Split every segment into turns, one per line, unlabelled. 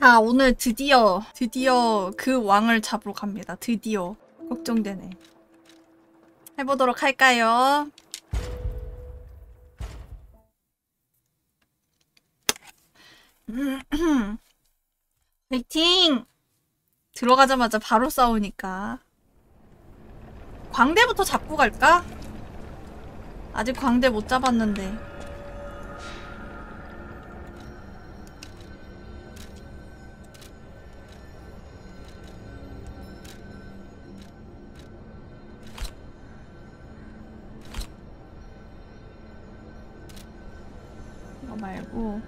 자 오늘 드디어 드디어 그 왕을 잡으러 갑니다 드디어 걱정되네 해보도록 할까요? 화이팅! 들어가자마자 바로 싸우니까 광대부터 잡고 갈까? 아직 광대 못 잡았는데 가지고 어.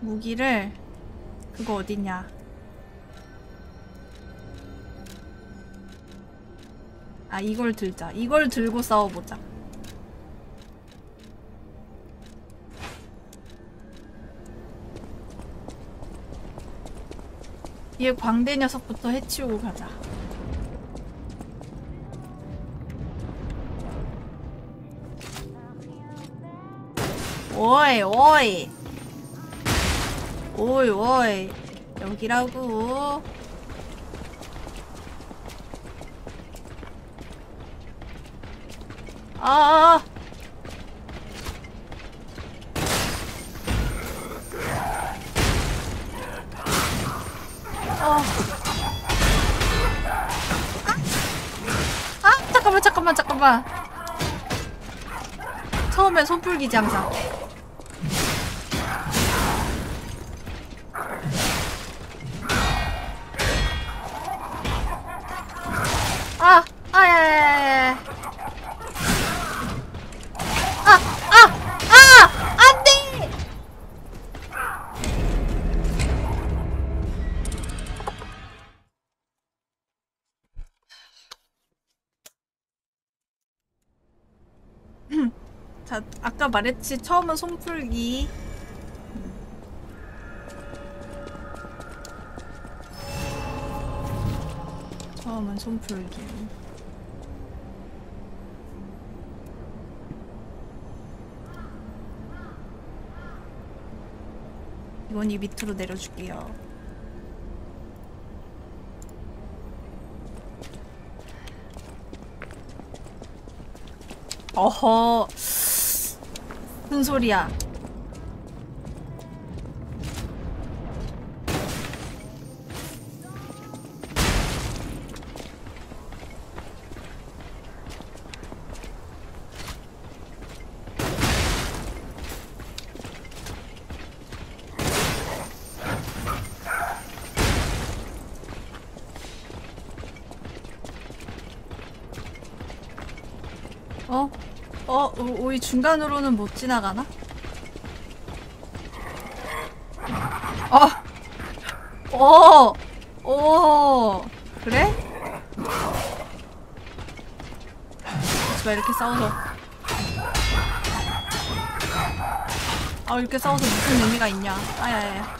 무기를 그거 어디냐 아 이걸 들자 이걸 들고 싸워보자 얘 광대 녀석부터 해치우고 가자 오이 오이 오이 오이 여기라고
아, 아, 아. 어.
아 잠깐만, 잠깐만, 잠깐만. 처음엔 손풀기지 항상. 말했지 처음은 손풀기 처음은 손풀기 이건 이 밑으로 내려줄게요 어허 무슨 소리야 여기 중간으로는 못 지나가나? 아! 오! 오! 그래? 지마 이렇게 싸워서 아 이렇게 싸워서 무슨 의미가 있냐 아야야야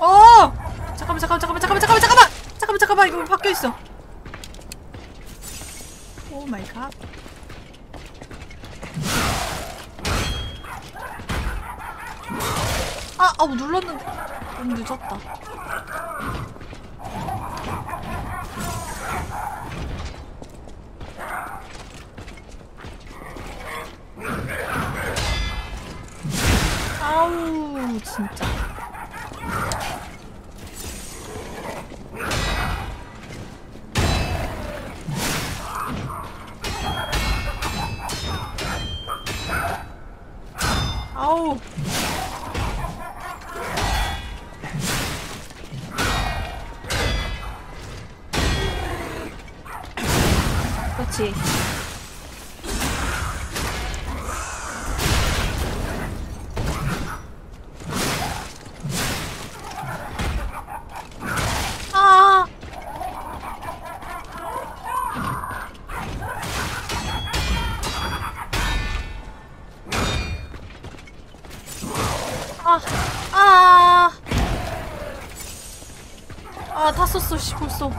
어! 잠깐만 잠깐만 잠깐만 잠깐만 잠깐만 잠깐만 잠깐만 이거 바뀌어있어 my god. 아, 아, 뭐 눌렀는데. 너무 음, 늦었다.
아우, 진짜.
discussão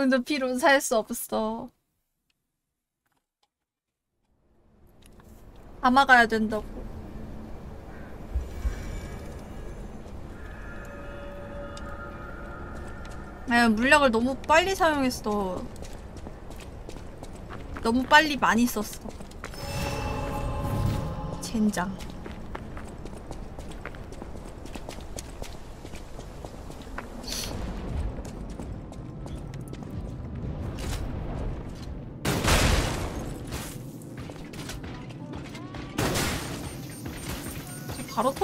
정도 피로 살 수 없어. 담아가야 된다고. 아, 물약을 너무 빨리 사용했어. 너무 빨리 많이 썼어. 젠장.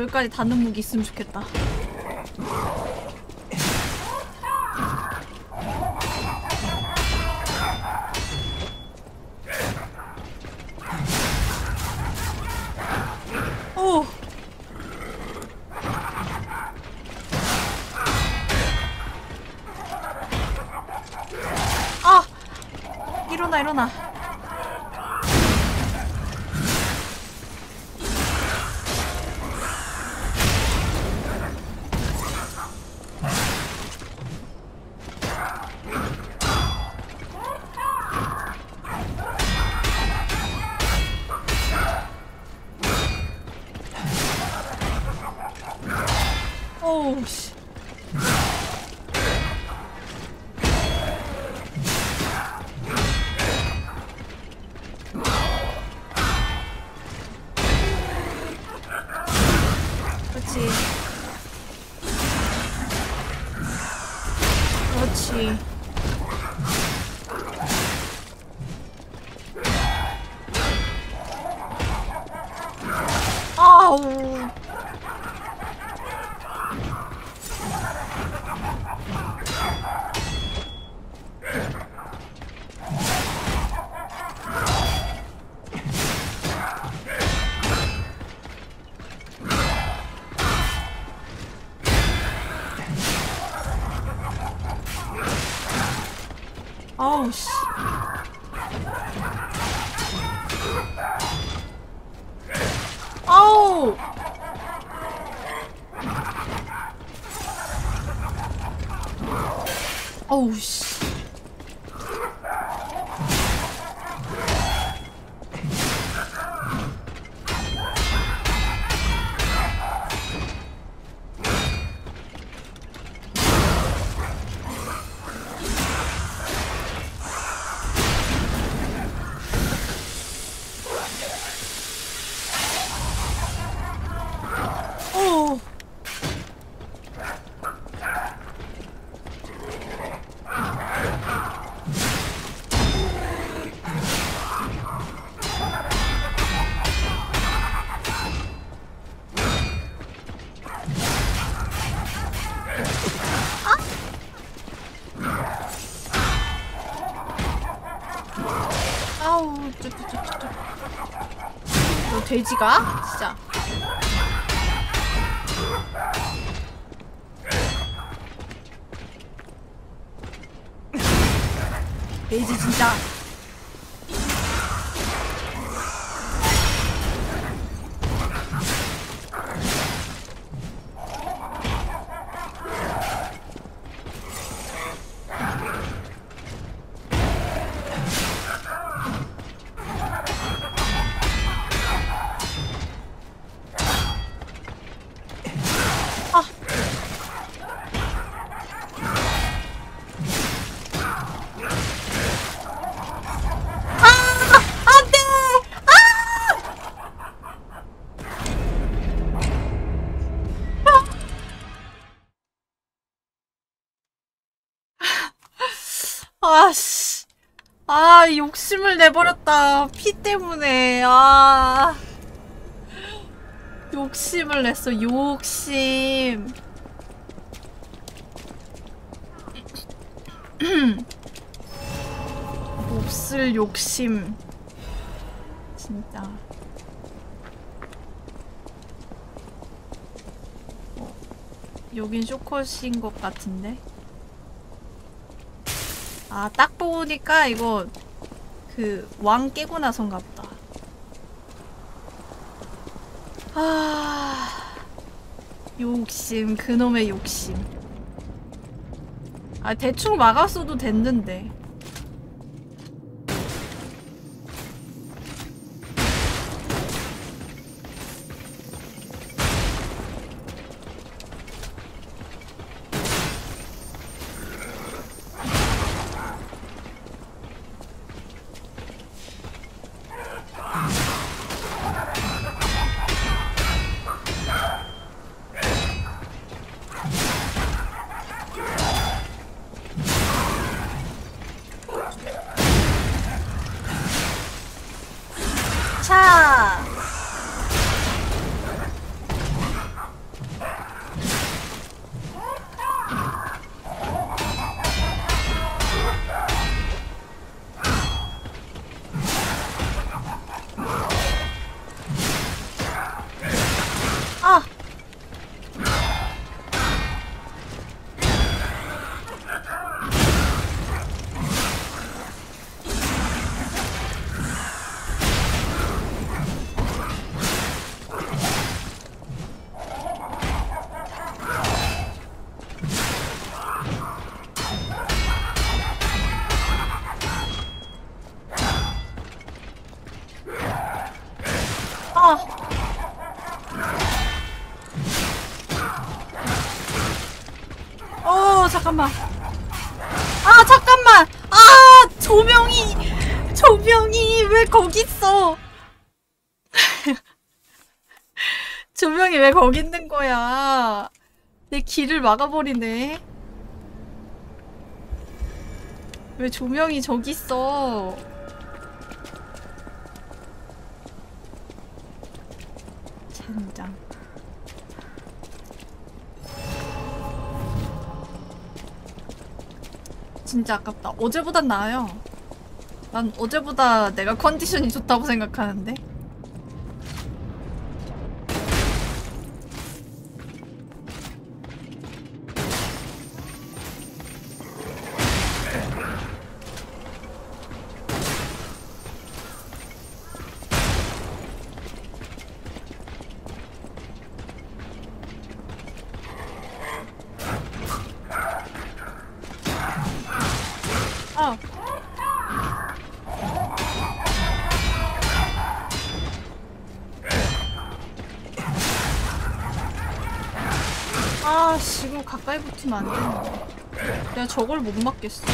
저기까지 닿는 무기 있으면 좋겠다 돼지가? 욕심을 내버렸다 피 때문에 아 욕심을 냈어 욕심 몹쓸 욕심 진짜 어, 여긴 쇼컷인 것 같은데 아 딱 보니까 이거 그왕 깨고 나선가 보다. 아 욕심 그놈의 욕심. 아 대충 막았어도 됐는데. 있어? 조명이 왜 거기 있는 거야? 내 길을 막아버리네. 왜 조명이 저기 있어? 젠장. 진짜 아깝다. 어제보단 나아요. 난 어제보다 내가 컨디션이 좋다고 생각하는데 버티면 안되 내가 저걸 못 막겠어.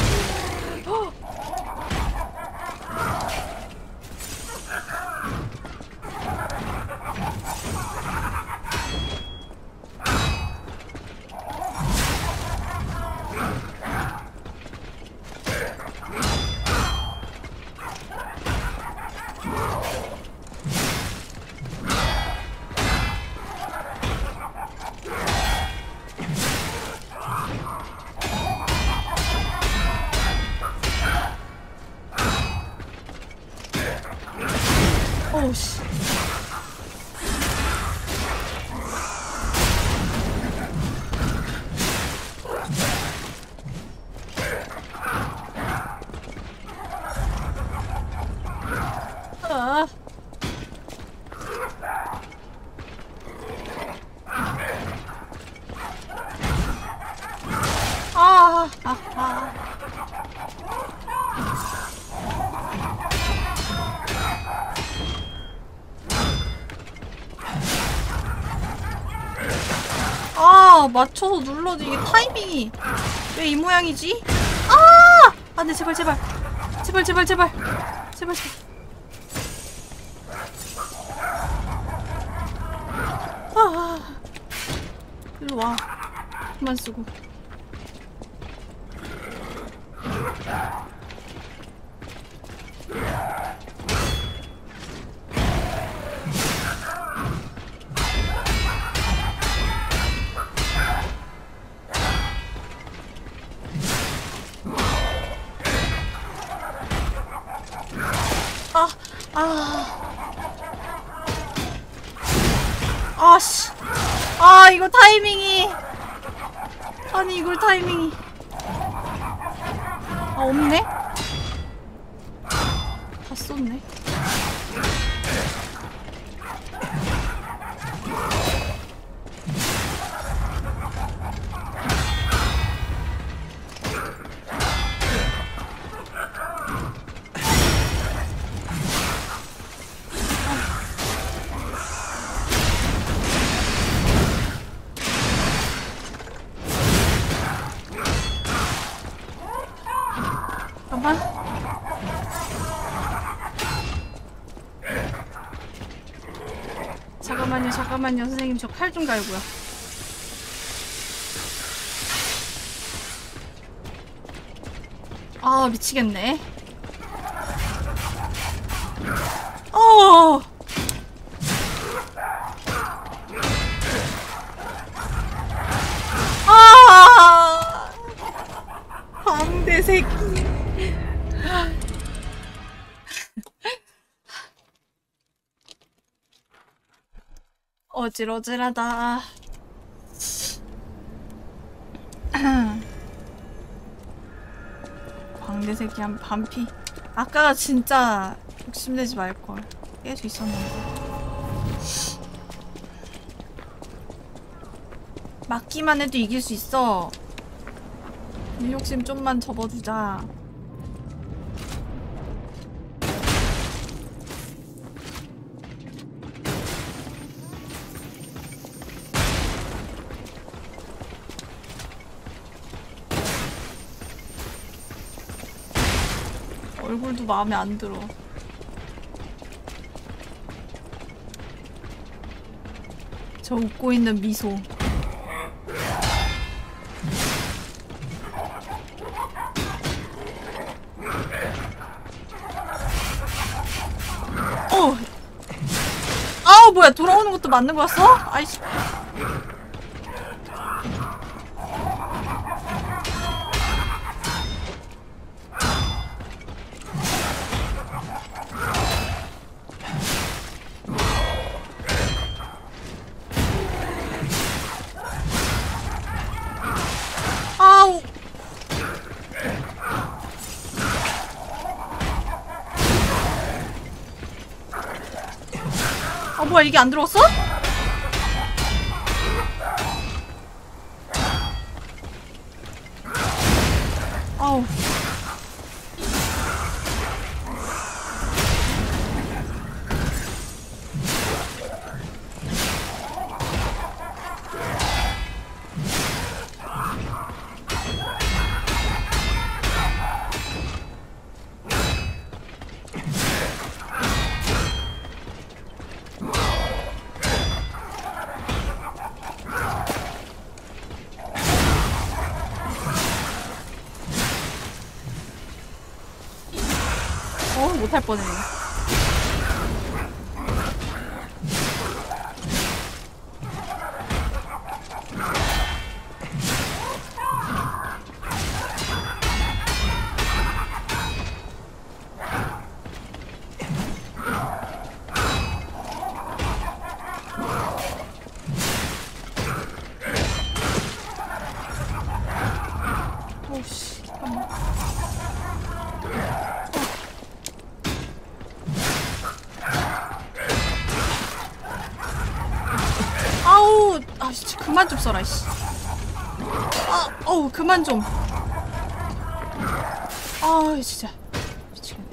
맞춰서 눌러도 이게 타이밍이 왜 이 모양이지? 아! 안돼 아, 네, 제발 제발 제발 제발 제발 잠깐만요 선생님 저 칼 좀 갈고요 아 미치겠네 어지러지하다 광대새끼 한 반피 아까 진짜 욕심내지 말걸 깨져 있었는데 막기만 해도 이길 수 있어 이 네 욕심 좀만 접어주자 마음에 안 들어. 저 웃고 있는 미소. 어! 아우 뭐야 돌아오는 것도 맞는 거였어? 아이씨 이게 안 들어왔어? poder posição. 없어라 씨. 아, 어우 그만 좀. 아, 진짜 미치겠네.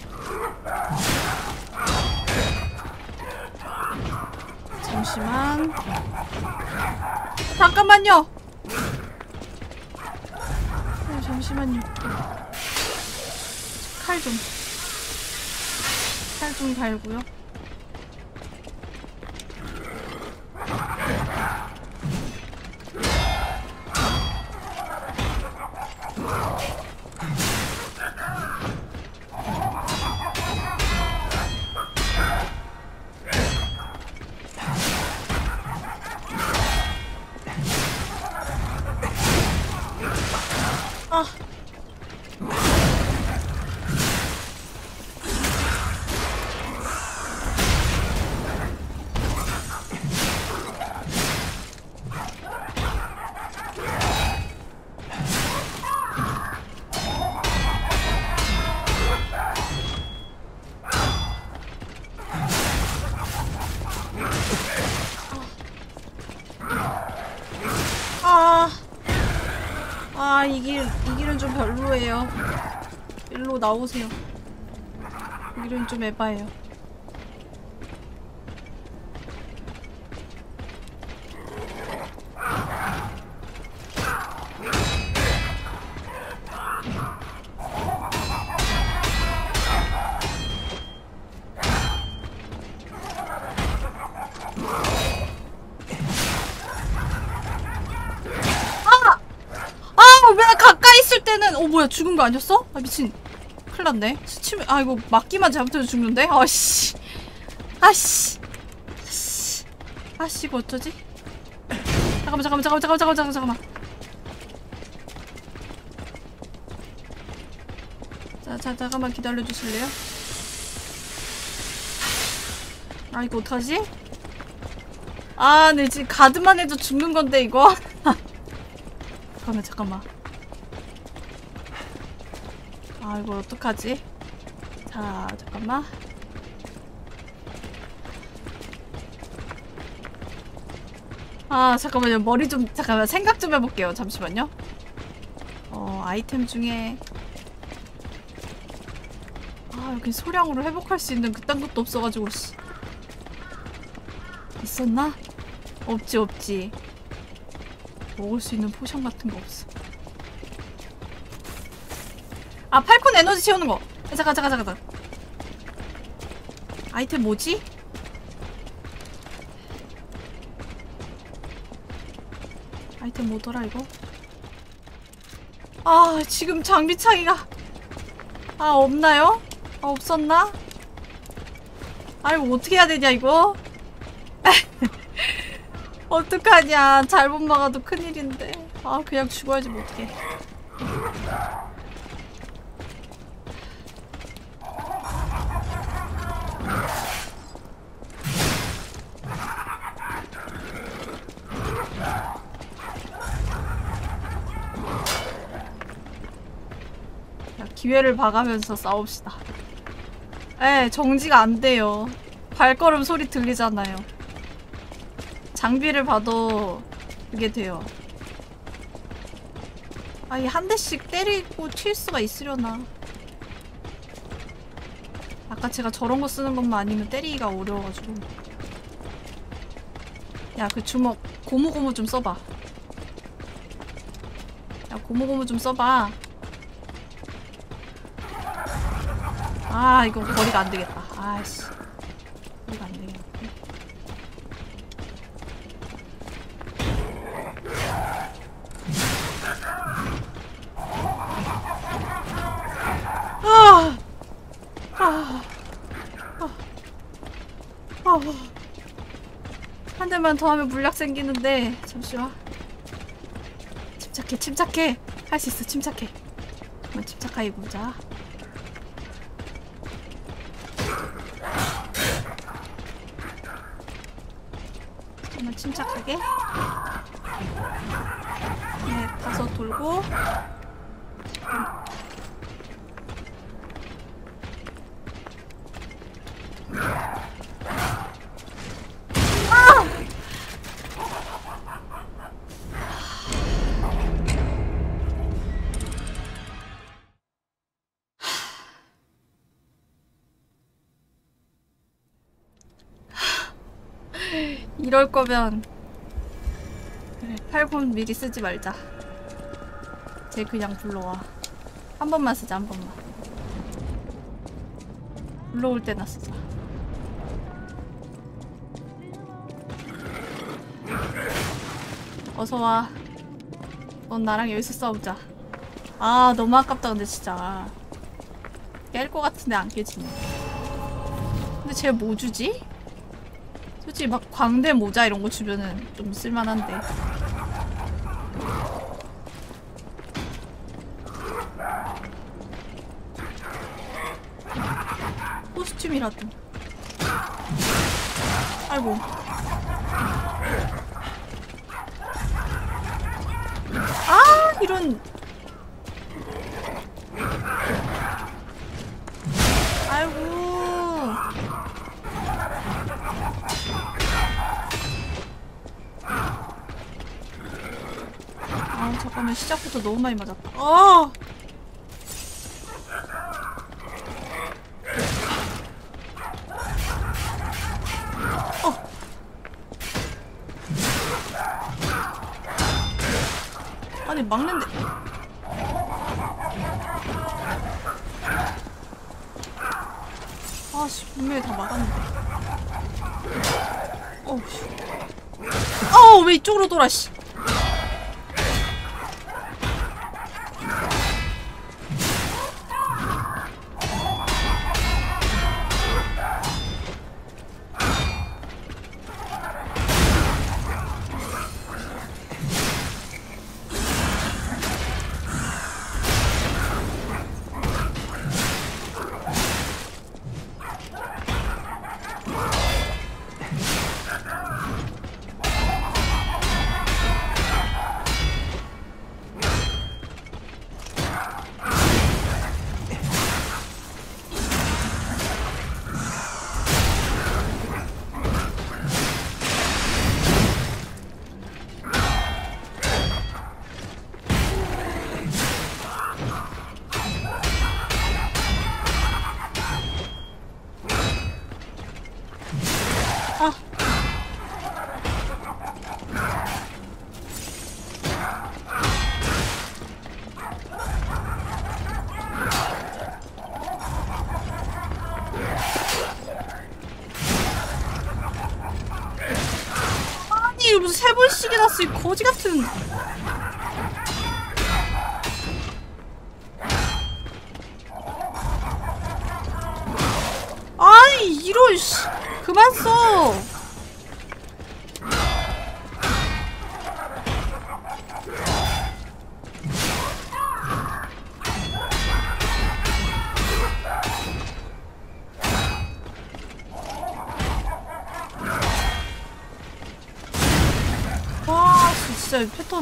잠시만. 잠깐만요. 어, 잠시만요. 칼 좀. 칼 좀 달고요. 나오세요 여기는 좀 에바예요 아! 아, 어, 죽은 거 아니었어? 아 미친 큰일났네 스치면 아 이거 막기만 잘못해서 죽는데? 아씨 아씨 아씨 이거 어쩌지? 잠깐만 잠깐만 잠깐만 잠깐만 잠깐만 자, 자 잠깐만 기다려주실래요? 아 이거 어떡하지? 아내 지금 가드만 해도 죽는 건데 이거 잠깐만 잠깐만 아 이걸 어떡하지? 자 잠깐만 아 잠깐만요 머리 좀 잠깐만 생각 좀 해볼게요 잠시만요 어 아이템 중에 아 여기 소량으로 회복할 수 있는 그딴 것도 없어가지고 씨. 있었나? 없지 없지 먹을 수 있는 포션 같은 거 없어 아 8분 에너지 채우는 거 잠깐 잠깐 잠깐 아이템 뭐지? 아이템 뭐더라 이거? 아 지금 장비 차기가 아 없나요? 아 없었나? 아이 뭐 어떻게 해야 되냐 이거? 어떡하냐 잘못 막아도 큰일인데 아 그냥 죽어야지 뭐 어떡해 기회를 봐가면서 싸웁시다. 에 예, 정지가 안 돼요. 발걸음 소리 들리잖아요. 장비를 봐도 그게 돼요. 아니 한 대씩 때리고 칠 수가 있으려나. 아까 제가 저런 거 쓰는 것만 아니면 때리기가 어려워가지고. 야 그 주먹 고무고무 좀 써봐. 야 고무고무 좀 써봐. 아 이거 거리가 안 되겠다. 아씨. 거리가 안 되겠다. 아, 아, 아, 한 대만 더 하면 물약 생기는데 잠시만 침착해 침착해 할 수 있어 침착해 한번 침착하게 보자 침착하게 네, 다섯 돌고 이럴 거면 팔래 8분 미리 쓰지 말자 쟤 그냥 불러와 한 번만 쓰자 한 번만 불러올 때나 쓰자 어서와 넌 나랑 여기서 싸우자 아 너무 아깝다 근데 진짜 깰 것 같은데 안 깨지네 근데 쟤 뭐 주지? 솔직히 막 광대 모자 이런 거 주면은 좀 쓸만한데 너무 많이 맞았다.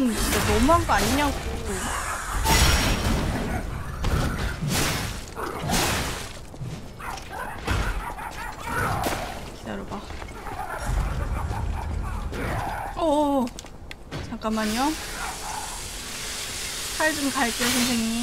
좀 진짜 너무한 거 아니냐고. 기다려봐. 오 어, 어, 어. 잠깐만요. 칼 좀 갈게요, 선생님.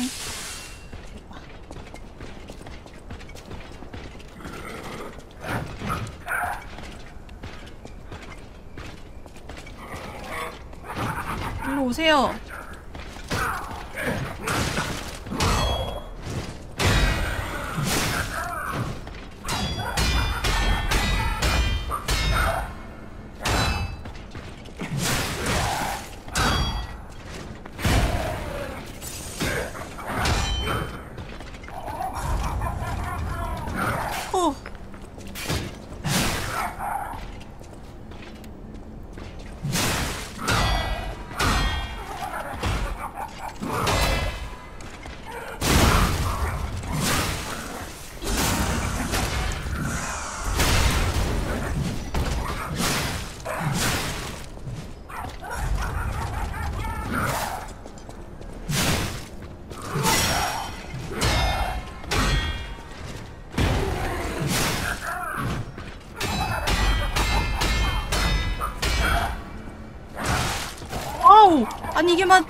아니 이게 맞...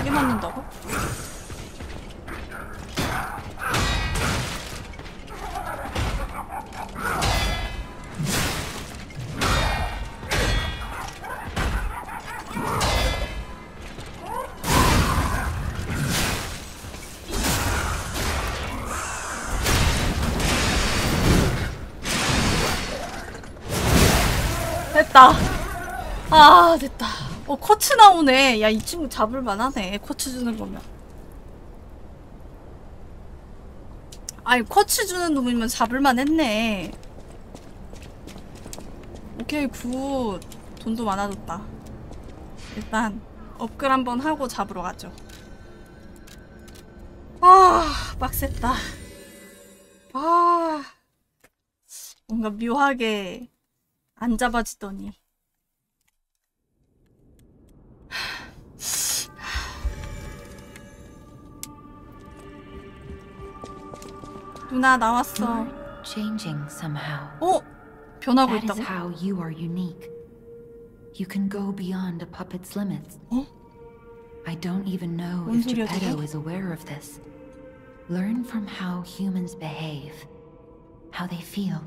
이게 맞는다고? 됐다 아 됐다 어 커츠 나오네 야이 친구 잡을만 하네 커츠 주는 거면 아니 커츠 주는 놈이면 잡을만 했네 오케이 굿 돈도 많아졌다 일단 업글 한번 하고 잡으러 가죠 아 빡셌다 아 뭔가 묘하게 안 잡아지더니 나 나왔어. Changing somehow. 어? 변하고 있다고? That is how you are unique. You can go
beyond a puppet's limits. 어? I don't even know if Geppetto is aware of this. Learn from how humans behave, how they feel.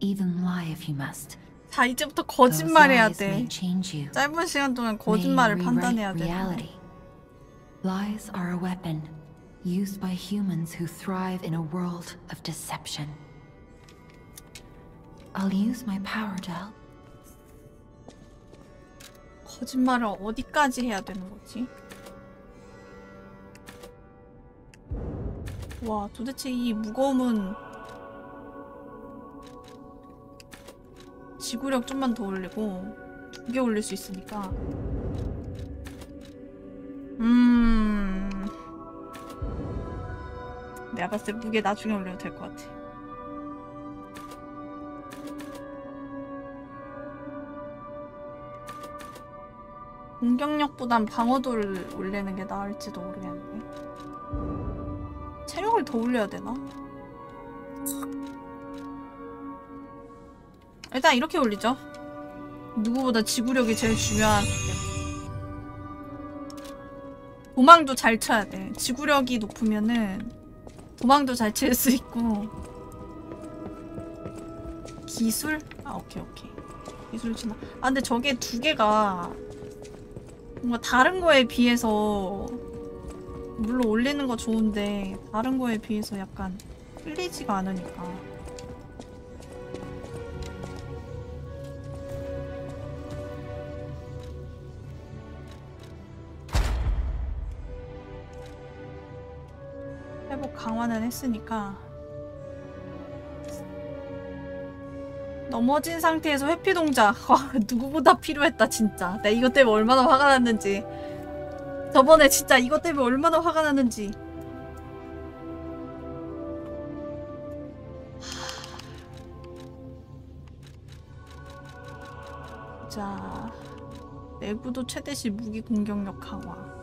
Even lie if you must.
자 이제부터 거짓말해야 돼. 짧은 시간 동안 거짓말을 판단해야 돼. Lies
are a weapon. used by humans who thrive in a world of deception. I'll use my power to help.
거짓말을 어디까지 해야 되는 거지? 와, 도대체 이 무거움은 지구력 좀만 더 올리고 두개 올릴 수 있으니까 음... 내가 봤을 때 무게 나중에 올려도 될 것 같아. 공격력보단 방어도를 올리는 게 나을지도 모르겠네. 체력을 더 올려야 되나? 일단 이렇게 올리죠. 누구보다 지구력이 제일 중요한 도망도 잘 쳐야 돼. 지구력이 높으면은 도망도 잘 칠 수 있고 기술? 아 오케이 오케이 기술 치나 아 근데 저게 두 개가 뭔가 다른 거에 비해서 물론 올리는 거 좋은데 다른 거에 비해서 약간 끌리지가 않으니까 돌아가는 했으니까 넘어진 상태에서 회피 동작 와 누구보다 필요했다 진짜 내 이것 때문에 얼마나 화가 났는지 저번에 진짜 이것 때문에 얼마나 화가 났는지 자 내구도 최대시 무기 공격력 강화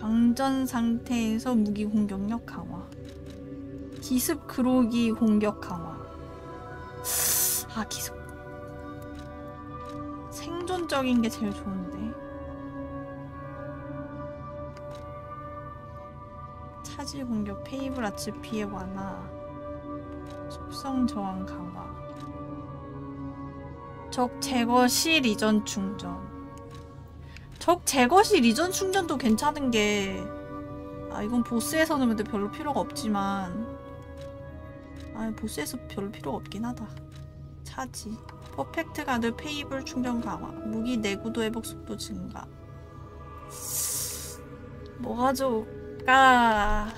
방전 상태에서 무기 공격력 강화 기습 그로기 공격 강화 아 기습 생존적인 게 제일 좋은데 차지 공격 페이블 아츠 피해 완화 속성 저항 강화 적 제거 시 이전 충전 적 제거 시 리전 충전도 괜찮은 게 아 이건 보스에서는 근데 별로 필요가 없지만 아 보스에서 별로 필요가 없긴 하다 차지 퍼펙트 가드 페이블 충전 강화 무기 내구도 회복 속도 증가 뭐가 좋을까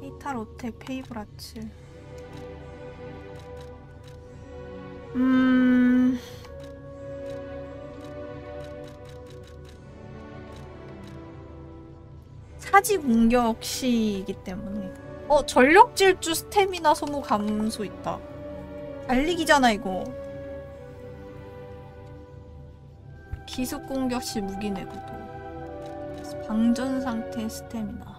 히타 로텍 페이브라츠 음. 사지 공격 시이기 때문에 어 전력 질주 스태미나 소모 감소 있다 달리기잖아 이거 기습 공격 시 무기 내구도 방전 상태 스태미나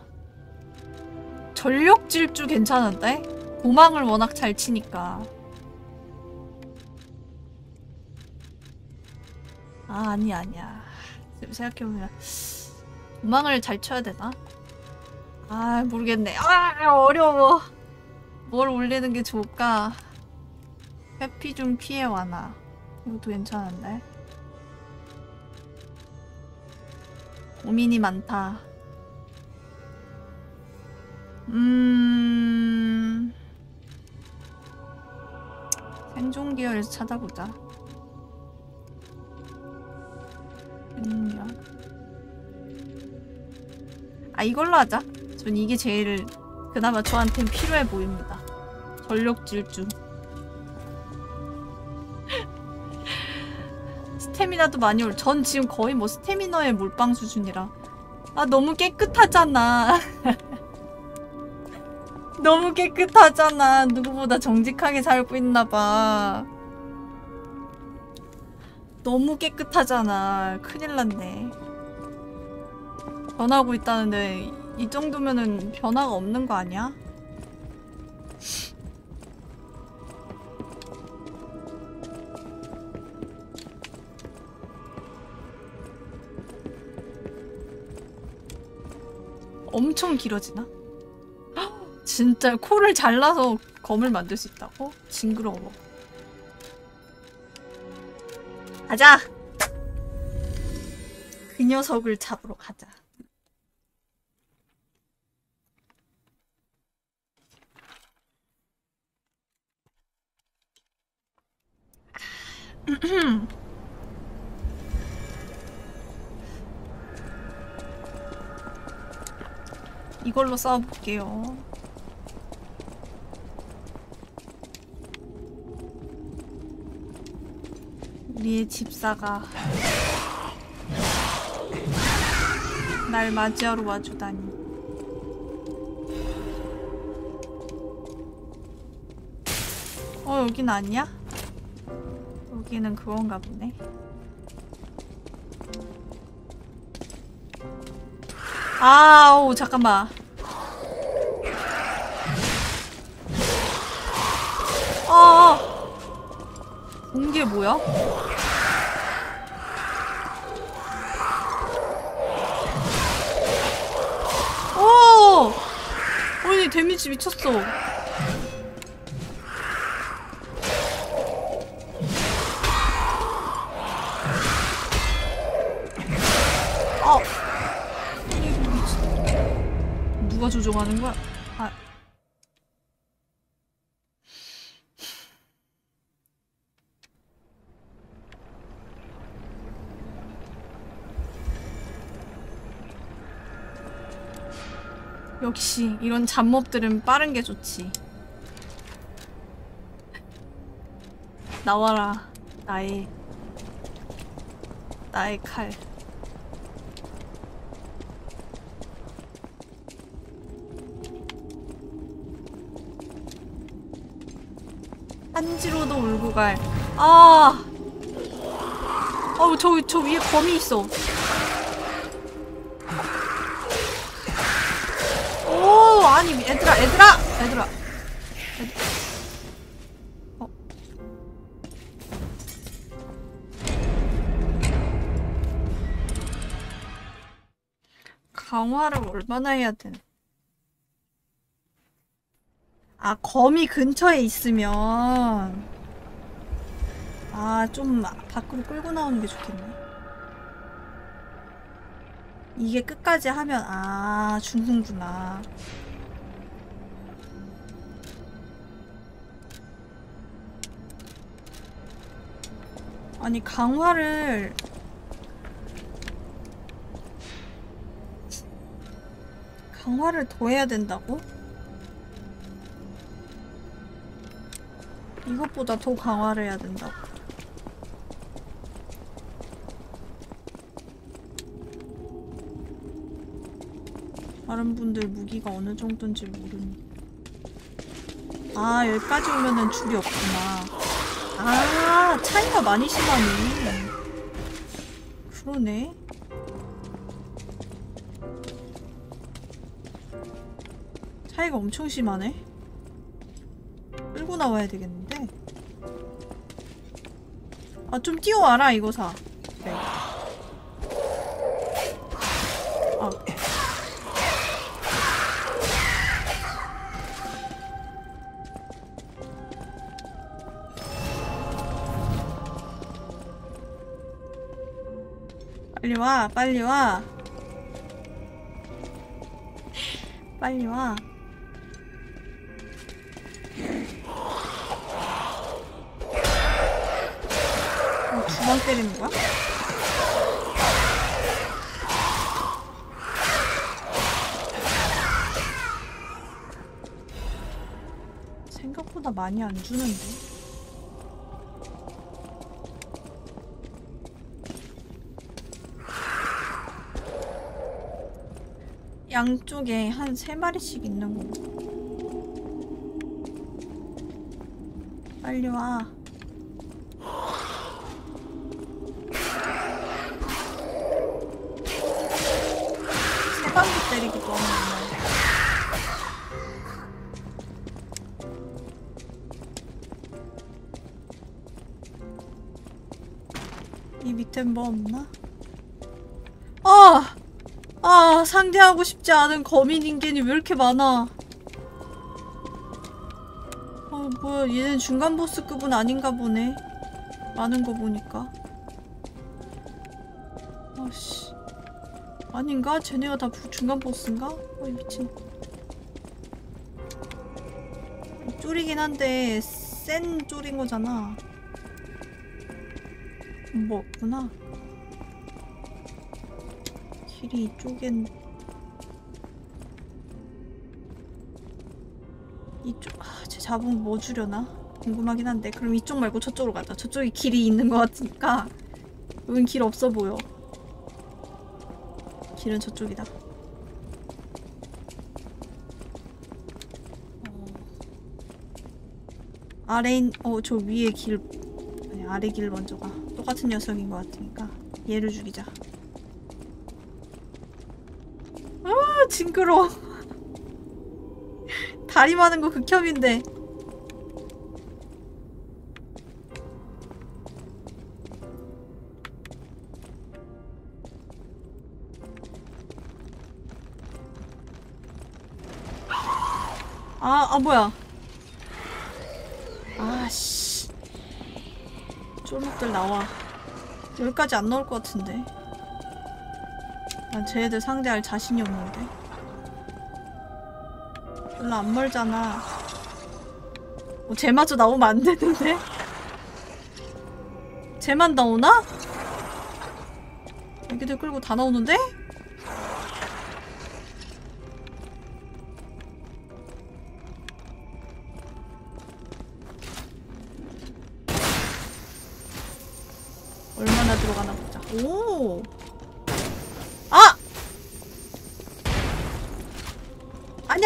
전력 질주 괜찮은데? 고망을 워낙 잘 치니까 아아니 아니야 지금 생각해보면 도망을 잘 쳐야 되나? 아 모르겠네 아 어려워 뭘 올리는 게 좋을까 회피 좀 피해 와나 이것도 괜찮은데 고민이 많다 음... 생존 계열에서 찾아보자 아 이걸로 하자 전 이게 제일 그나마 저한텐 필요해 보입니다 전력 질주 스태미나도 많이 올. 전 지금 거의 뭐 스태미너의 몰빵 수준이라. 아 너무 깨끗하잖아. 너무 깨끗하잖아. 누구보다 정직하게 살고 있나봐. 너무 깨끗하잖아. 큰일 났네. 변하고 있다는데 이 정도면은 변화가 없는 거 아니야? 엄청 길어지나? 진짜 코를 잘라서 검을 만들 수 있다고? 징그러워. 가자! 그 녀석을 잡으러 가자. 이걸로 싸워볼게요. 우리의 집사가 날 맞이하러 와주다니 어 여긴 아니야? 여기는 그건가 보네 아오 잠깐만 어어 어. 공개 뭐야? 오! 아니 데미지 미쳤어 어. 누가 조종하는 거야? 역시 이런 잡몹들은 빠른 게 좋지 나와라 나의 나의 칼 한지로도 울고 갈. 아! 어우, 저, 저 위에 범이 있어. 아니 얘들아 얘들아 얘들아 어. 강화를 얼마나 해야 되나 아 거미 근처에 있으면 아좀 밖으로 끌고 나오는 게 좋겠네 이게 끝까지 하면 아 죽는구나 아니 강화를 강화를 더 해야 된다고? 이것보다 더 강화를 해야 된다고 다른 분들 무기가 어느 정도인지 모르니 아 여기까지 오면은 줄이 없구나 아 차이가 많이 심하네 그러네 차이가 엄청 심하네 끌고 나와야 되겠는데 아좀 띄워와라 이거 사 네. 빨리 와 빨리 와 빨리 와 어, 두번 때리는 거야? 생각보다 많이 안 주는데 양쪽에 한 세 마리씩 있는 거. 빨리 와. 세 방울 때리기 너무. 이 밑엔 뭐 없나? 상대하고 싶지 않은 거민 인간이 왜 이렇게 많아 아 뭐야 얘는 중간 보스급은 아닌가 보네 많은 거 보니까 아씨 아닌가? 쟤네가 다 중간 보스인가? 어이 미친 쫄이긴 한데 센 쫄인 거잖아 뭐 없구나 길이 이쪽엔 잡으뭐 주려나? 궁금하긴 한데 그럼 이쪽 말고 저쪽으로 가자 저쪽에 길이 있는 것 같으니까 여긴 길 없어 보여 길은 저쪽이다 어. 아래인 어 저 위에 길 아니 아래 길 먼저 가 똑같은 녀석인 것 같으니까 얘를 죽이자 아 징그러워 다리 많은 거 극혐인데 아 뭐야 아씨 쫄목들 나와 여기까지 안 나올 것 같은데 난 쟤애들 상대할 자신이 없는데 별로 안 멀잖아 어, 쟤마저 나오면 안 되는데 쟤만 나오나? 애기들 끌고 다 나오는데?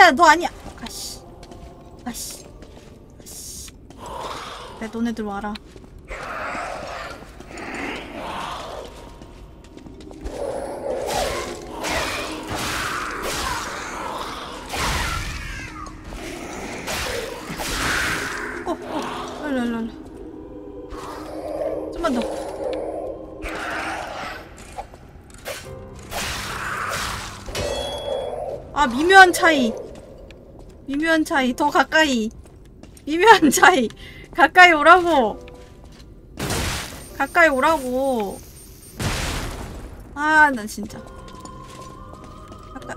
야, 너 아니야. 아씨. 아씨. 아씨. 내 너네들 와라. 어, 어. 일로, 일 아, 미묘한 차이 미묘한 차이 더 가까이 미묘한 차이 가까이 오라고 가까이 오라고 아난 진짜 가까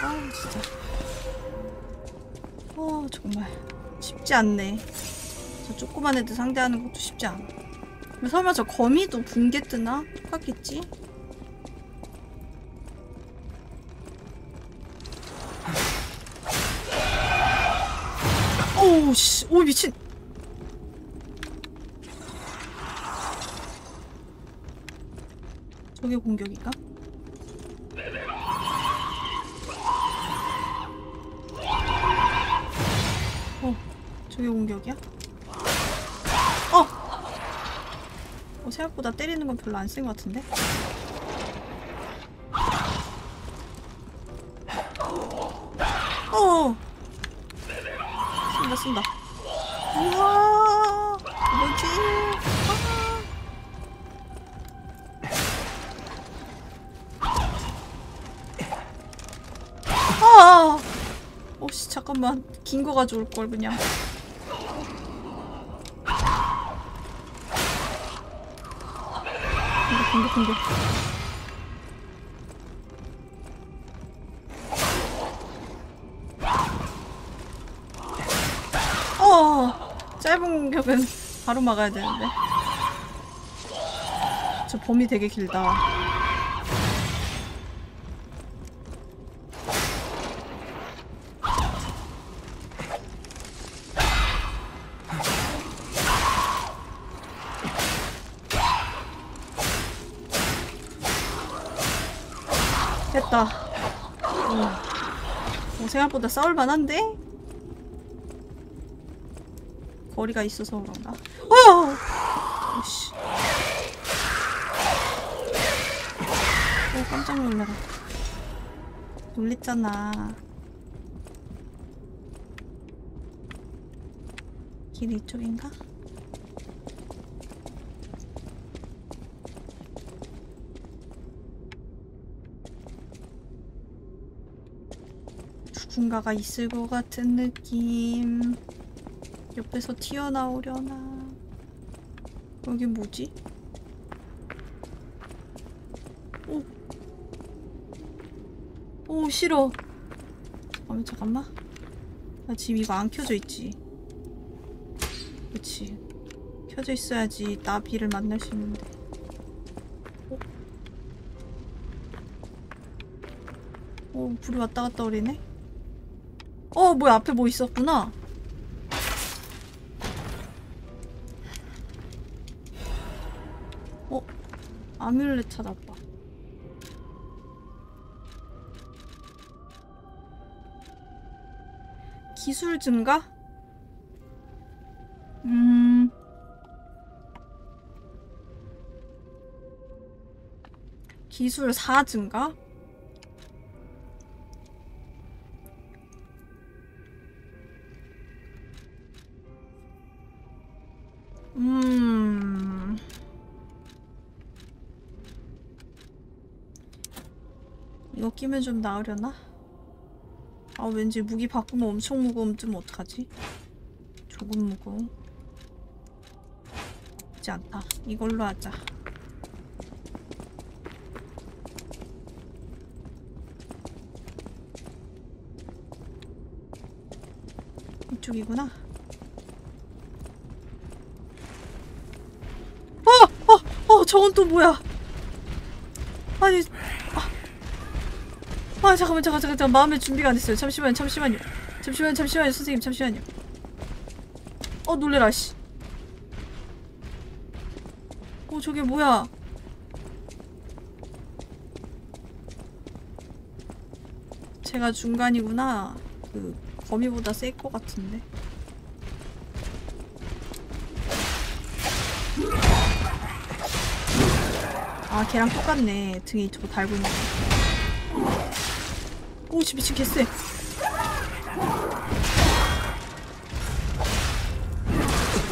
아 진짜 어 정말 쉽지 않네 저 조그만 애들 상대하는 것도 쉽지 않아 설마 저 거미도 붕괴 뜨나? 똑같겠지? 오우 씨, 오 미친 저게 공격인가? 생각보다 때리는 건 별로 안쓴것 같은데? 어, 어 쓴다 쓴다 우와 뭐지 아, 아. 어씨 잠깐만 긴 거 가져올 걸 그냥 같은데 어 짧은 공격은 바로 막아야 되는데 저 범위 되게 길다 무섭다. 어. 생각보다 싸울만한데? 거리가 있어서 그런가? 어! 오씨. 어, 깜짝 놀래라. 놀랬잖아. 길 이쪽인가? 뭔가가 있을 것 같은 느낌 옆에서 튀어나오려나 여기 뭐지? 오! 오 싫어 잠깐만 아, 잠깐만 나 지금 이거 안 켜져 있지 그치 켜져 있어야지 나비를 만날 수 있는데 오, 불이 왔다 갔다 오리네 어 뭐야 앞에 뭐 있었구나 어? 아뮬렛 찾아봐 기술 증가? 음... 기술 4 증가? 정도면 좀 나으려나? 아 왠지 무기 바꾸면 엄청 무거움 좀 어떡하지? 조금 무거워 없지 않다 이걸로 하자 이쪽이구나 어! 어! 어! 저건 또 뭐야 아니 아 잠깐만 잠깐 잠깐 잠깐 마음의 준비가 안 됐어요 잠시만요 잠시만요 잠시만요 잠시만요 선생님 잠시만요 어 놀래라 씨 어, 저게 뭐야 제가 중간이구나 그 거미보다 셀것 같은데 아 걔랑 똑같네 등에 저거 달고 있는 거 오씨 미치겠쎄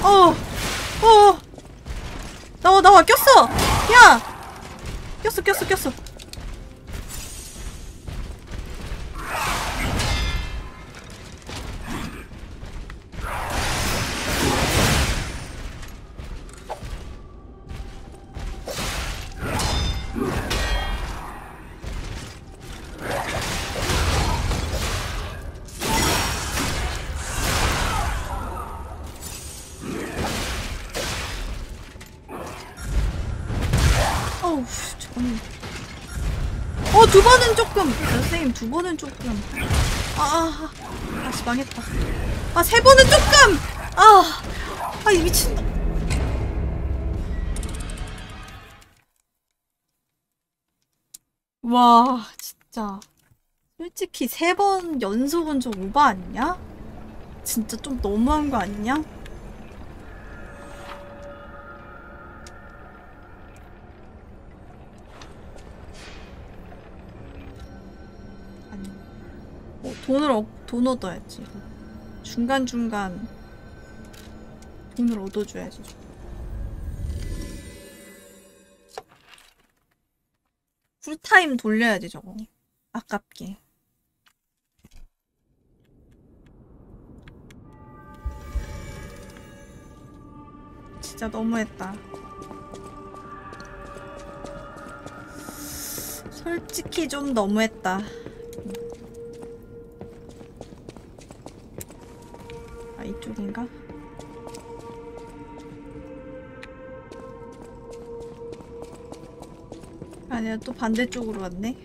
어! 어! 나와 나와 꼈어! 야! 꼈어 꼈어 꼈어 번은 조금 그 선생님 두 번은 조금 아, 아, 아 다시 망했다 아 세 번은 조금 아, 아 미친 와 진짜 솔직히 세 번 연속은 좀 오바 아니냐? 진짜 좀 너무한 거 아니냐? 돈 얻어야지. 중간중간 돈을 얻어줘야지. 풀타임 돌려야지 저거. 아깝게. 진짜 너무했다. 솔직히 좀 너무했다. 이쪽인가? 아니야 또 반대쪽으로 왔네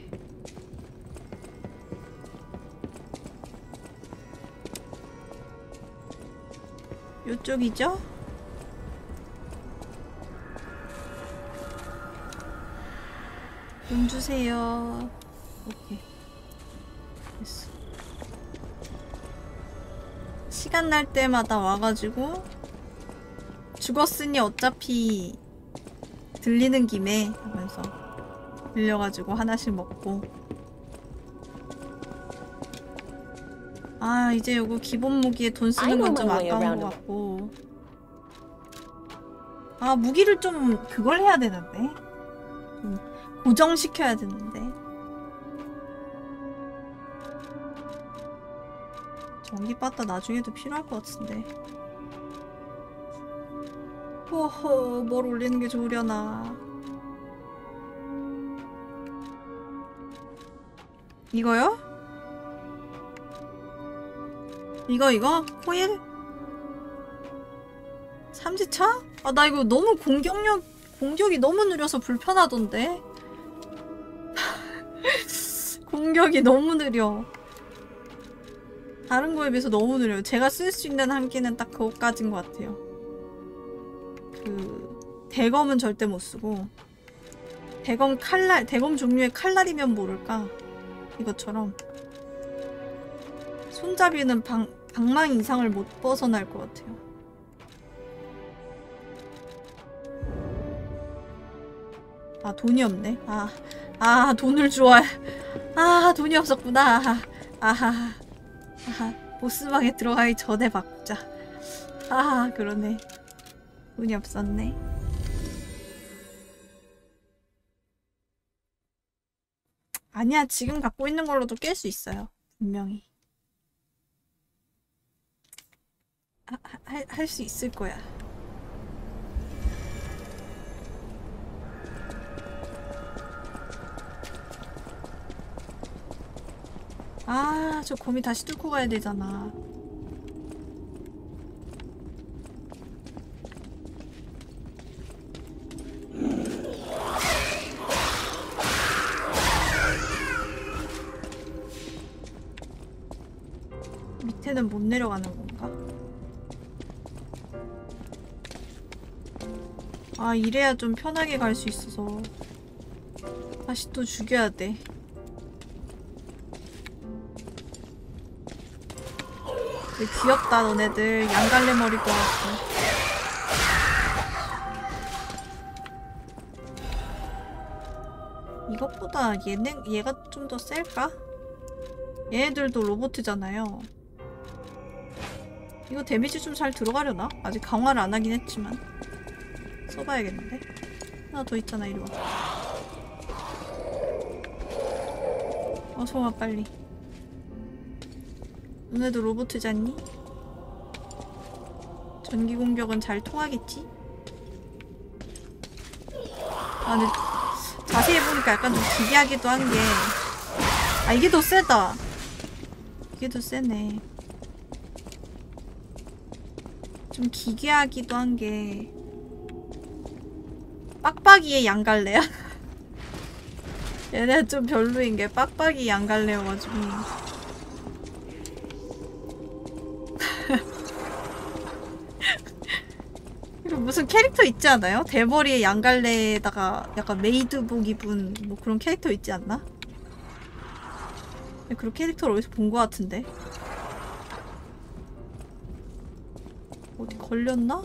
이쪽이죠? 돈 주세요 오케이 시간 날 때마다 와가지고 죽었으니 어차피 들리는 김에 하면서 들려가지고 하나씩 먹고 아 이제 요거 기본 무기에 돈 쓰는 건 좀 아까운 것 같고 아 무기를 좀 그걸 해야 되는데 고정시켜야 되는데 전기바다 나중에도 필요할 것 같은데 호호 뭘 올리는 게 좋으려나 이거요? 이거 이거? 호일? 삼지차? 아 나 이거 너무 공격력 공격이 너무 느려서 불편하던데 공격이 너무 느려 다른 거에 비해서 너무 느려요. 제가 쓸 수 있는 한끼는 딱 그것까진 것 같아요. 그 대검은 절대 못 쓰고 대검 칼날, 대검 종류의 칼날이면 모를까 이것처럼 손잡이는 방, 방망 이상을 못 벗어날 것 같아요. 아 돈이 없네. 아, 아 돈을 좋아해. 아 돈이 없었구나. 아하. 아, 아. 아, 보스방에 들어가기 전에 바꾸자. 아, 그러네. 운이 없었네. 아니야, 지금 갖고 있는 걸로도 깰 수 있어요. 분명히. 아, 할수 있을 거야. 아, 저 곰이 다시 뚫고 가야 되잖아. 밑에는 못 내려가는 건가? 아, 이래야 좀 편하게 갈 수 있어서. 다시 또 죽여야 돼. 귀엽다 너네들 양갈래 머리 거같어 이것보다 얘네, 얘가 좀 더 셀까? 얘네들도 로봇이잖아요 이거 데미지 좀 잘 들어가려나? 아직 강화를 안 하긴 했지만 써봐야겠는데 하나 더 있잖아 이리와 어서와 빨리 너네도 로봇이잖니? 전기 공격은 잘 통하겠지? 아 근데 자세히 보니까 약간 좀 기괴하기도 한 게 아 이게 더 세다 이게 더 세네 좀 기괴하기도 한 게 빡빡이의 양갈래야? 얘네 좀 별로인 게 빡빡이 양갈래여가지고 무슨 캐릭터 있지 않아요? 대머리에 양갈래에다가 약간 메이드복 입은 뭐 그런 캐릭터 있지 않나? 그런 캐릭터를 어디서 본 것 같은데 어디 걸렸나?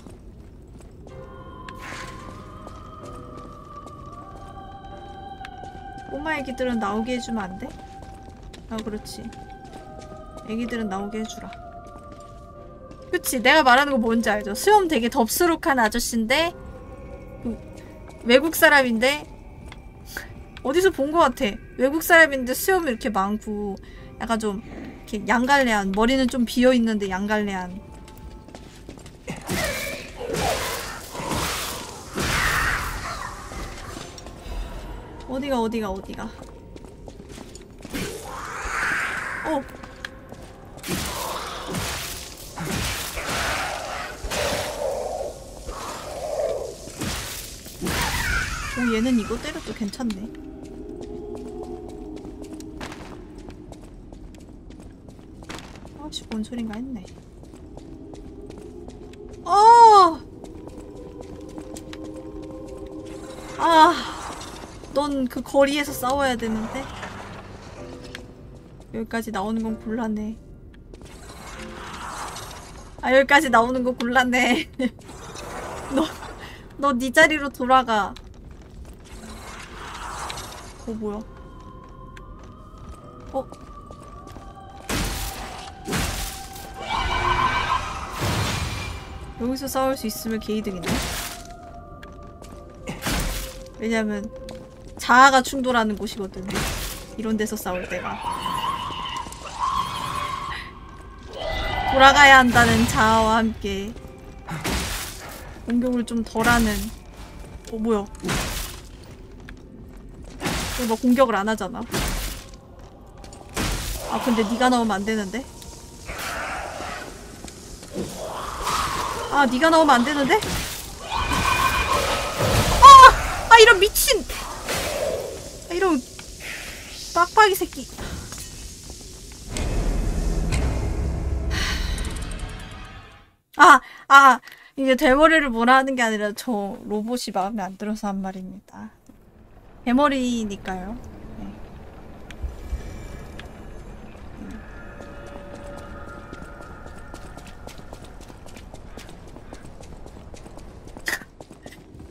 꼬마 애기들은 나오게 해주면 안 돼? 아 그렇지 애기들은 나오게 해주라 그치 내가 말하는 거 뭔지 알죠? 수염 되게 덥수룩한 아저씨인데 음, 외국 사람인데 어디서 본것 같아 외국 사람인데 수염이 이렇게 많고 약간 좀 이렇게 양갈래한 머리는 좀 비어있는데 양갈래한 어디가 어디가 어디가 어오 얘는 이거 때려도 괜찮네 아씨 뭔 소린가 했네 어! 아, 넌 그 거리에서 싸워야 되는데 여기까지 나오는 건 곤란해 아 여기까지 나오는 건 곤란해 너너 네 자리로 돌아가 어 뭐야 어? 여기서 싸울 수 있으면 개이득이네 왜냐면 자아가 충돌하는 곳이거든 이런 데서 싸울 때가 돌아가야 한다는 자아와 함께 공격을 좀 덜하는 어 뭐야 뭐 공격을 안 하잖아. 아 근데 네가 나오면 안 되는데. 아 네가 나오면 안 되는데. 아! 아 이런 미친. 아, 이런 빡빡이 새끼. 아, 아, 이게 대머리를 뭐라 하는 게 아니라 저 로봇이 마음에 안 들어서 한 말입니다. 대머리니까요. 네.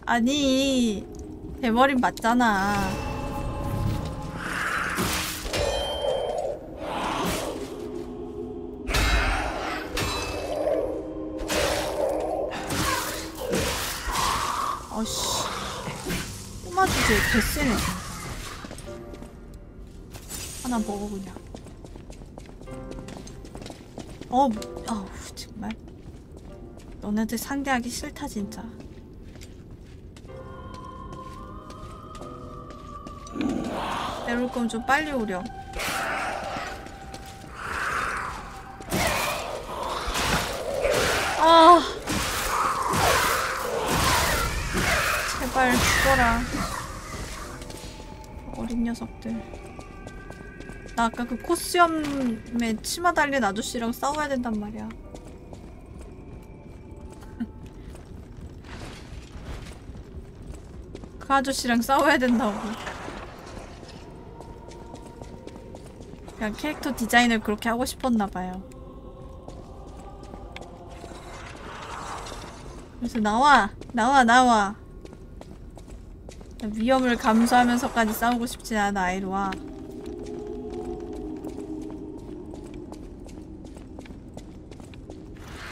아니 대머리 맞잖아. 어씨. 진짜 개쎄네. 하나 먹어 그냥. 어, 아우 어, 정말. 너네들 상대하기 싫다 진짜. 내려올 거면 좀 빨리 오렴. 아 제발 죽어라 어린 녀석들 나 아까 그 코수염에 치마 달린 아저씨랑 싸워야 된단 말이야 그 아저씨랑 싸워야 된다고 그냥 캐릭터 디자인을 그렇게 하고 싶었나봐요 그래서 나와! 나와 나와! 위험을 감수하면서까지 싸우고 싶지 않은아이로와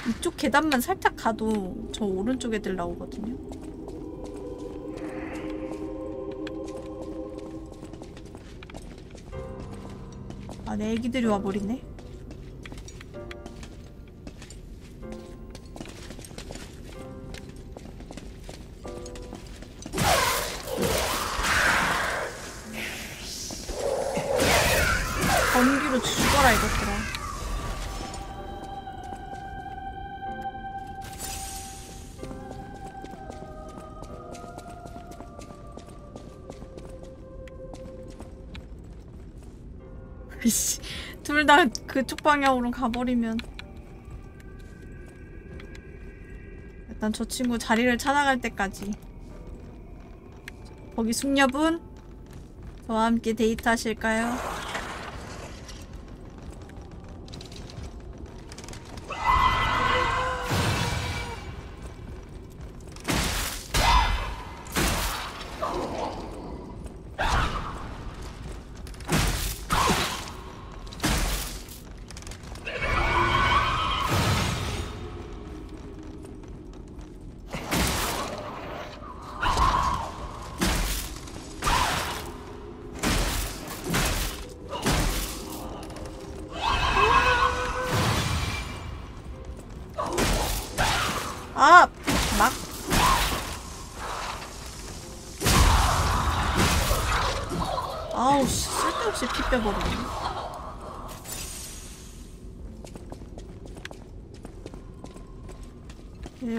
이쪽 계단만 살짝 가도 저 오른쪽 애들 나오거든요 아내 애기들이 와버리네 꺼져라 아, 이것들아 이씨 둘다 그쪽 방향으로 가버리면 일단 저 친구 자리를 찾아갈 때까지 거기 숙녀분 저와 함께 데이트하실까요?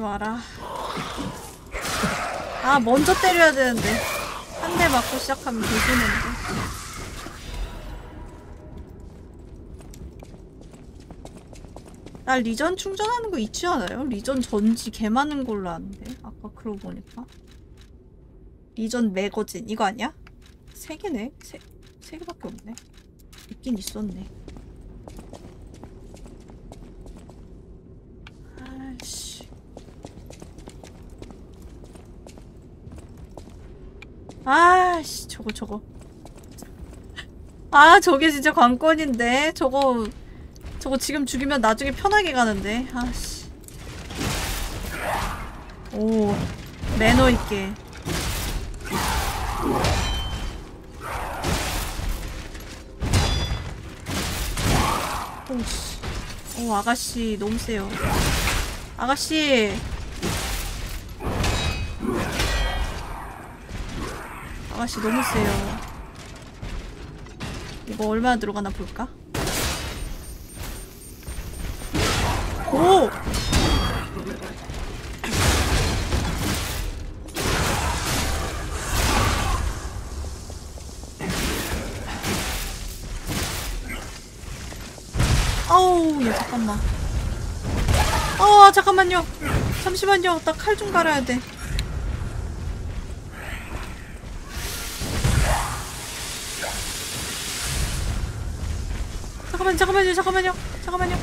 마라 아 먼저 때려야 되는데 한 대 맞고 시작하면 되지는데 나 아, 리전 충전하는 거잊지 않아요? 리전 전지 개 많은 걸로 아는데 아까 그러고 보니까 리전 매거진 이거 아니야? 세 개네? 세, 세 개밖에 없네 있긴 있었네 아이씨 아씨 저거 저거 아 저게 진짜 관건인데 저거 저거 지금 죽이면 나중에 편하게 가는데 아씨 오 매너있게 오 아가씨 너무 세요 아가씨 아가씨 너무 세요 이거 얼마나 들어가나 볼까? 오! 아우 야 잠깐만 아 잠깐만요 잠시만요 나 칼 좀 갈아야 돼 잠깐만 잠깐만요 잠깐만요 잠깐만요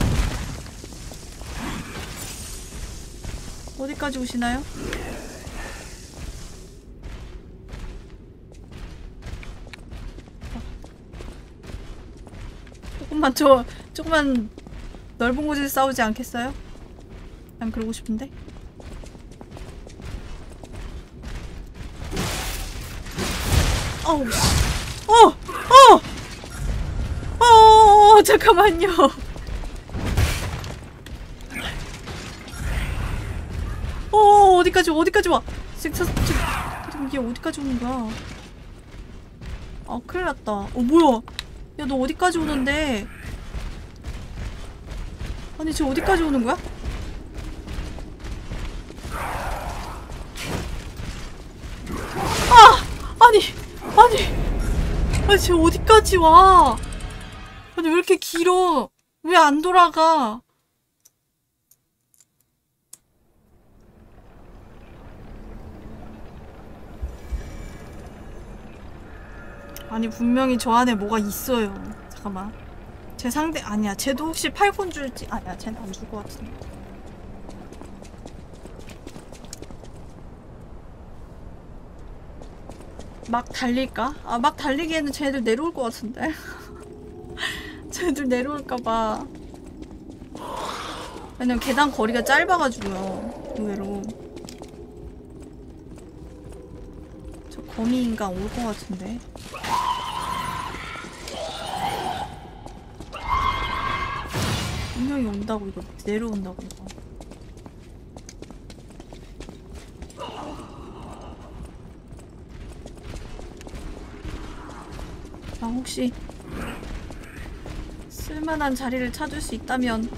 어디까지 오시나요? 조금만 저 조금만 넓은 곳에서 싸우지 않겠어요? 난 그러고 싶은데 어우 씨 어! 어 잠깐만요 어 어디까지 어디까지 와 지금 사 지금 이게 어디까지 오는 거야 아 큰일났다 어 뭐야 야 너 어디까지 오는데 아니 지금 어디까지 오는 거야? 아! 아니 아니 아니 지금 어디까지 와 근데 왜 이렇게 길어? 왜 안 돌아가? 아니 분명히 저 안에 뭐가 있어요 잠깐만 제 상대 아니야 쟤도 혹시 팔콘 줄지 아니야 쟤는 안줄 것 같은데 막 달릴까? 아 막 달리기에는 쟤들 내려올 것 같은데 쟤들 내려올까봐 왜냐면 계단 거리가 짧아가지고요 의외로 저 거미인가 올 것 같은데 분명히 온다고 이거 내려온다고 이거 아 혹시 쓸만한 자리를 찾을 수 있다면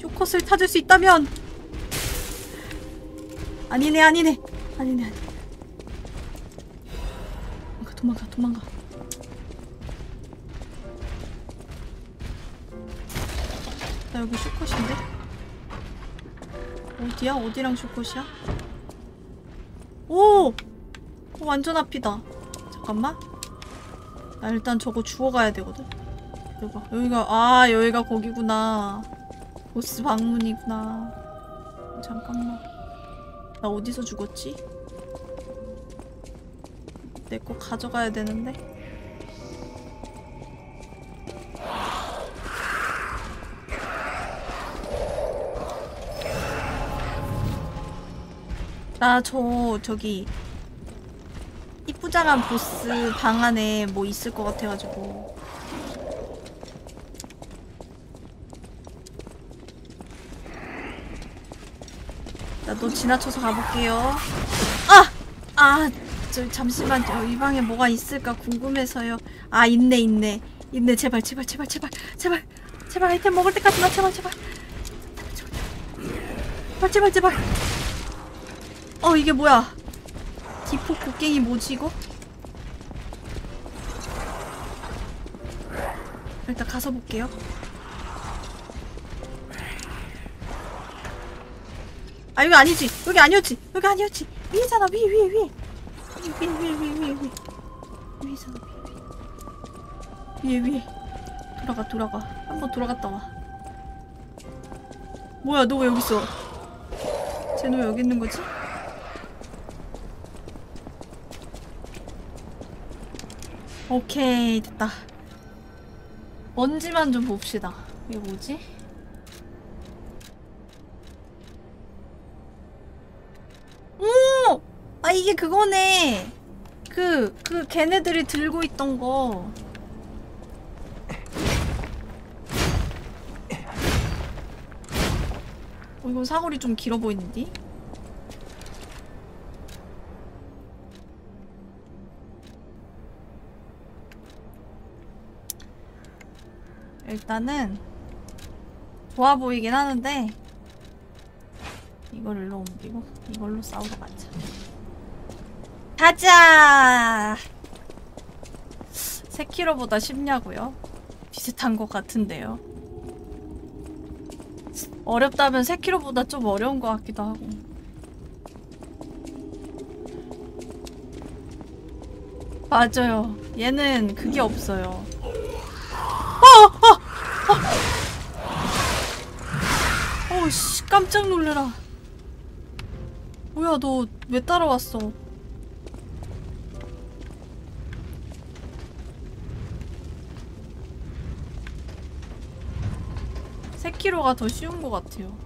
쇼컷을 찾을 수 있다면 아니네 아니네 아니네 아니네 도망가 도망가 나 여기 쇼컷인데? 어디야? 어디랑 쇼컷이야? 오! 오 어, 완전 앞이다 잠깐만 나 일단 저거 주워가야 되거든 여기가 여기가 아 여기가 거기구나 보스 방문이구나 잠깐만 나 어디서 죽었지? 내 거 가져가야 되는데 나 저 저기 이쁘장한 보스 방 안에 뭐 있을 것 같아가지고 또 지나쳐서 가볼게요. 아! 아! 저 잠시만요. 어, 이 방에 뭐가 있을까 궁금해서요. 아, 있네, 있네. 있네. 제발, 제발, 제발, 제발, 제발. 제발 아이템 먹을 때까지만 제발, 제발. 제발, 제발, 제발. 어, 이게 뭐야. 기포 곡괭이 뭐지, 이거? 일단 가서 볼게요. 아 이거 아니지 여기 아니었지 여기 아니었지 위잖아 위 위에 위에 위에 위에 위에 위에 위에 위잖아 위에 위에 위에 돌아가 돌아가 한번 돌아갔다 와 뭐야 너 왜 여기 있어 쟤는 왜 여기 있는 거지? 오케이 됐다 먼지만 좀 봅시다 이게 뭐지? 이게 그거네 그그 그 걔네들이 들고 있던 거 어, 이건 사거리 좀 길어 보이는데? 일단은 좋아 보이긴 하는데 이걸 일로 옮기고 이걸로 싸우러 가자 가자! 3kg보다 쉽냐고요? 비슷한 것 같은데요. 어렵다면 3kg보다 좀 어려운 것 같기도 하고. 맞아요. 얘는 그게 없어요. 어! 어! 어! 씨, 깜짝 놀래라. 뭐야, 너 왜 따라왔어? 3kg가 더 쉬운 것 같아요.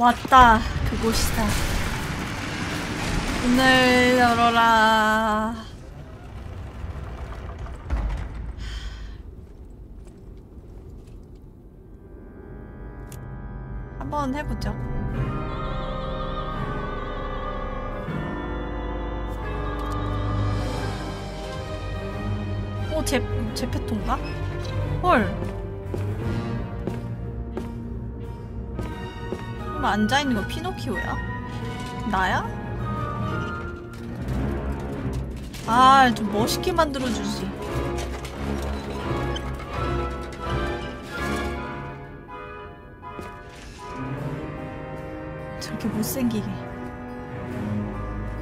왔다 그곳이다 오늘 열어라 한번 해보죠 어, 제, 제페토가 헐. 이거 앉아있는 거 피노키오야? 나야? 아, 좀 멋있게 만들어주지. 저렇게 못생기게.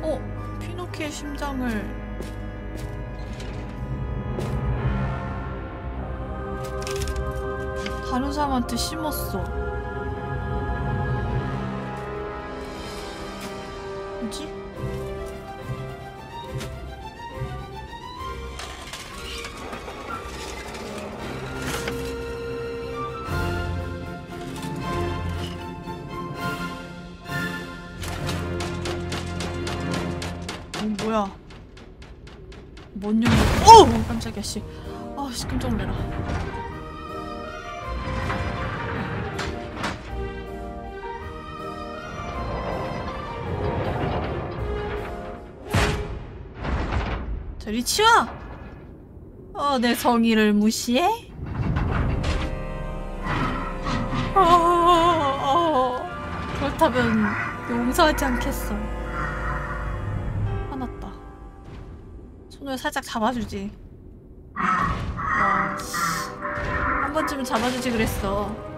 어, 피노키의 심장을 사람한테 심었어 뭐지? 어, 뭐야 뭔 년이 오! 어! 깜짝이야 씨 아씨 깜짝 놀래라 이 치워! 어, 내 성의를 무시해? 어, 어, 어, 그렇다면 용서하지 않겠어. 화났다. 손을 살짝 잡아주지. 어, 한 번쯤은 잡아주지 그랬어.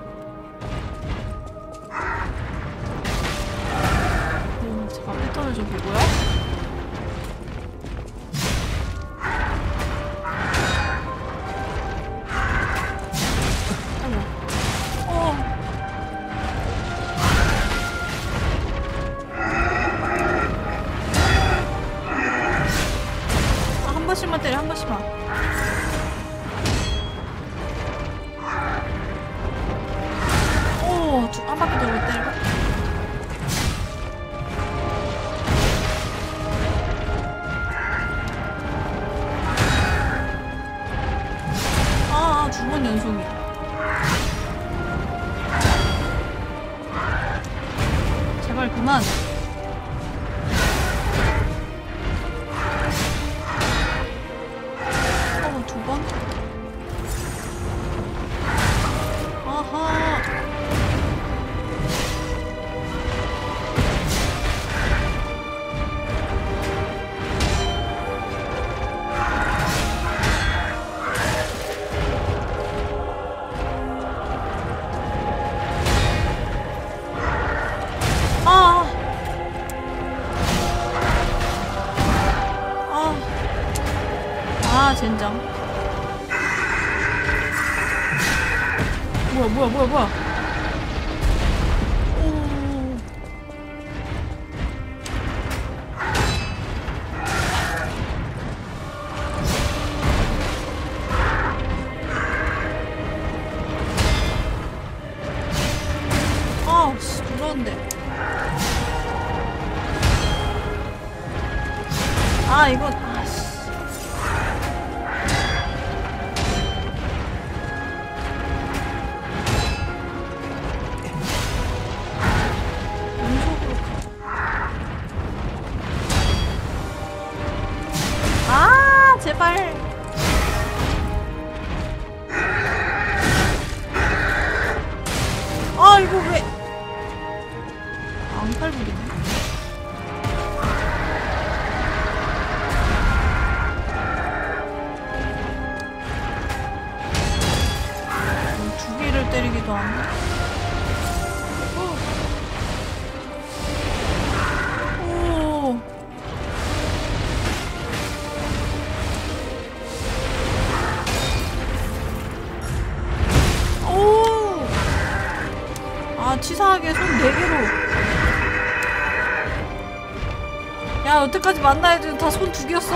걔네까지 만나야 돼. 다손 두 개였어.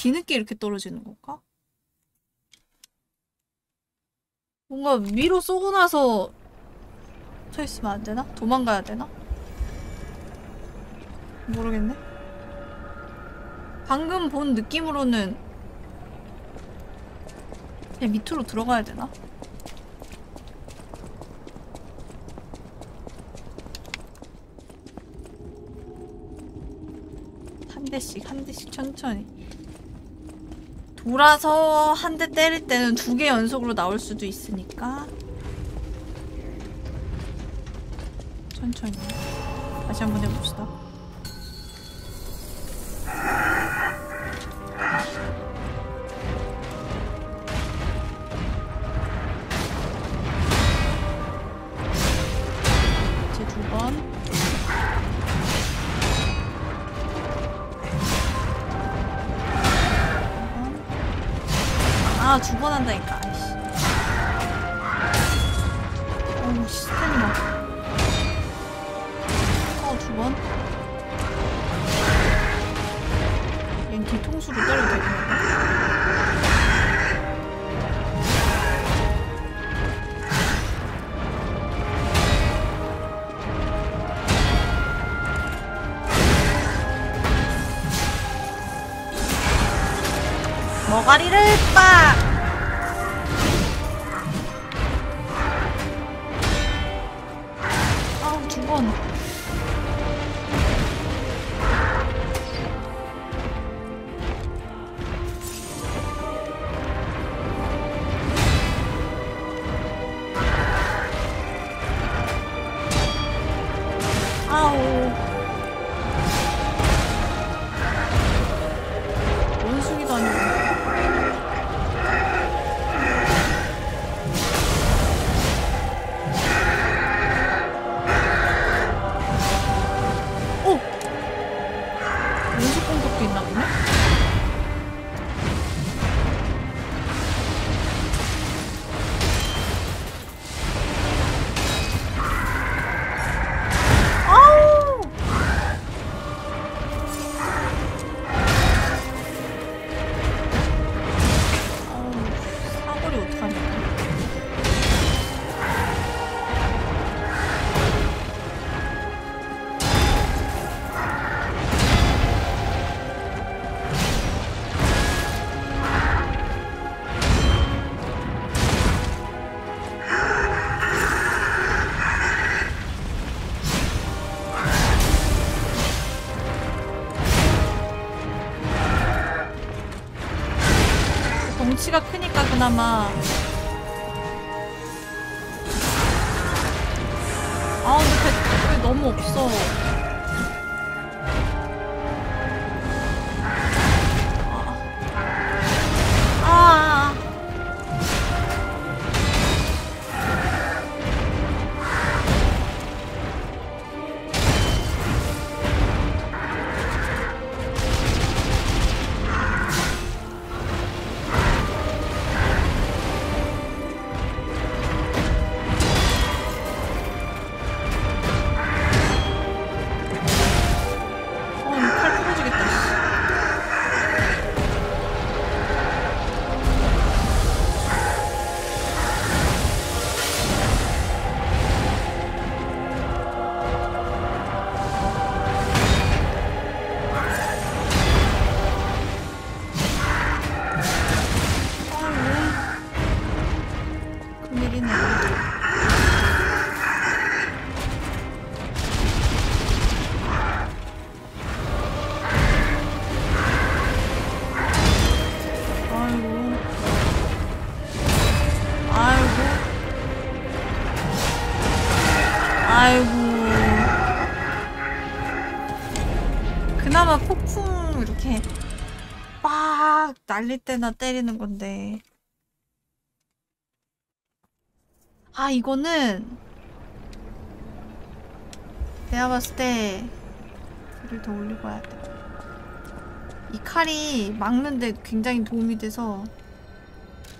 뒤늦게 이렇게 떨어지는 건가? 뭔가 위로 쏘고 나서 서 있으면 안 되나? 도망가야 되나? 모르겠네. 방금 본 느낌으로는 그냥 밑으로 들어가야 되나? 한 대씩 한 대씩 천천히 돌아서 한 대 때릴 때는 두 개 연속으로 나올 수도 있으니까 那么。 이거는 내가 봤을 때불를더 올리고 와야 돼. 이 칼이 막는데 굉장히 도움이 돼서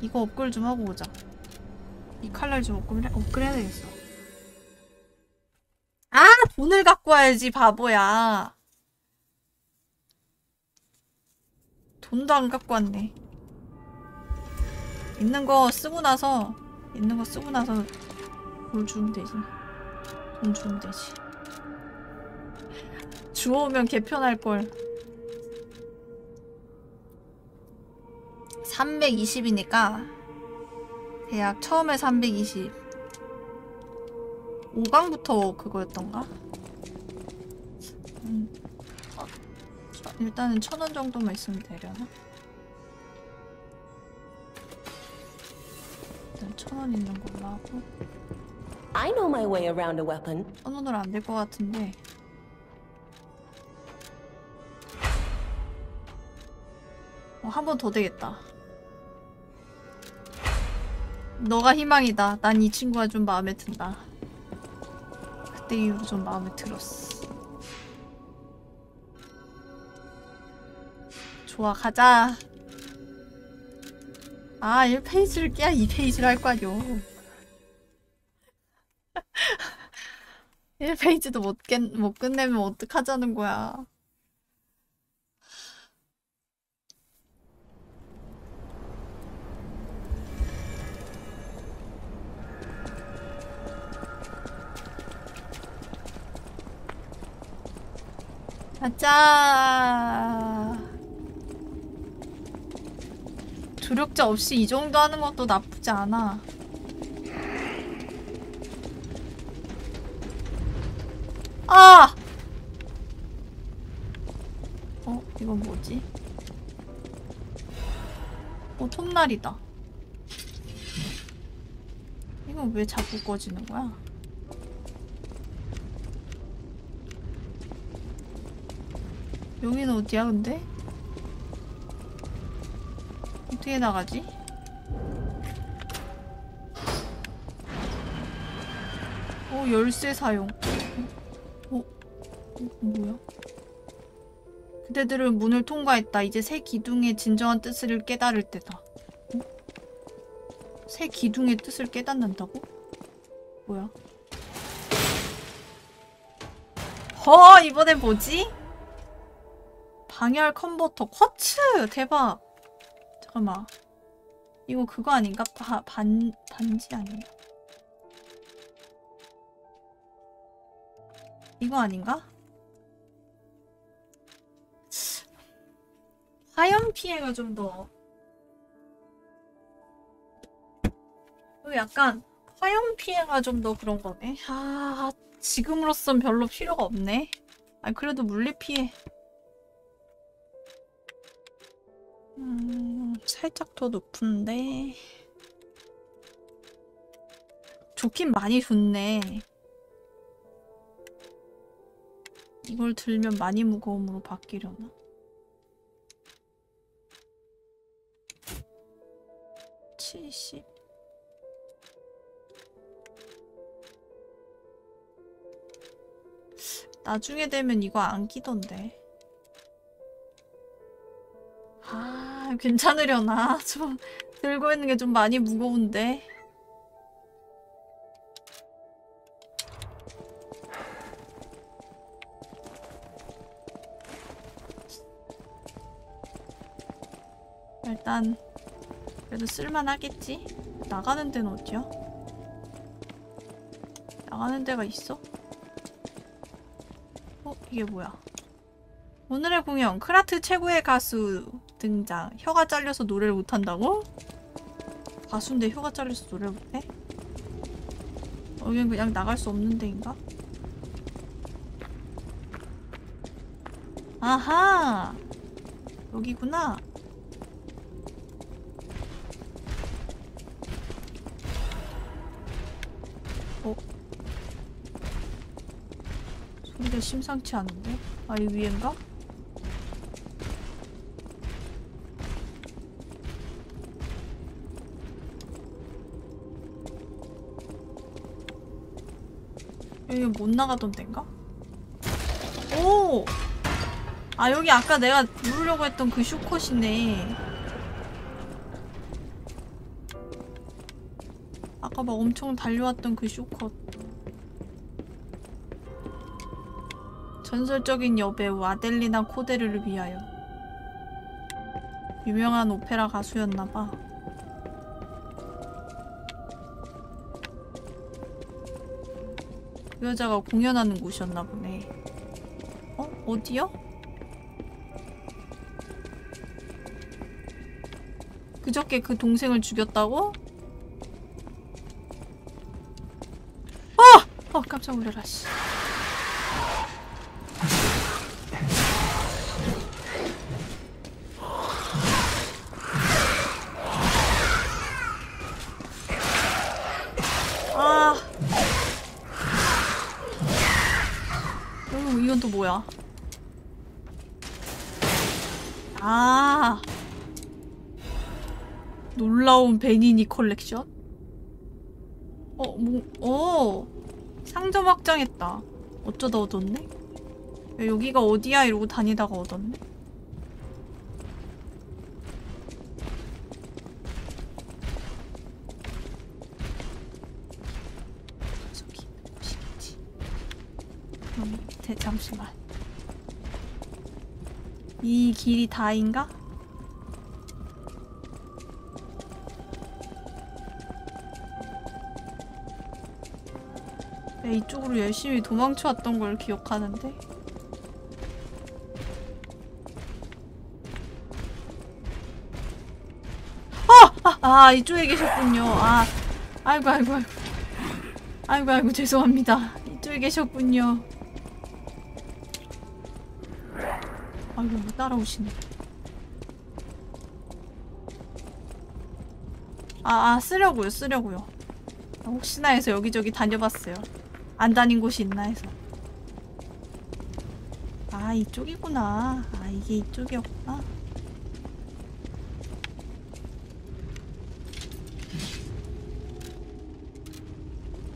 이거 업글 좀 하고 오자. 이 칼날 좀 업글, 업글 해야 되겠어. 아! 돈을 갖고 와야지 바보야. 돈도 안 갖고 왔네. 있는 거 쓰고 나서 있는 거 쓰고 나서 뭘 주면 되지 돈 주면 되지 주워오면 개편할걸 320이니까 대학 처음에 320 5강부터 그거였던가? 음. 일단은 천원 정도만 있으면 되려나? 천원 있는 걸로 하고 I know my way around a weapon. 천원으안될것 같은데 어, 한 번 더 되겠다 너가 희망이다 난 이 친구가 좀 마음에 든다 그때 이후로 좀 마음에 들었어 좋아 가자 아, 1페이지를 깨야 2페이지를 할 거요. 1페이지도 못, 깨, 못 끝내면 어떡하자는 거야. 가자. 조력자 없이 이 정도 하는 것도 나쁘지 않아. 아! 어? 이건 뭐지? 어, 톱날이다. 이건 왜 자꾸 꺼지는 거야? 여기는 어디야, 근데? 어떻게 나가지? 어 열쇠 사용 어? 어, 어? 뭐야? 그대들은 문을 통과했다. 이제 새 기둥의 진정한 뜻을 깨달을 때다. 어? 새 기둥의 뜻을 깨닫는다고? 뭐야? 허! 이번엔 뭐지? 방열 컨버터 쿼츠! 대박! 잠깐만. 이거 그거 아닌가? 바, 반, 반지 아닌가? 이거 아닌가? 화염 피해가 좀 더. 약간 화염 피해가 좀 더 그런 거네. 아, 지금으로선 별로 필요가 없네. 아, 그래도 물리 피해. 음, 살짝 더 높은데 좋긴 많이 좋네 이걸 들면 많이 무거움으로 바뀌려나? 70 나중에 되면 이거 안 끼던데 괜찮으려나? 좀 들고 있는 게 좀 많이 무거운데. 일단 그래도 쓸만하겠지? 나가는 데는 어디야? 나가는 데가 있어? 어? 이게 뭐야? 오늘의 공연 크라트 최고의 가수 등장 혀가 잘려서 노래를 못한다고? 가수인데 혀가 잘려서 노래를 못해? 어, 여긴 그냥 나갈 수 없는 데인가? 아하! 여기구나 어? 소리가 심상치 않은데? 아 이 위엔가? 여긴 못 나가던 데인가? 오! 아 여기 아까 내가 누르려고 했던 그 슈컷이네 아까 막 엄청 달려왔던 그 슈컷 전설적인 여배우 아델리나 코데르를 위하여 유명한 오페라 가수였나봐 여자가 공연하는 곳이었나 보네. 어? 어디요? 그저께 그 동생을 죽였다고? 어! 어 깜짝 놀래라 씨. 베니니 컬렉션? 어, 뭐, 어! 상점 확장했다. 어쩌다 얻었네? 여기가 어디야? 이러고 다니다가 얻었네? 저기, 보시겠지. 음, 잠시만. 이 길이 다인가? 이쪽으로 열심히 도망쳐왔던 걸 기억하는데 어! 아, 아 이쪽에 계셨군요 아 아이고 아이고 아이고 아이고 아이고 죄송합니다 이쪽에 계셨군요 아이고 따라오시네 아, 아 쓰려고요 쓰려고요 아, 혹시나 해서 여기저기 다녀봤어요 안 다닌 곳이 있나 해서 아 이쪽이구나 아 이게 이쪽이었구나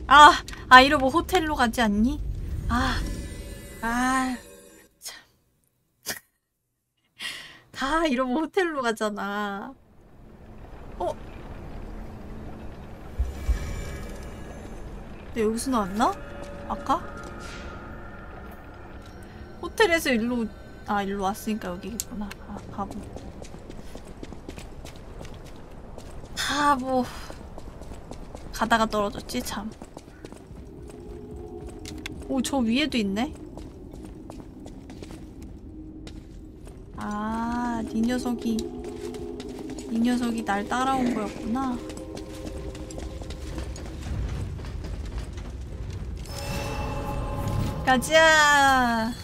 아! 아 이러고 호텔로 가지 않니? 아! 아! 참. 다 이러고 호텔로 가잖아 어? 근데 여기서 나왔나? 아까? 호텔에서 일로 아 일로 왔으니까 여기겠구나 아 바보 바보 가다가 떨어졌지 참 오 저 위에도 있네 아니 녀석이 니 녀석이 날 따라온 거였구나 再见。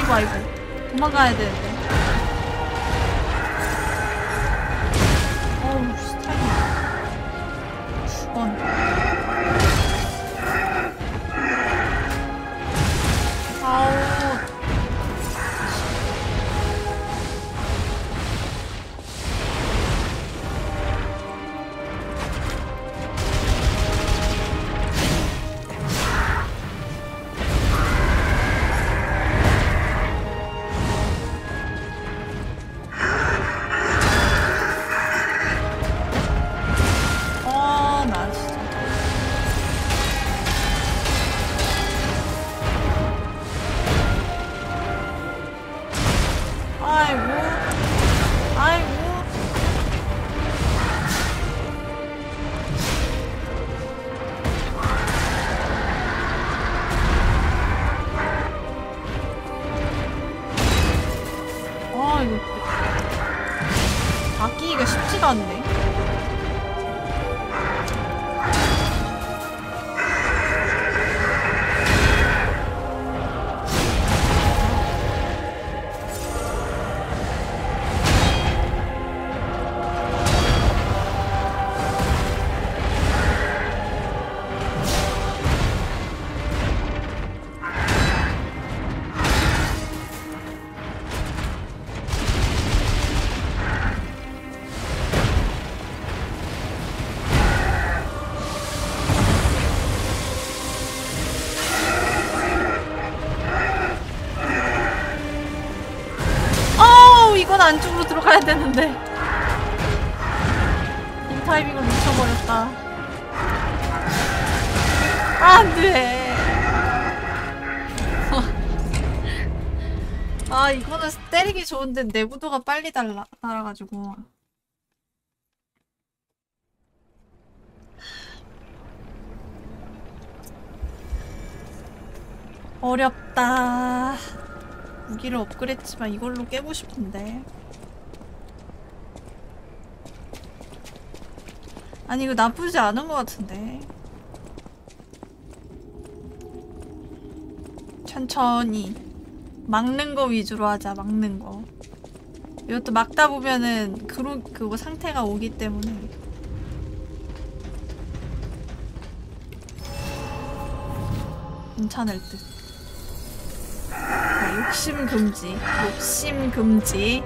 아이고 아이고 도망가야 돼 가야 되는데 이 타이밍을 놓쳐버렸다 안돼 아 이거는 때리기 좋은데 내부도가 빨리 달라 달아가지고 어렵다 무기를 업그레이드지만 이걸로 깨고 싶은데 아니 이거 나쁘지 않은 것 같은데 천천히 막는 거 위주로 하자 막는 거 이것도 막다 보면은 그러, 그거 상태가 오기 때문에 괜찮을 듯 욕심 금지 욕심 금지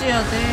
得。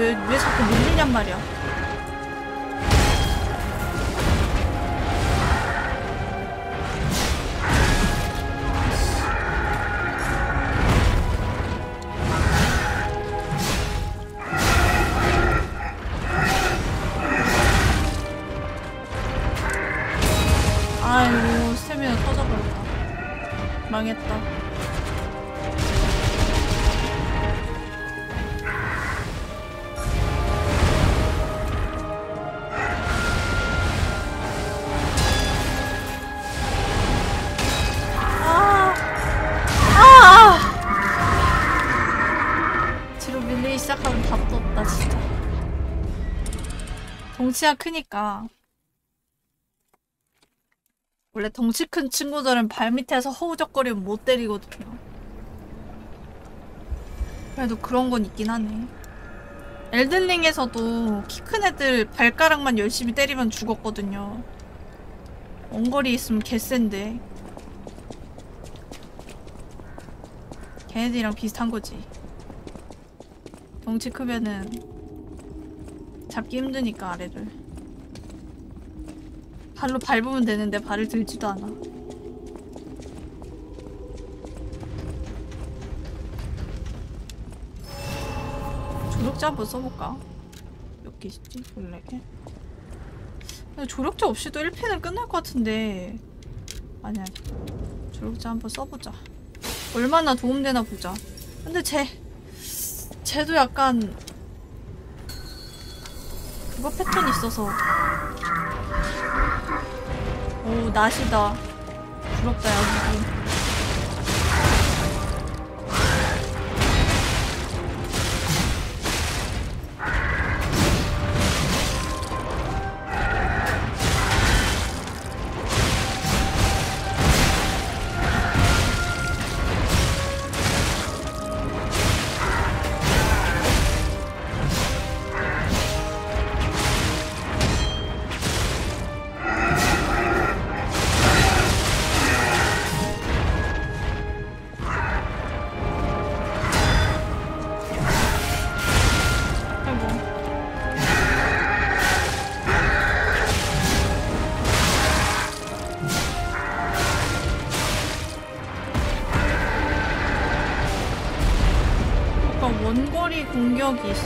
왜, 왜 자꾸 밀리냔 말이야. 덩치가 크니까 원래 덩치 큰 친구들은 발밑에서 허우적거리면 못 때리거든요 그래도 그런 건 있긴 하네 엘든링에서도 키 큰 애들 발가락만 열심히 때리면 죽었거든요 원거리 있으면 개센데 걔네들이랑 비슷한 거지 덩치 크면은 잡기 힘드니까 아래를 발로 밟으면 되는데 발을 들지도 않아 조력자 한번 써볼까? 몇개씩지 블랙에 근데 조력자 없이도 1핀을 끝날 것 같은데 아니야 조력자 한번 써보자 얼마나 도움되나 보자 근데 쟤 쟤도 약간 디바 패턴 이 있어서 오 낫이다 부럽다 여기 기시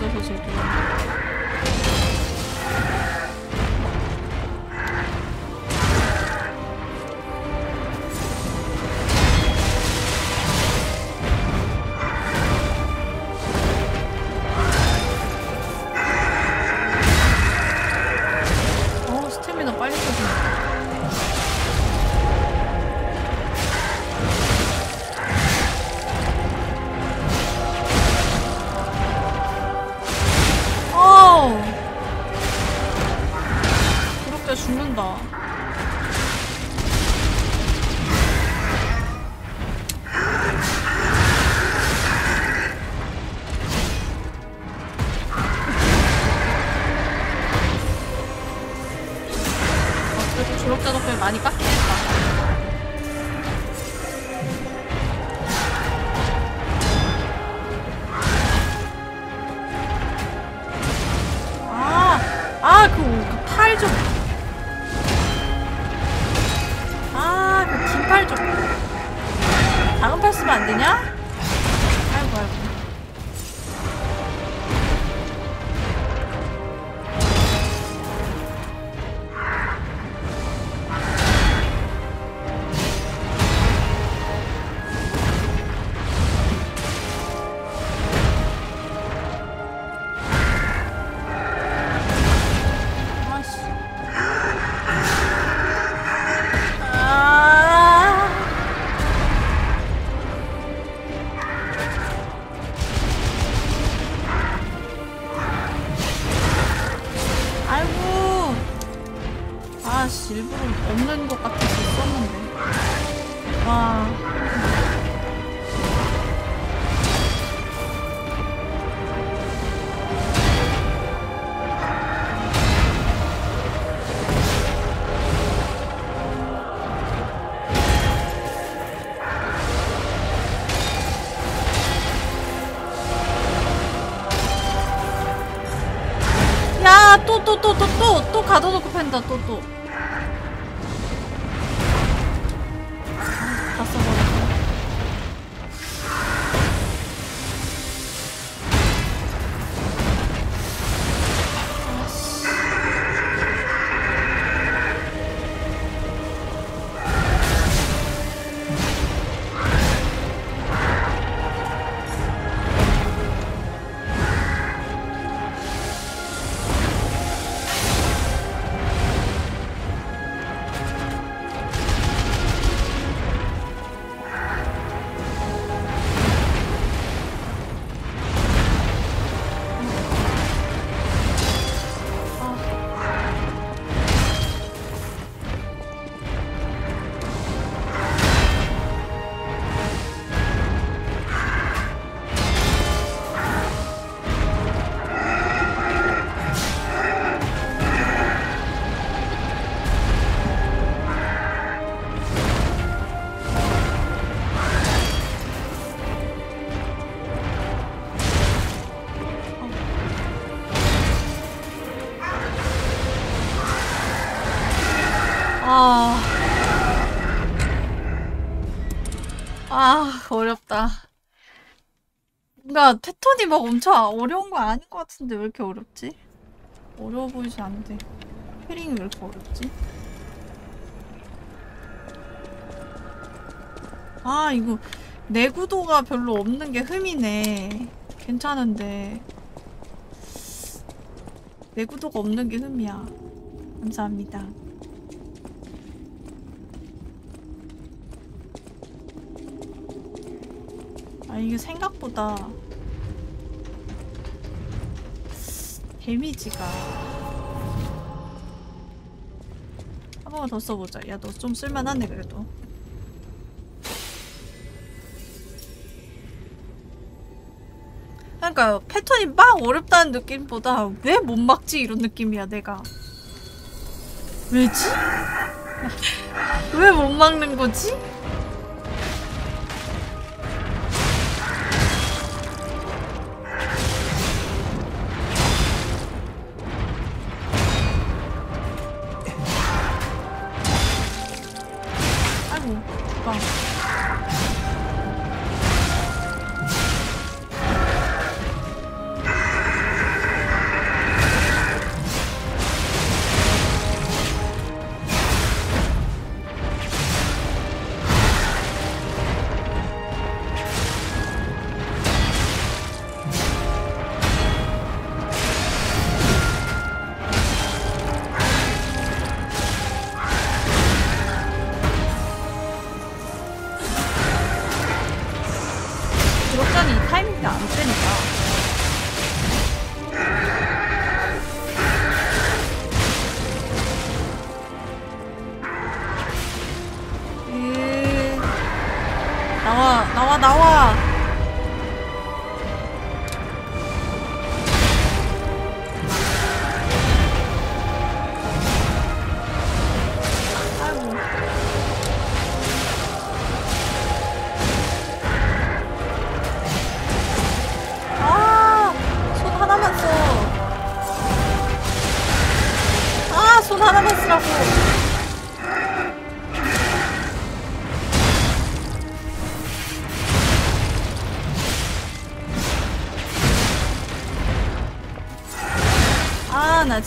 だトト 은근히 막 엄청 어려운 거 아닌 것 같은데 왜 이렇게 어렵지? 어려워 보이지 않는데 힐링이 왜 이렇게 어렵지? 아 이거 내구도가 별로 없는 게 흠이네 괜찮은데 내구도가 없는 게 흠이야 감사합니다 아 이게 생각보다 데미지가 한 번만 더 써보자 야 너 좀 쓸만하네 그래도 그러니까 패턴이 막 어렵다는 느낌보다 왜 못 막지 이런 느낌이야 내가 왜지? 왜 못 막는 거지?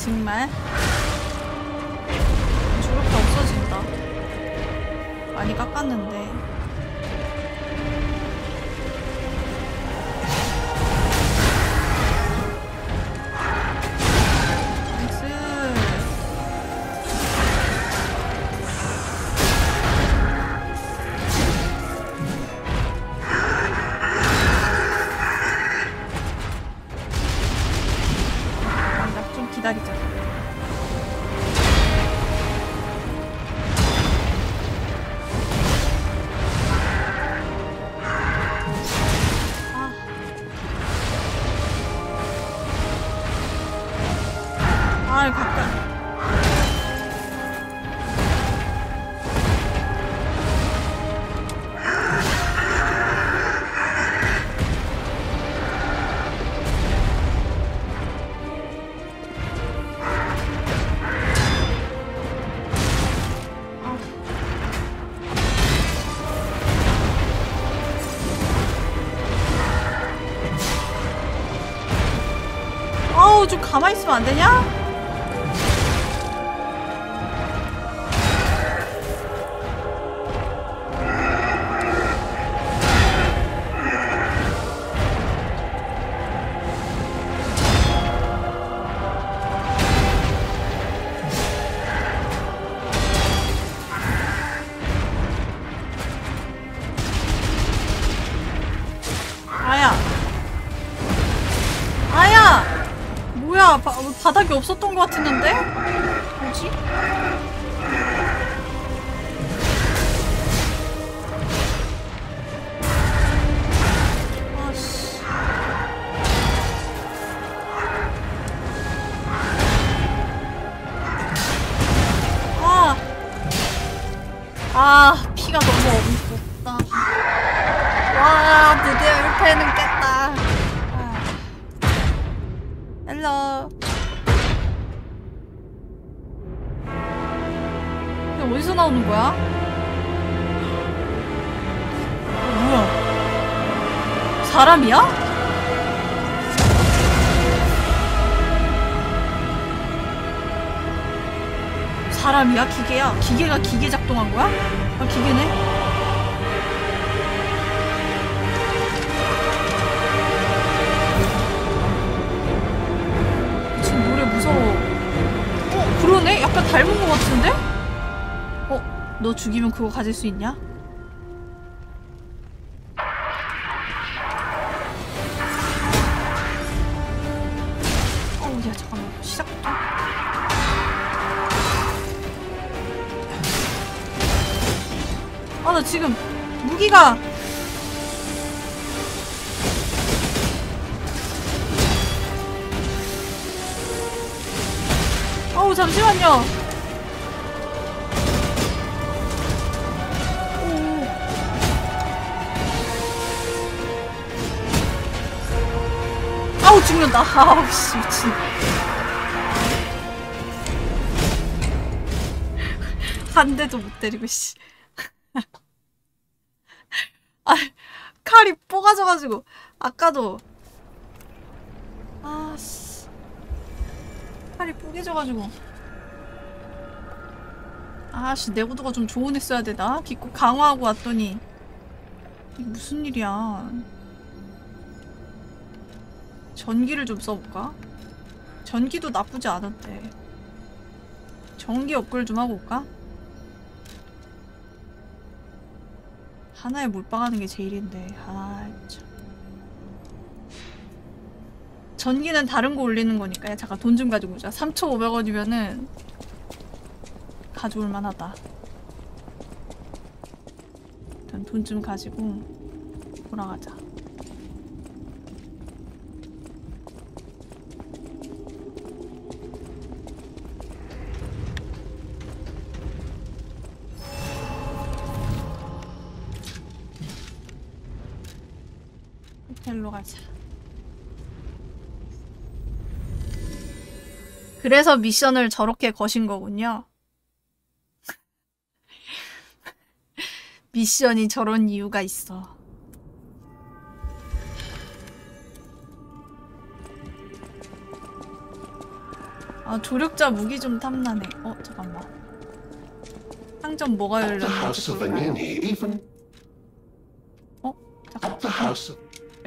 你们。 가만히 있으면 안 되냐? 없었던 것 같았는데? 그거 가질 수 있냐? 쏜다 아우씨 미친 한 대도 못 때리고 씨 아, 칼이 뽀가져가지고 아까도 아씨 칼이 뽀개져가지고 아씨 내구도가 좀 좋은 했어야 되나? 기껏 강화하고 왔더니 이게 무슨 일이야 전기를 좀 써볼까? 전기도 나쁘지 않았대. 전기 업글 좀 하고 올까? 하나에 몰빵하는 게 제일인데 아 참. 전기는 다른 거 올리는 거니까 야 잠깐 돈 좀 가지고 오자 3,500원이면은 가져올 만하다 일단 돈 좀 가지고 돌아가자 일로 가자. 그래서 미션을 저렇게 거신 거군요. 미션이 저런 이유가 있어. 아 조력자 무기 좀 탐나네. 어 잠깐만. 상점 뭐가 열렸나 어? 잠깐.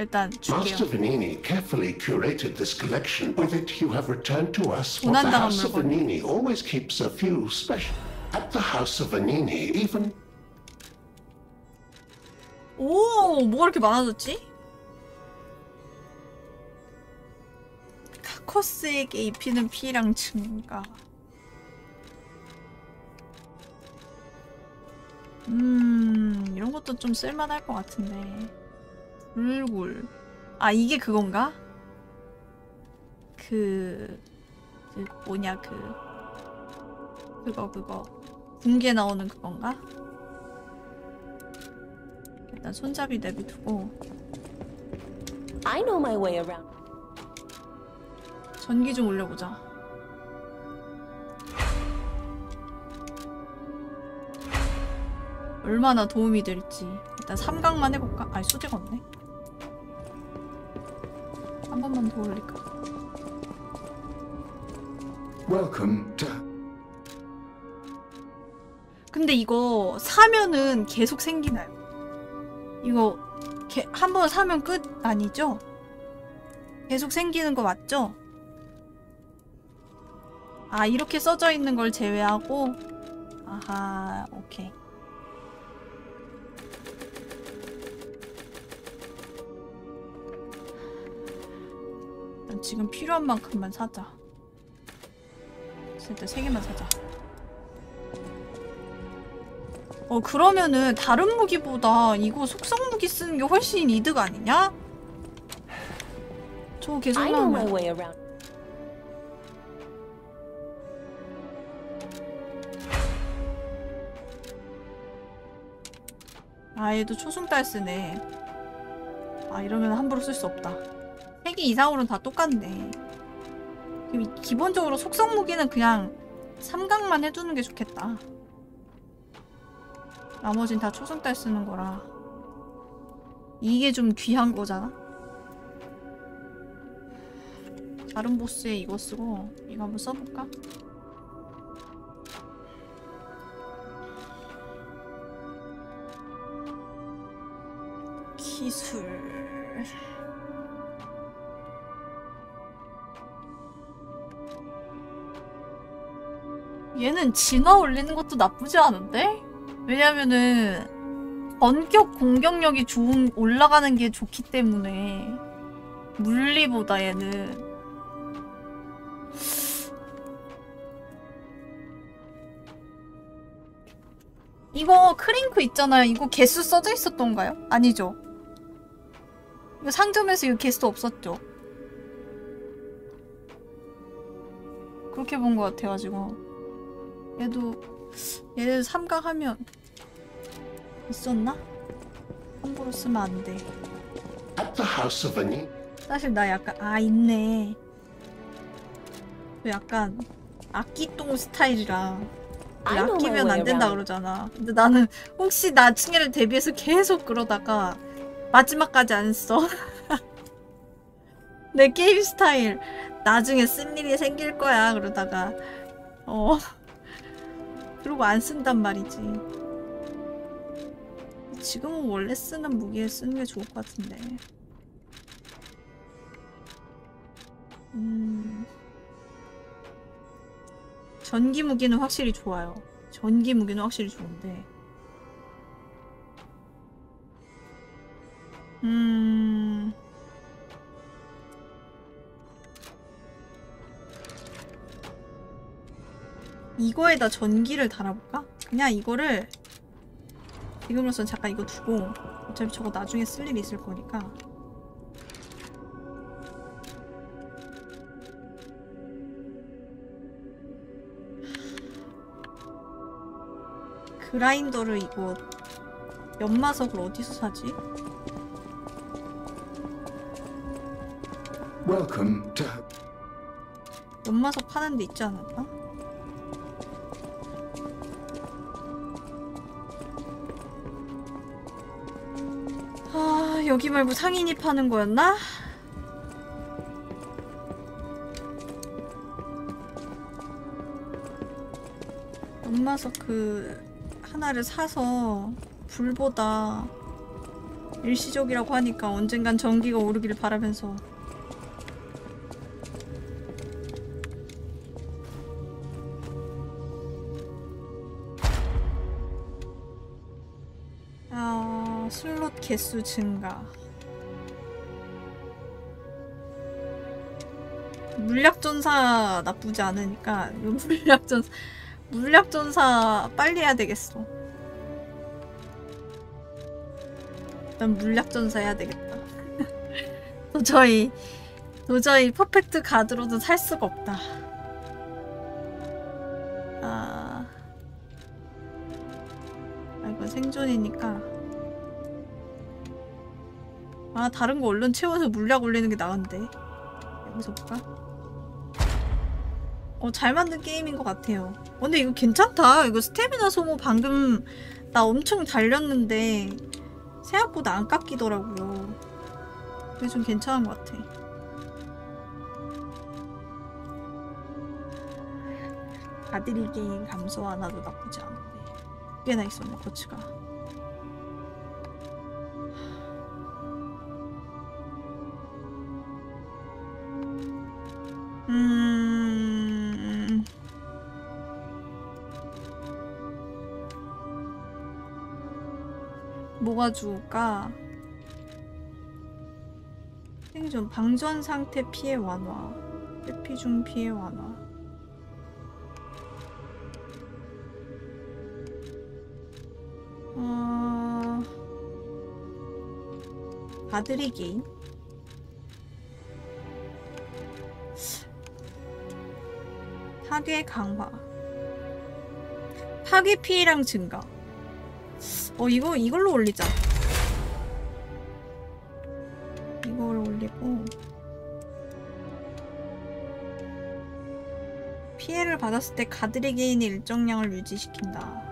일단 줄게요. Master
Vanini carefully curated this collection. With it, you have returned to us what the House of Vanini always keeps a few special. At the House of Vanini, even.
오, 뭐가 이렇게 많아졌지? 카커스에게 입히는 피랑 증가. 음, 이런 것도 좀 쓸만할 것 같은데. 불굴 아 이게 그건가? 그... 그 뭐냐 그 그거 그거 붕괴 나오는 그건가? 일단 손잡이 내비두고 I know my way around. 전기 좀 올려보자 얼마나 도움이 될지 일단 삼각만 해볼까? 아니 수제가 없네 한 번만 더 올릴까?
Welcome to...
근데 이거 사면은 계속 생기나요? 이거 한 번 사면 끝 아니죠? 계속 생기는 거 맞죠? 아 이렇게 써져 있는 걸 제외하고 아하 오케이 지금 필요한 만큼만 사자 진짜 세 개만 사자 어 그러면은 다른 무기보다 이거 속성 무기 쓰는 게 훨씬 이득 아니냐? 저거 계속 나오면 아 얘도 초승달 쓰네 아 이러면 함부로 쓸 수 없다 세개 이상으로는 다 똑같네 기본적으로 속성 무기는 그냥 삼각만 해두는 게 좋겠다 나머진 다 초승달 쓰는 거라 이게 좀 귀한 거잖아 다른 보스에 이거 쓰고 이거 한번 써볼까? 기술... 얘는 진화 올리는 것도 나쁘지 않은데? 왜냐면은 원격 공격력이 좋은 올라가는 게 좋기 때문에 물리보다 얘는 이거 크링크 있잖아요. 이거 개수 써져 있었던가요? 아니죠. 이거 상점에서 이거 개수 없었죠. 그렇게 본 것 같아가지고. 얘도 얘네 삼각 하면 있었나? 함부로 쓰면 안 돼. 사실 나 약간 아 있네. 약간 악기똥 스타일이라
아끼면 안 된다
그러잖아. 근데 나는 혹시 나중에를 대비해서 계속 그러다가 마지막까지 안 써. 내 게임 스타일 나중에 쓸 일이 생길 거야 그러다가 어. 그리고 안 쓴단 말이지. 지금은 원래 쓰는 무기에 쓰는 게 좋을 것 같은데. 음. 전기 무기는 확실히 좋아요. 전기 무기는 확실히 좋은데. 음. 이거에다 전기를 달아볼까? 그냥 이거를 지금으로선 잠깐 이거 두고 어차피 저거 나중에 쓸 일이 있을 거니까 그라인더를 이거 연마석을 어디서 사지?
Welcome to...
연마석 파는 데 있지 않았나? 여기 말고 상인이 파는 거였나? 엄마서그 하나를 사서 불보다 일시적이라고 하니까 언젠간 전기가 오르기를 바라면서 개수 증가 물약전사 나쁘지 않으니까 요 물약전사 물약전사 빨리 해야 되겠어 일단 물약전사 해야 되겠다 도저히 도저히 퍼펙트 가드로도 살 수가 없다 아... 아 이건 생존이니까 아 다른 거 얼른 채워서 물약 올리는 게 나은데 여기서 볼까? 어, 잘 만든 게임인 것 같아요. 어, 근데 이거 괜찮다. 이거 스태미나 소모 방금 나 엄청 달렸는데 생각보다 안 깎이더라고요. 그게 좀 괜찮은 것 같아. 아들이 게임 감소 하나도 나쁘지 않은데 꽤나 있었네, 코치가 음, 음, 음... 뭐가 좋을까? 생존 방전 상태 피해 완화 회피 중 피해 완화 어... 바드리 게임? 파괴 강화 파괴 피해량 증가 어 이거 이걸로 올리자 이걸 올리고 피해를 받았을 때가드레 게인이 일정량을 유지시킨다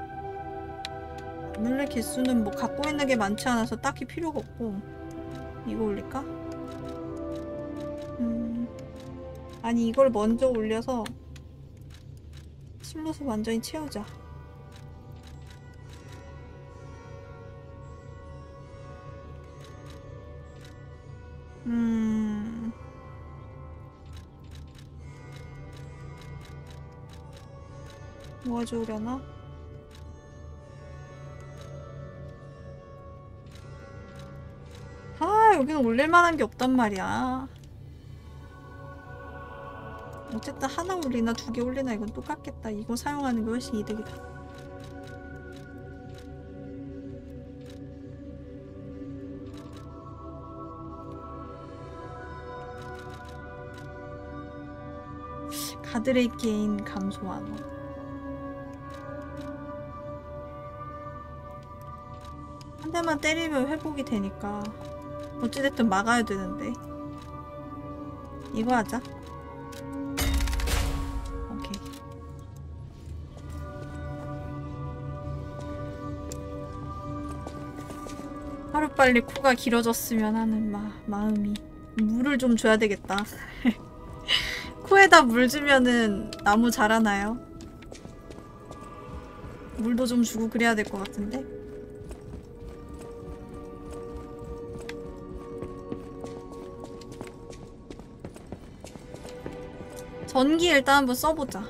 물레 개수는 뭐 갖고 있는 게 많지 않아서 딱히 필요가 없고 이거 올릴까? 음 아니 이걸 먼저 올려서 슬롯을 완전히 채우자 음... 뭐가 좋으려나? 아 여기는 올릴만한 게 없단 말이야 어쨌든 하나 올리나 두 개 올리나 이건 똑같겠다. 이거 사용하는 게 훨씬 이득이다. 가드레이 게인 감소 완화 한 대만 때리면 회복이 되니까 어찌됐든 막아야 되는데 이거 하자 빨리 코가 길어졌으면 하는 마, 마음이 물을 좀 줘야 되겠다 코에다 물 주면은 나무 자라나요? 물도 좀 주고 그래야 될 것 같은데? 전기 일단 한번 써보자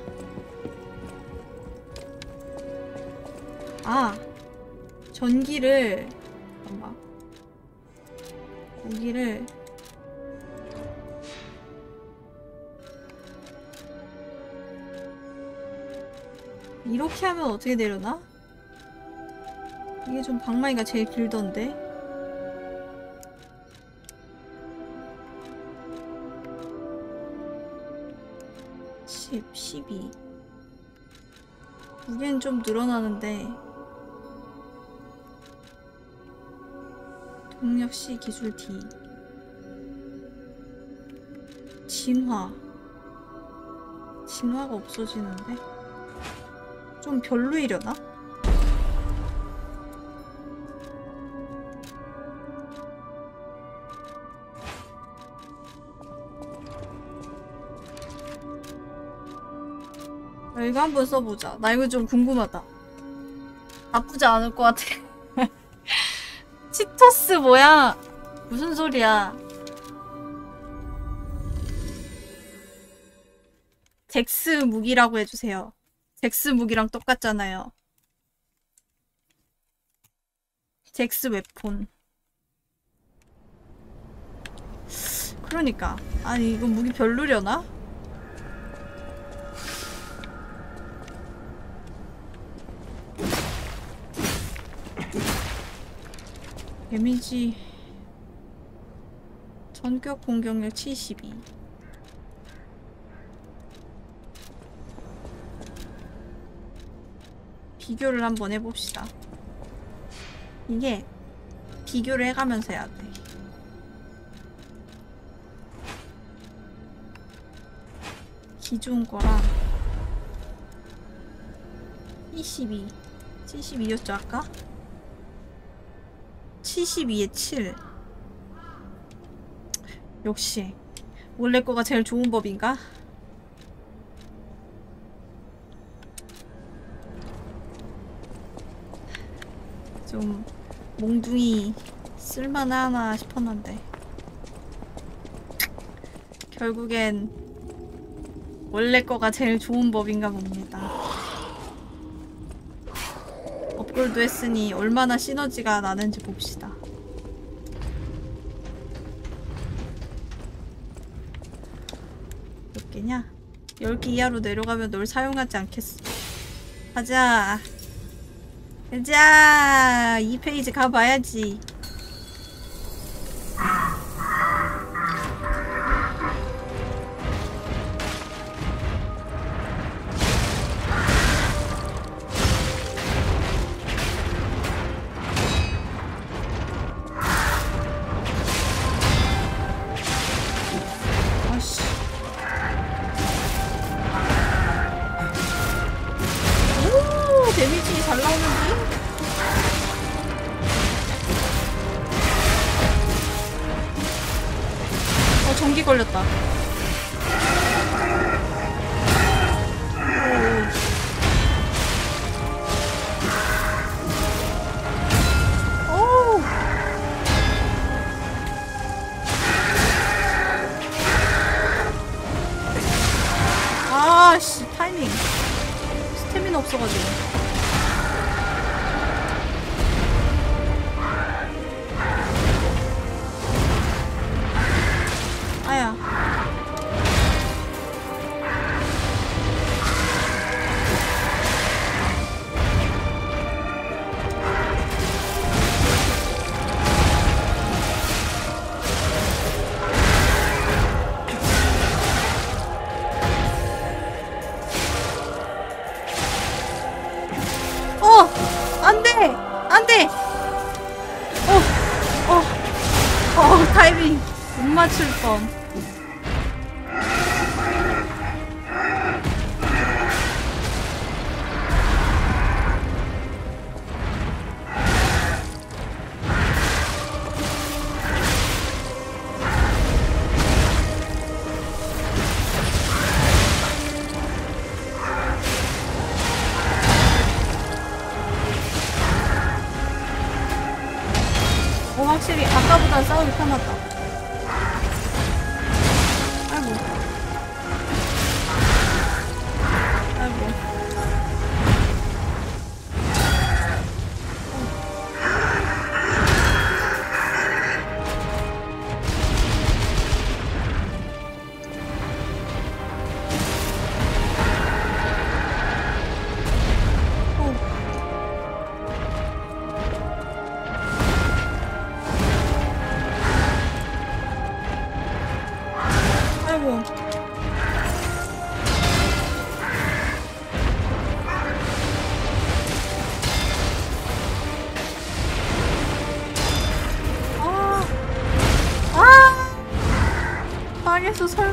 아 전기를 여기를 이렇게 하면 어떻게 내려나? 이게 좀 방망이가 제일 길던데 십, 십이. 무게는 좀 늘어나는데 동력시 기술 D 진화 진화가 없어지는데? 좀 별로이려나? 나 아, 이거 한번 써보자 나 이거 좀 궁금하다 나쁘지 않을 것 같아 뭐야? 무슨 소리야? 잭스 무기라고 해주세요. 잭스 무기랑 똑같잖아요. 잭스 웹폰. 그러니까. 아니 이거 무기 별로려나? 데미지 전격 공격력 72 비교를 한번 해봅시다 이게 비교를 해가면서 해야 돼 기존 거랑 22 72였죠 아까? 72에 7 역시 원래 거가 제일 좋은 법인가? 좀 몽둥이 쓸만하나 싶었는데 결국엔 원래 거가 제일 좋은 법인가 봅니다 롤도 했으니 얼마나 시너지가 나는지 봅시다. 몇 개냐? 10개 이하로 내려가면 널 사용하지 않겠어. 가자. 가자! 2페이지 가봐야지. 哦，妈妈。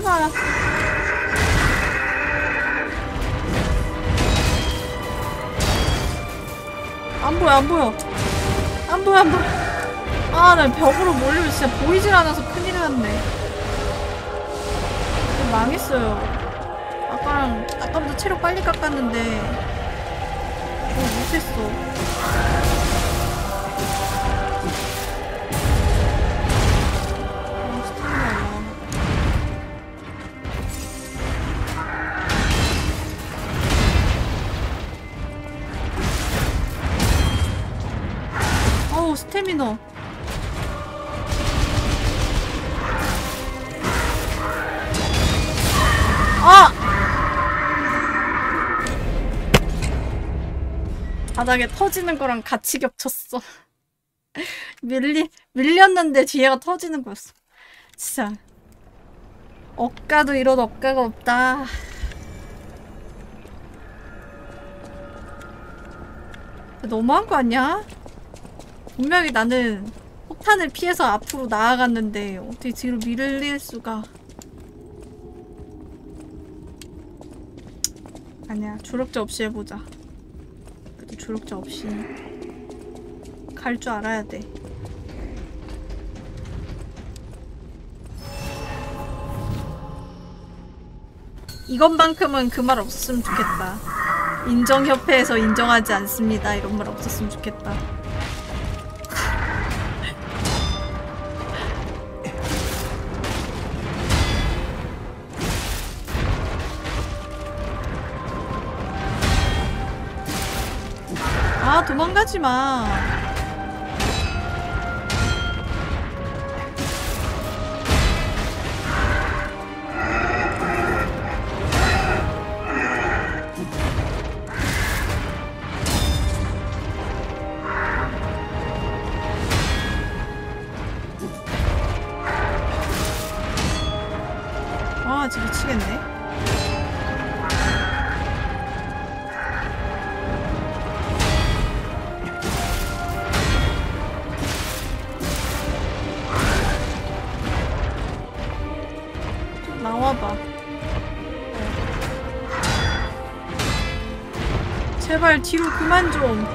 줄알안 보여, 안 보여. 안 보여, 안 보여. 아, 나 벽으로 몰리면 진짜 보이질 않아서 큰일 났네. 망했어요. 아까랑, 아까보다 체력 빨리 깎았는데. 바닥에 터지는 거랑 같이 겹쳤어. 밀리, 밀렸는데 뒤에가 터지는 거였어. 진짜. 억가도 이런 억가가 없다. 너무한 거 아니야? 분명히 나는 폭탄을 피해서 앞으로 나아갔는데 어떻게 뒤로 밀릴 수가 아니야 졸업자 없이 해보자 조력자 없이 갈 줄 알아야 돼 이것만큼은 그 말 없었으면 좋겠다 인정협회에서 인정하지 않습니다 이런 말 없었으면 좋겠다 하지마 제발 뒤로 그만 좀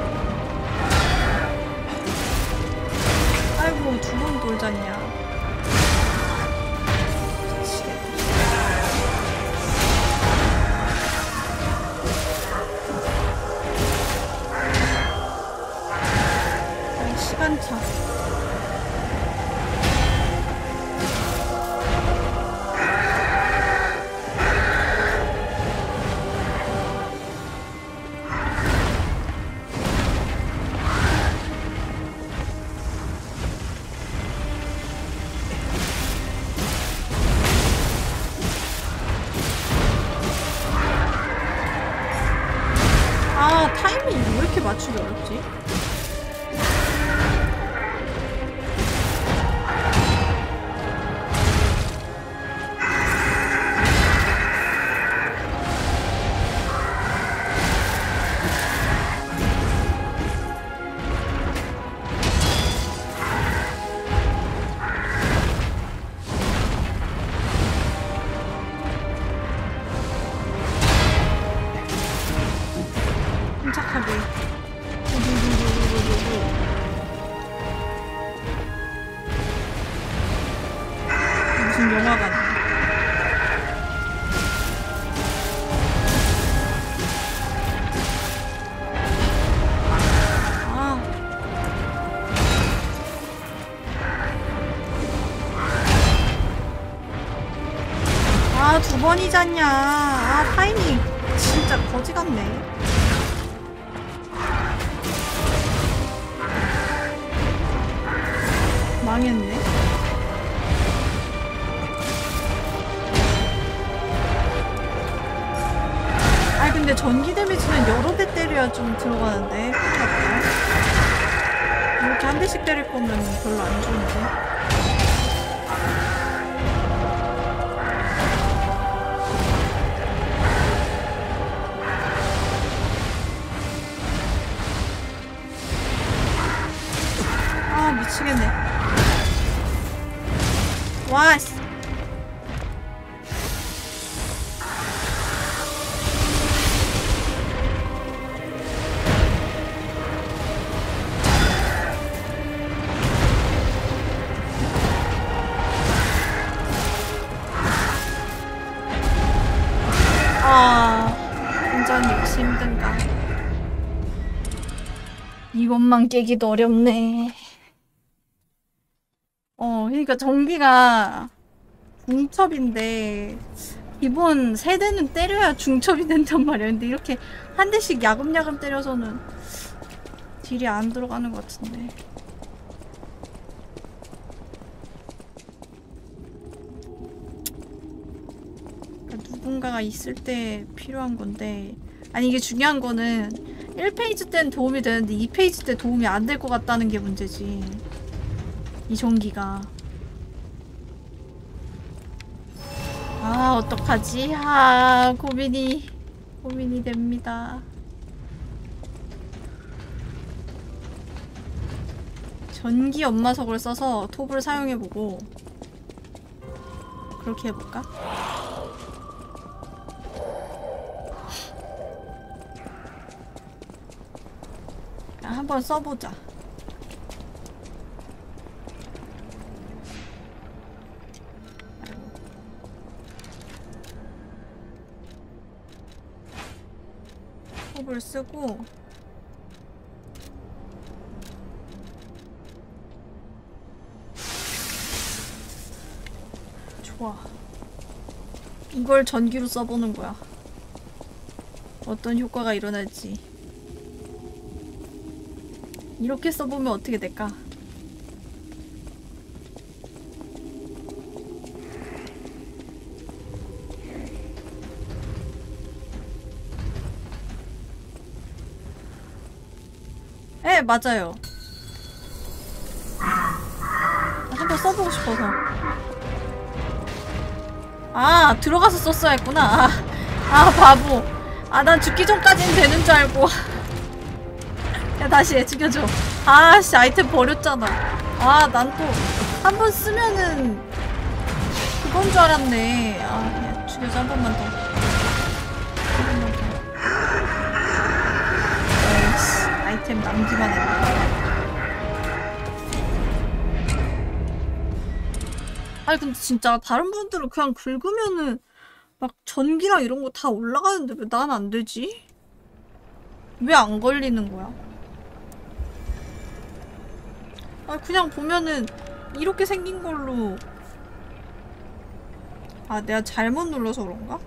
잤냐 아 타이밍 진짜 거지 같네 이것만 깨기도 어렵네. 어, 그러니까 전기가 중첩인데 이번 세 대는 때려야 중첩이 된단 말이야. 근데 이렇게 한 대씩 야금야금 때려서는 딜이 안 들어가는 것 같은데. 그러니까 누군가가 있을 때 필요한 건데 아니 이게 중요한 거는 1페이지 때는 도움이 되는데 2페이지 때 도움이 안 될 것 같다는 게 문제지 이전기가아 어떡하지 아 고민이 고민이 됩니다 전기 엄마석을 써서 톱을 사용해보고 그렇게 해볼까? 한번 써보자 컵을 쓰고 좋아 이걸 전기로 써보는 거야 어떤 효과가 일어날지 이렇게 써보면 어떻게 될까? 예, 맞아요. 한번 써보고 싶어서. 아, 들어가서 썼어야 했구나. 아, 아 바보. 아, 난 죽기 전까지는 되는 줄 알고. 야 다시 죽여줘 아 씨 아이템 버렸잖아 아 난 또 한 번 쓰면은 그건 줄 알았네 아 야, 죽여줘 한 번만 더 에이씨 어, 아이템 남기만 했네 아니 근데 진짜 다른 분들은 그냥 긁으면은 막 전기랑 이런 거 다 올라가는데 왜 난 안 되지? 왜 안 걸리는 거야? 아 그냥 보면은 이렇게 생긴 걸로 아 내가 잘못 눌러서 그런가?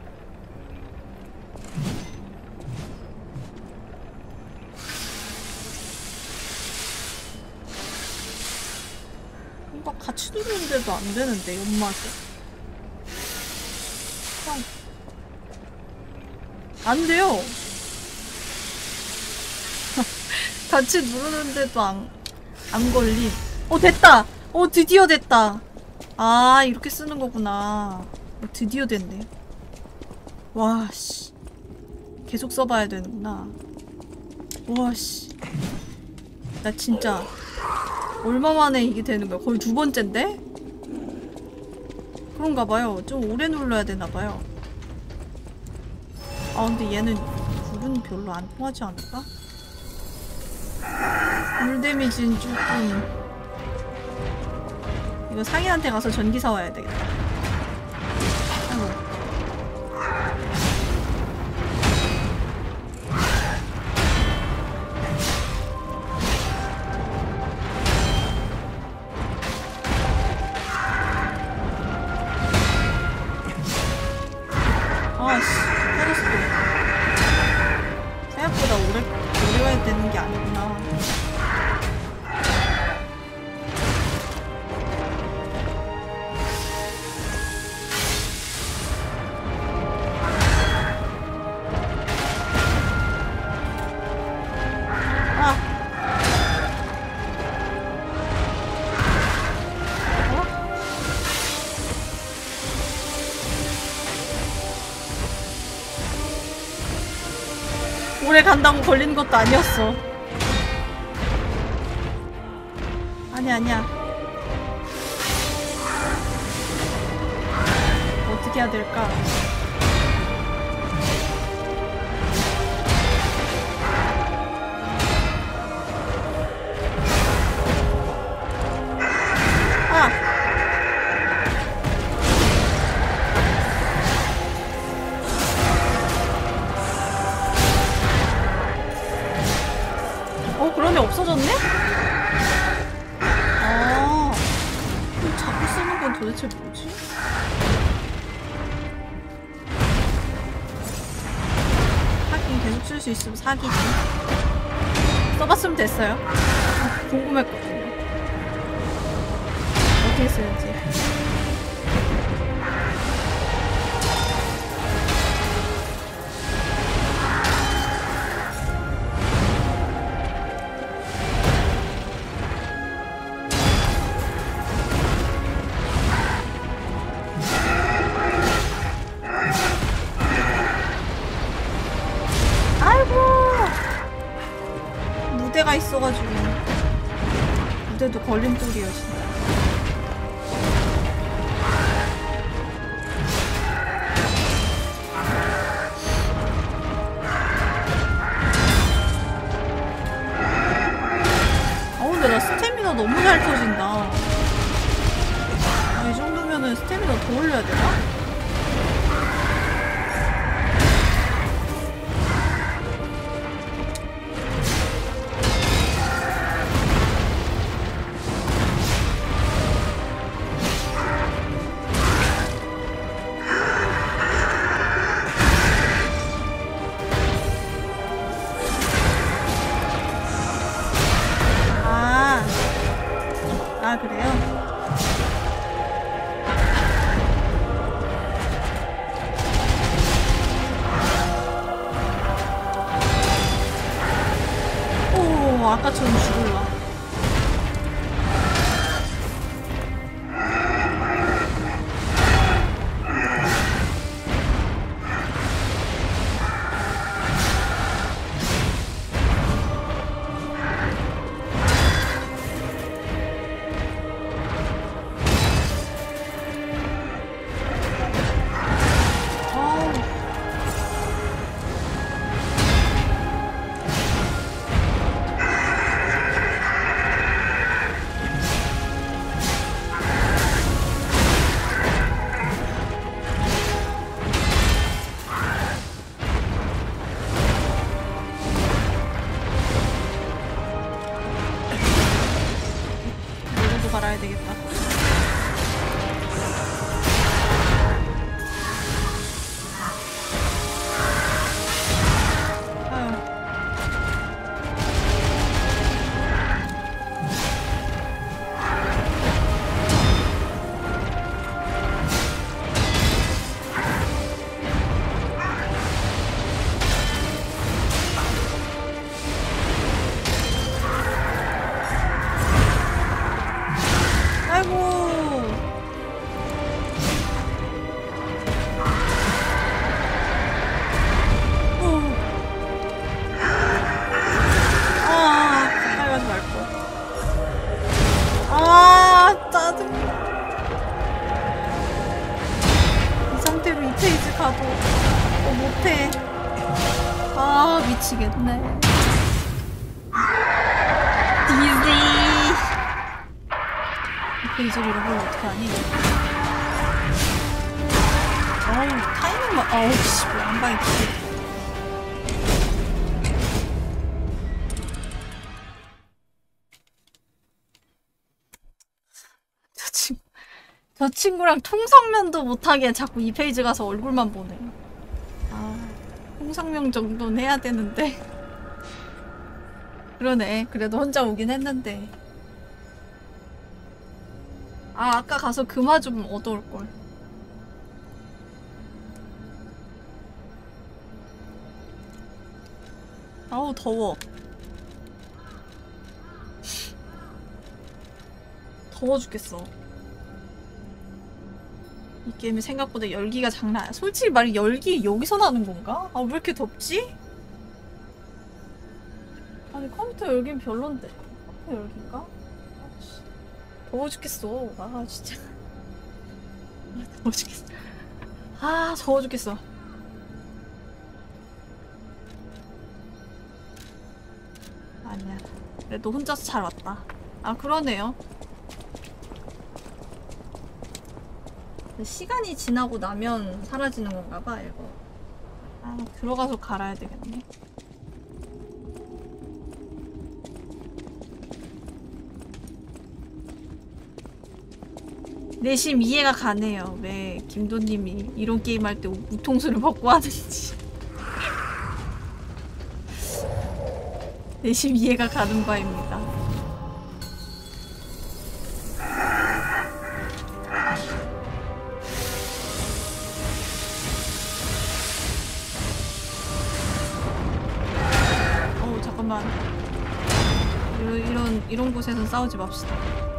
뭔가 같이 누르는데도 안 되는데 연마이 그냥 안 돼요 같이 누르는데도 안안 걸립. 어, 됐다! 어, 드디어 됐다! 아, 이렇게 쓰는 거구나. 어, 드디어 됐네. 와, 씨. 계속 써봐야 되는구나. 와, 씨. 나 진짜. 얼마 만에 이게 되는 거야? 거의 두 번째인데? 그런가 봐요. 좀 오래 눌러야 되나 봐요. 아, 근데 얘는 불은 별로 안 통하지 않을까? 물데미진는 조금 이거 상인한테 가서 전기 사와야 되겠다 아이고. 간다고 걸리는 것도 아니었어 아니 아니야 어떻게 해야 될까 걸린 쪽 아우 씨, 왜한 방에 죽저 친구랑 통성면도 못하게 자꾸 이 페이지 가서 얼굴만 보네. 아, 통성명 정도는 해야 되는데. 그러네. 그래도 혼자 오긴 했는데. 아, 아까 가서 금화 좀 얻어올걸. 더워 더워 죽겠어 이 게임이 생각보다 열기가 장난 솔직히 말이 열기 여기서 나는 건가? 아 왜 이렇게 덥지? 아니 컴퓨터 열기는 별론데 컴퓨터 열기인가? 아, 씨. 더워 죽겠어 아 진짜 아, 더워 죽겠어 아 더워 죽겠어 네, 너 혼자서 잘 왔다 아 그러네요 시간이 지나고 나면 사라지는 건가 봐 이거 아 들어가서 갈아야 되겠네 내심 이해가 가네요 왜 김도님이 이런 게임 할때 우통수를 벗고 하는지 대신 이해가 가는 바입니다. 어 잠깐만 이런 이런 이런 곳에서 싸우지 맙시다.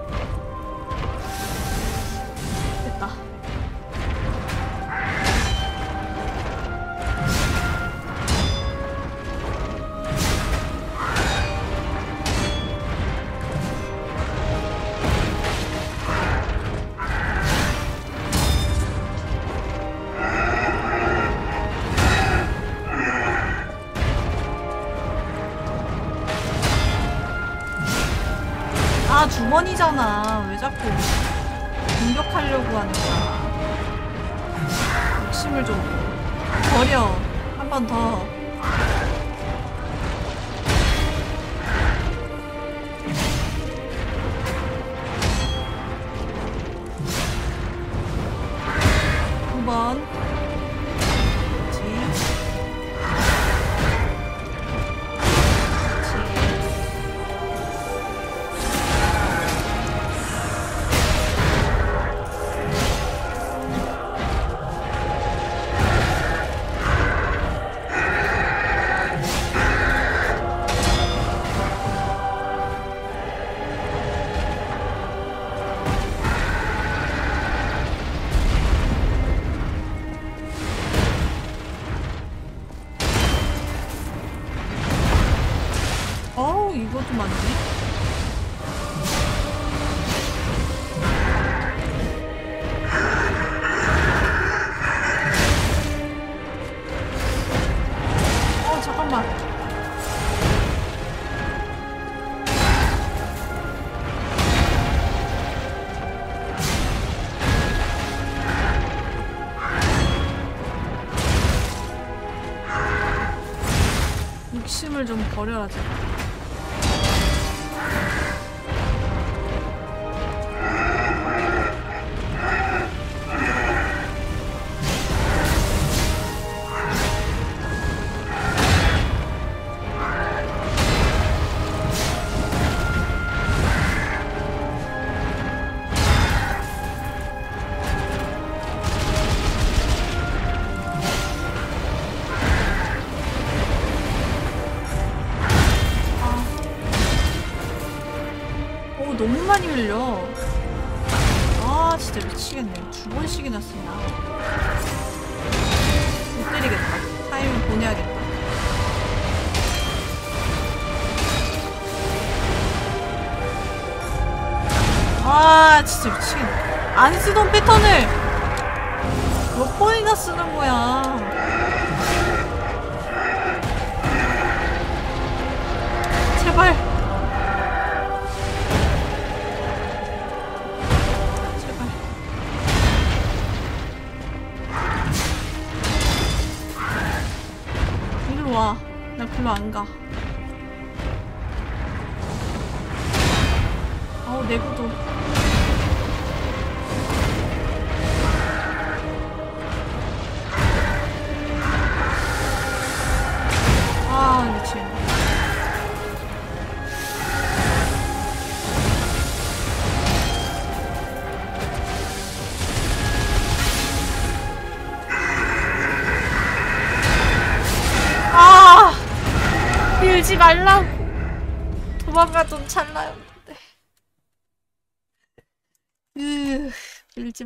어려워져.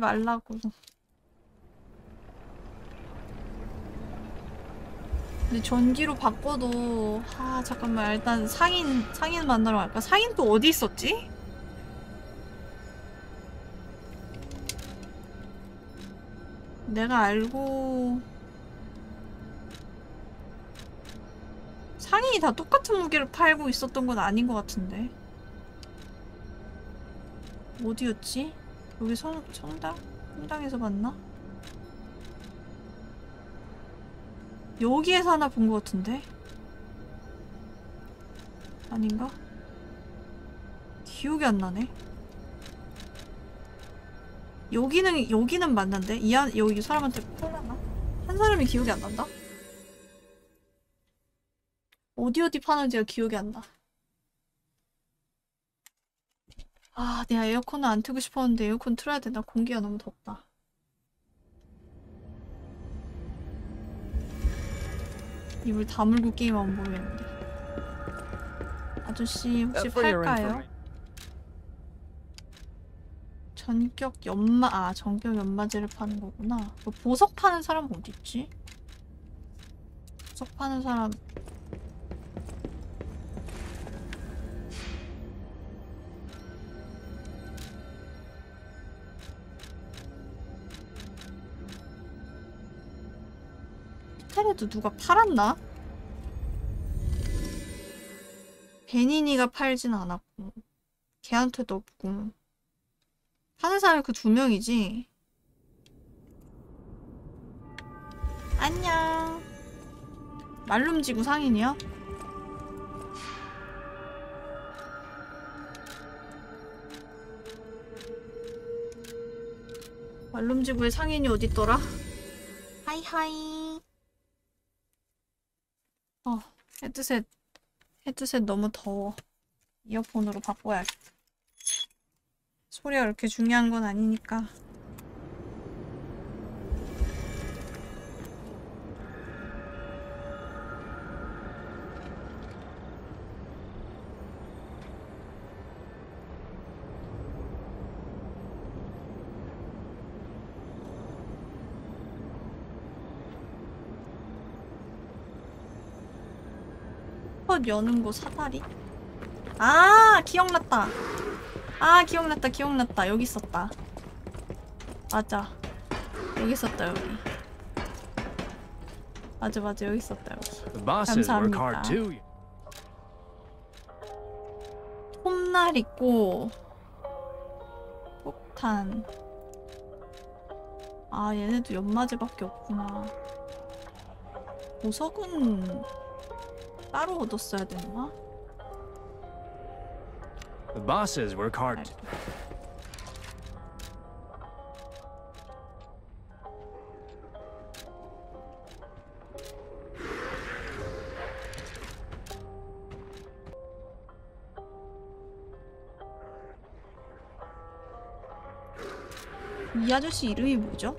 그 말라고. 근데 전기로 바꿔도 아 잠깐만 일단 상인 상인 만나러 갈까? 상인 또 어디 있었지? 내가 알고 상인이 다 똑같은 무게를 팔고 있었던 건 아닌 것 같은데 어디였지? 여기 성, 성당? 성당에서 봤나? 여기에서 하나 본 것 같은데? 아닌가? 기억이 안 나네. 여기는 여기는 맞는데 이 안, 여기 사람한테 팔라나? 한 사람이 기억이 안 난다? 어디 어디 파는지가 기억이 안 나. 아, 내가 에어컨을 안 틀고 싶었는데 에어컨 틀어야 된다. 공기가 너무 덥다. 이불 다물고 게임하면 모르겠는데. 아저씨 혹시 팔까요? 전격 연마 아 전격 연마제를 파는 거구나. 뭐 보석 파는 사람 어디 있지? 보석 파는 사람 캐러도 누가 팔았나? 베니니가 팔진 않았고 걔한테도 없고 파는 사람이 그두 명이지 안녕 말룸지구 상인이요? 말룸지구의 상인이 어딨더라? 하이하이 어, 헤드셋, 헤드셋 너무 더워. 이어폰으로 바꿔야겠다. 소리가 이렇게 중요한 건 아니니까. 탑 여는 거 사다리? 아 기억났다 아 기억났다 기억났다 여기 있었다 맞아 여기 있었다 여기 맞아 맞아 여기 있었다 여기 감사합니다 홈날 있고 폭탄 아 얘네도 연마제밖에 없구나 보석은 따로 얻었어야 되나?
The bosses work hard.
이 아저씨 이름이 뭐죠?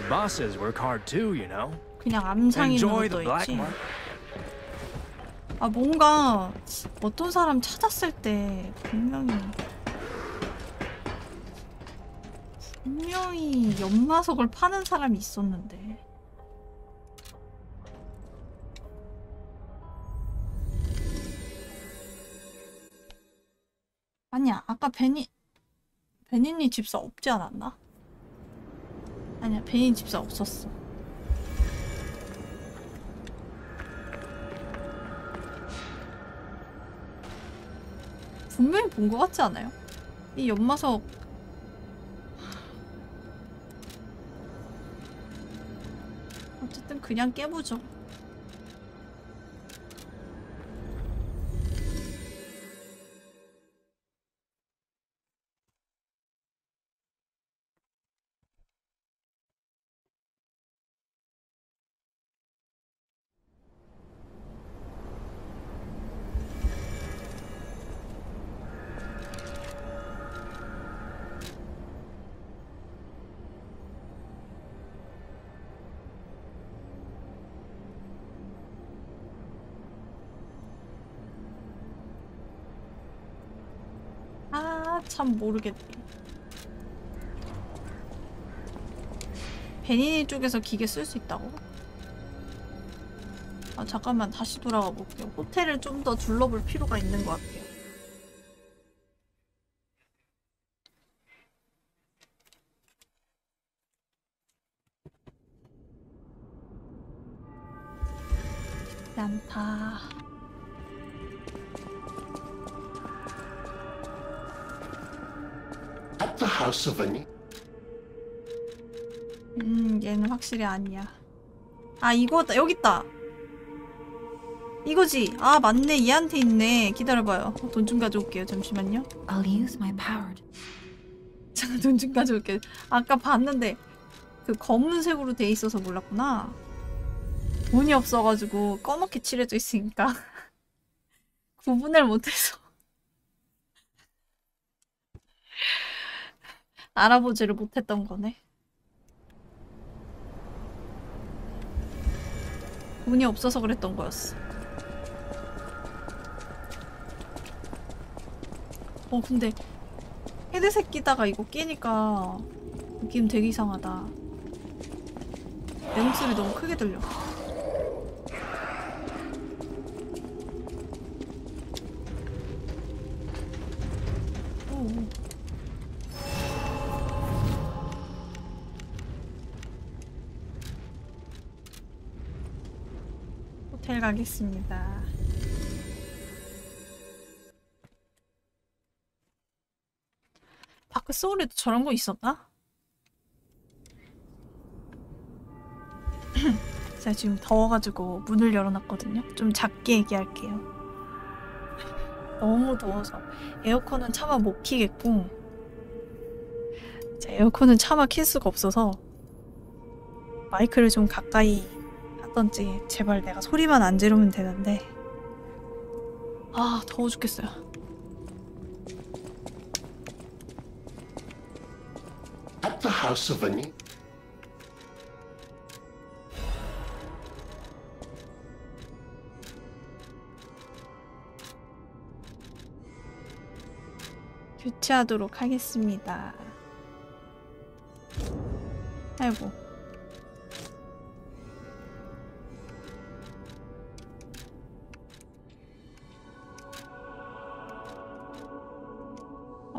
The bosses work hard too, you know.
아 뭔가 어떤 사람 찾았을 때 분명히 분명히 연마석을 파는 사람이 있었는데 아니야 아까 베니 베니니 집사 없지 않았나? 아니야 베니 집사 없었어 분명히 본 것 같지 않아요? 이 연마석 어쨌든 그냥 깨보죠 참 모르겠네. 베니니 쪽에서 기계 쓸 수 있다고? 아 잠깐만 다시 돌아가 볼게요. 호텔을 좀 더 둘러볼 필요가 있는 것 같아요. 난파 였어니음 얘는 확실히 아니야 아 이거다 여기 있다 이거지 아 맞네 얘한테 있네 기다려봐요 어, 돈좀 가져올게요 잠시만요 잠깐 돈좀 가져올게 아까 봤는데 그 검은색으로 돼 있어서 몰랐구나 돈이 없어가지고 검맣게 칠해져 있으니까 구분을 못해서 알아보지를 못했던 거네. 운이 없어서 그랬던 거였어. 어 근데 헤드셋 끼다가 이거 끼니까 느낌 되게 이상하다. 내 목소리 너무 크게 들려. 가겠습니다. 바크 소울에도 저런 거 있었나? 제가 지금 더워가지고 문을 열어놨거든요. 좀 작게 얘기할게요. 너무 더워서 에어컨은 차마 못 키겠고 에어컨은 차마 킬 수가 없어서 마이크를 좀 가까이 어떤지 제발 내가 소리만 안 지르면 되는데 아 더워 죽겠어요
At the house of a
교체하도록 하겠습니다 아이고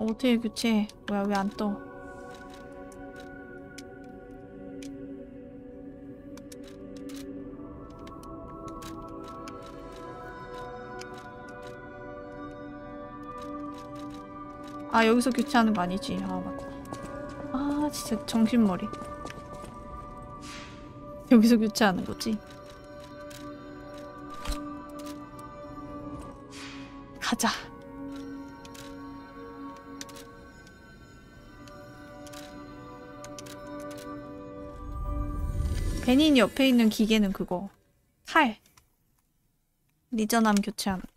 어떻게 교체해? 뭐야 왜 안 떠? 아 여기서 교체하는 거 아니지 아 맞다 아 진짜 정신머리 여기서 교체하는 거지 가자 베닌 옆에 있는 기계는 그거. 칼. 리전함 교체하는 거.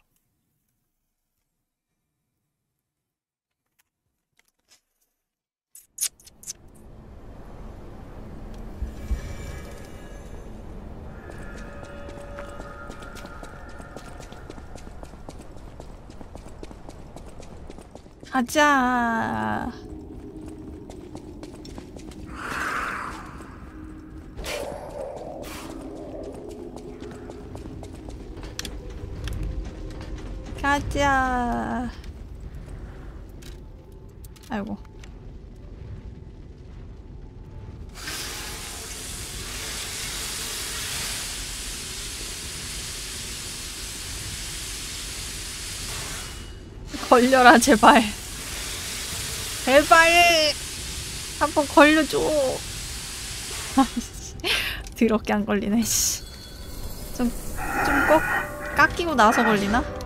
가자. 가자. 아이고. 걸려라 제발. 제발 한번 걸려줘. 드럽게 안 걸리네. 좀좀 꼭 깎이고 나서 걸리나?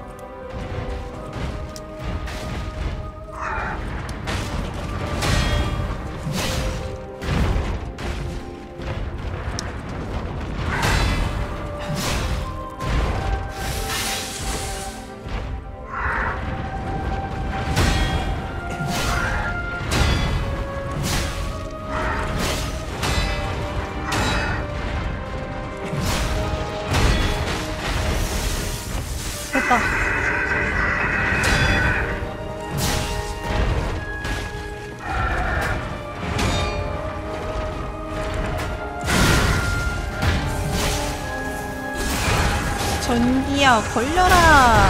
걸려라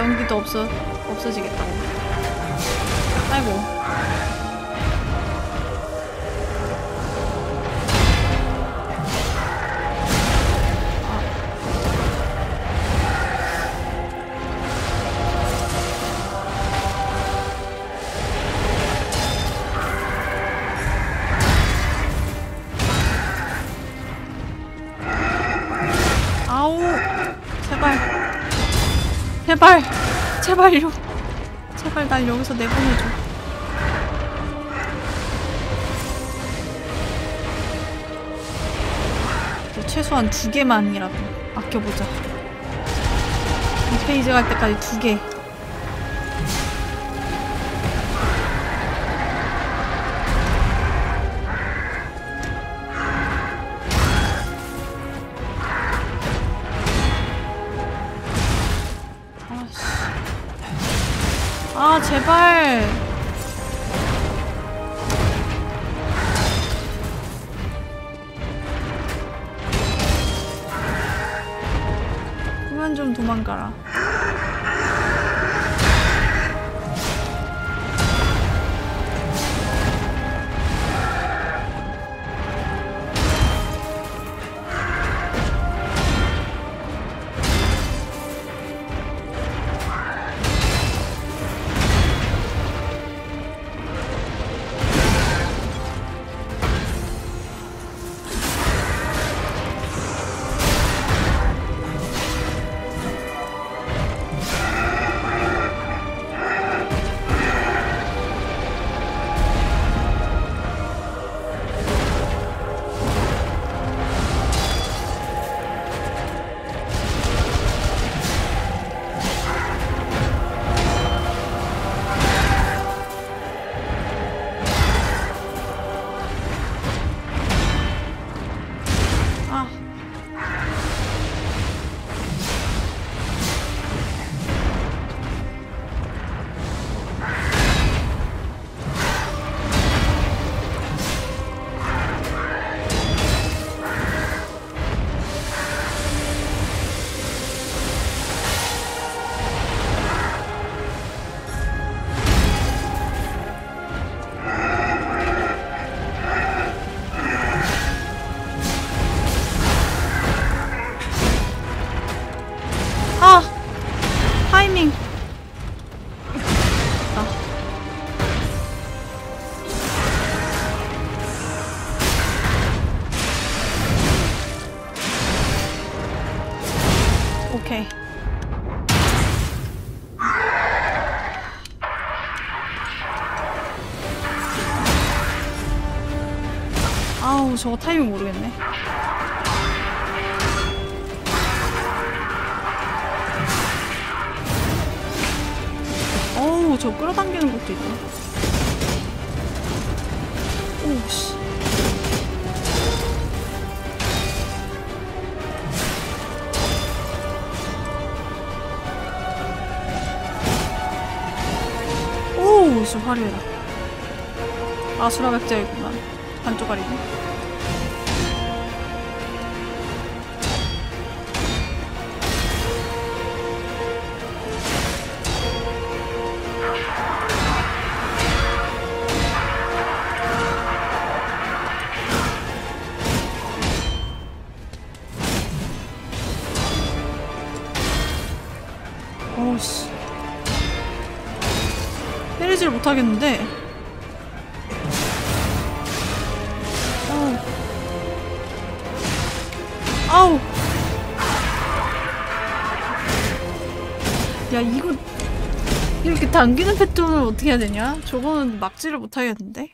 음, 없어 제발요. 제발 날 여기서 내보내줘. 이제 최소한 두 개만이라도 아껴보자. 이 페이지 갈 때까지 두 개. 저거 타이밍 모르겠네. 어우, 저 끌어당기는 것도 있다. 오우, 씨. 오우, 저 화려해라. 아수라 백제이구만. 반쪽 아리네. 당기는 패턴을 어떻게 해야 되냐? 저거는 막지를 못하겠는데?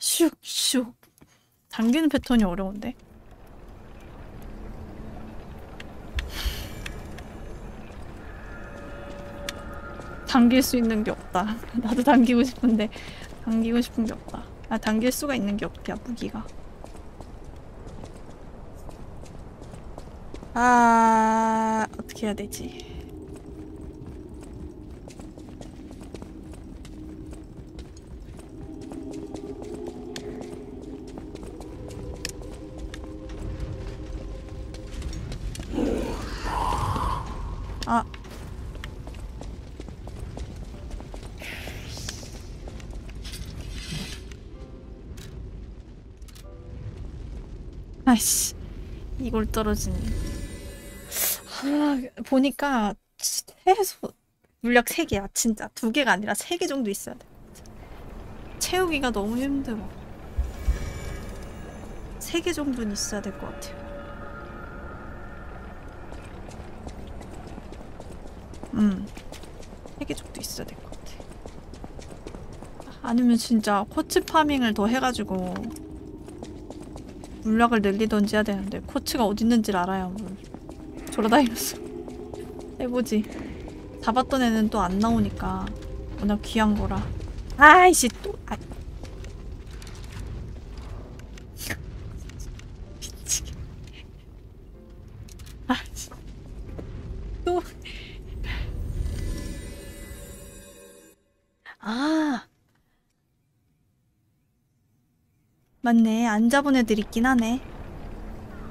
슉슉 당기는 패턴이 어려운데? 당길 수 있는 게 없다. 나도 당기고 싶은데 당기고 싶은 게 없다. 아 당길 수가 있는 게 없다 무기가. 아 어떻게 해야 되지? 골 떨어지네. 아, 보니까 최소 물약 3개야 진짜 2 개가 아니라 3개 정도 있어야 돼 채우기가 너무 힘들어 3개 정도는 있어야 될 것 같아요 음 3개 정도 있어야 될 것 같아 아니면 진짜 코치 파밍을 더 해가지고 물약을 늘리던지 해야 되는데 코치가 어딨는지 알아야 뭘 뭐 돌아다니면서 해보지 잡았던 애는 또 안 나오니까 워낙 귀한 거라 아이씨 또 아. 아. 맞네 안 잡은 내들 있긴 하네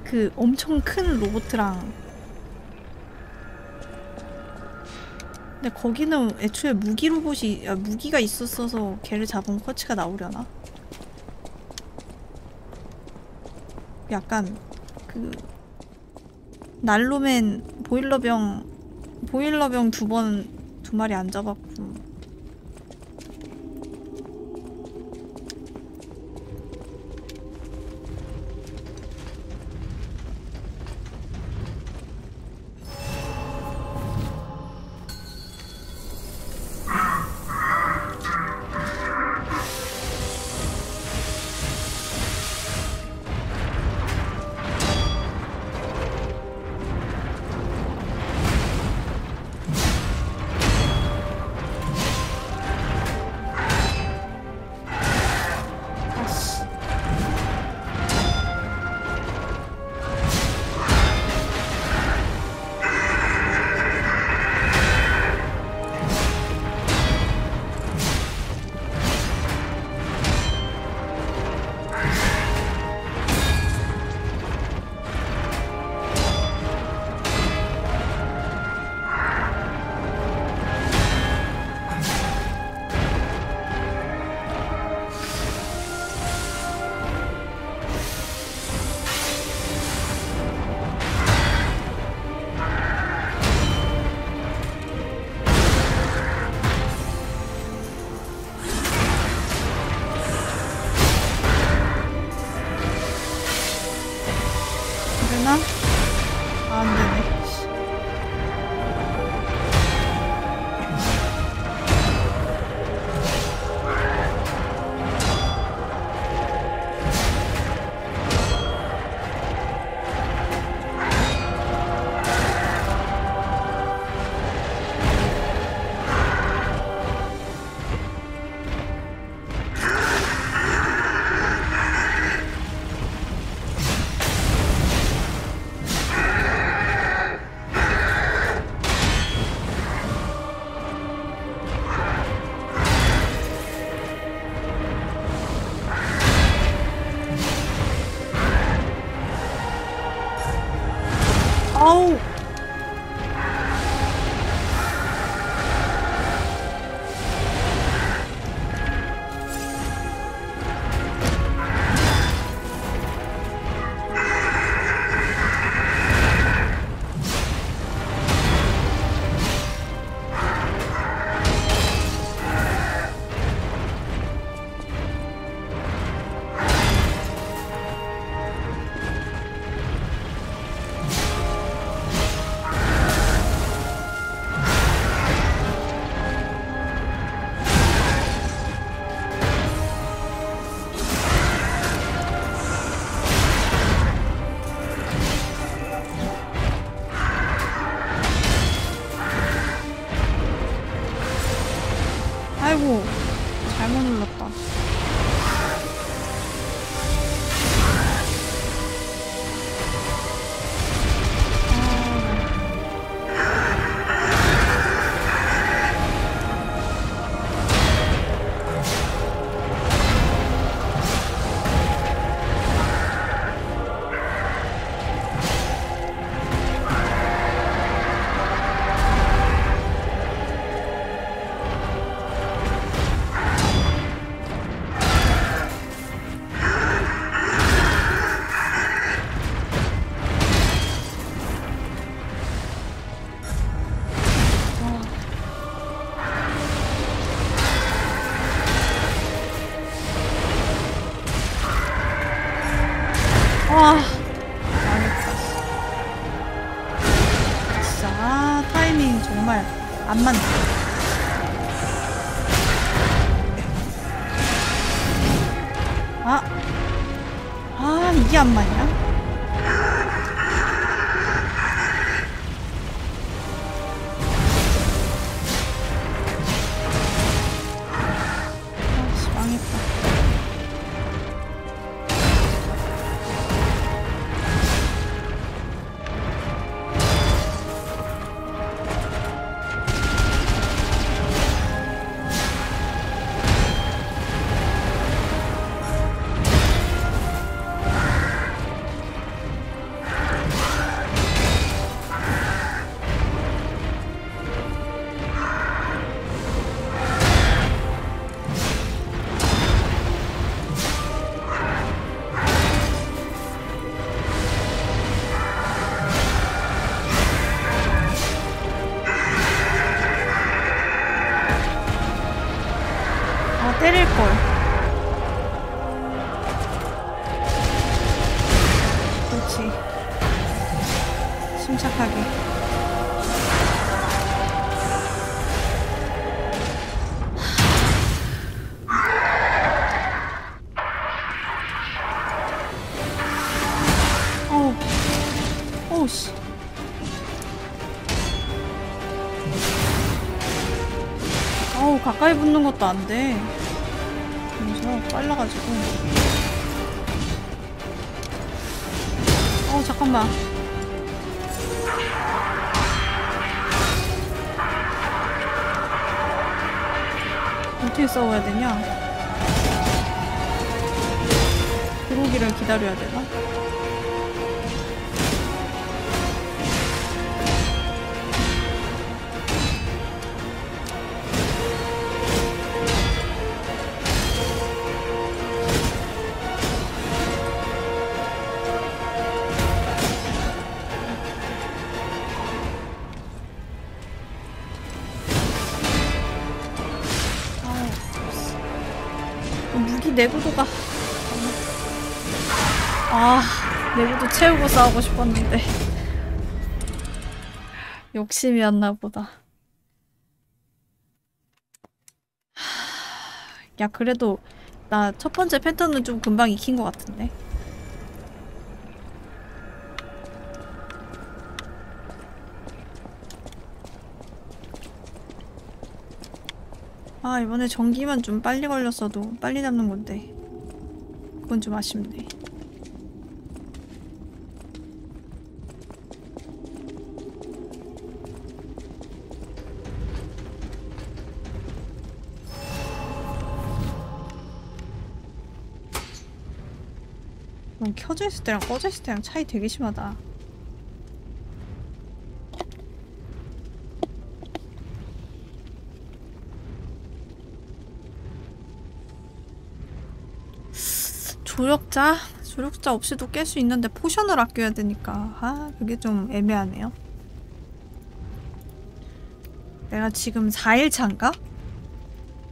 그 엄청 큰 로봇이랑 근데 거기는 애초에 무기 로봇이 아, 무기가 있었어서 걔를 잡은 커치가 나오려나? 약간 그 난로맨 보일러병 보일러병 두 번 두 마리 안 잡았고 잡는 것도 안 돼. 그래서 빨라가지고. 어, 잠깐만. 어떻게 싸워야 되냐? 들어오기를 기다려야 되나? 싸우고 싶었는데 욕심이었나 보다 야 그래도 나 첫 번째 패턴은 좀 금방 익힌 것 같은데 아 이번에 전기만 좀 빨리 걸렸어도 빨리 잡는 건데 그건 좀 아쉽네 켜져있을 때랑 꺼져있을 때랑 차이 되게 심하다 조력자? 조력자 없이도 깰 수 있는데 포션을 아껴야 되니까 아 그게 좀 애매하네요 내가 지금 4일차인가?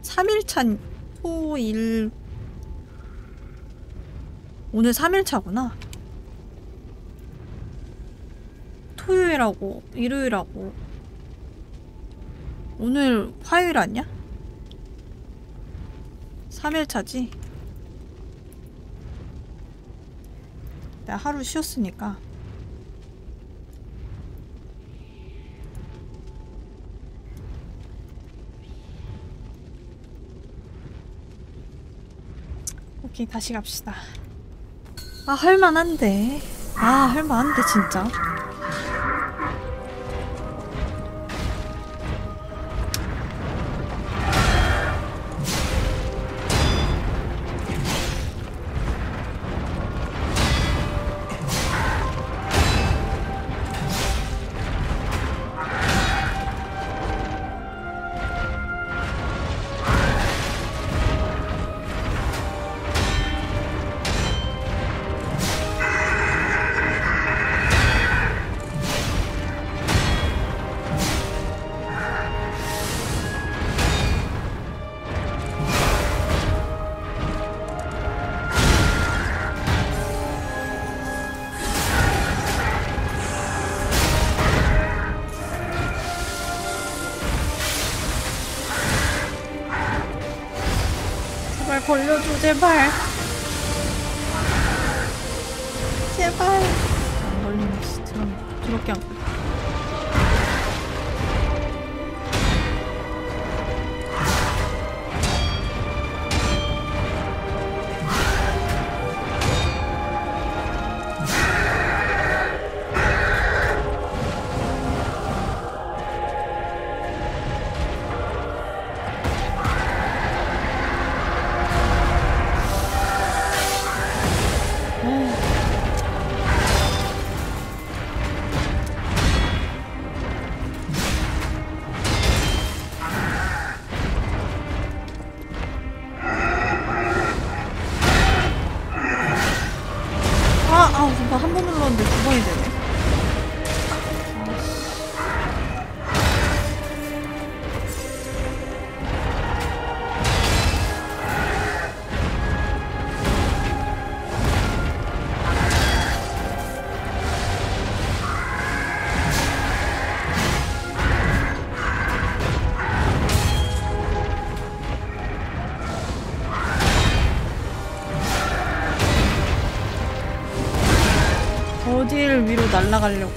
3일차 토일 오늘 3일차구나. 토요일하고 일요일하고 오늘 화요일 아니야? 3일차지? 나 하루 쉬었으니까 오케이 다시 갑시다 아 할만한데 아 할만한데 진짜 날아가려고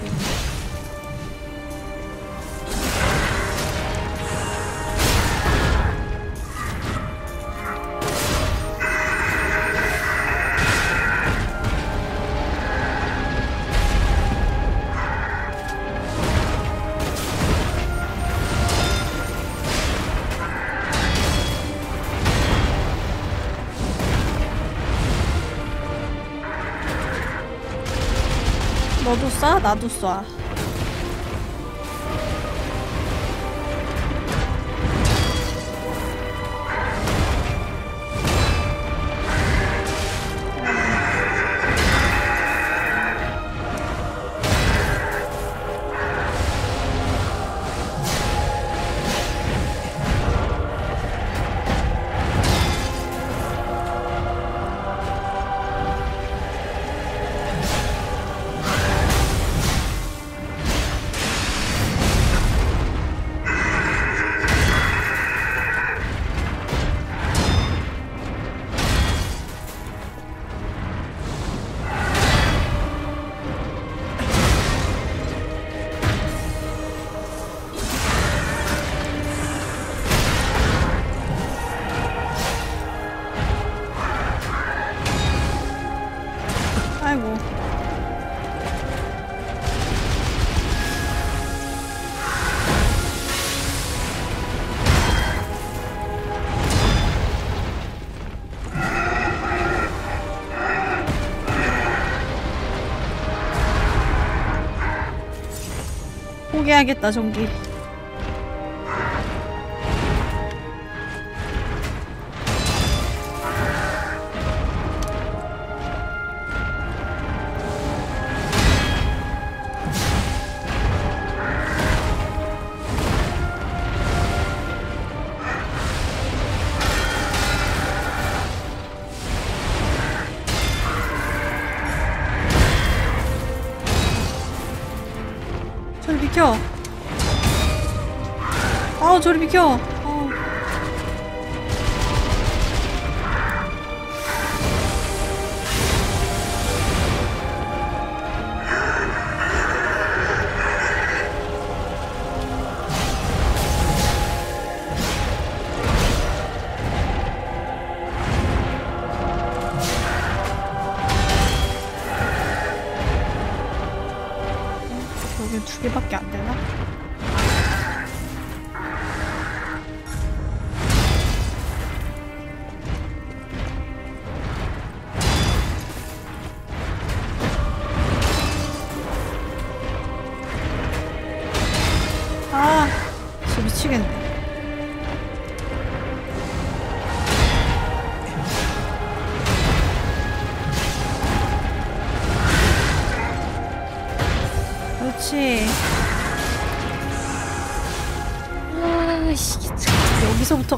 나도 쏴 파괴하겠다 전기 불교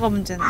순서 문제네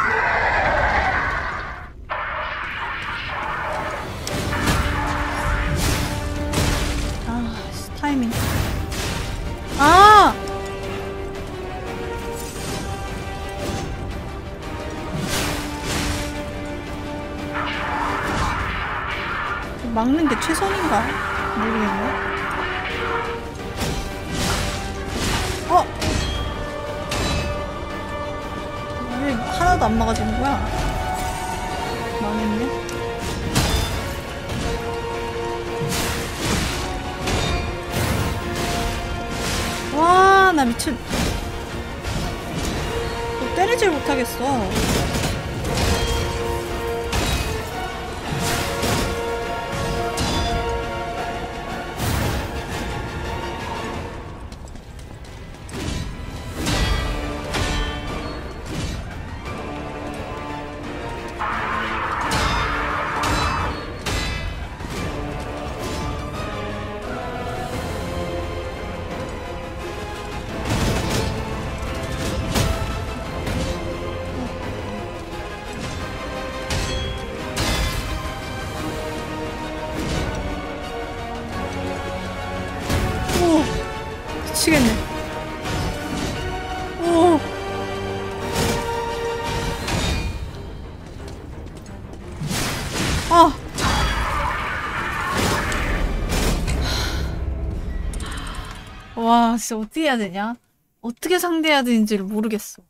진짜 어떻게 해야 되냐? 어떻게 상대해야 되는지를 모르겠어.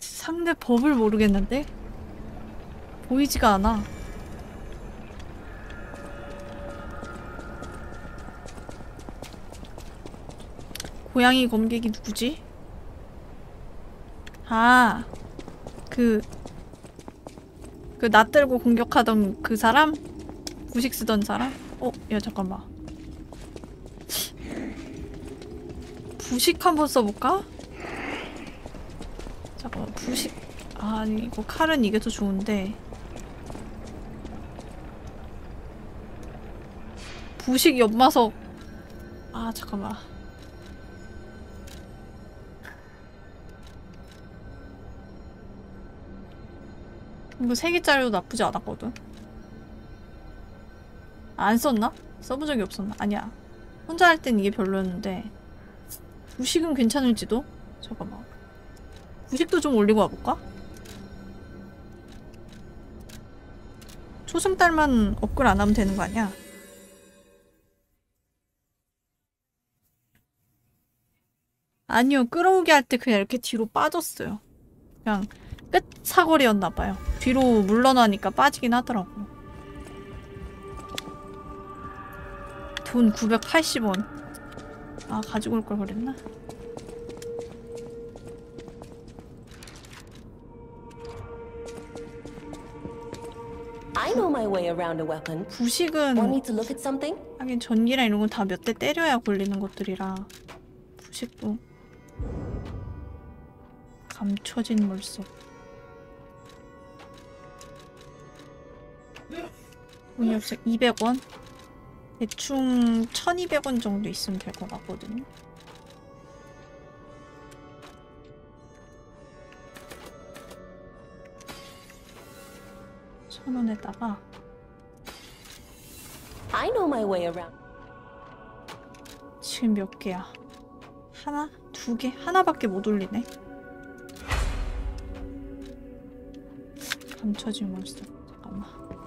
상대 법을 모르겠는데? 보이지가 않아. 고양이 검객이 누구지? 아, 그, 그, 나 들고 공격하던 그 사람? 구식 쓰던 사람? 어, 야, 잠깐만. 부식 한번 써볼까? 잠깐만 부식 아, 아니 이거 칼은 이게 더 좋은데 부식 연마석 아 잠깐만 이거 3개짜리도 나쁘지 않았거든 안 썼나? 써본 적이 없었나? 아니야 혼자 할 땐 이게 별로였는데 구식은 괜찮을지도? 잠깐만 구식도 좀 올리고 와볼까? 초승달만 업글 안 하면 되는 거 아니야? 아니요 끌어오게 할 때 그냥 이렇게 뒤로 빠졌어요 그냥 끝 사거리였나봐요 뒤로 물러나니까 빠지긴 하더라고 돈 980원 아 가지고 올 걸 그랬나? 부식은 하긴 전기랑 이런 건 다 몇 대 때려야 걸리는 것들이라 부식도 감춰진 물속 돈이 없어 200원? 대충 1200원 정도 있으면 될 것 같거든요. 천원에다가 I know my way around. 지금 몇 개야? 하나? 두 개? 하나밖에 못 올리네. 감춰진 몬스터. 잠깐만.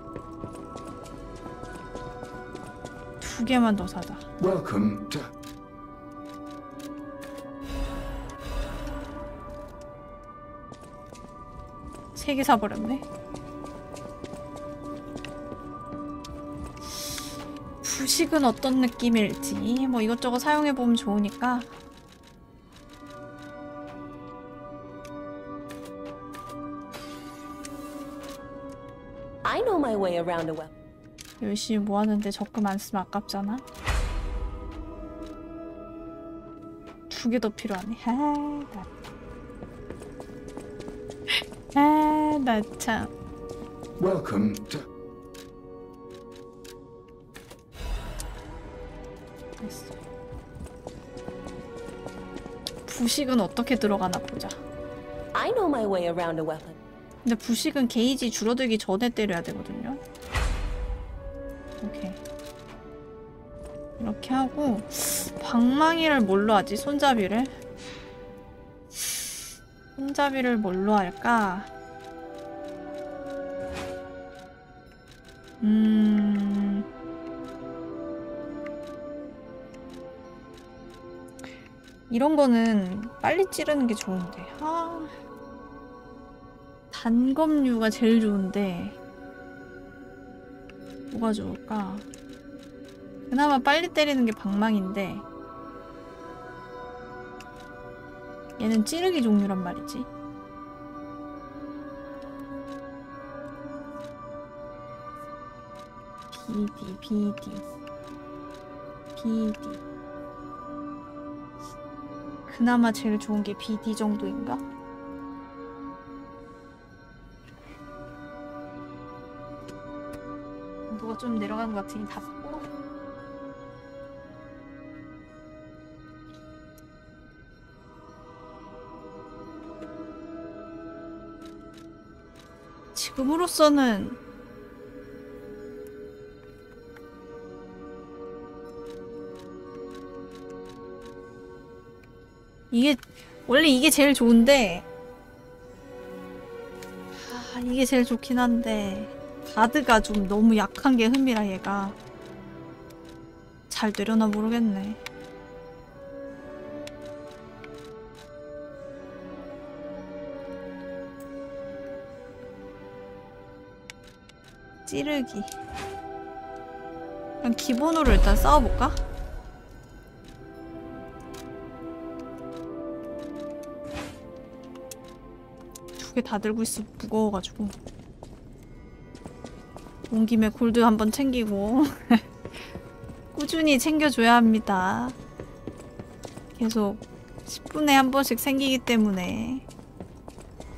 두 개만 더 사자.
Welcome to...
세개 사버렸네. 부식은 어떤 느낌일지 뭐 이것저것 사용해보면 좋으니까 I know my way around a weapon. 열심히 모았는데 적금 안 쓰면 아깝잖아. 두 개 더 필요하네. 아, 나. 아, 나 참.
Welcome to...
부식은 어떻게 들어가나 보자. I know my way around a weapon. 근데 부식은 게이지 줄어들기 전에 때려야 되거든요. 오케이. 이렇게 하고 방망이를 뭘로 하지? 손잡이를? 손잡이를 뭘로 할까? 음... 이런 거는 빨리 찌르는 게 좋은데 아... 단검류가 제일 좋은데 뭐가 좋을까? 그나마 빨리 때리는 게 방망인데 얘는 찌르기 종류란 말이지. 비디 비디 비디 그나마 제일 좋은 게 비디 정도인가? 이거 뭐 좀 내려간 것 같으니 닫고 지금으로서는 이게 원래 이게 제일 좋은데 아, 이게 제일 좋긴 한데 가드가 좀 너무 약한 게 흠이라 얘가 잘내려나 모르겠네 찌르기 그냥 기본으로 일단 싸워볼까? 두 개 다 들고 있어 무거워가지고 온 김에 골드 한 번 챙기고 꾸준히 챙겨줘야 합니다. 계속 10분에 한 번씩 생기기 때문에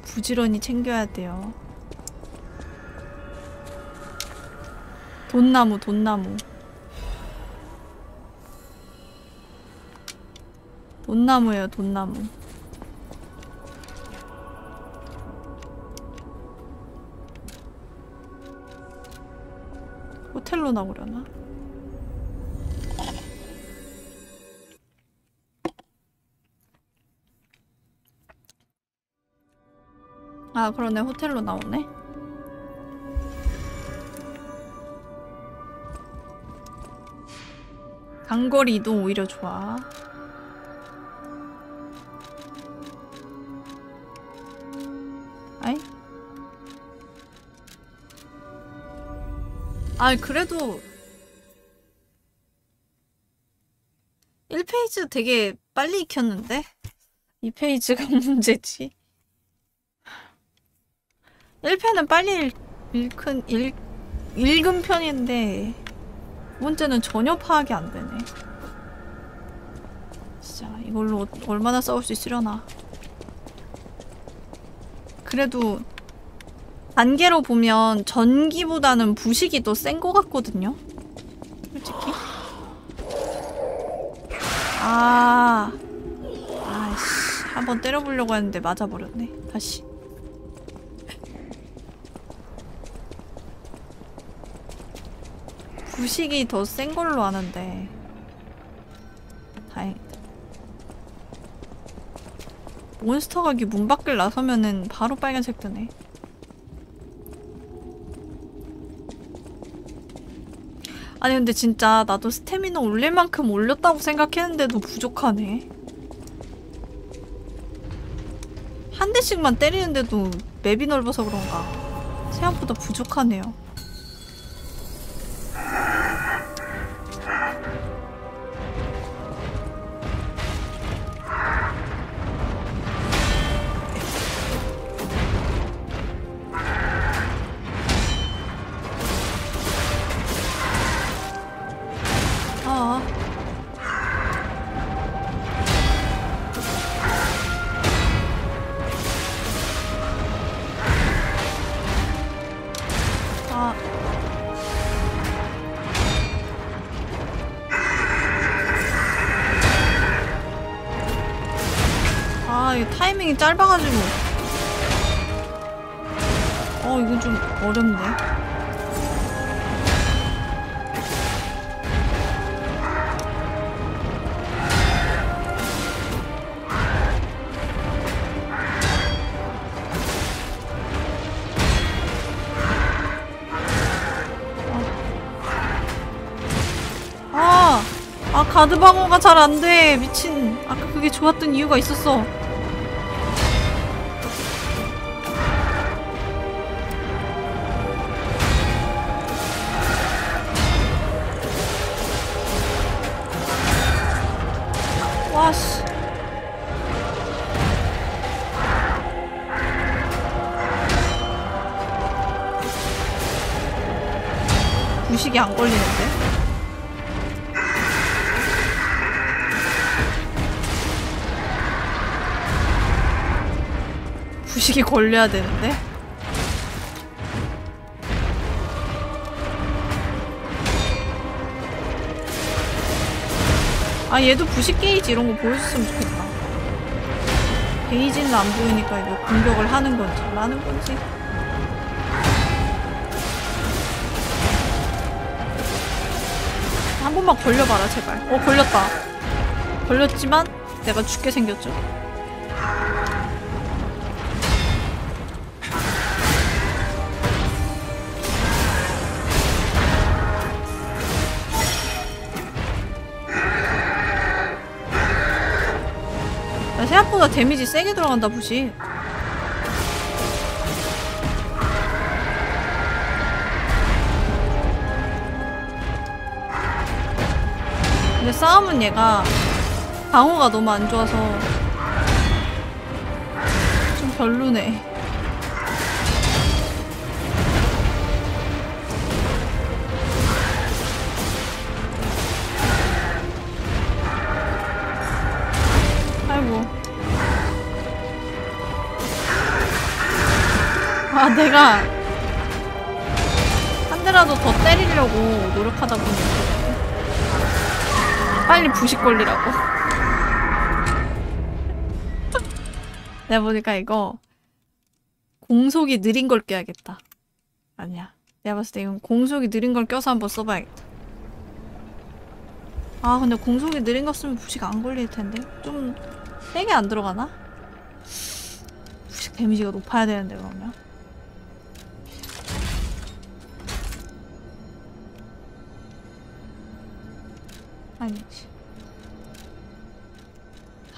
부지런히 챙겨야 돼요. 돈나무 돈나무 돈나무예요 돈나무 어로 나오려나? 아 그러네 호텔로 나오네 단거리 도 오히려 좋아 아니 그래도 1페이지 되게 빨리 익혔는데? 2페이지가 문제지. 1페는 빨리 읽, 은 읽, 읽은 편인데 문제는 전혀 파악이 안 되네. 진짜 이걸로 얼마나 싸울 수 있으려나. 그래도 단계로 보면 전기보다는 부식이 더 센 것 같거든요? 솔직히 아 아이씨 한번 때려보려고 했는데 맞아버렸네 다시 부식이 더 센 걸로 아는데 다행이다 몬스터가 여기 문 밖을 나서면은 바로 빨간색 뜨네 아니 근데 진짜 나도 스태미너 올릴 만큼 올렸다고 생각했는데도 부족하네 한 대씩만 때리는데도 맵이 넓어서 그런가 생각보다 부족하네요 짧아가지고 어 이건 좀 어렵네 아, 아 가드방어가 잘 안돼 미친 아까 그게 좋았던 이유가 있었어 어떻게 걸려야 되는데? 아 얘도 부식 게이지 이런 거 보여줬으면 좋겠다 게이지는 안 보이니까 이거 공격을 하는 건지 하는 건지 한 번만 걸려봐라 제발 어 걸렸다 걸렸지만 내가 죽게 생겼죠 생각보다 데미지 세게 들어간다 보지 근데 싸움은 얘가 방어가 너무 안 좋아서 좀 별로네 아 내가 한 대라도 더 때리려고 노력하다 보니 까 빨리 부식 걸리라고 내가 보니까 이거 공속이 느린 걸 껴야겠다 아니야 내가 봤을 때 이건 공속이 느린 걸 껴서 한번 써봐야겠다 아 근데 공속이 느린 거 쓰면 부식 안 걸릴 텐데 좀 세게 안 들어가나? 부식 데미지가 높아야 되는데 그러면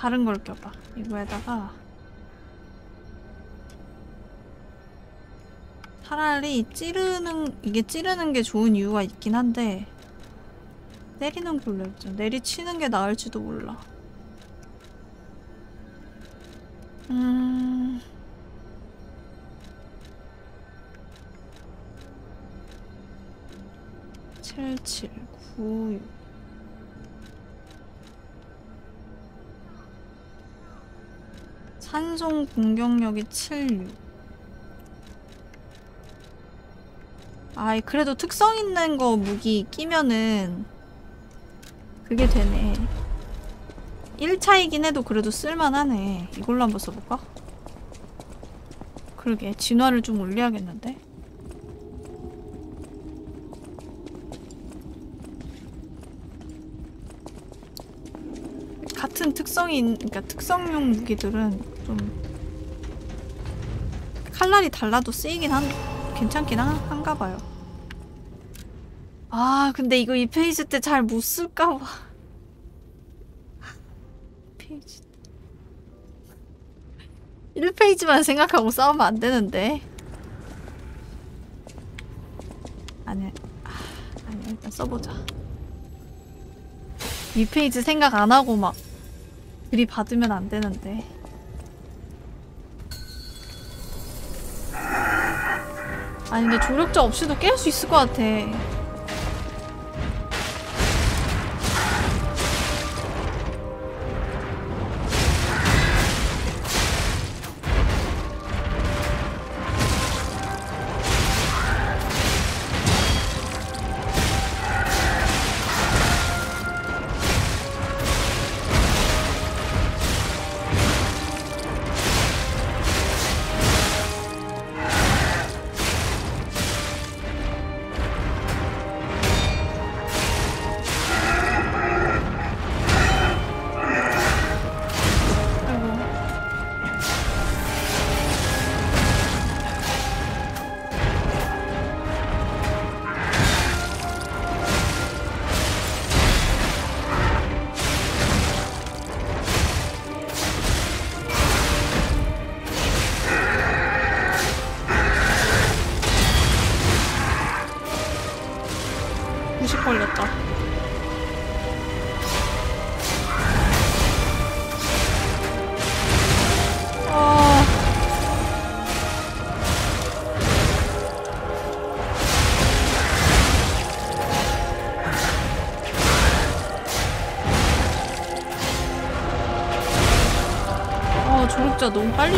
다른 걸 껴봐. 이거에다가 차라리 찌르는 이게 찌르는 게 좋은 이유가 있긴 한데 때리는 걸로 해보 내리치는 게 나을지도 몰라. 음...
칠칠구육
산성 공격력이 76 아이 그래도 특성 있는 거 무기 끼면은 그게 되네 1차이긴 해도 그래도 쓸만하네 이걸로 한번 써볼까? 그러게 진화를 좀 올려야겠는데 같은 특성이 있, 그러니까 특성용 무기들은 좀 칼날이 달라도 쓰이긴 한 괜찮긴 한, 한가 봐요. 아 근데 이거 이 페이지 때 잘 못 쓸까 봐. 페이지 1페이지만 생각하고 싸우면 안 되는데. 아니, 아, 아니 일단 써보자. 2페이지 생각 안 하고 막 그리 받으면 안 되는데. 아니 근데 조력자 없이도 깰수 있을 것 같아 빨리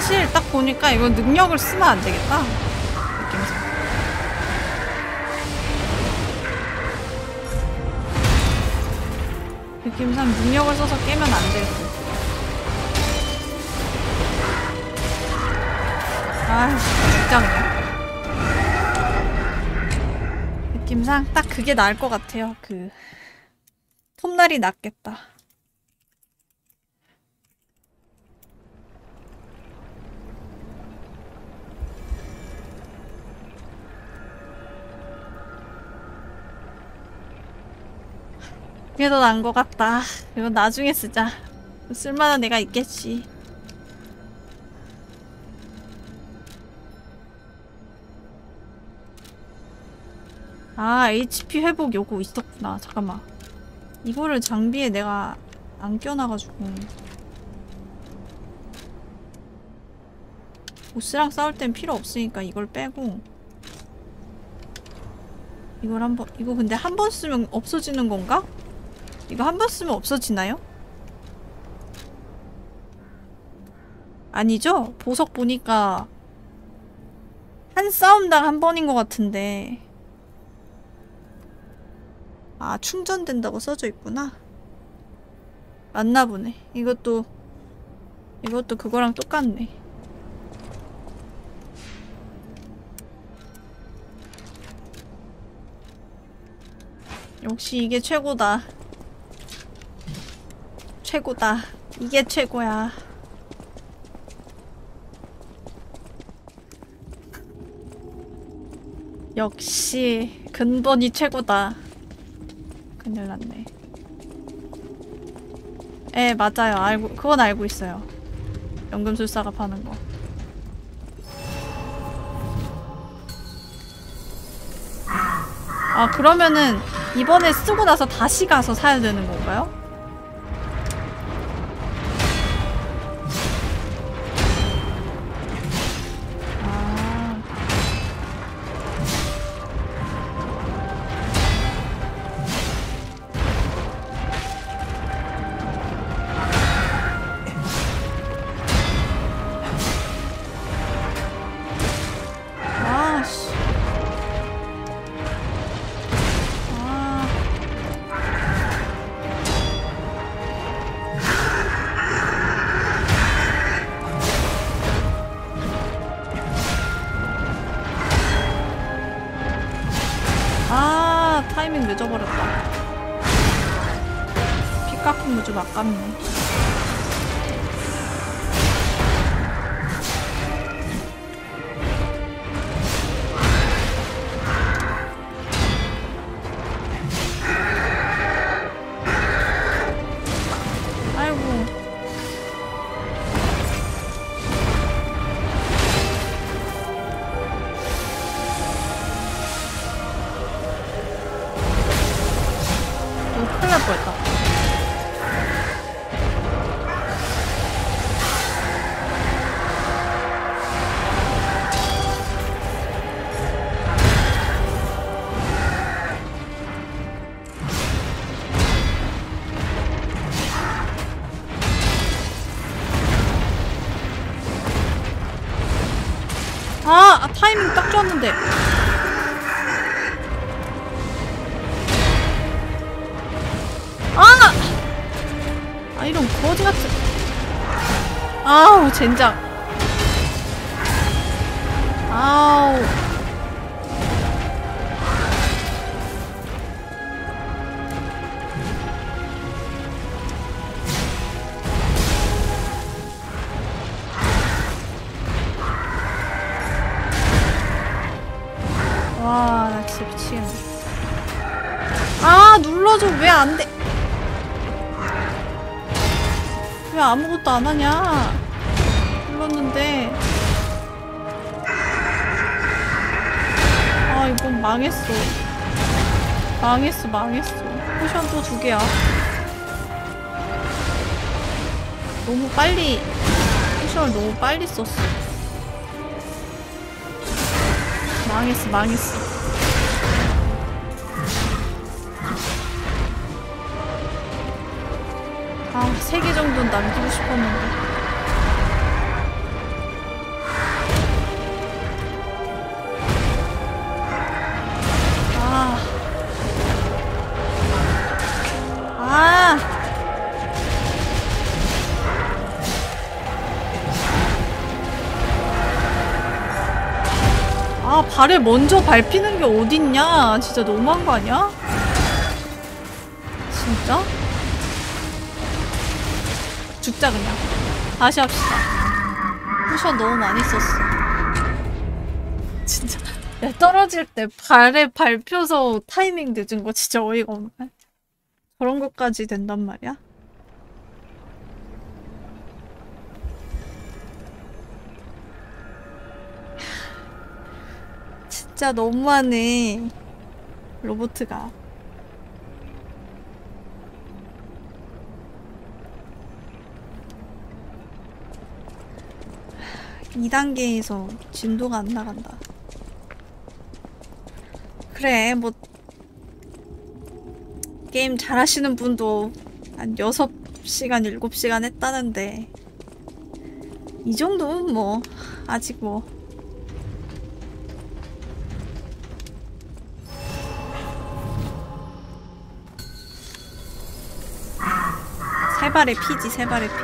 사실 딱 보니까 이건 능력을 쓰면 안 되겠다. 느낌상. 느낌상 능력을 써서 깨면 안 되고. 아, 진짜 그냥. 느낌상 딱 그게 나을 것 같아요. 그 톱날이 낫겠다. 난것 같다. 이건 나중에 쓰자. 쓸만한 애가 있겠지. 아, HP 회복 요거 있었구나. 잠깐만. 이거를 장비에 내가 안 껴놔가지고. 보스랑 싸울 땐 필요 없으니까 이걸 빼고 이걸 한번 이거 근데 한 번 쓰면 없어지는 건가? 이거 한 번 쓰면 없어지나요? 아니죠? 보석 보니까 한 싸움당 한 번인 것 같은데 아 충전된다고 써져 있구나 맞나 보네 이것도 이것도 그거랑 똑같네 역시 이게 최고다 최고다. 이게 최고야. 역시 근본이 최고다. 큰일 났네. 에 예, 맞아요. 알고 그건 알고 있어요. 연금술사가 파는 거. 아, 그러면은 이번에 쓰고 나서 다시 가서 사야 되는 건가요? 젠장 빨리 액션을 너무 빨리 썼어 망했어 망했어 아 3개 정도는 남기고 싶었는데 아 발을 먼저 밟히는 게 어딨냐 진짜 너무한 거 아니야? 진짜? 죽자 그냥 다시 합시다 쿠션 너무 많이 썼어 진짜 야, 떨어질 때 발에 밟혀서 타이밍 늦은 거 진짜 어이가 없네 그런 것까지 된단 말이야? 진짜 너무하네 로보트가 2단계에서 진도가 안 나간다 그래 뭐 게임 잘하시는 분도 한 6시간 7시간 했다는데 이 정도면 뭐 아직 뭐세 발의 피지 세 발의 피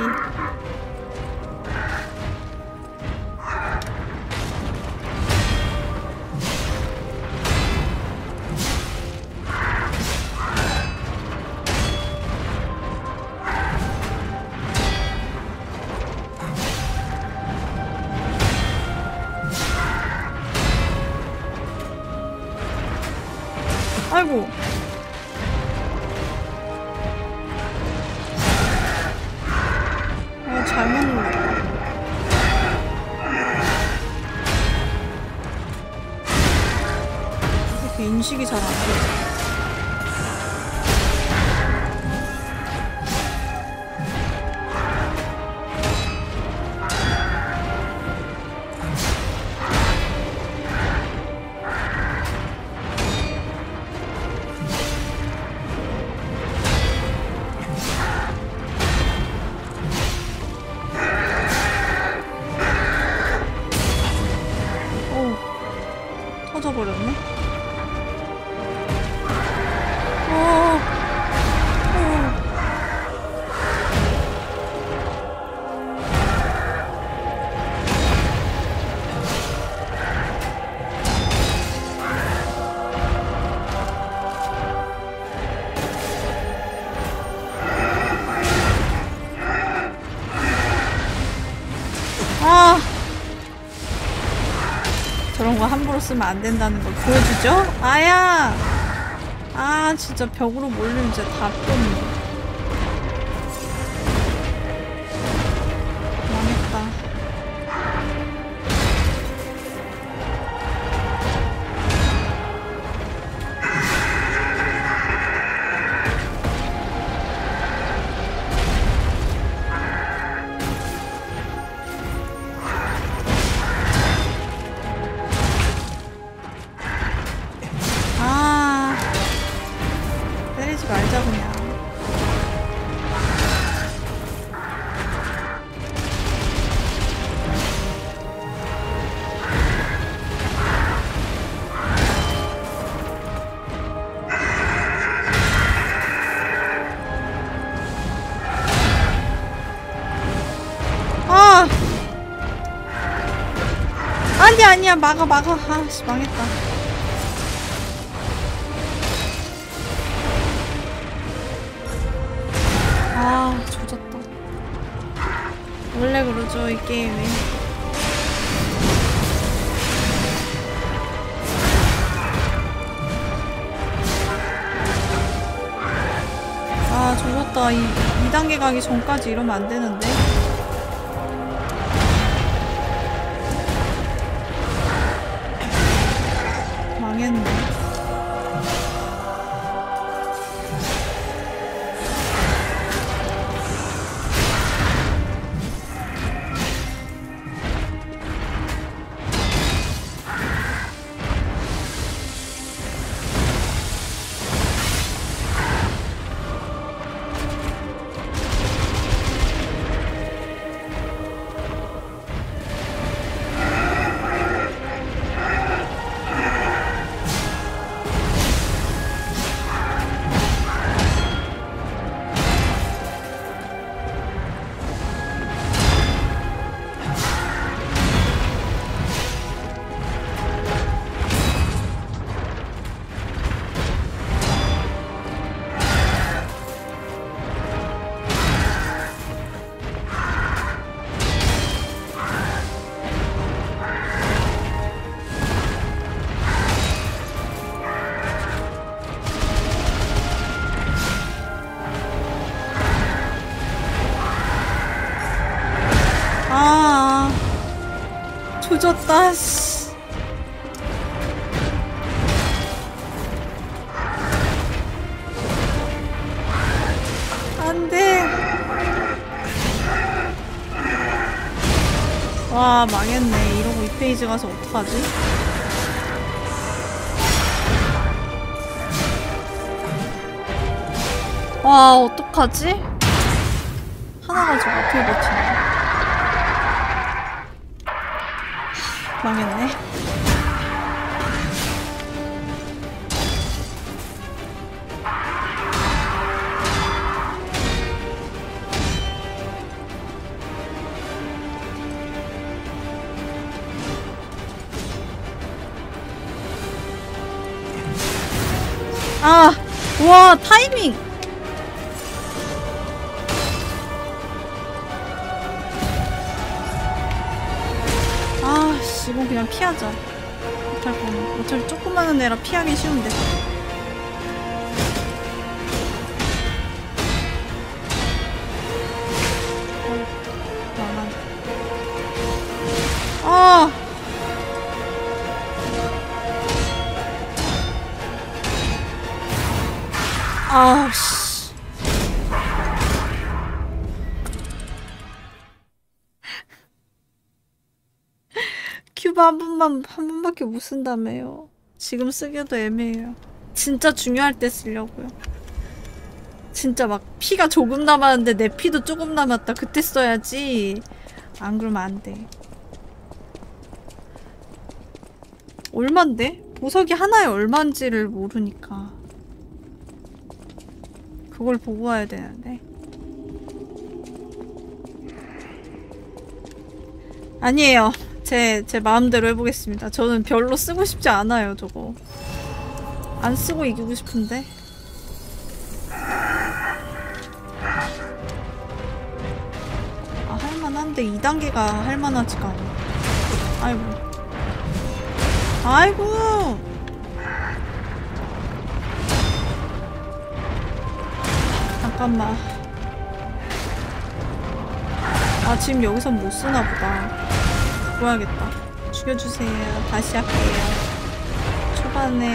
아이고 음식이 잘안 쓰면 안 된다는 걸 보여주죠? 아야! 아 진짜 벽으로 몰리면 진짜 다도 없네 아니야 막아 막아 아 망했다 아 조졌다 원래 그러죠 이 게임이 아 조졌다 이 2단계 가기 전까지 이러면 안 되는데 아깝다 씨. 안돼 와 망했네 이러고 2페이지 가서 어떡하지? 와 어떡하지? 하나 가지고 어떻게 버티 피하기 쉬운데. 어, 어! 한 번만, 한 번밖에 못 쓴다며요. 지금 쓰기도 애매해요. 진짜 중요할 때 쓰려고요. 진짜 막 피가 조금 남았는데 내 피도 조금 남았다. 그때 써야지. 안 그러면 안 돼. 얼만데? 보석이 하나에 얼만지를 모르니까. 그걸 보고 와야 되는데. 아니에요. 제, 제 마음대로 해보겠습니다. 저는 별로 쓰고 싶지 않아요, 저거. 안 쓰고 이기고 싶은데. 아, 할만한데 2단계가 할만하지가 않아. 아이고. 아이고! 잠깐만. 아, 지금 여기서 못 쓰나 보다. 구꿔야겠다 죽여주세요. 다시 할게요. 초반에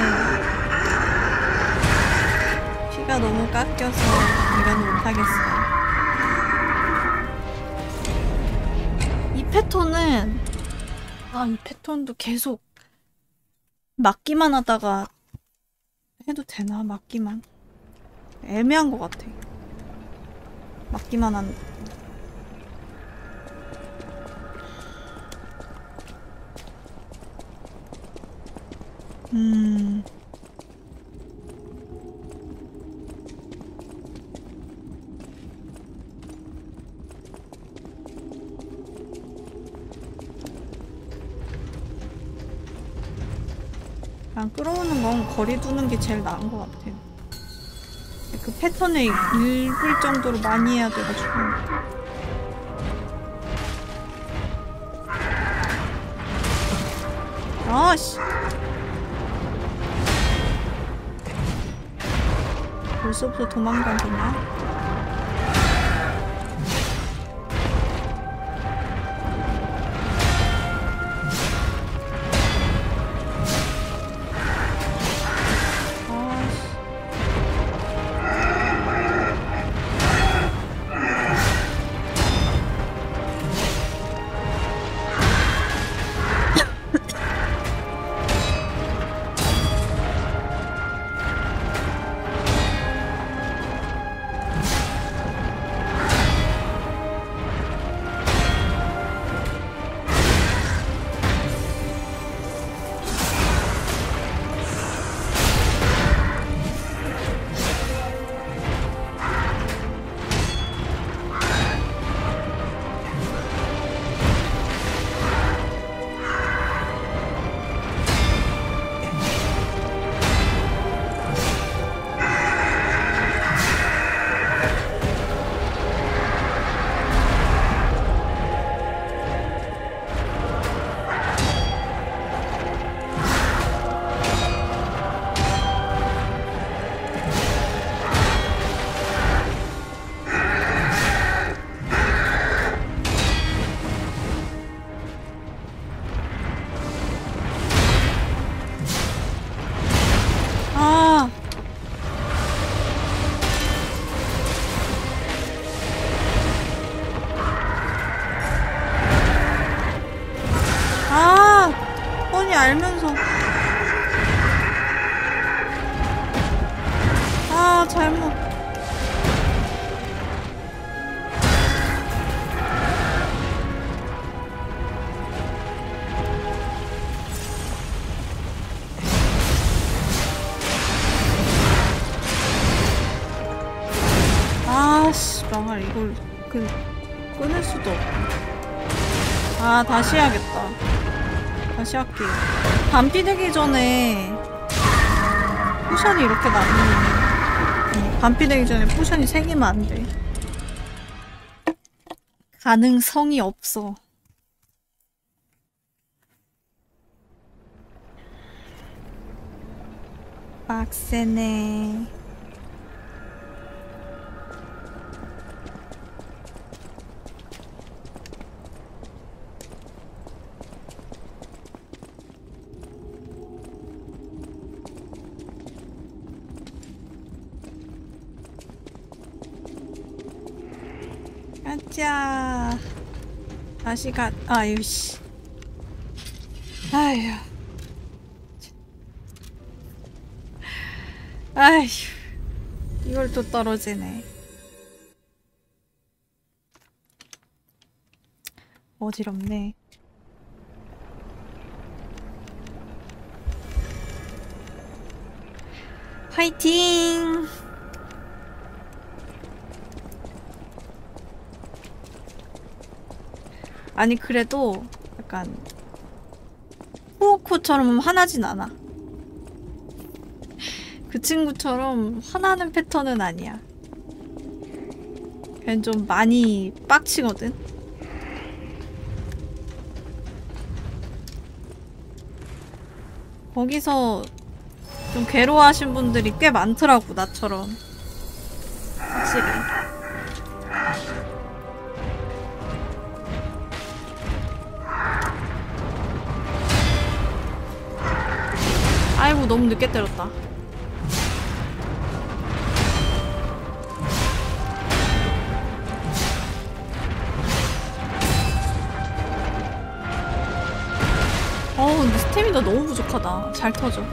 피가 너무 깎여서 이건 못하겠어요. 이 패턴은 아 이 패턴도 계속 막기만 하다가 해도 되나? 막기만 애매한 것 같아. 막기만 한 음. 그냥 끌어오는 건 거리 두는 게 제일 나은 것 같아요. 그 패턴을 읽을 정도로 많이 해야 돼가지고. 아씨 벌써부터 도망간기냐 다시 해야겠다 다시 할게 밤띠 되기 전에 포션이 이렇게 남으니 밤띠 어, 되기 전에 포션이 생기면 안돼 가능성이 없어 빡세네 시간 아유씨 아유 아휴 이걸 또 떨어지네 어지럽네 화이팅 아니 그래도 약간 호우코처럼 화나진 않아 그 친구처럼 화나는 패턴은 아니야 그냥 좀 많이 빡치거든 거기서 좀 괴로워하신 분들이 꽤 많더라고 나처럼 확실히 아이고 너무 늦게 때렸다 어우 근데 스태미나 너무 부족하다 잘 터져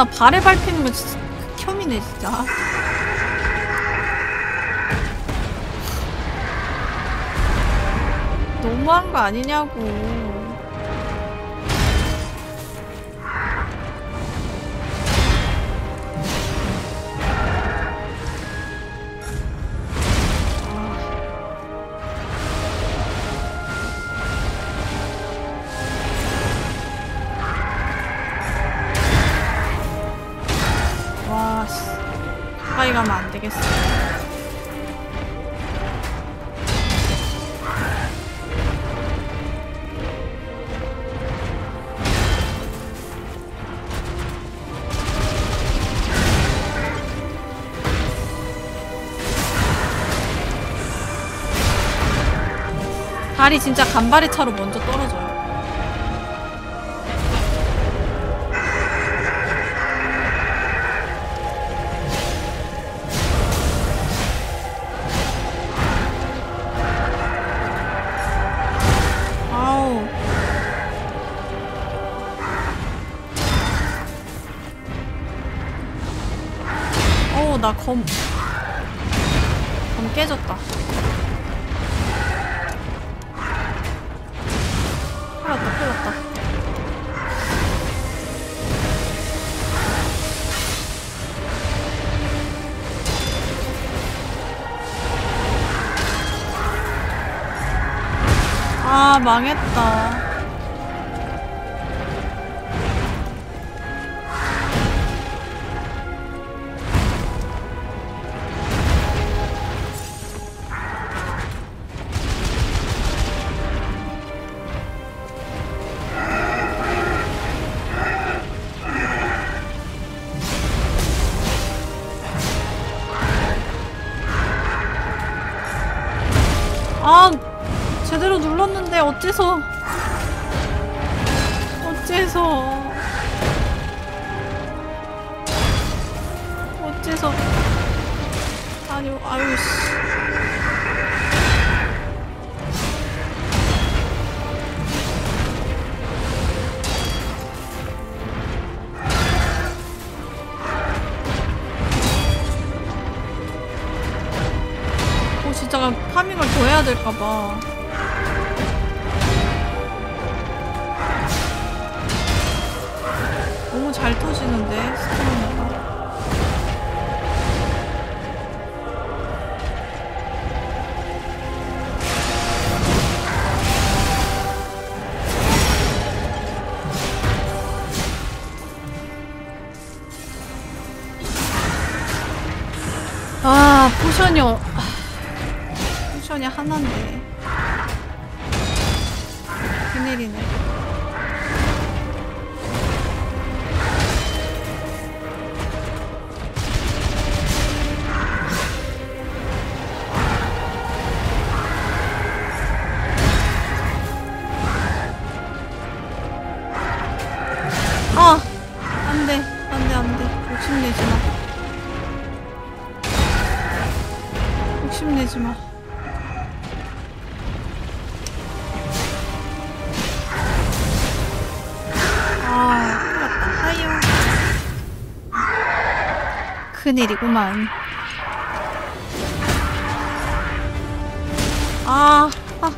나 발에 밟히는 거 진짜 혐이네 진짜. 너무한 거 아니냐고. 발이 진짜 간발의 차로 먼저 떨어져요. 검검 깨졌다 아, 망했다 所以。 큰일이구만. 아, 아.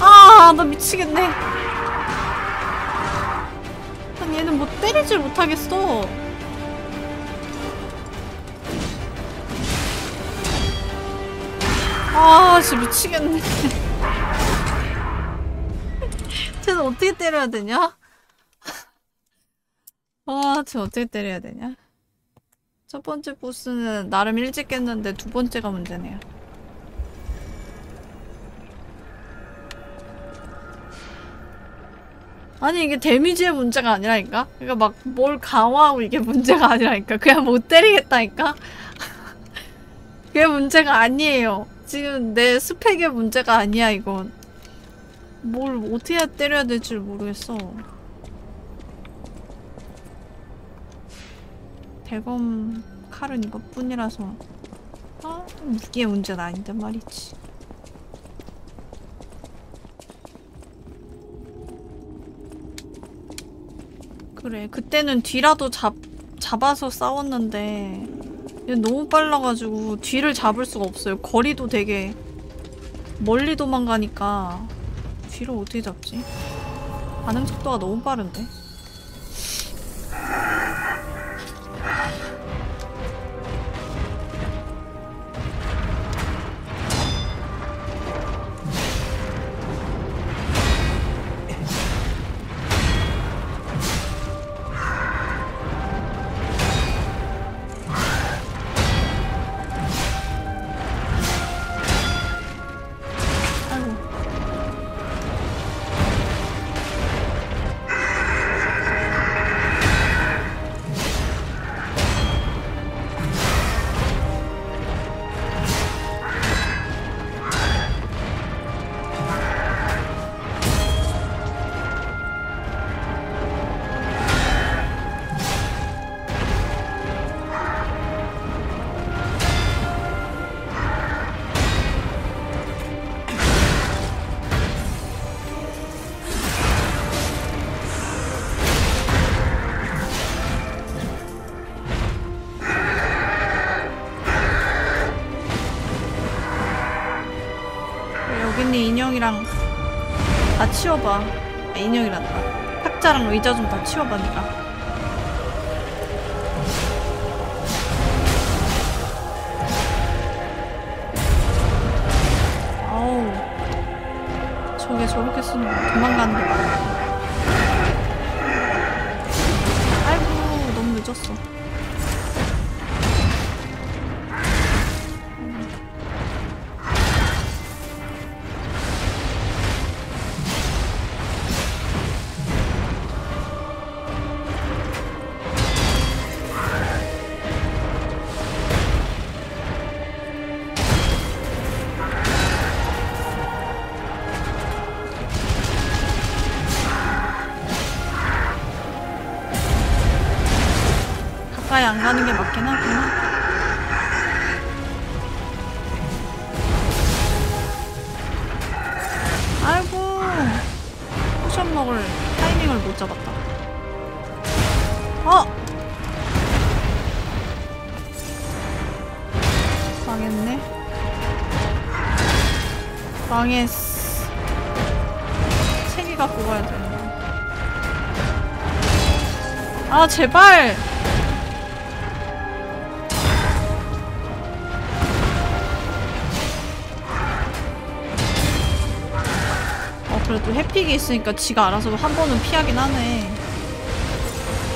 아, 나 미치겠네. 아니, 얘는 뭐 때리질 못하겠어. 아, 진짜 미치겠네. 쟤는 어떻게 때려야 되냐? 대체 어떻게 때려야 되냐? 첫 번째 보스는 나름 일찍 깼는데 두 번째가 문제네요. 아니 이게 데미지의 문제가 아니라니까? 그러니까 막 뭘 강화하고 이게 문제가 아니라니까? 그냥 못 때리겠다니까? 그게 문제가 아니에요. 지금 내 스펙의 문제가 아니야 이건. 뭘 어떻게 때려야 될지 모르겠어. 대검 칼은 이것뿐이라서 아, 무기의 문제는 아닌데 말이지 그래 그때는 뒤라도 잡, 잡아서 싸웠는데 너무 빨라가지고 뒤를 잡을 수가 없어요 거리도 되게 멀리 도망가니까 뒤를 어떻게 잡지? 반응 속도가 너무 빠른데? 치워봐. 아, 인형이란다. 탁자랑 의자 좀 다 치워봐, 니가. 망했어. 챙이 갖고 가야 돼. 아, 제발! 어, 그래도 해픽이 있으니까 지가 알아서 한 번은 피하긴 하네.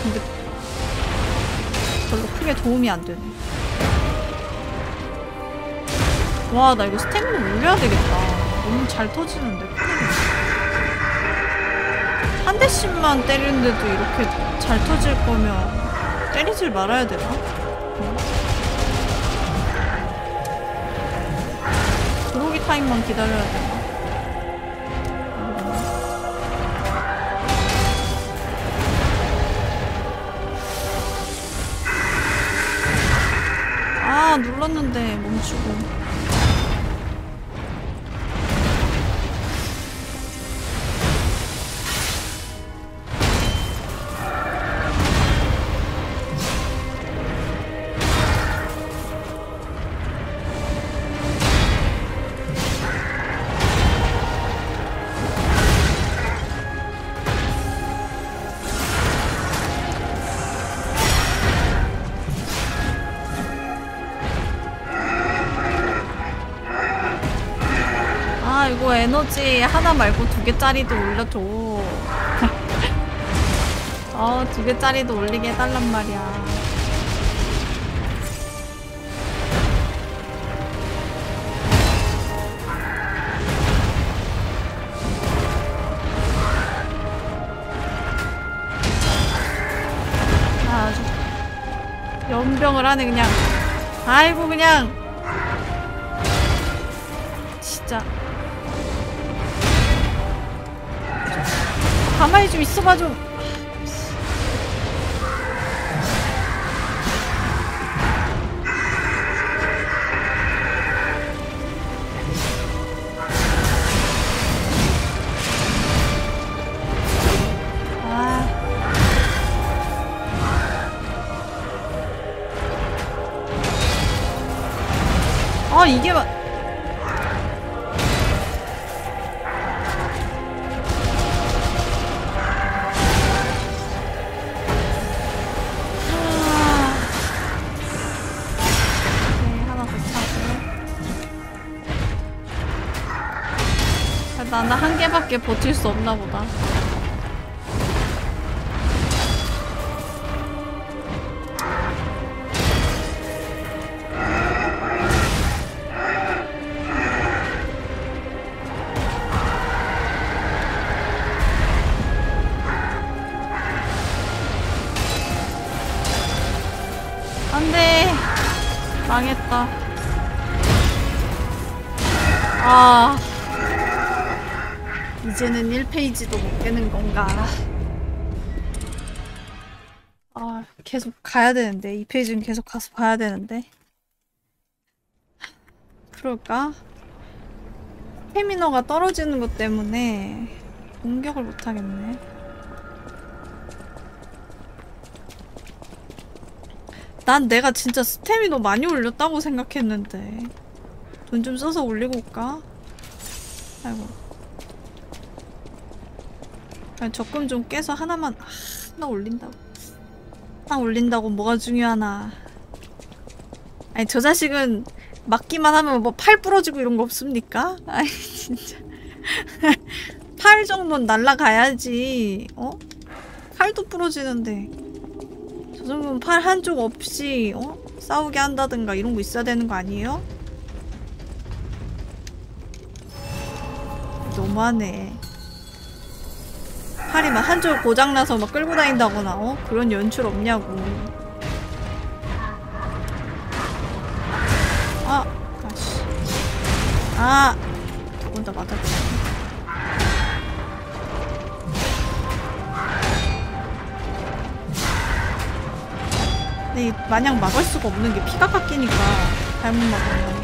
근데 별로 크게 도움이 안 되네. 와, 나 이거 스탠은 올려야 되겠다. 너무 잘 터지는데 한 대씩만 때리는데도 이렇게 잘 터질 거면 때리질 말아야 되나? 그러기 타임만 기다려야 되나? 말고 두 개짜리도 올려줘 어두 개짜리도 올리게 해달란 말이야 아, 연병을 하네 그냥 아이고 그냥 가만히 좀 있어봐 좀 버틸 수 없나 보다. 가야 되는데 이 페이지는 계속 가서 봐야 되는데 그럴까? 페미너가 떨어지는 것 때문에 공격을 못하겠네 난 내가 진짜 스태미너 많이 올렸다고 생각했는데 돈 좀 써서 올리고 올까? 아이고 그냥 적금 좀 깨서 하나만 아, 하나 올린다고 딱 올린다고 뭐가 중요하나 아니 저 자식은 맞기만 하면 뭐 팔 부러지고 이런 거 없습니까? 아니 진짜 팔 정도는 날라가야지 어? 팔도 부러지는데 저 정도면 팔 한쪽 없이 어? 싸우게 한다든가 이런 거 있어야 되는 거 아니에요? 너무하네 팔이 막 한쪽 고장나서 막 끌고 다닌다거나 어? 그런 연출 없냐고 아! 아씨 아! 두번 다 맞았지 근데 마냥 막을 수가 없는 게 피가 깎이니까 잘못 막으면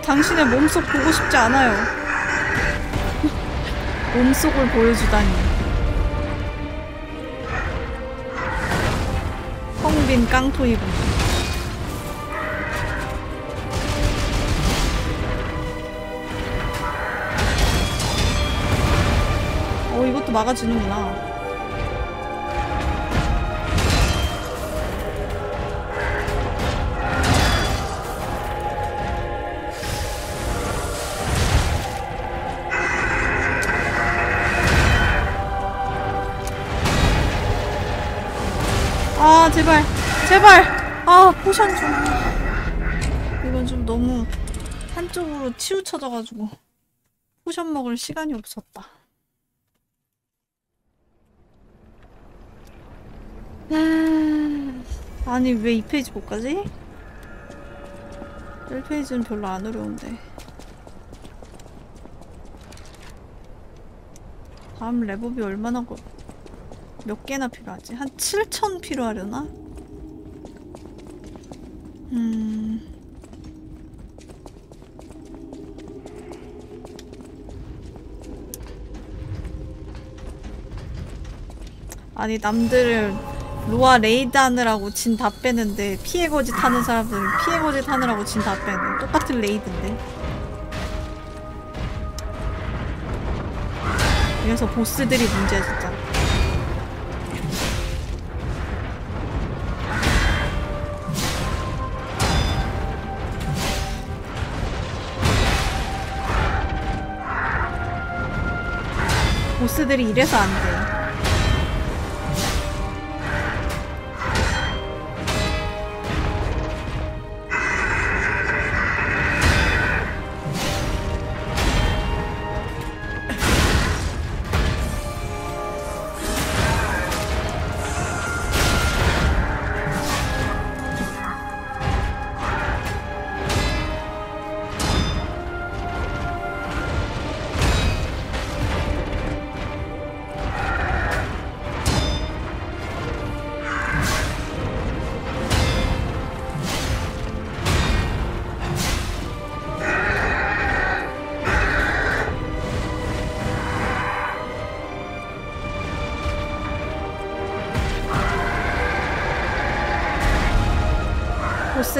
당신의 몸속 보고 싶지 않아요. 몸속을 보여주다니. 텅빈 깡통이군. 어, 이것도 막아주는구나. 하루 치우쳐져가지고 포션 먹을 시간이 없었다. 아, 아니 왜 이 페이지 못 가지? 1페이지는 별로 안 어려운데 다음 레버비 얼마나 거... 몇 개나 필요하지? 한 7천 필요하려나? 음... 아니 남들은 로아 레이드 하느라고 진 다 빼는데 피해거짓하는 사람들은 피해거짓하느라고진 다 빼는 똑같은 레이드인데 그래서 보스들이 문제야 진짜 보스들이 이래서 안돼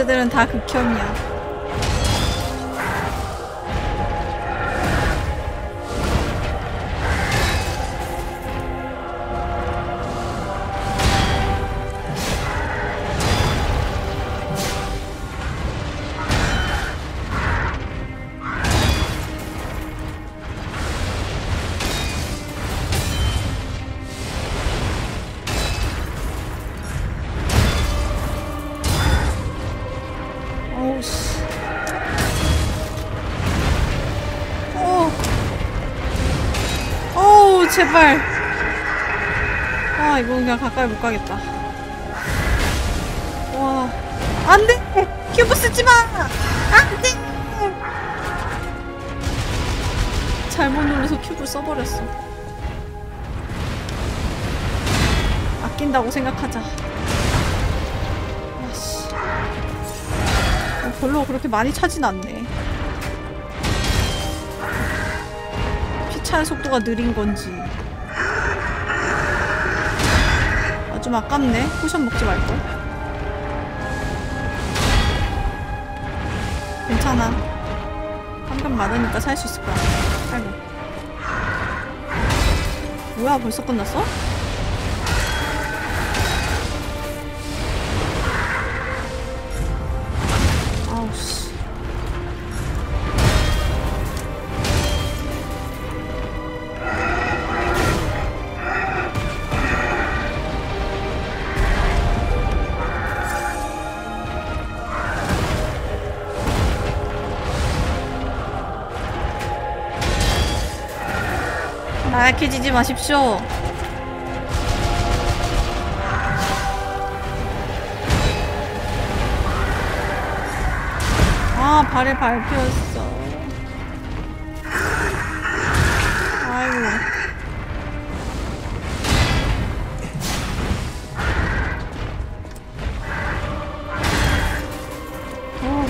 문자들은다 극혐이야. 제발 아 이거 그냥 가까이 못 가겠다 와 안돼 큐브 쓰지마 안돼 잘못 눌러서 큐브 써버렸어 아낀다고 생각하자
아씨 어,
별로 그렇게 많이 차진 않네 차의 속도가 느린 건지 아, 좀 아깝네 포션 먹지 말걸 괜찮아 한 병 많으니까 살 수 있을 거야 빨리 뭐야 벌써 끝났어? 약해지지 마십시오. 아, 발에 밟혔어. 아이고. 어.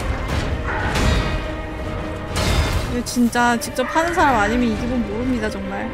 진짜 직접 하는 사람 아니면 이기분 모릅니다, 정말.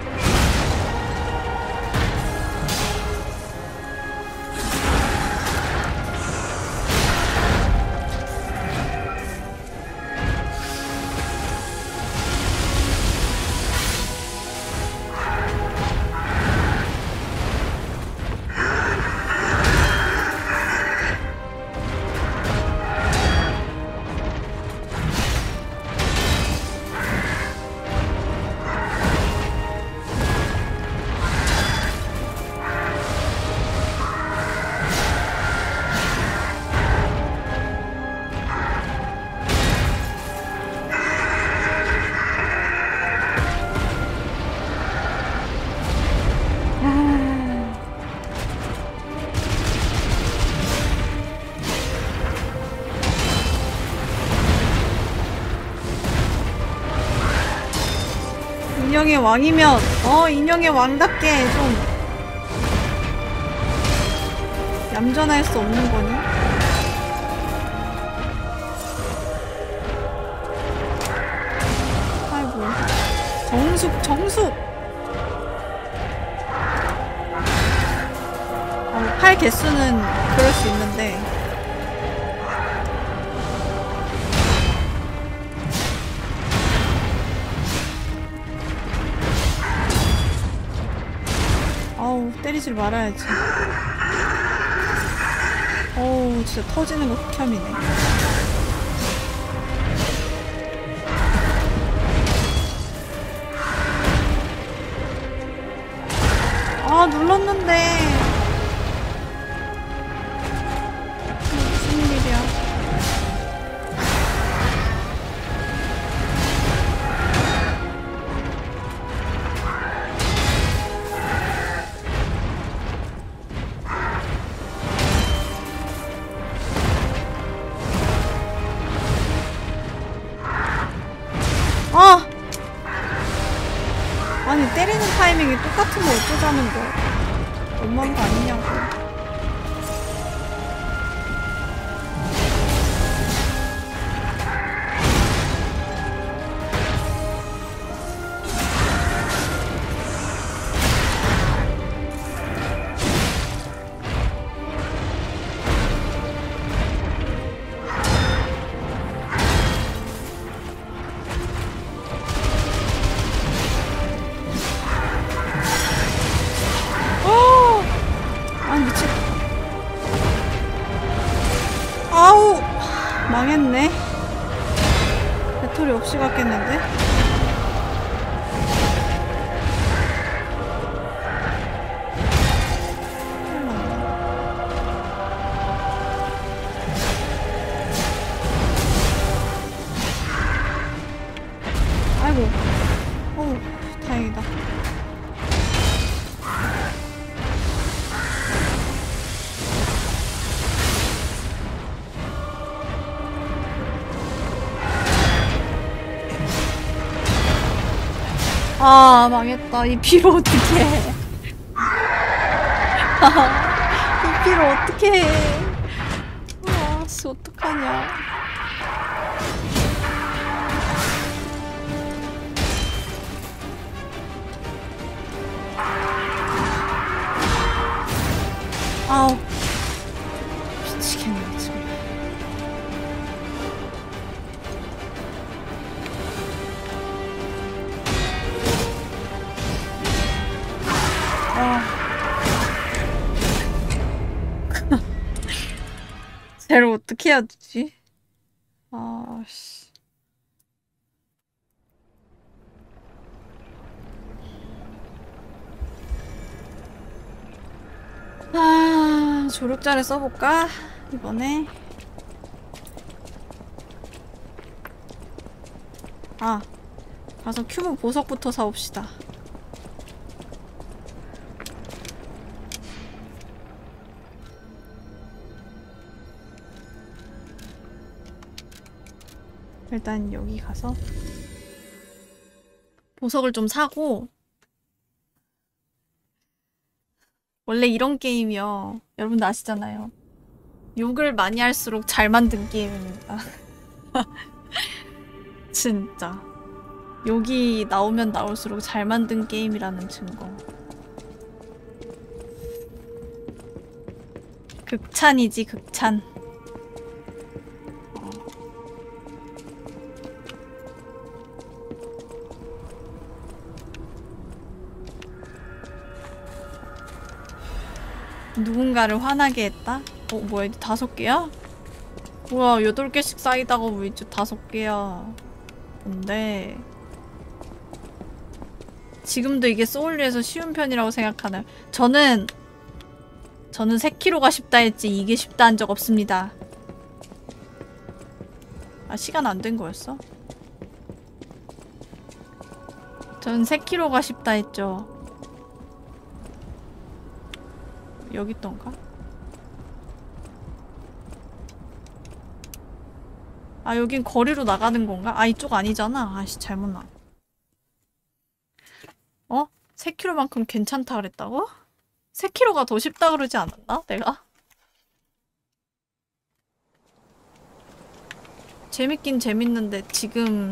왕이면 어 인형의 왕답게 좀 얌전할 수 없는 거니? 아이고 정숙 정숙 어, 팔 개수는 그럴 수 있는 말아야지 어우 진짜 터지는 거 흑혐이네 망했다 이 피로 어떻게 해? 이 피로 어떻게 해? 어떻게 해야 되지? 아씨. 아, 아 조력자를 써볼까? 이번에. 아, 가서 큐브 보석부터 사옵시다. 일단 여기 가서 보석을 좀 사고 원래 이런 게임이요. 여러분도 아시잖아요. 욕을 많이 할수록 잘 만든 게임입니다. 진짜. 욕이 나오면 나올수록 잘 만든 게임이라는 증거. 극찬이지, 극찬. 누군가를 화나게 했다? 어 뭐야 다섯 개야? 뭐야 여덟 개씩 쌓이다가 왜 뭐 이제 다섯 개야 뭔데 지금도 이게 소울리에서 쉬운 편이라고 생각하나요? 저는 저는 3키로가 쉽다 했지 이게 쉽다 한 적 없습니다 아 시간 안 된 거였어? 전3키로가 쉽다 했죠 여기 있던가? 아 여긴 거리로 나가는 건가? 아 이쪽 아니잖아 아씨 잘못 나 어? 3km만큼 괜찮다 그랬다고? 3km가 더 쉽다 그러지 않았나? 내가? 재밌긴 재밌는데 지금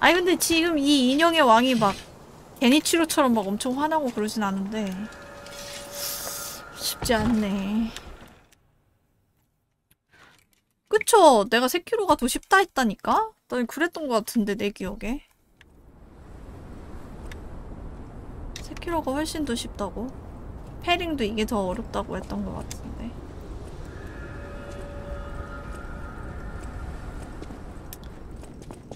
아니 근데 지금 이 인형의 왕이 막 게니치로처럼 막 엄청 화나고 그러진 않은데 쉽지 않네. 그쵸? 내가 3kg가 더 쉽다 했다니까? 난 그랬던 것 같은데 내 기억에. 3kg가 훨씬 더 쉽다고? 페링도 이게 더 어렵다고 했던 것 같은데.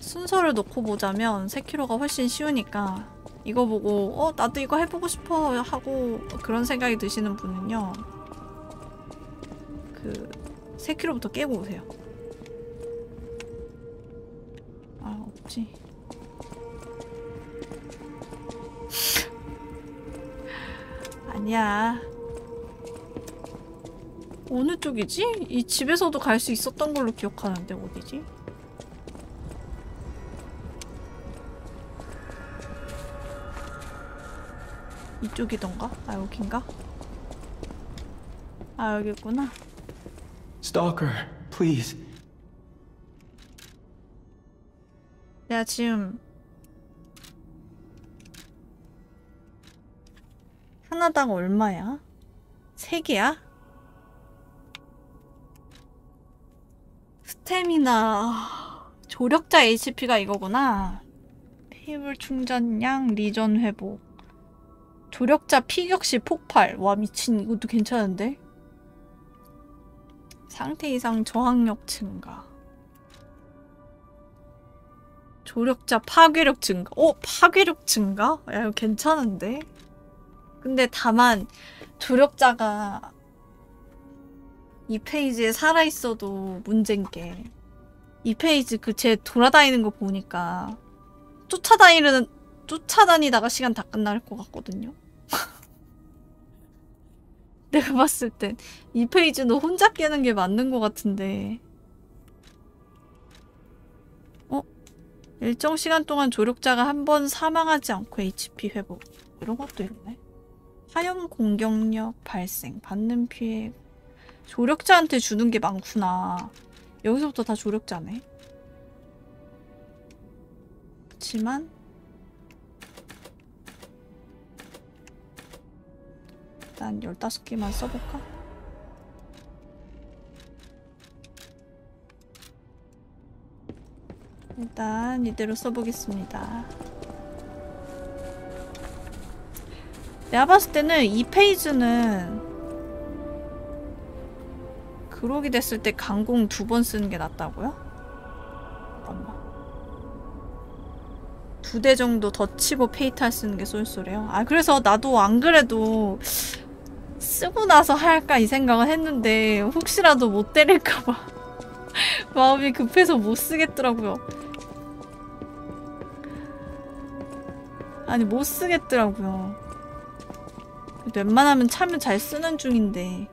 순서를 놓고 보자면 3kg가 훨씬 쉬우니까 이거 보고 어 나도 이거 해보고 싶어 하고 그런 생각이 드시는 분은요 그3 k 로부터 깨고 오세요 아 없지 아니야 어느 쪽이지? 이 집에서도 갈 수 있었던 걸로 기억하는데 어디지? 이쪽이던가? 아 여긴가? 아 여기구나.
Stalker, please.
내 지금 하나당 얼마야? 세 개야? 스태미나 조력자 HP가 이거구나. 테이블 충전량 리전 회복 조력자 피격시 폭발. 와 미친 이것도 괜찮은데? 상태 이상 저항력 증가. 조력자 파괴력 증가. 어? 파괴력 증가? 야 이거 괜찮은데? 근데 다만 조력자가 이 페이지에 살아있어도 문제인 게이 페이지 그 쟤 돌아다니는 거 보니까 쫓아다니는 쫓아다니다가 시간 다 끝날 것 같거든요. 내가 봤을 땐 이 페이지는 혼자 깨는 게 맞는 것 같은데 어? 일정 시간 동안 조력자가 한 번 사망하지 않고 HP 회복 이런 것도 있네 하염 공격력 발생 받는 피해 조력자한테 주는 게 많구나 여기서부터 다 조력자네 그렇지만 일단 15개만 써볼까? 일단 이대로 써보겠습니다. 내가 봤을 때는 이 페이지는 그러기 됐을 때 강공 두 번 쓰는 게 낫다고요? 잠깐만. 두 대 정도 더 치고 페이탈 쓰는 게 쏠쏠해요. 아 그래서 나도 안 그래도 쓰고 나서 할까 이 생각을 했는데 혹시라도 못 때릴까봐 마음이 급해서 못 쓰겠더라고요. 아니 못 쓰겠더라고요. 웬만하면 참을 잘 쓰는 중인데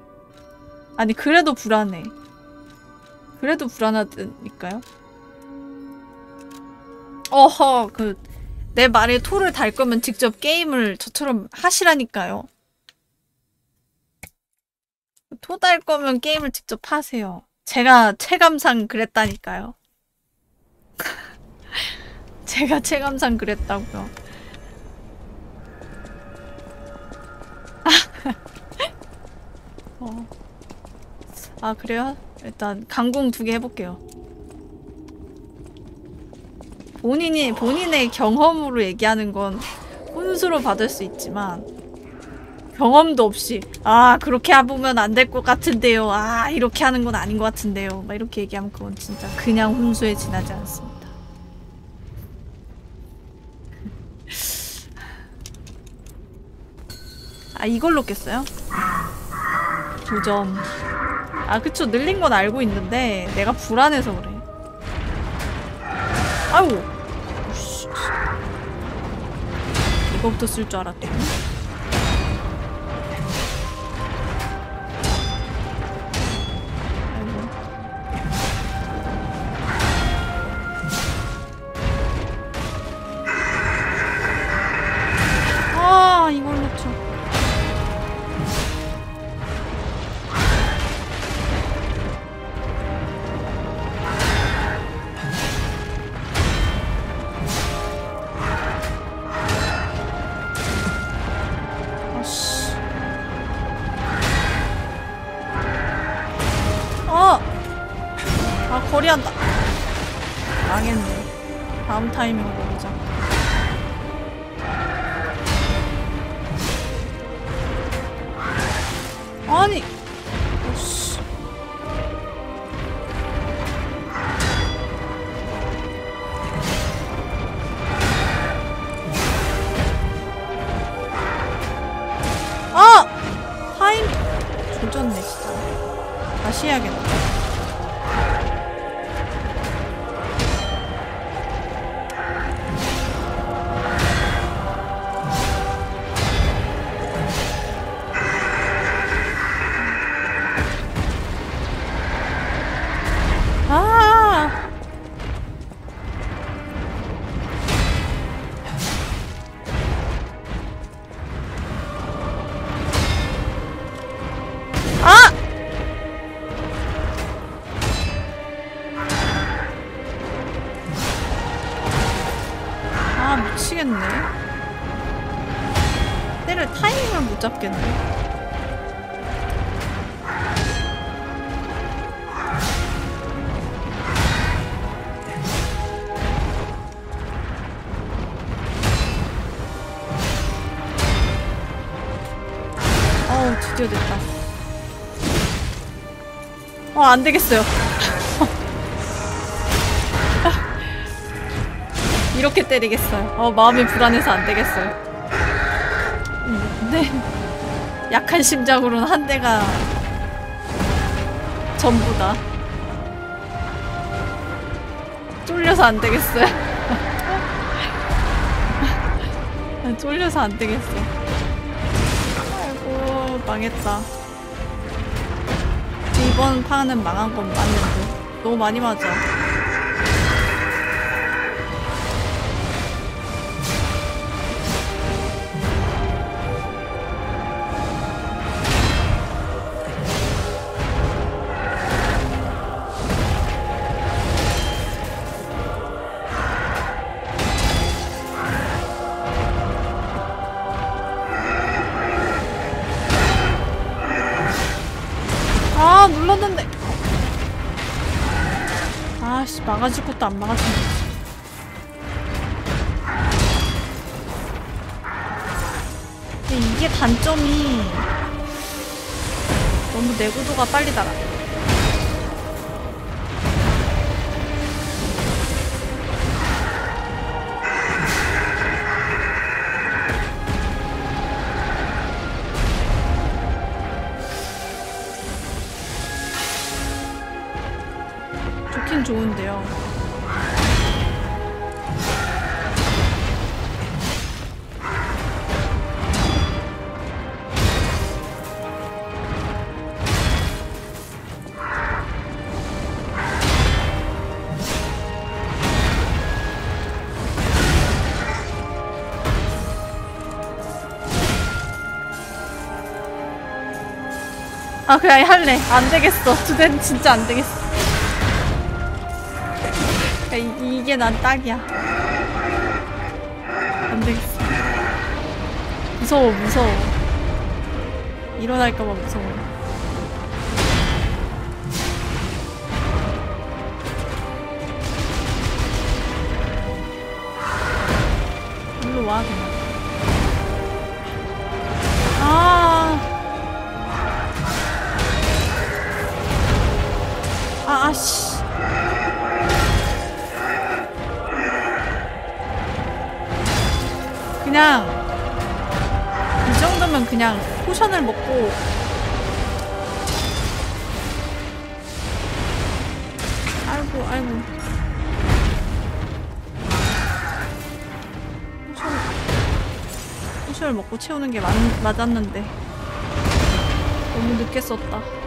아니 그래도 불안해. 그래도 불안하니까요. 어허 그내 말에 토를 달 거면 직접 게임을 저처럼 하시라니까요. 토달 거면 게임을 직접 하세요. 제가 체감상 그랬다니까요. 제가 체감상 그랬다고요. 어. 아 그래요? 일단 강공 두 개 해볼게요. 본인이 본인의 경험으로 얘기하는 건 혼수로 받을 수 있지만 경험도 없이 아 그렇게 해보면 안 될 것 같은데요 아 이렇게 하는 건 아닌 것 같은데요 막 이렇게 얘기하면 그건 진짜 그냥 훈수에 지나지 않습니다 아 이걸로 깼어요? 9점 아 그쵸 늘린 건 알고 있는데 내가 불안해서 그래 아우 이거부터 쓸 줄 알았더니 안 되겠어요. 이렇게 때리겠어요. 어, 마음이 불안해서 안 되겠어요. 네. 약한 심장으로는 한 대가 전부다. 쫄려서 안 되겠어요. 쫄려서 안 되겠어. 요 아이고, 망했다. 저번 판은 망한 건 맞는데 너무 많이 맞아 아무것도 안 막았으면 좋지. 근 이게 단점이 너무 내구도가 빨리 날아 아 그냥 할래 안 되겠어 두 대는 진짜 안 되겠어 야, 그러니까 이, 게난 딱이야 안 되겠어 무서워 무서워 일어날까봐 무서워 포션을 먹고 아이고 아이고 포션 포션을 먹고 채우는 게 맞, 맞았는데 너무 늦게 썼다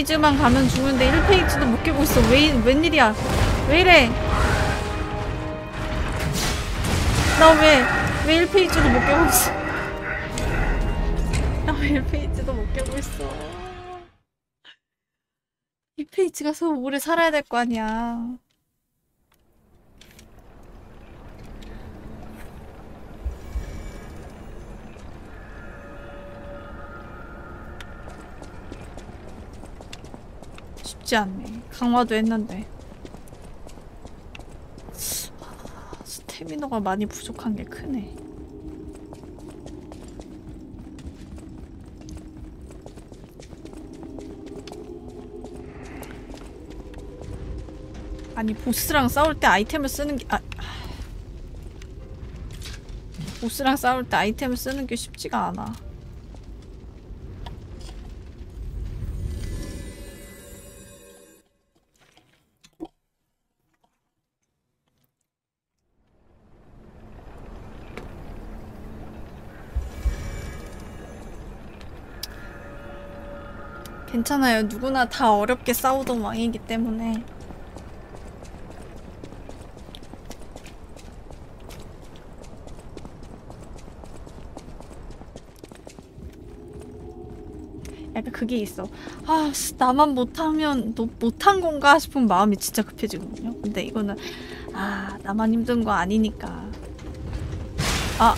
페이지만 가면 죽는데 1페이지도 못 깨고 있어 왜 웬일이야 왜 이래 나왜왜 1페이지도 못 깨고 있어 나 왜 1페이지도 못 깨고 있어 2페이지 가서 오래 살아야 될 거 아니야 쉽지 않네. 강화도 했는데. 아, 스태미너가 많이 부족한 게 크네. 아니 보스랑 싸울 때 아이템을 쓰는 게 아, 보스랑 싸울 때 아이템을 쓰는 게 쉽지가 않아. 괜찮아요. 누구나 다 어렵게 싸우던 왕이기 때문에. 약간 그게 있어. 아, 나만 못하면 너 못한 건가 싶은 마음이 진짜 급해지거든요. 근데 이거는 아, 나만 힘든 거 아니니까. 아.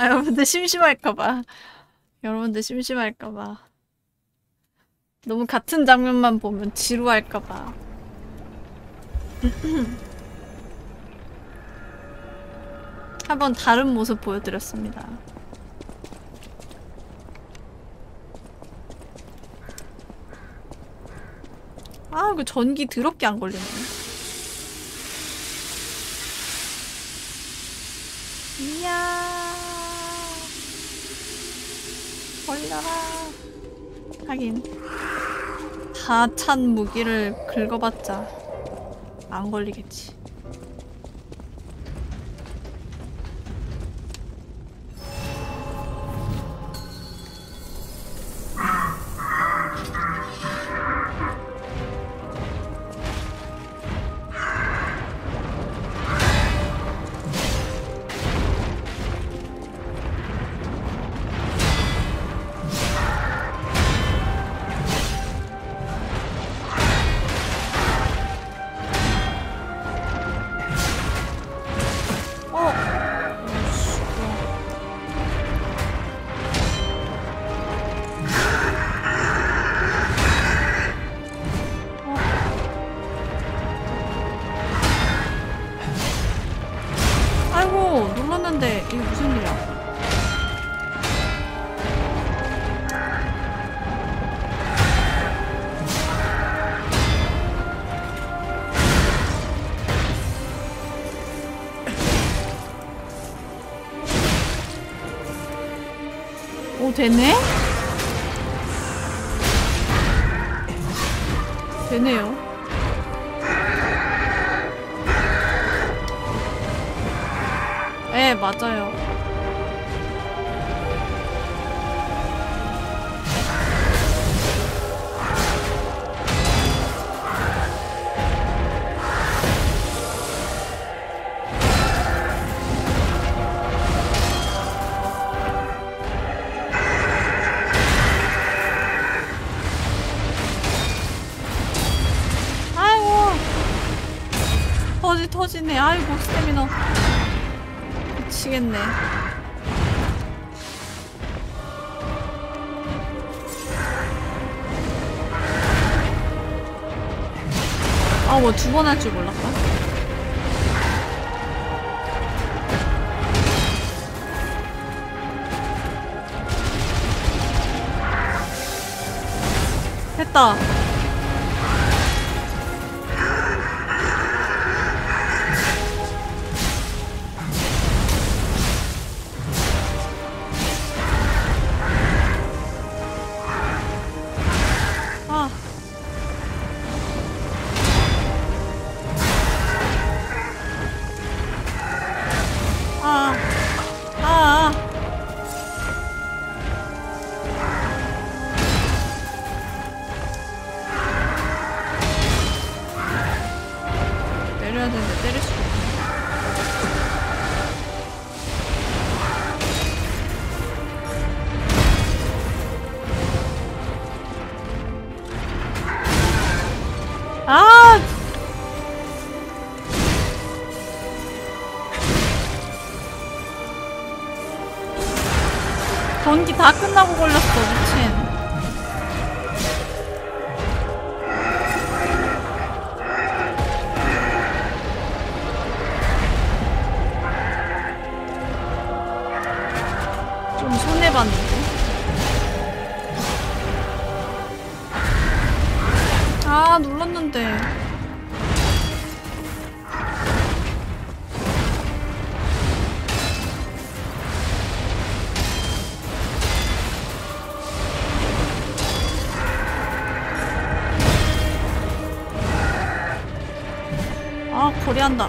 아 여러분들 심심할까봐 여러분들 심심할까봐 너무 같은 장면만 보면 지루할까봐 한번 다른 모습 보여드렸습니다 아그 전기 더럽게안 걸리네 이야 걸려라. 하긴 다 찬 무기를 긁어봤자 안 걸리겠지. 되네? 있네. 아, 뭐 두 번 할 줄 몰랐다. 했다. 처리한다.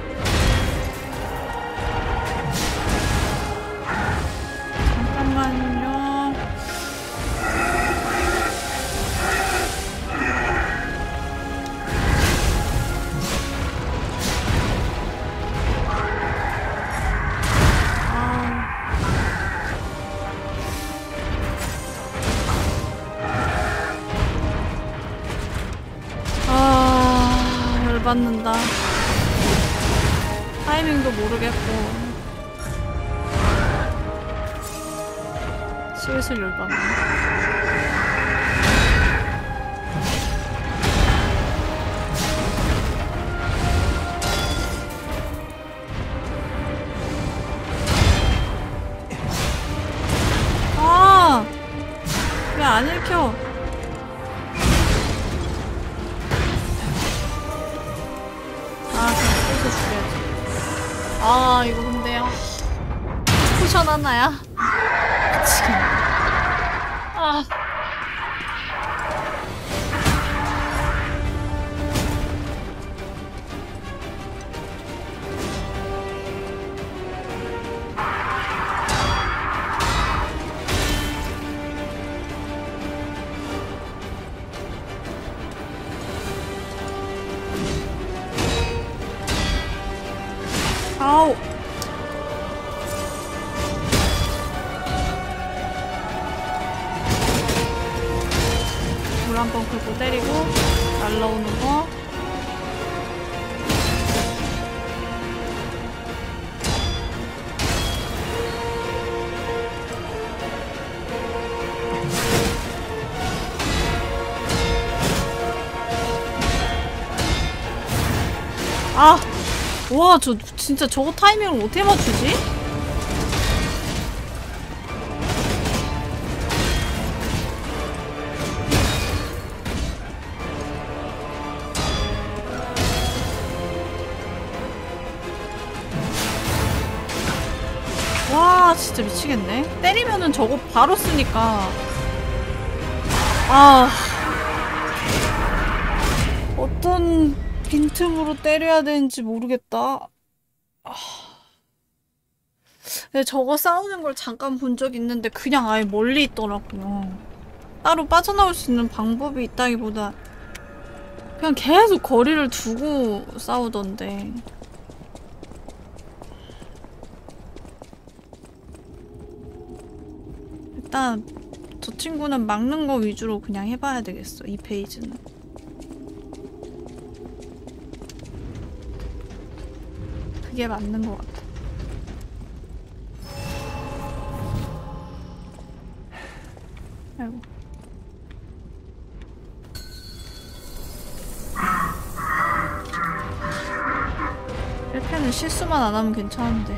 와, 저 진짜 저거 타이밍을 어떻게 맞추지? 와, 진짜 미치겠네. 때리면은 저거 바로 쓰니까. 아. 무 틈으로 때려야 되는지 모르겠다. 아... 저거 싸우는 걸 잠깐 본 적 있는데 그냥 아예 멀리 있더라고요. 따로 빠져나올 수 있는 방법이 있다기보다 그냥 계속 거리를 두고 싸우던데. 일단 저 친구는 막는 거 위주로 그냥 해봐야 되겠어. 이 페이지는. 그게 맞는 것 같아. 아이고. 실패는 실수만 안 하면 괜찮은데.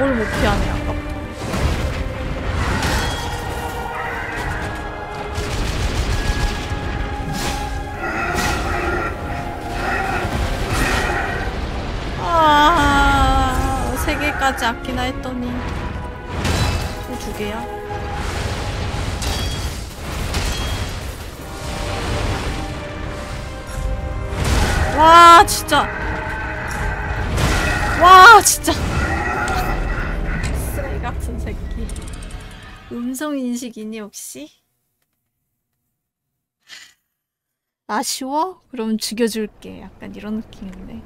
저걸 못 피하네 아까지 아끼나 했더니 또두 개야? 와 진짜 와 진짜 인성인식이니 혹시? 아쉬워? 그럼 죽여줄게 약간 이런 느낌인데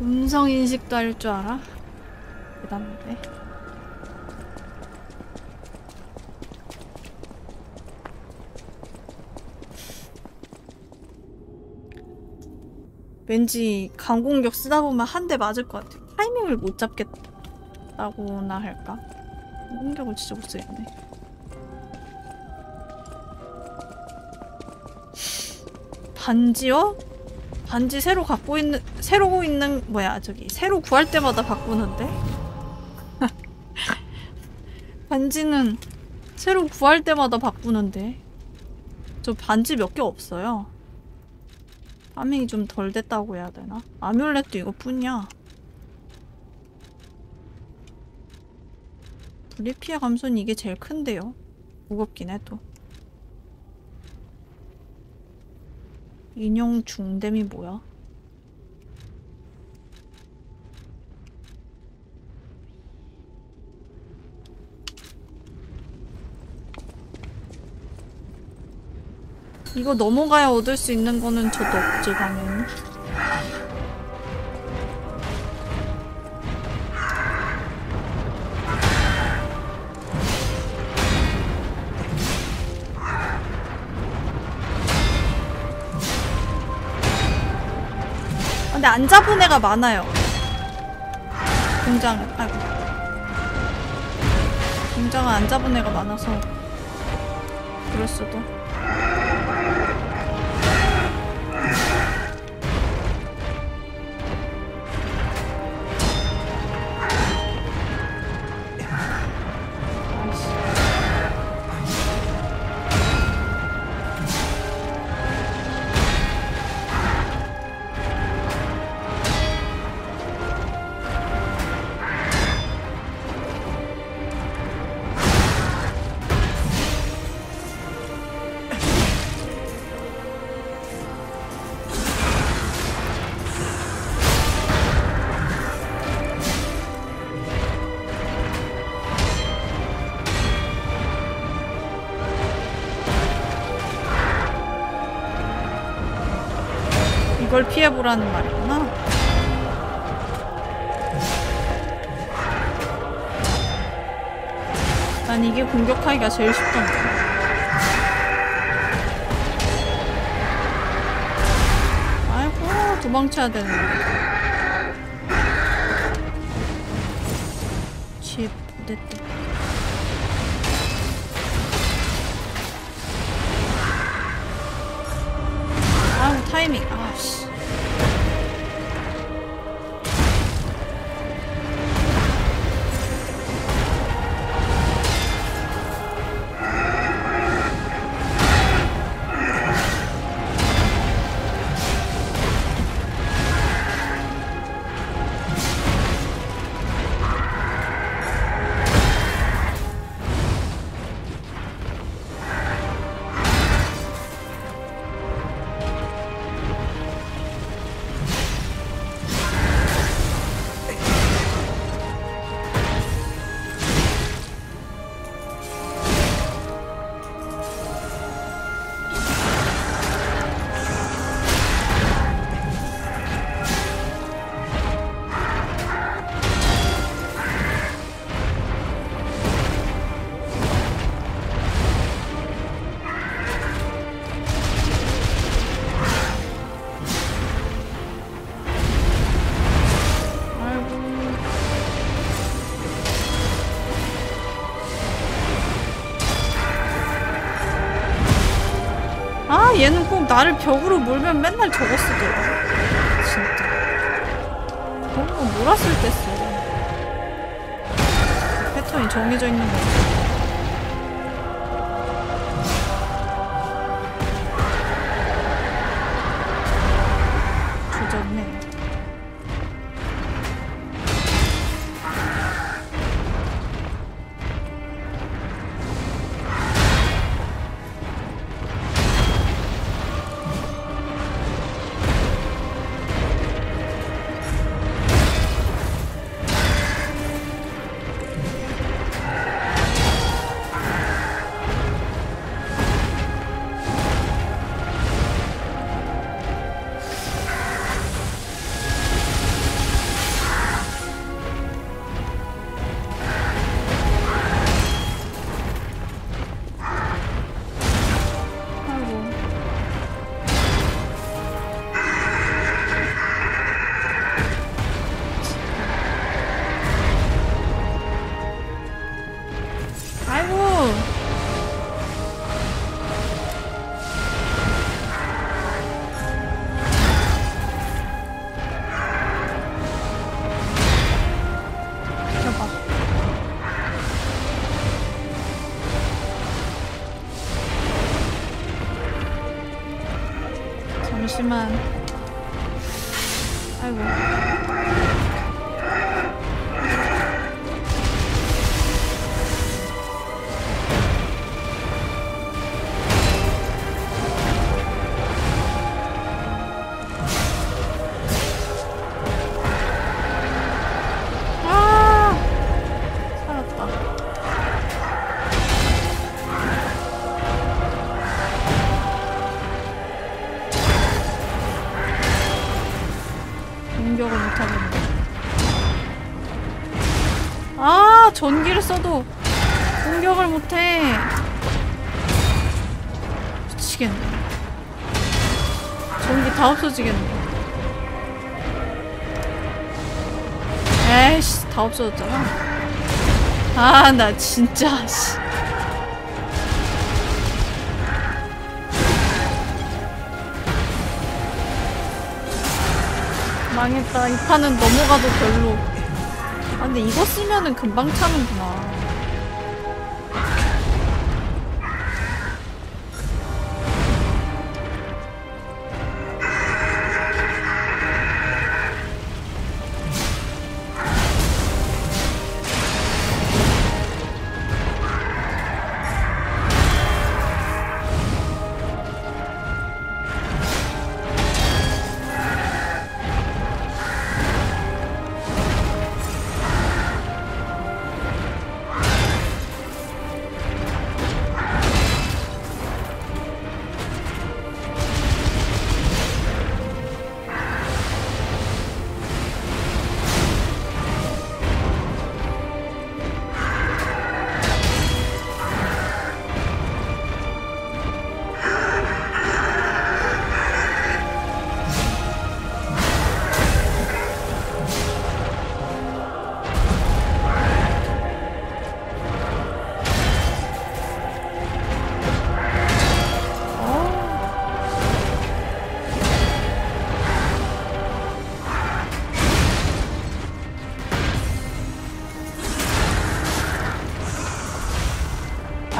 음성인식도 할 줄 알아? 대단한데? 왠지 강공격 쓰다 보면 한 대 맞을 것 같아. 타이밍을 못 잡겠다고나 할까? 공격을 진짜 못쓰겠네 반지요? 반지 새로 갖고 있는 새로 있는 뭐야 저기 새로 구할 때마다 바꾸는데? 반지는 새로 구할 때마다 바꾸는데 저 반지 몇 개 없어요 파밍이 좀 덜 됐다고 해야 되나? 아뮬렛도 이거뿐이야 리피아 감소는 이게 제일 큰데요. 무겁긴 해도. 인형 중댐이 뭐야? 이거 넘어가야 얻을 수 있는 거는 저도 없죠 당연히 근데 안 잡은 애가 많아요 공장 아이고 공장은 안 잡은 애가 많아서 그럴 수도 해보라는 말이구나. 난 이게 공격하기가 제일 쉽던데. 아이고, 도망쳐야 되는데. 나를 벽으로 물면 맨날 저거 쓰더라 진짜 그런 몰았을 때 써. 패턴이 정해져 있는 거지 们。 전기를 써도 공격을 못해 미치겠네 전기 다 없어지겠네 에이씨 다 없어졌잖아 아 나 진짜 씨 망했다 이 판은 넘어가도 별로 아, 근데 이거 쓰면은 금방 차는구나.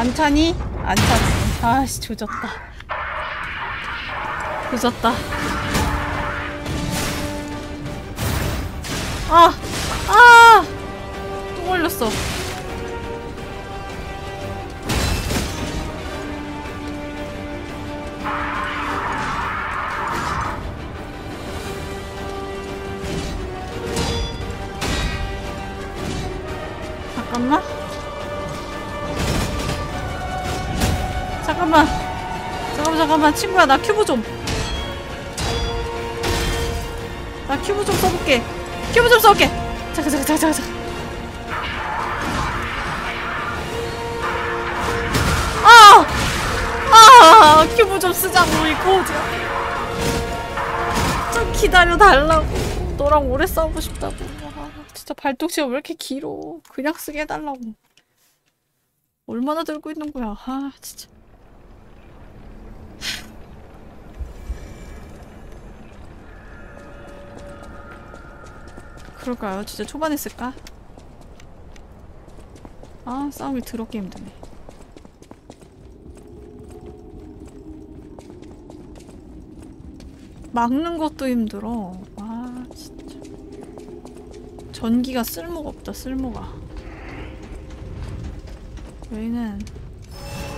안 차니? 안 차지. 아씨 조졌다. 조졌다. 잠깐만 친구야 나 큐브 좀나 큐브 좀 써볼게 큐브 좀 써볼게 잠깐 잠깐 잠깐 잠깐 아! 아! 큐브 좀 쓰자고 이거 좀 기다려달라고 너랑 오래 싸우고 싶다고 아, 진짜 발톱치가 왜 이렇게 길어 그냥 쓰게 해달라고 얼마나 들고 있는 거야 아 진짜 그럴까요? 진짜 초반에 쓸까? 아 싸움이 더럽게 힘드네 막는 것도 힘들어 아 진짜 전기가 쓸모가 없다 쓸모가 저희는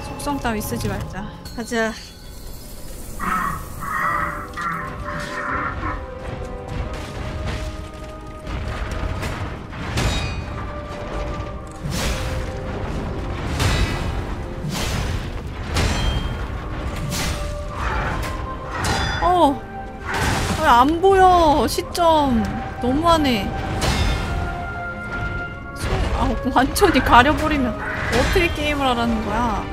속성 따위 쓰지 말자 가자 좀 너무하네 소... 아 완전히 가려버리면 어떻게 게임을 하라는 거야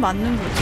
맞는 거지.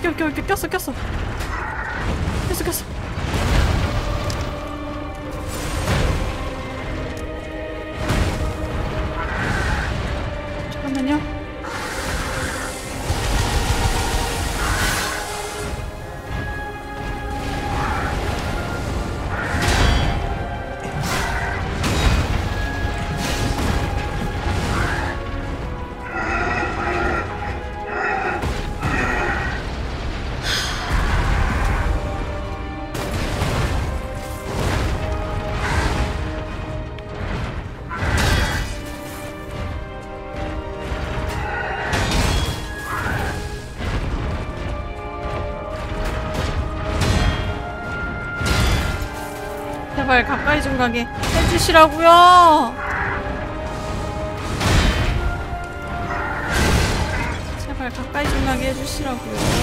casse, casse, casse 좀각게 해주시라고요 제발 가까이 좀 가게 해주시라고요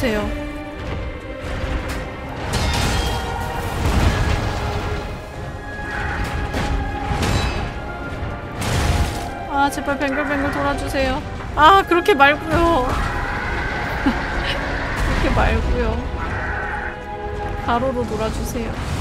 해주세요. 아 제발 뱅글뱅글 돌아주세요. 아 그렇게 말고요. 그렇게 말고요. 가로로 돌아주세요.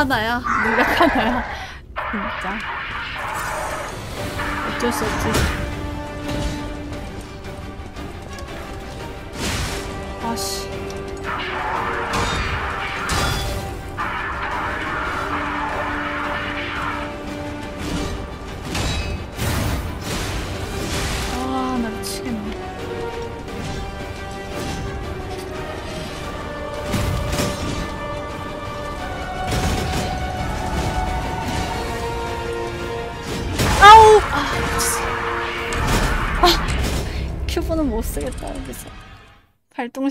하나야? 누가 하나야?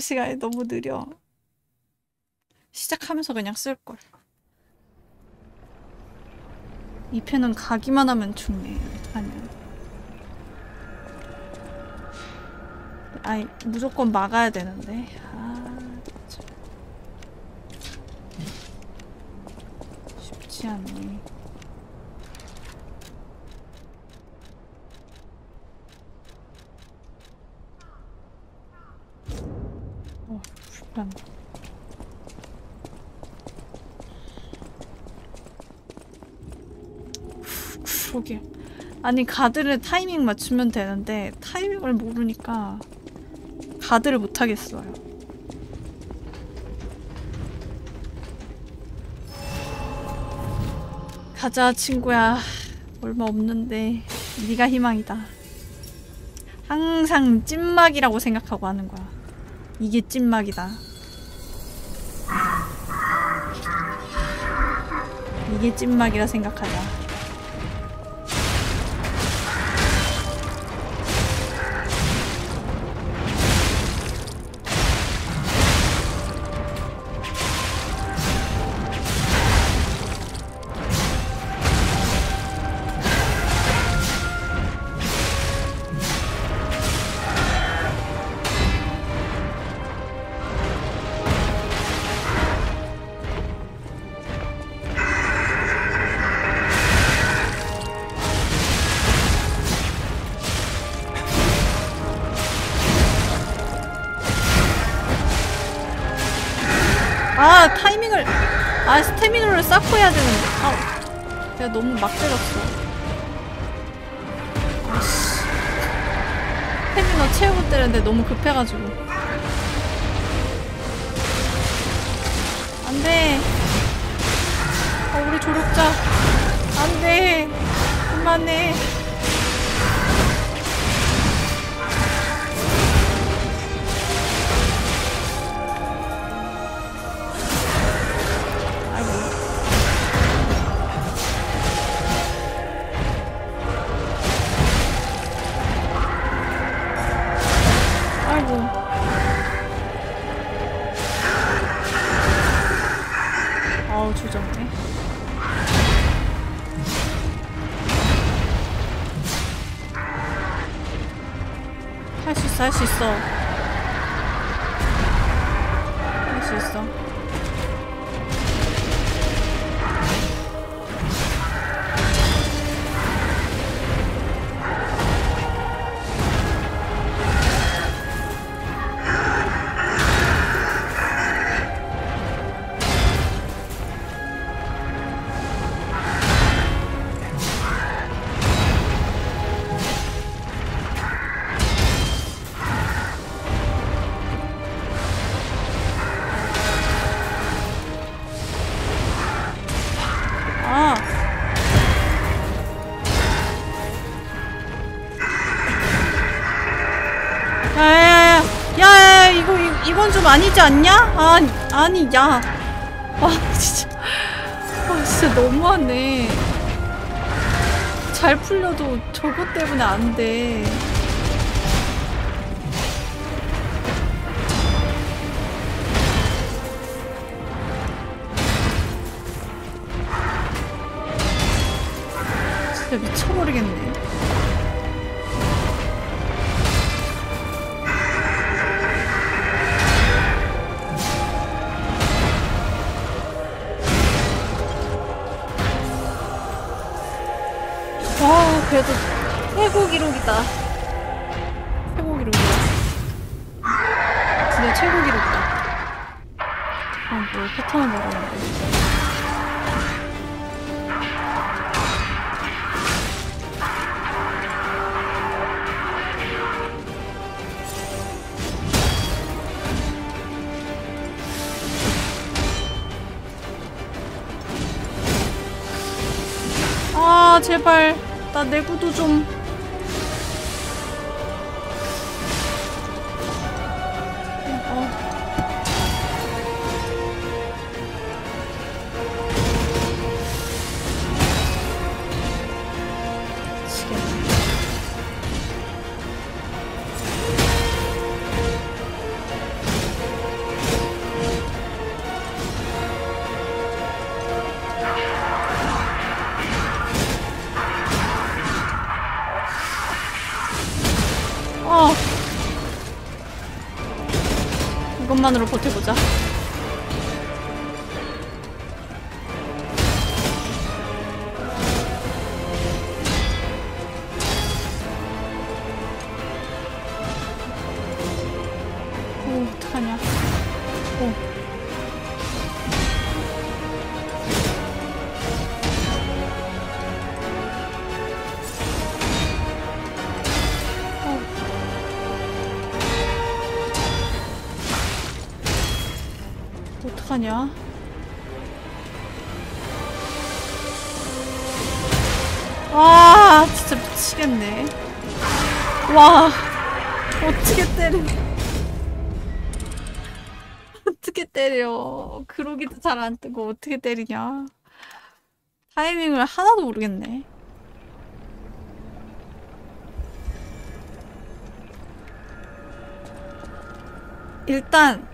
녹음 시간이 너무 느려. 시작하면서 그냥 쓸 걸. 이 펜은 가기만 하면 죽네. 아니야. 아니, 무조건 막아야 되는데. 아, 쉽지 않네. 포기해 아니 가드를 타이밍 맞추면 되는데 타이밍을 모르니까 가드를 못하겠어요 가자 친구야 얼마 없는데 네가 희망이다 항상 찐막이라고 생각하고 하는 거야 이게 찐막이다 이게 찐막이라 생각하자 아니지 않냐? 아 아니, 야. 와, 아, 진짜. 와, 아, 진짜 너무하네. 잘 풀려도 저것 때문에 안 돼. 제발 나 내구도 좀 이것만으로 버텨보자 어하냐 와, 아, 진짜 미치겠네. 와, 어떻게 때려. 어떻게 때려. 그러기도 잘 안 뜨고 어떻게 때리냐. 타이밍을 하나도 모르겠네. 일단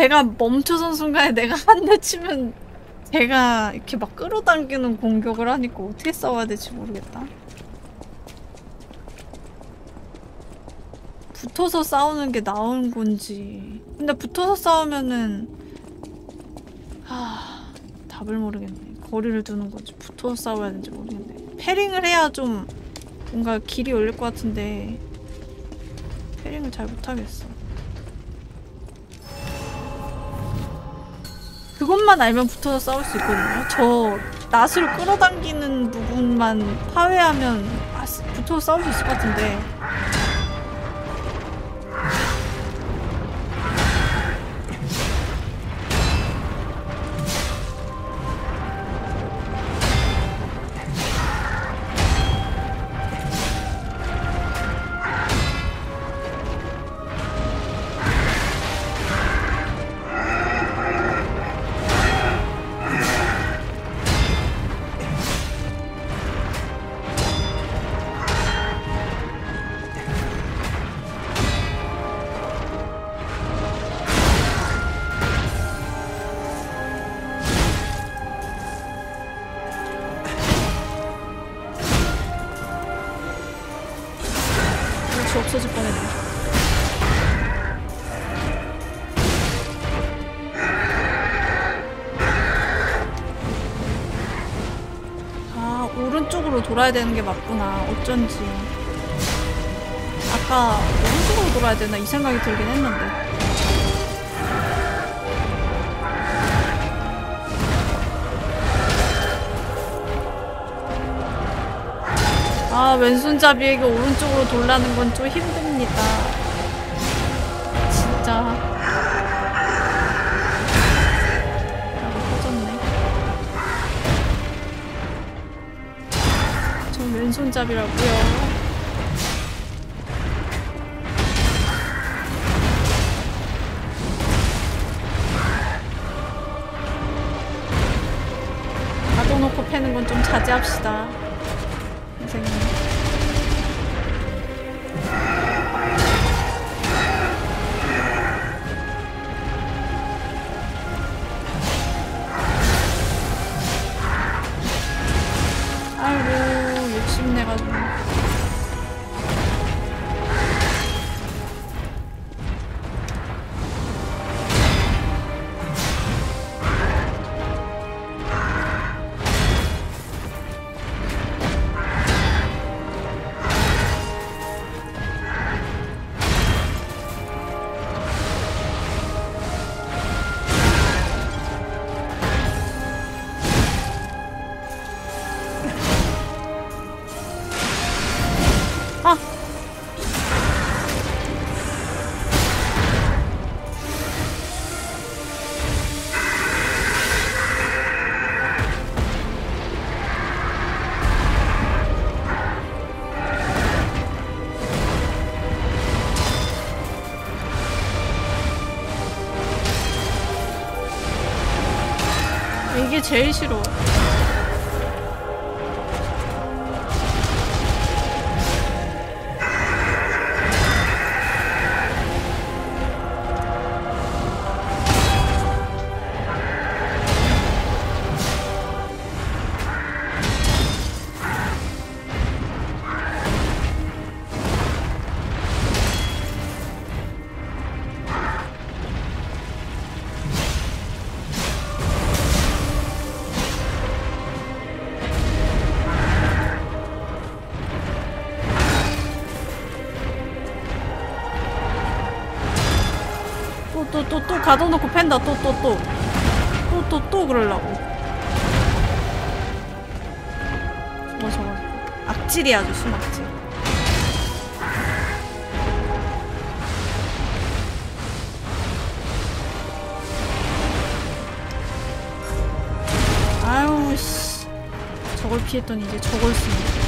제가 멈춰선 순간에 내가 한 대 치면 제가 이렇게 막 끌어당기는 공격을 하니까 어떻게 싸워야 될지 모르겠다. 붙어서 싸우는 게 나은 건지 근데 붙어서 싸우면은 하... 답을 모르겠네 거리를 두는 건지 붙어서 싸워야 되는지 모르겠네 패링을 해야 좀 뭔가 길이 열릴 것 같은데 패링을 잘 못하겠어 부분 알면 붙어서 싸울 수 있거든요. 저 낫을 끌어당기는 부분만 파괴하면 아, 붙어서 싸울 수 있을 것 같은데 돌아야 되는 게 맞구나. 어쩐지. 아까 오른쪽으로 돌아야 되나 이 생각이 들긴 했는데. 아 왼손잡이에게 오른쪽으로 돌라는 건 좀 힘듭니다. 손잡이라고요. 또, 또 가둬놓고 팬다. 또, 또, 또. 또, 또, 또그럴라고 저거, 저거. 악질이 아주 순악질. 아유, 씨. 저걸 피했더니 이제 저걸 쓰네.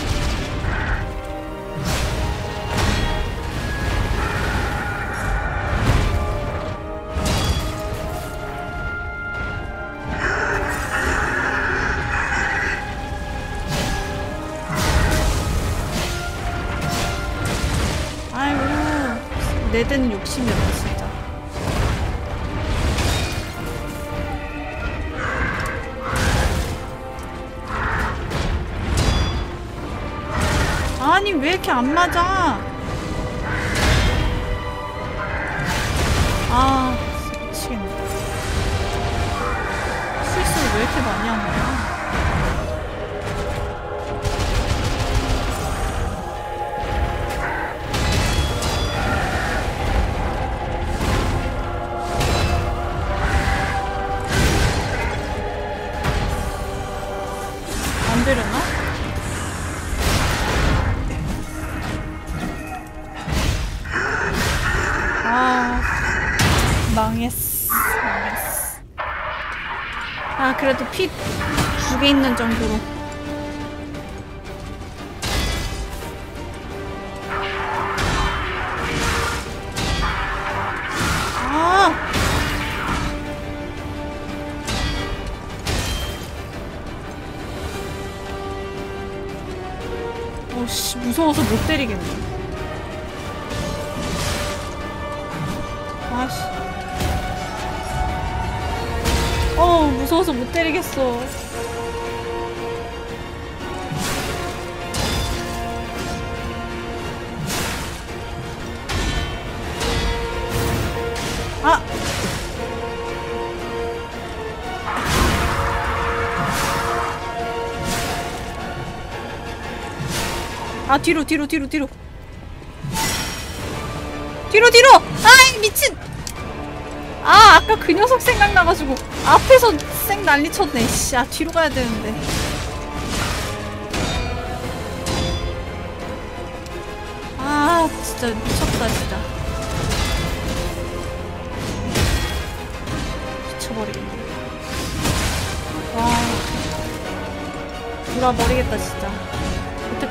이렇게 안 맞아. qui... 뒤로 뒤로 뒤로 뒤로 뒤로 뒤로! 아이 미친! 아 아까 그 녀석 생각나가지고 앞에서 쌩 난리 쳤네 씨, 아 뒤로 가야 되는데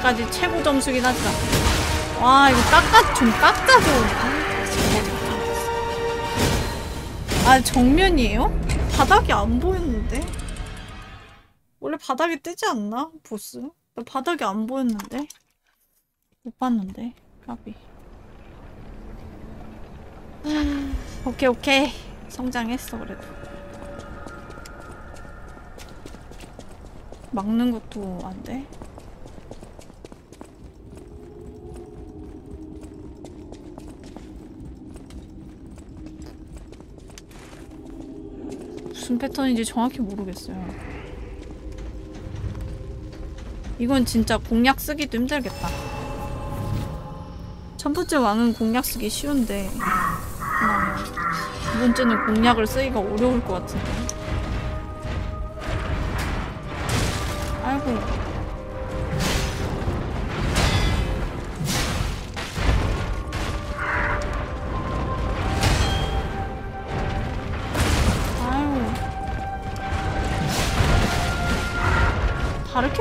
아직까지 최고 점수긴 하지만 와 이거 깎아 좀 깎아줘 아 정면이에요? 바닥이 안 보였는데 원래 바닥이 뜨지 않나? 보스? 나 바닥이 안 보였는데 못 봤는데 까비 아, 오케이 오케이 성장했어 그래도 막는 것도 안 돼? 패턴인지 정확히 모르겠어요. 이건 진짜 공략 쓰기도 힘들겠다. 첫 번째 왕은 공략 쓰기 쉬운데 두 번째는 공략을 쓰기가 어려울 것 같은데.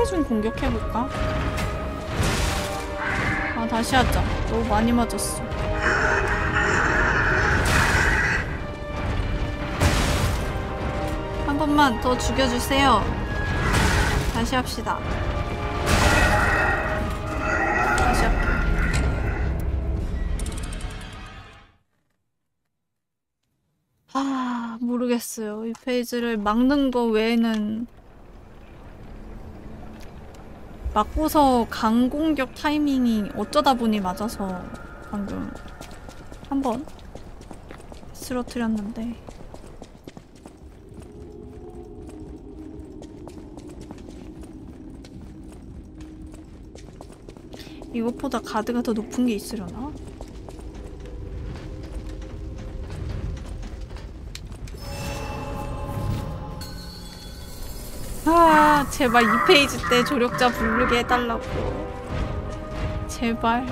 좀 공격해볼까? 아 다시 하자 너무 많이 맞았어 한 번만 더 죽여주세요 다시 합시다 아, 모르겠어요 이 페이지를 막는 거 외에는 맞고서 강공격 타이밍이 어쩌다 보니 맞아서 방금 한번 쓰러뜨렸는데 이것보다 가드가 더 높은 게 있으려나? 제발 2페이지 때 조력자 부르게 해달라고 제발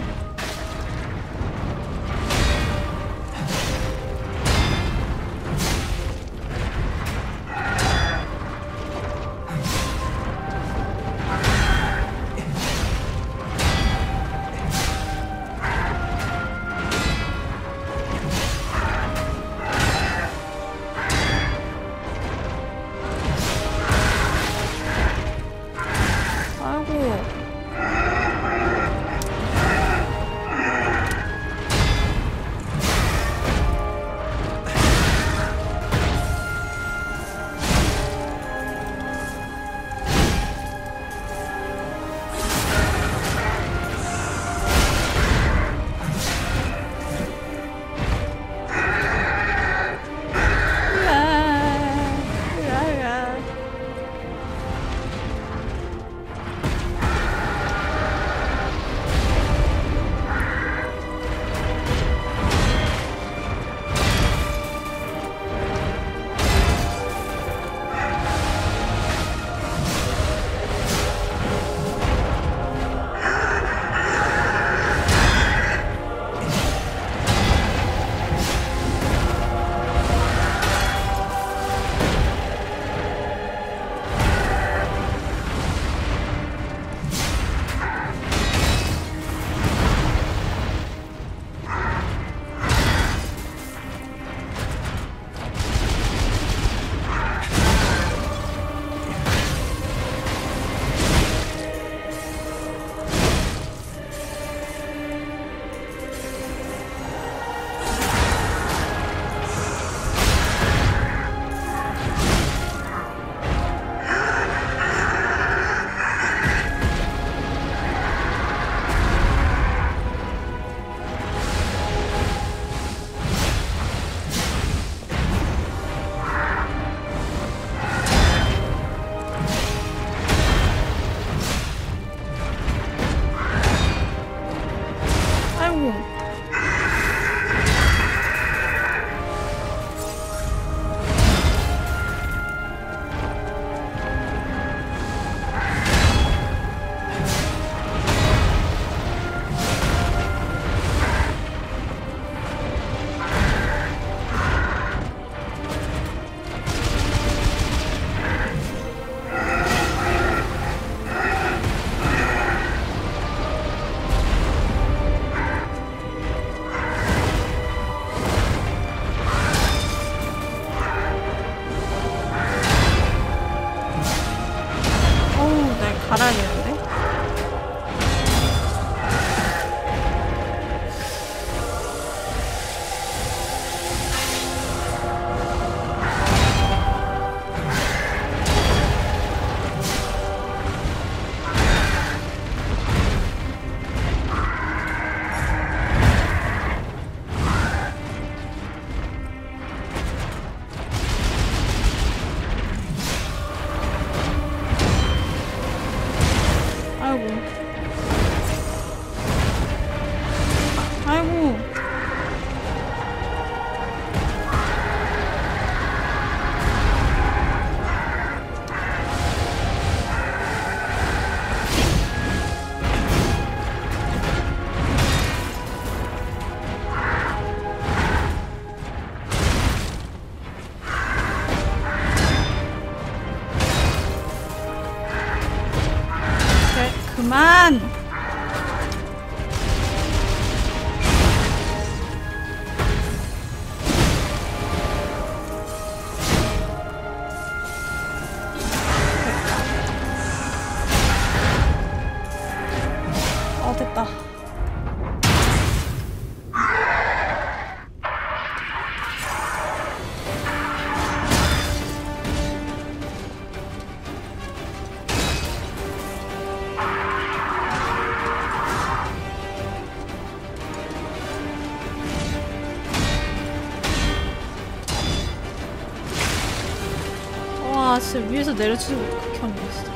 하면내려치지못렇게 하는 진짜.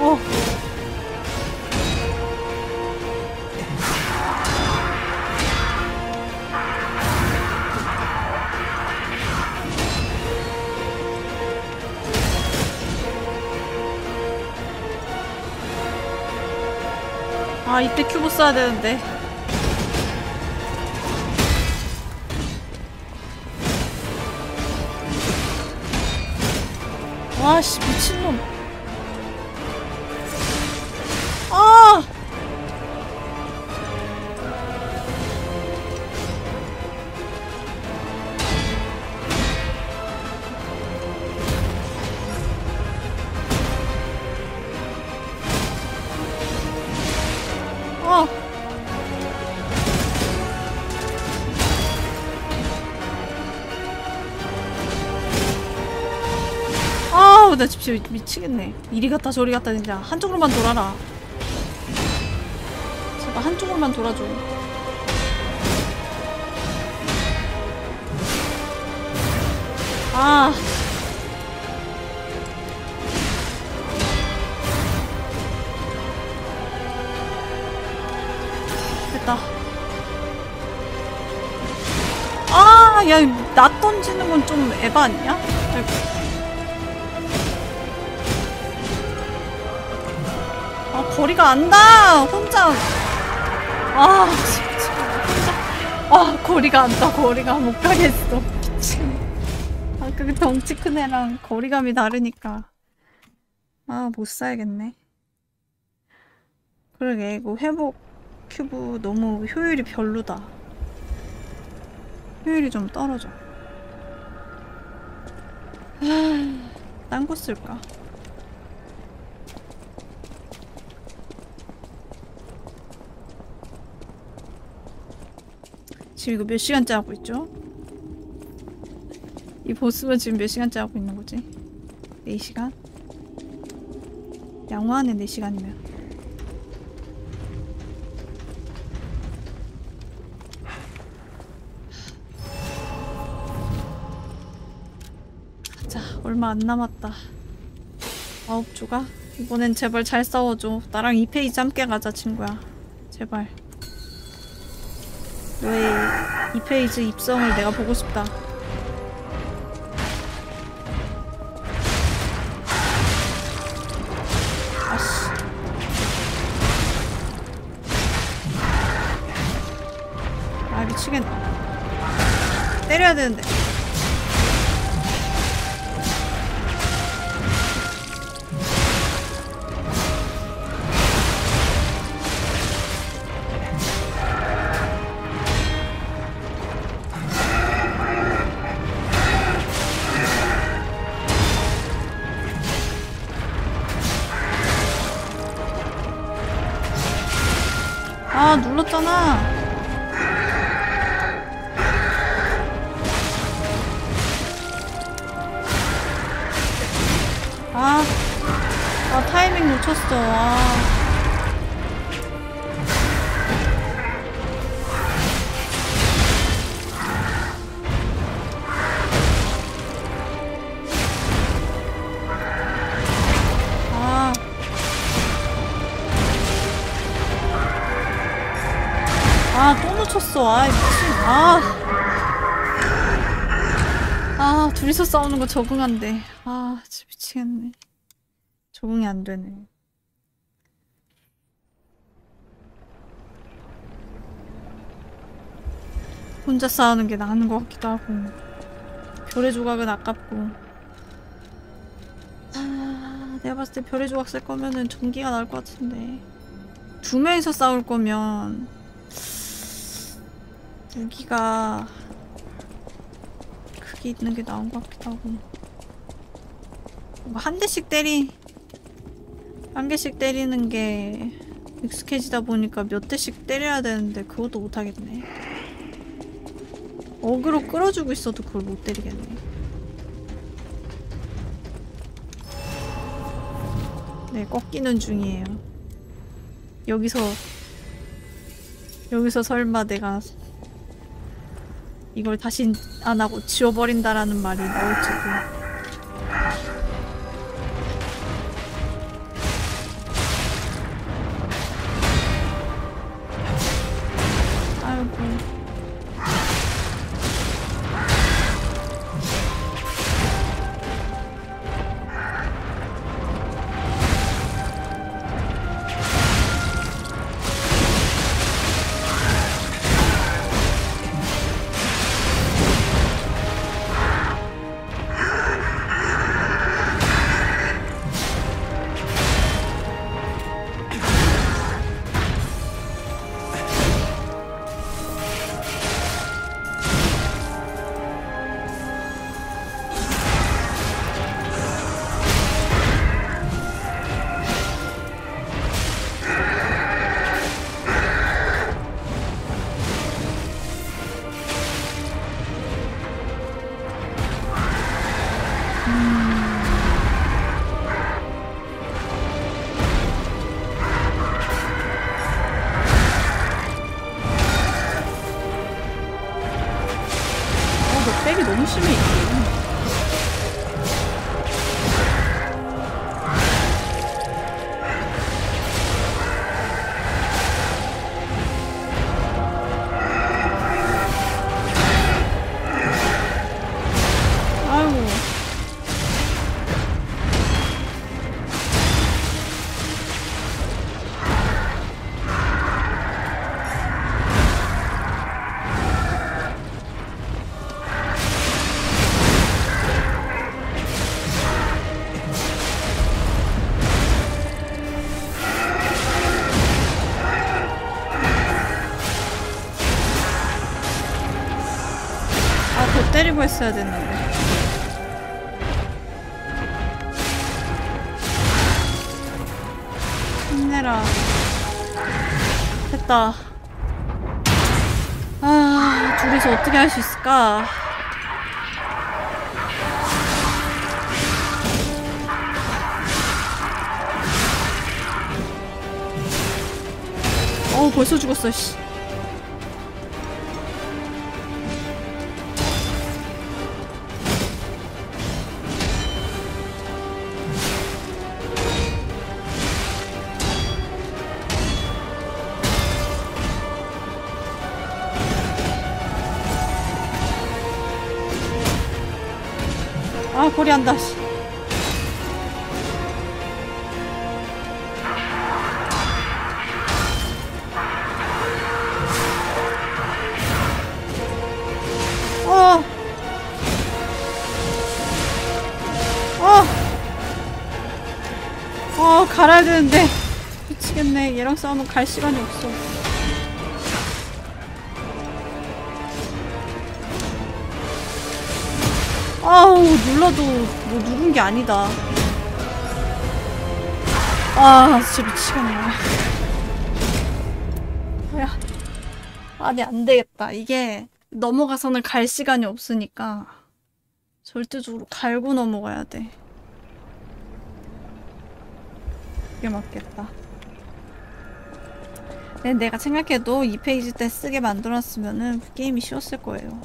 어. 아 이때 큐브 써야 되는데 보십시오. 미치겠네. 이리 갔다 저리 갔다 진짜. 한쪽으로만 돌아라. 제발 한쪽으로만 돌아줘. 아. 됐다. 아, 야, 나 던지는 건 좀 에바 아니야? 줄 안다! 혼자. 아, 진짜. 혼자. 아, 거리가 안다, 거리가. 못 가겠어. 미친. 아, 그 덩치 큰 애랑 거리감이 다르니까. 아, 못 사야겠네. 그러게, 이거 회복 큐브 너무 효율이 별로다. 효율이 좀 떨어져. 아, 딴곳 쓸까? 지금 이거 몇 시간째 하고 있죠? 이 보스만 지금 몇 시간째 하고 있는 거지? 4시간? 양호하네 4시간이면 자 얼마 안 남았다 아홉 조각? 이번엔 제발 잘 싸워줘 나랑 2페이지 함께 가자 친구야 제발 이 페이지 입성을 내가 보고 싶다. 싸우는 거적응안 돼. 아, 진짜 미치겠네. 적응이 안 되네. 혼자 싸우는 게 나은 것 같기도 하고 별의 조각은 아깝고 아, 내가 봤을 때 별의 조각 쓸 거면은 전기가 나을 것 같은데 두 명이서 싸울 거면 무기가 여기 있는 게 나은 것 같기도 하고 뭐 한 대씩 때리 한 개씩 때리는 게 익숙해지다 보니까 몇 대씩 때려야 되는데 그것도 못하겠네 어그로 끌어주고 있어도 그걸 못 때리겠네 네 꺾이는 중이에요 여기서 여기서 설마 내가 이걸 다시 안 하고 지워버린다라는 말이 나올지도 했어야 됐는데 힘내라 됐다 아 둘이서 어떻게 할 수 있을까 어 벌써 죽었어 씨 처리한다 씨. 어. 어. 어, 갈아야 되는데. 미치겠네. 얘랑 싸우면 갈 시간이 없어. 게 아니다 아 진짜 미치겠네 야 아니 안되겠다 이게 넘어가서는 갈 시간이 없으니까 절대적으로 갈고 넘어가야 돼 이게 맞겠다 네, 내가 생각해도 이 페이지 때 쓰게 만들었으면은 그 게임이 쉬웠을 거예요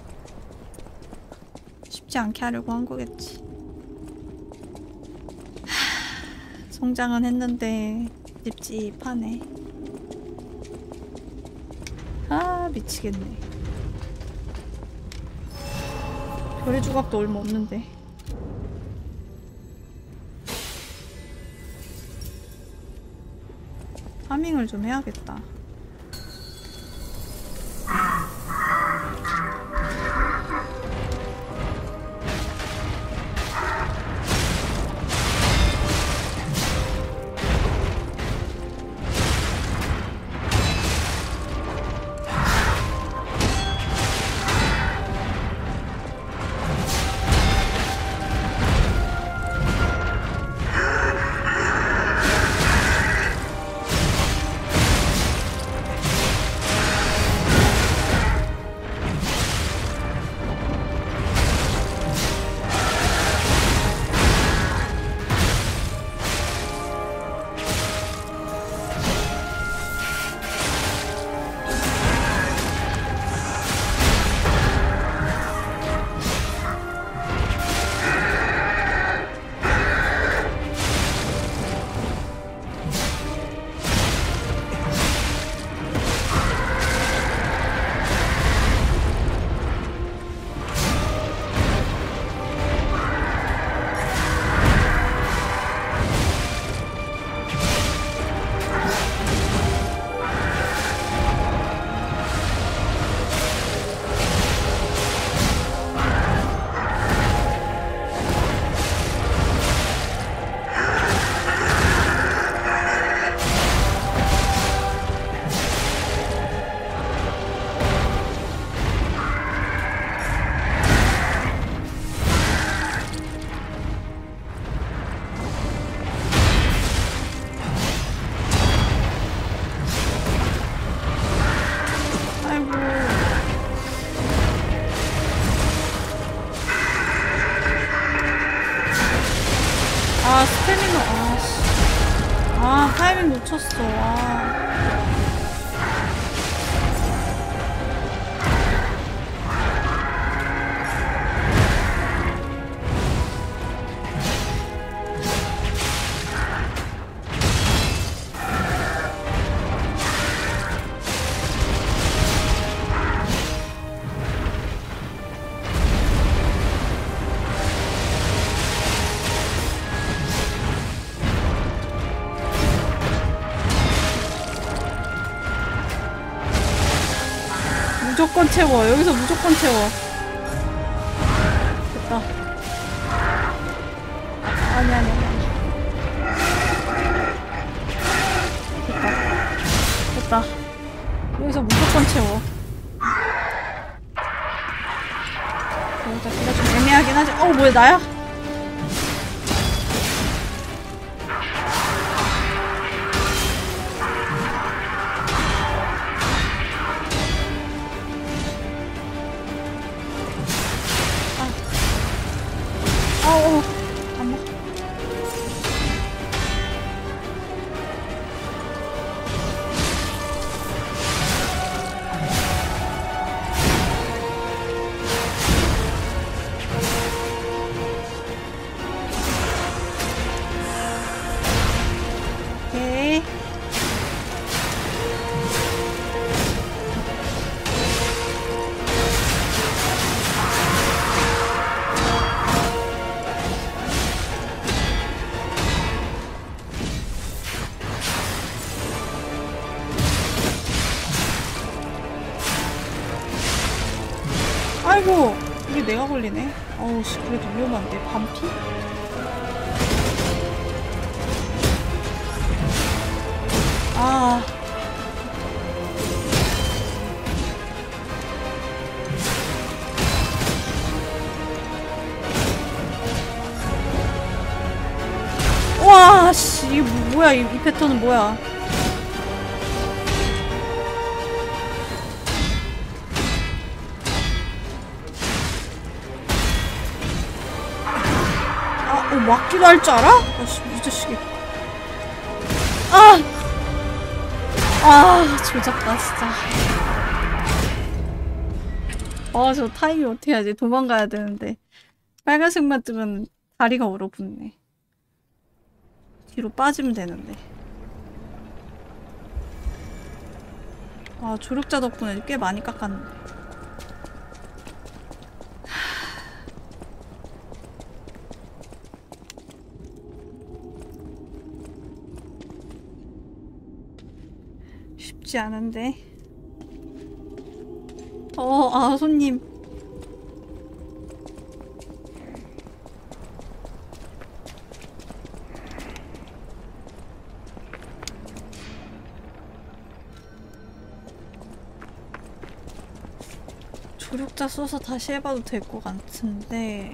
쉽지 않게 하려고 한 거겠지 성장은 했는데 찝찝하네 아 미치겠네 별의 조각도 얼마 없는데 파밍을 좀 해야겠다 무조건 채워 여기서 무조건 채워 됐다 아니 아니 아니 됐다 됐다 여기서 무조건 채워 여기다 기좀 애매하긴 하지 어 뭐야 나야? 되게 좀 위험한데 반피? 아 와, 씨, 이게 뭐야, 이, 이 패턴은 뭐야. 막기도 뭐 할줄 알아? 아씨 무자식이 아! 아 조작다 진짜 아저 타이밍 어떻게 하지 도망가야 되는데 빨간색만 뜨면 다리가 얼어붙네 뒤로 빠지면 되는데 아 조력자 덕분에 꽤 많이 깎았는데 쉽지 않은데 어 아 손님 조력자 써서 다시 해봐도 될 것 같은데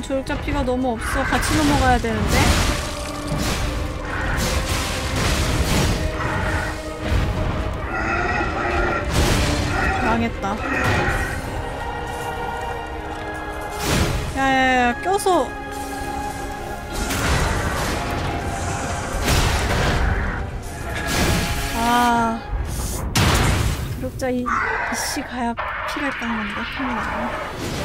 나는 조력자 피가 너무 없어. 같이 넘어가야 되는데. 망했다. 야야야 껴서 아 조력자 이, 이씨 가야 피를 깎는데 큰일 나네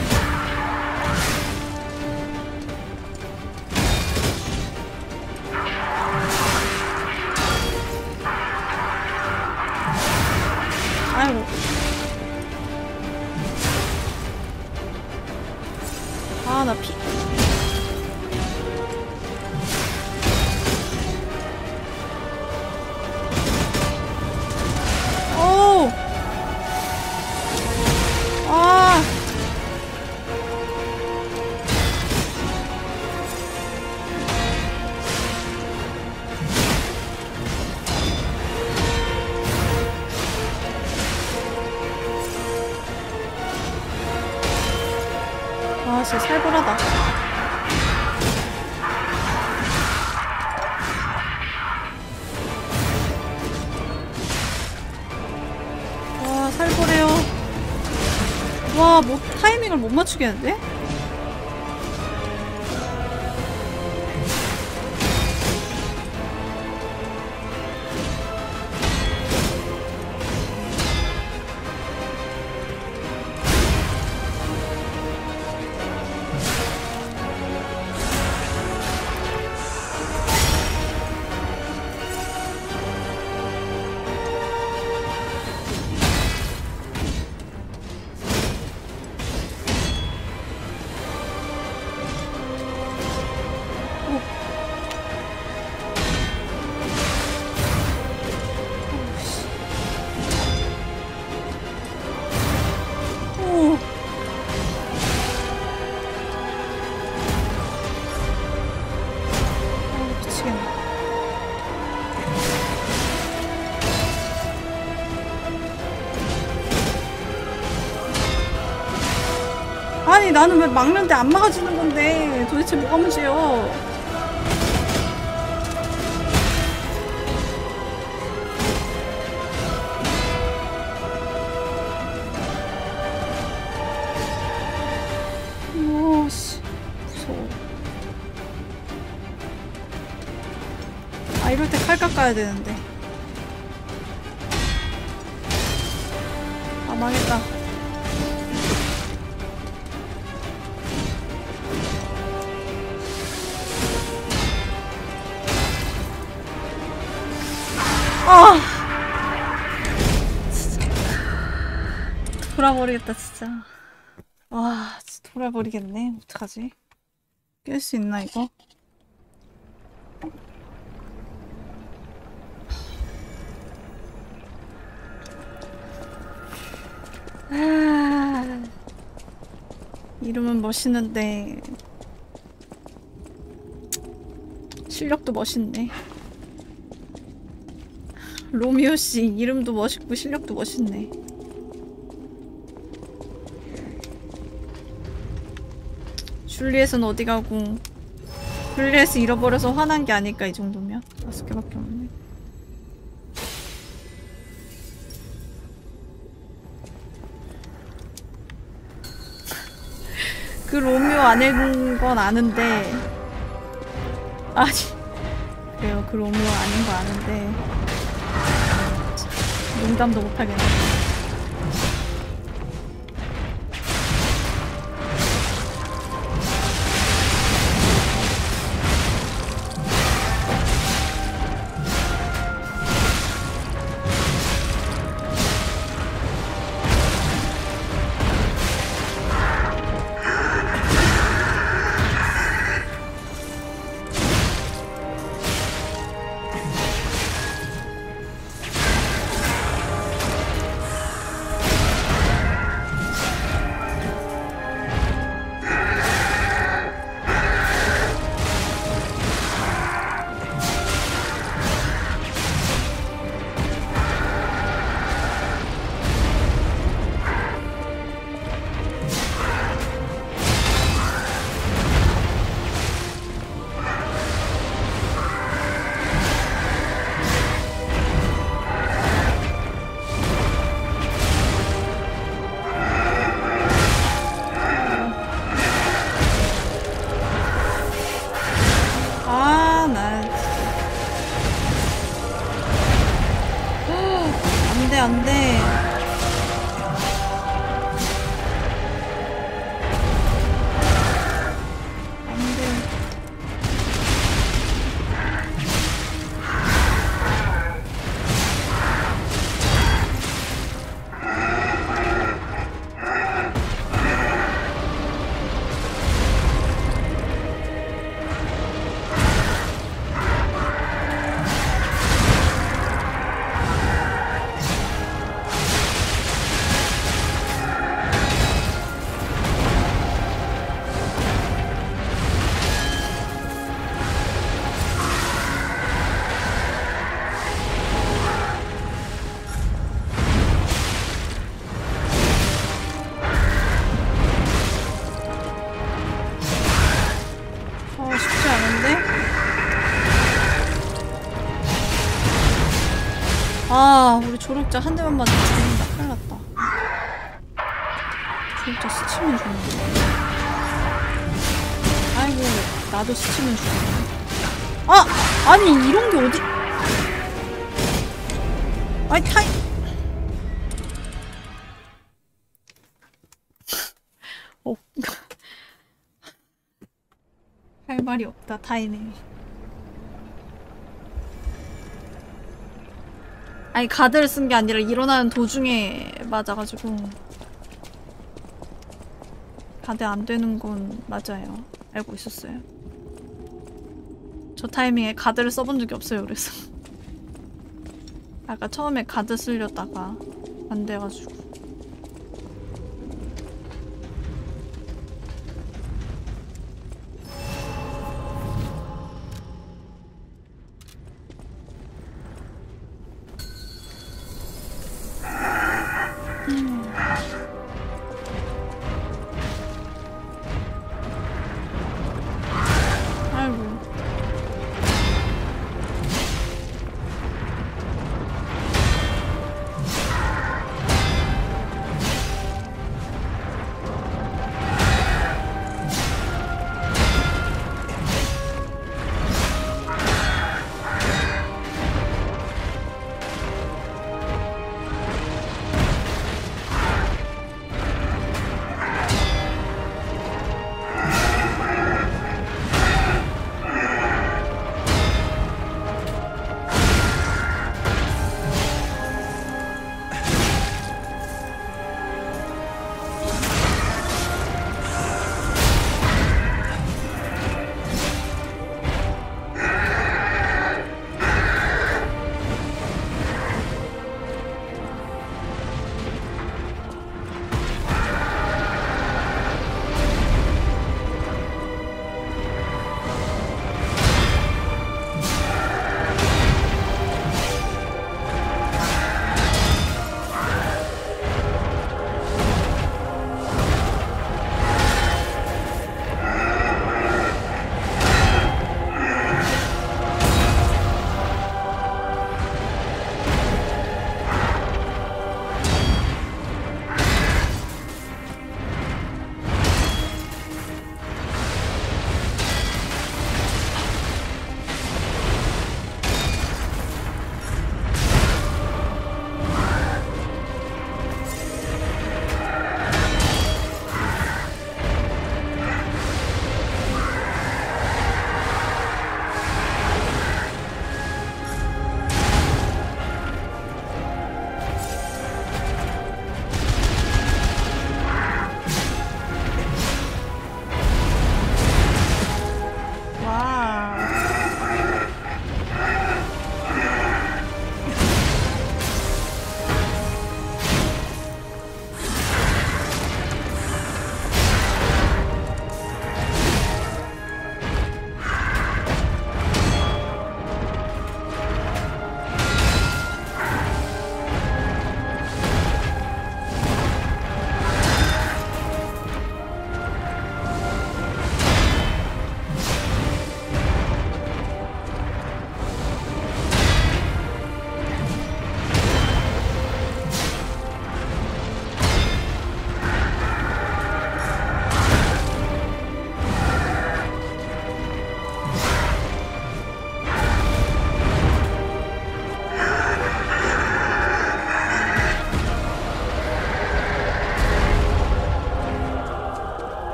맞추겠는데? 나는 왜 막는데 안 막아주는 건데 도대체 뭐가 문제요? 어, 아, 이럴 때 칼 깎아야 되는데. 돌아버리겠다 진짜 와 진짜 돌아버리겠네 어떡하지 깰 수 있나 이거? 아, 이름은 멋있는데 실력도 멋있네 로미오씨 이름도 멋있고 실력도 멋있네 줄리엣은 어디 가고 줄리엣을 잃어버려서 화난 게 아닐까 이 정도면 다섯 개밖에 없네 그 로미오 안 읽은 건 아는데 아니 그래요 그 로미오 아닌 거 아는데 농담도 못하겠네 조력자 한 대만 맞으면 죽는다. 큰일 났다. 조력자 스치면 죽는다. 아이고, 나도 스치면 죽는다. 아! 아니, 이런 게 어디. 아이, 타이. 어. 할 말이 없다, 타이밍이. 아니 가드를 쓴 게 아니라 일어나는 도중에 맞아가지고 가드 안 되는 건 맞아요 알고 있었어요 저 타이밍에 가드를 써본 적이 없어요 그래서 아까 처음에 가드 쓰려다가 안 돼가지고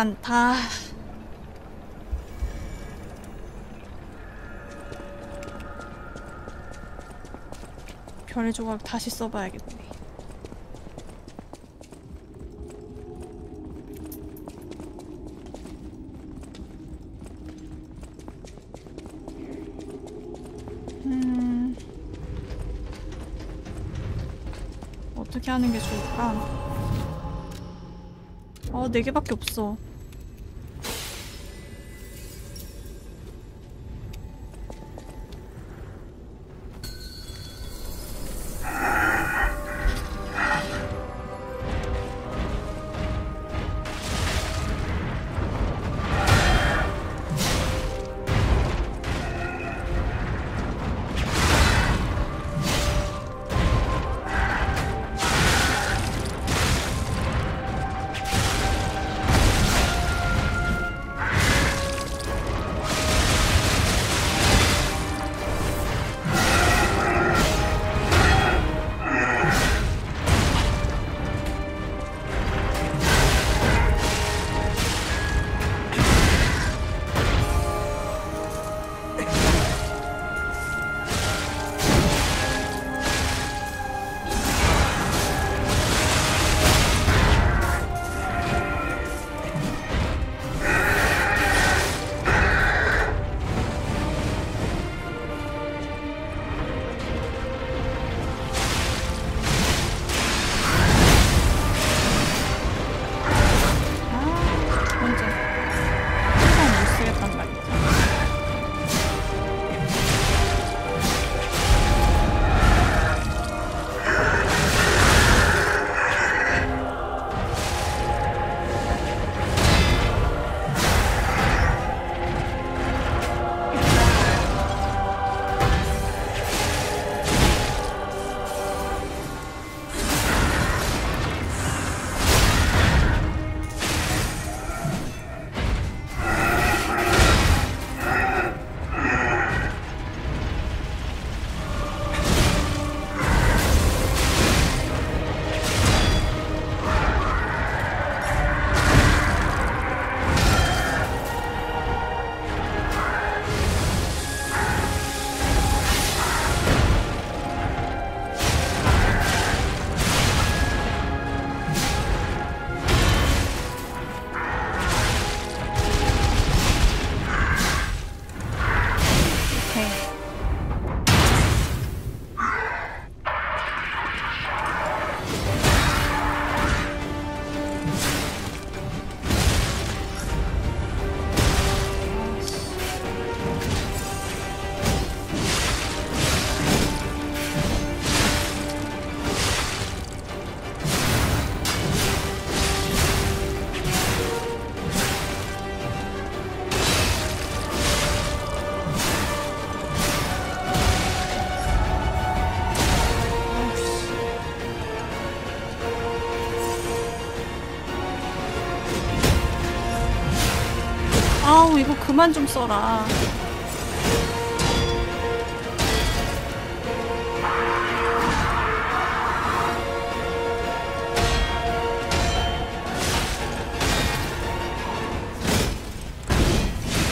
않다. 별의 조각 다시 써봐야겠네. 음. 어떻게 하는 게 좋을까? 아, 네 개밖에 없어. 그만 좀 써라.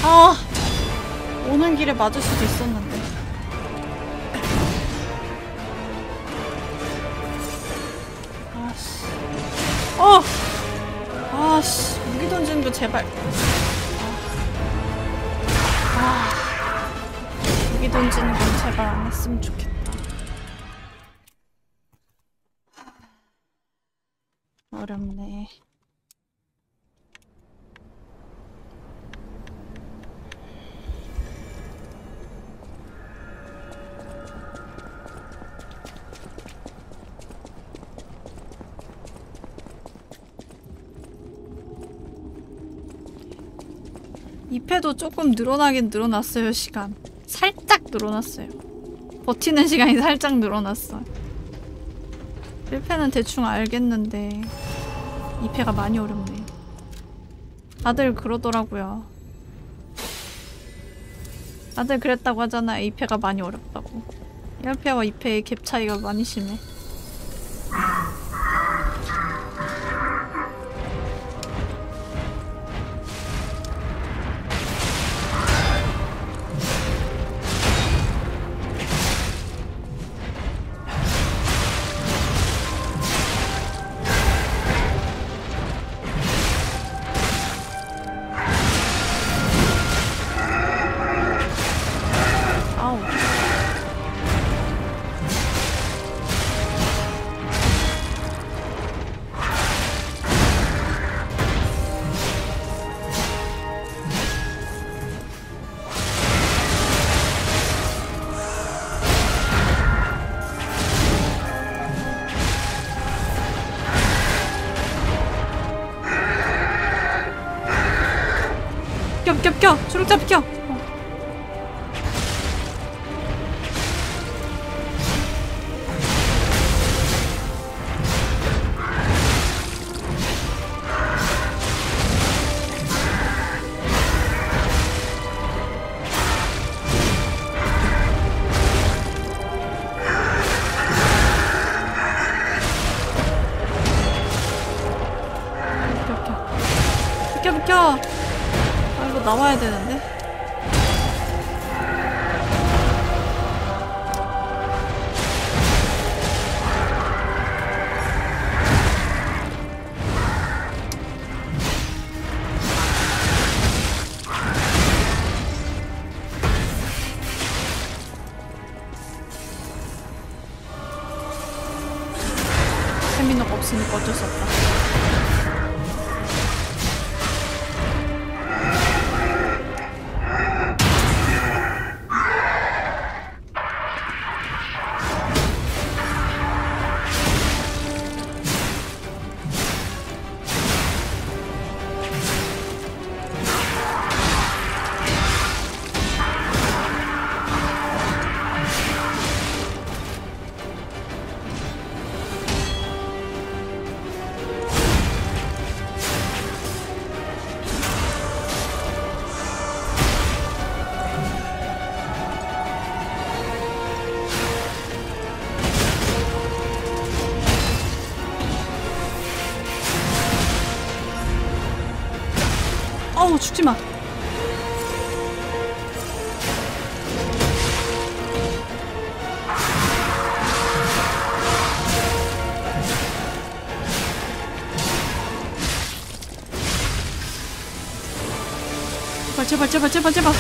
아 오는 길에 맞을 수도 있었는 그래도 조금 늘어나긴 늘어났어요 시간 살짝 늘어났어요 버티는 시간이 살짝 늘어났어 요 1패는 대충 알겠는데 2패가 많이 어렵네 다들 그러더라고요 다들 그랬다고 하잖아 2패가 많이 어렵다고 1패와 2패의 갭 차이가 많이 심해 Top 15 죽지 마. 제발 제발 제발 제발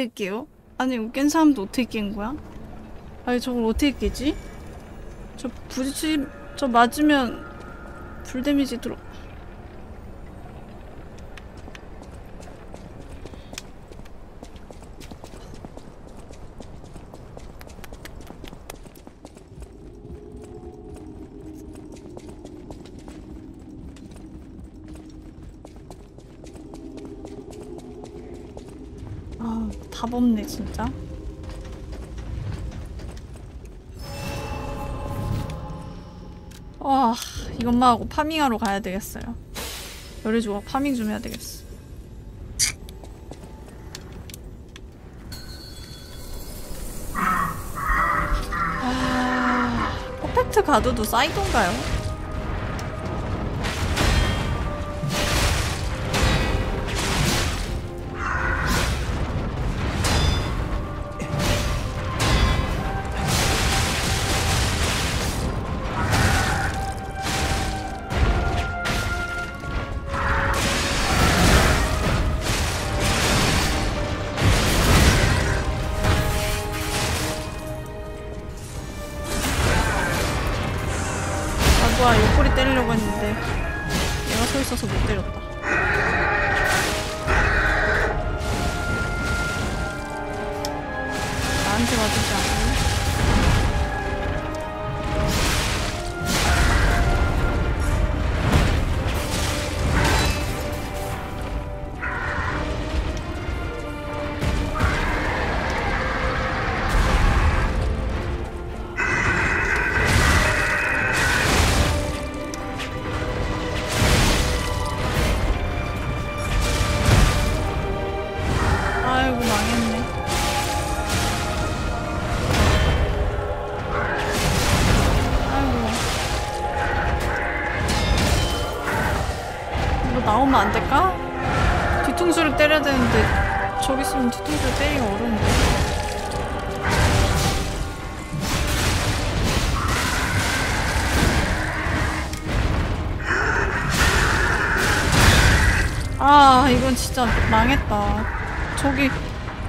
어게요 아니 웃긴 사람도 어떻게 깬 거야? 아니 저걸 어떻게 깨지? 저 부딪히.. 저 맞으면 불 데미지 들어.. 엄마하고 파밍하러 가야 되겠어요. 열이 좋아. 파밍 좀 해야 되겠어. 아... 퍼펙트 가도도 사이드인가요?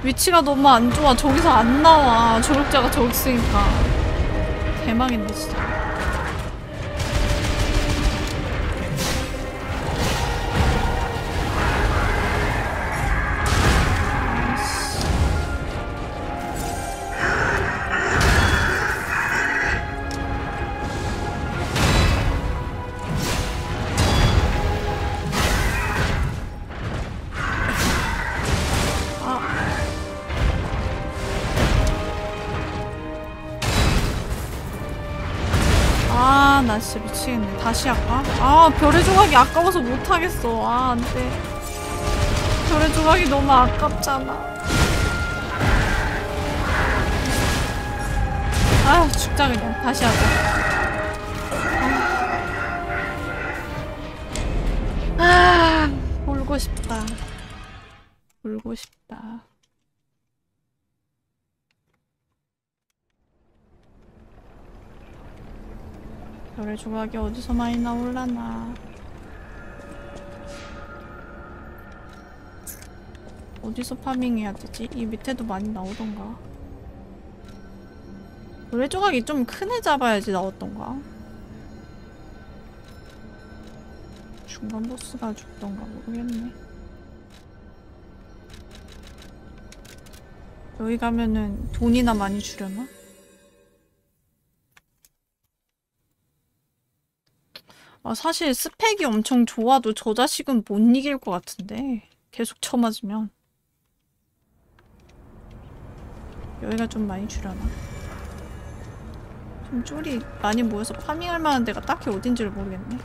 위치가 너무 안 좋아. 저기서 안 나와. 졸업자가 저기 있으니까. 대망인데, 진짜. 아, 별의 조각이 아까워서 못하겠어 아 안돼 별의 조각이 너무 아깝잖아 아휴 죽자 그냥 다시 하자 별의 조각이 어디서 많이 나올라나 어디서 파밍해야 되지? 이 밑에도 많이 나오던가 별의 조각이 좀 큰 애 잡아야지 나왔던가 중간 보스가 죽던가 모르겠네 여기 가면은 돈이나 많이 주려나? 아, 사실 스펙이 엄청 좋아도 저 자식은 못 이길 것 같은데 계속 쳐맞으면 여기가 좀 많이 줄여나 좀 쫄이 많이 모여서 파밍할 만한 데가 딱히 어딘지를 모르겠네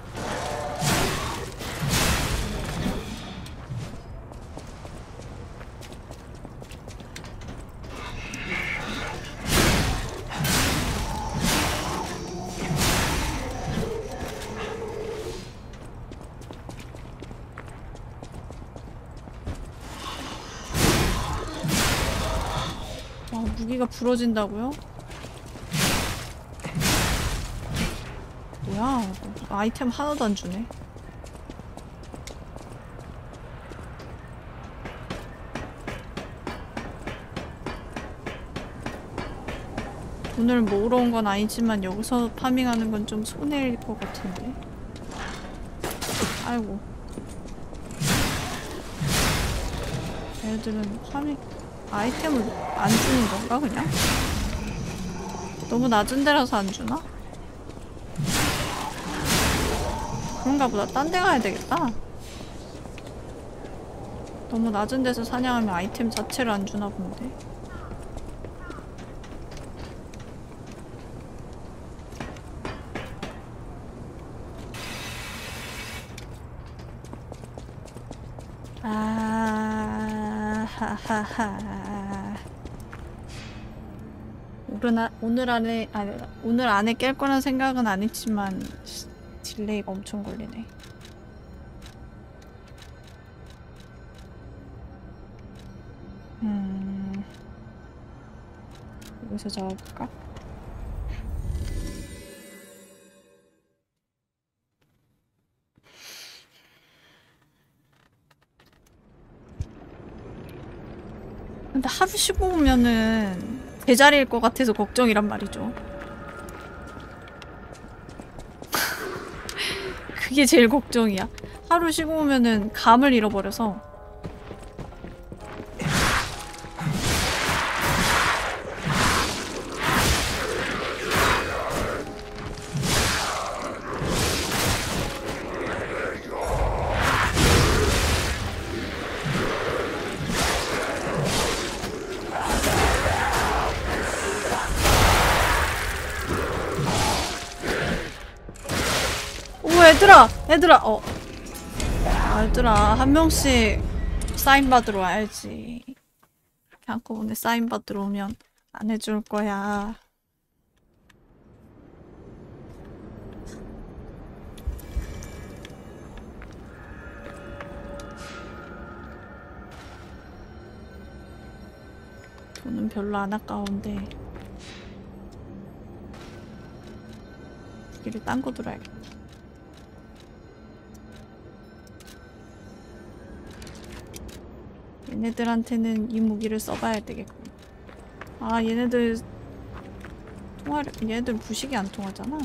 여기가 부러진다고요? 뭐야 아이템 하나도 안 주네 오늘 모으러 온 건 아니지만 여기서 파밍하는 건 좀 손해일 것 같은데 아이고 애들은 파밍 아이템을 안 주는 건가 그냥? 너무 낮은 데라서 안 주나? 그런가 보다 딴 데 가야 되겠다 너무 낮은 데서 사냥하면 아이템 자체를 안 주나 본데 아... 하하하하. 오늘, 오늘 안에 아니, 오늘 안에 깰 거란 생각은 안 했지만 딜레이가 엄청 걸리네. 음. 여기서 잡아볼까? 근데 하루 쉬고 오면은 제자리일 것 같아서 걱정이란 말이죠. 그게 제일 걱정이야. 하루 쉬고 오면은 감을 잃어버려서 얘들아 어 얘들아 한 명씩 사인 받으러 와야지 이렇게 한꺼번에 사인 받으러 오면 안 해줄 거야 돈은 별로 안 아까운데 길을 딴 거 들어야겠다 얘네들한테는 이 무기를 써봐야 되겠고 아 얘네들 통화를 얘네들 부식이 안 통하잖아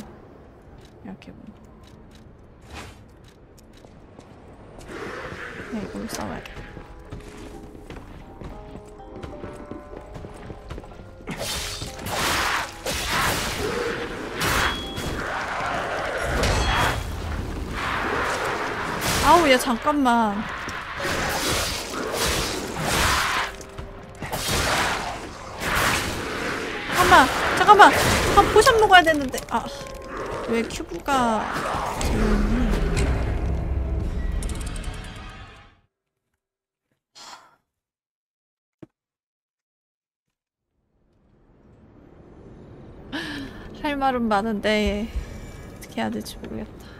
이렇게 보면 네 이걸로 싸워야 돼 아우 얘 잠깐만 잠깐만! 아, 포션 먹어야 되는데. 아, 왜 큐브가 지금. 할 말은 많은데 어떻게 해야 될지 모르겠다.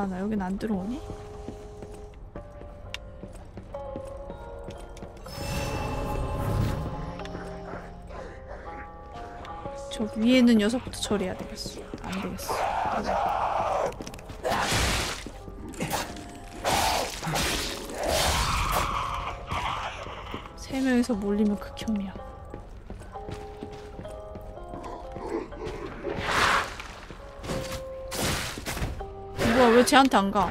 하나? 여긴 안 들어오니? 저 위에 있는 녀석부터 처리해야 되겠어. 안 되겠어.
그래.
세 명이서 몰리면 극혐이야. 뭐야 왜 쟤한테 안 가?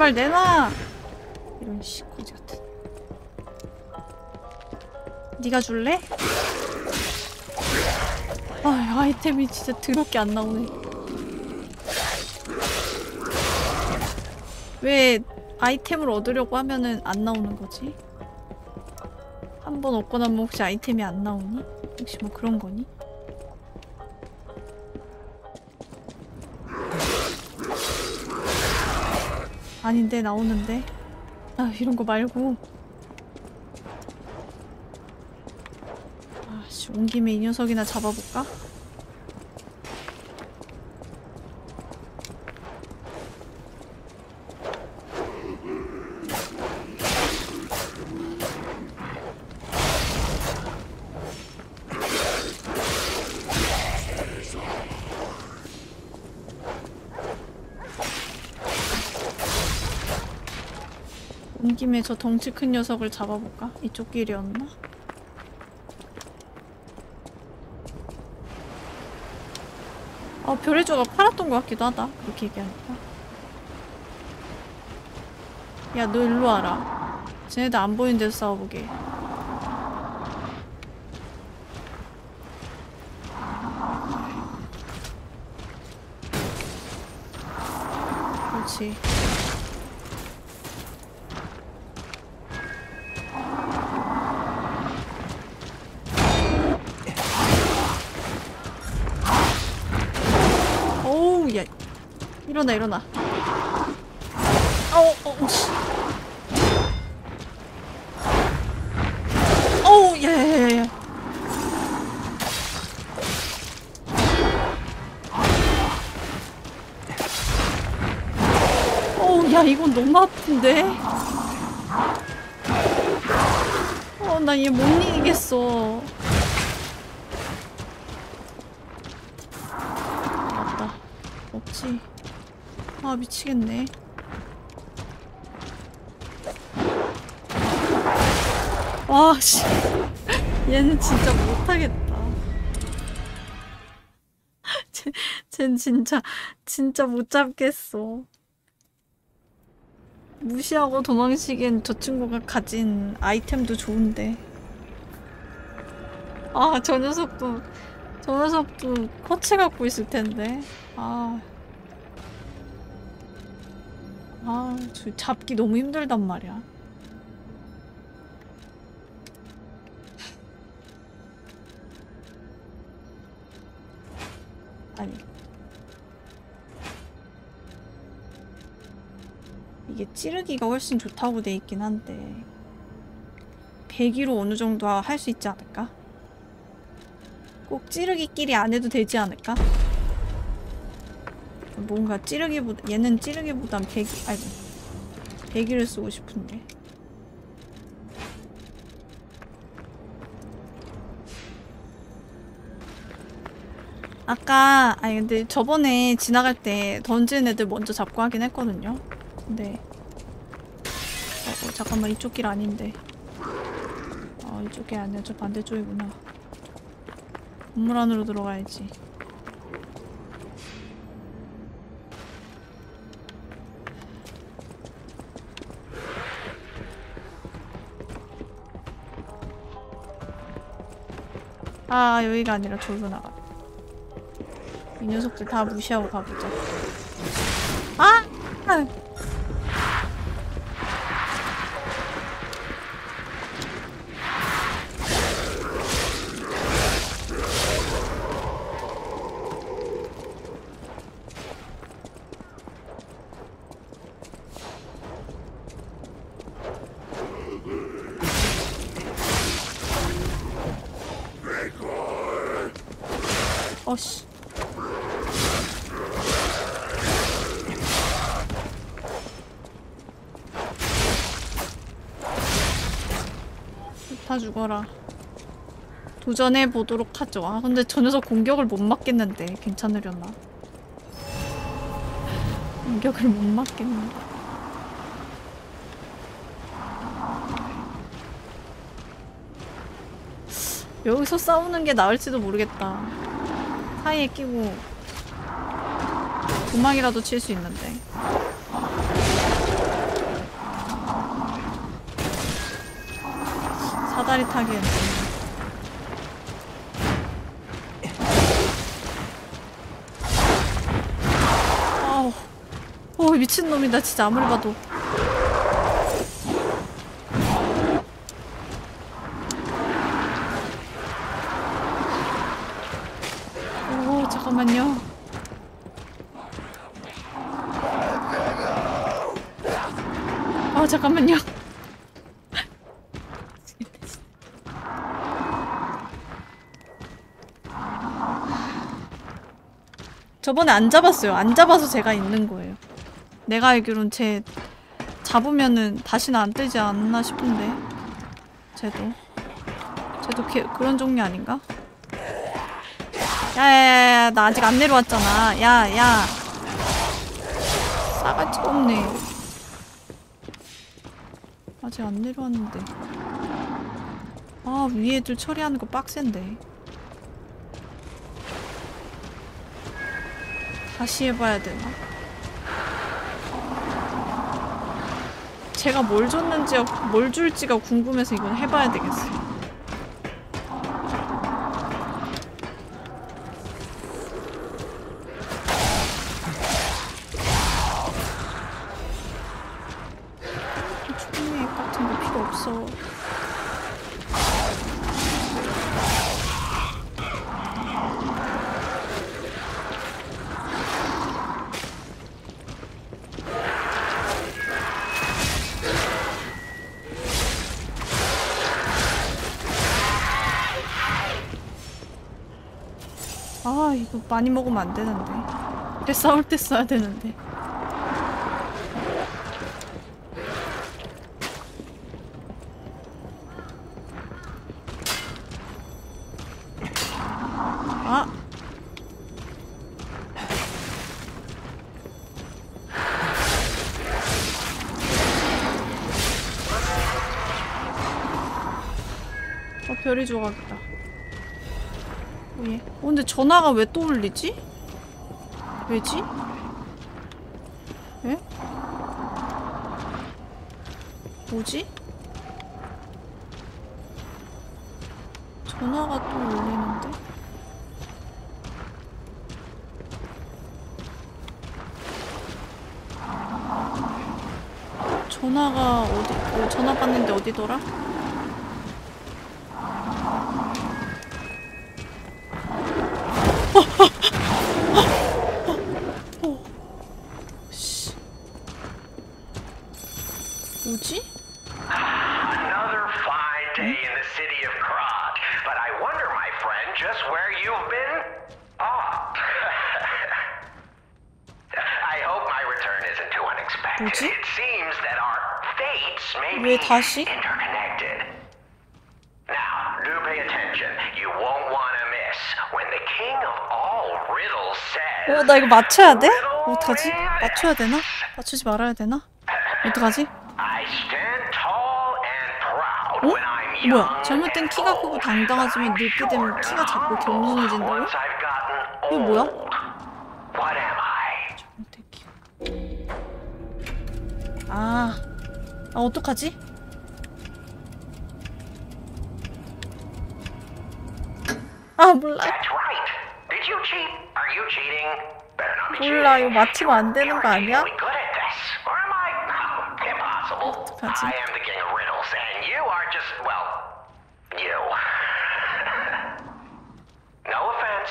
제발 내놔! 이런 씨 꼬지 같은. 네가 줄래? 아 아이템이 진짜 드럽게 안 나오네. 왜 아이템을 얻으려고 하면은 안 나오는 거지? 한번 얻고 나면 혹시 아이템이 안 나오니? 혹시 뭐 그런 거니? 아닌데 나오는데 아 이런 거 말고 아씨 온 김에 이 녀석이나 잡아볼까? 김에 저 덩치 큰 녀석을 잡아볼까? 이쪽 길이었나? 어, 별의 조가 팔았던 것 같기도 하다. 그렇게 얘기하니까. 야, 너 일로 와라. 쟤네들 안 보이는 데서 싸워보게. 그렇지. 일어나 일어나 진짜 진짜 못 잡겠어. 무시하고 도망치기엔 저 친구가 가진 아이템도 좋은데 아 저 녀석도 저 녀석도 코치 갖고 있을 텐데 아 아, 저 잡기 너무 힘들단 말이야. 아니, 이게 찌르기가 훨씬 좋다고 돼 있긴 한데 배기로 어느 정도 할 수 있지 않을까? 꼭 찌르기끼리 안 해도 되지 않을까? 뭔가 찌르기보다 얘는 찌르기보단 배기 아니 배기를 쓰고 싶은데 아까 아니 근데 저번에 지나갈 때 던지는 애들 먼저 잡고 하긴 했거든요 네. 어, 어, 잠깐만 이쪽 길 아닌데. 어이쪽길 아니야. 저 반대쪽이구나. 건물 안으로 들어가야지. 아 여기가 아니라 저기로 나가 이 녀석들 다 무시하고 가보자 아! 죽어라 도전해보도록 하죠 아 근데 저 녀석 공격을 못 맞겠는데 괜찮으려나 공격을 못 맞겠는데 여기서 싸우는 게 나을지도 모르겠다 사이에 끼고 도망이라도 칠 수 있는데 사다리 타기 했어오 미친놈이다 진짜 아무리 봐도 오 잠깐만요 아 잠깐만요 저번에 안 잡았어요. 안 잡아서 제가 있는 거예요. 내가 알기론 쟤 잡으면은 다시는 안 뜨지 않나 싶은데 쟤도 쟤도 개, 그런 종류 아닌가? 야야야야 나 아직 안 내려왔잖아 야야 싸가지 없네 아직 안 내려왔는데 아 위에 들 처리하는 거 빡센데 다시 해봐야 되나? 제가 뭘 줬는지 뭘 줄지가 궁금해서 이건 해봐야 되겠어요 많이 먹으면 안 되는데 그래 싸울 때 써야 되는데 아! 어, 별이 좋아. 전화가 왜 또 울리지? 왜지? 에? 뭐지? 전화가 또 울리는데? 전화가 어디, 어, 전화 받는데 어디더라? 40? 어, 나 이거 맞춰야 돼? 어떡하지? 맞춰야 되나? 맞추지 말아야 되나? 어떡하지? 어? 뭐야? 잘못된 키가 크고 당당하지만 늙게 되면 키가 작고 경량해진다고? 이거 뭐야? 아... 아 어떡하지? That's Right.
Did you cheat? Are you cheating? Better not
be 몰라, cheating. 안 되는 거 아니야? Oh, I am the king of riddles, and you are just, well, you. no offense,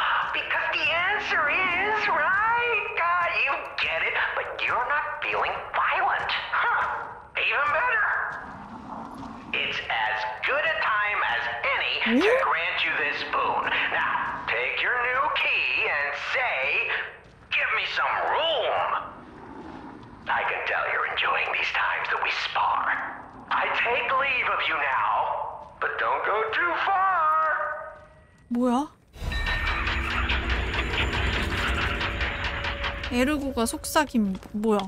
because the answer is, right? God, you get it, but you're not feeling violent. Huh, even better. It's as good a time as any to grant you this boon. Now, take your new key and say, give me some room. I can tell you're enjoying these times that we spar. I take leave of you now, but don't go too far.
Well. 에르고가 속삭임 뭐야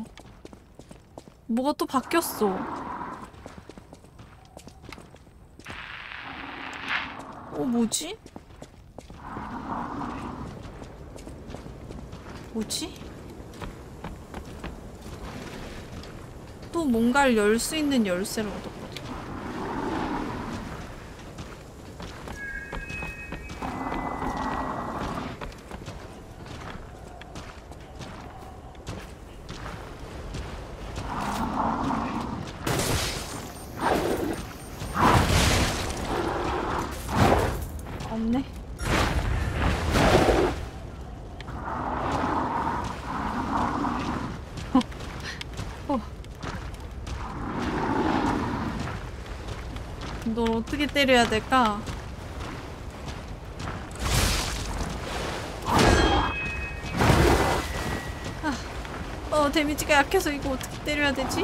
뭐가 또 바뀌었어 어 뭐지? 뭐지? 또 뭔가를 열 수 있는 열쇠를 얻었고 때려야 될까? 아, 어 데미지가 약해서 이거 어떻게 때려야 되지?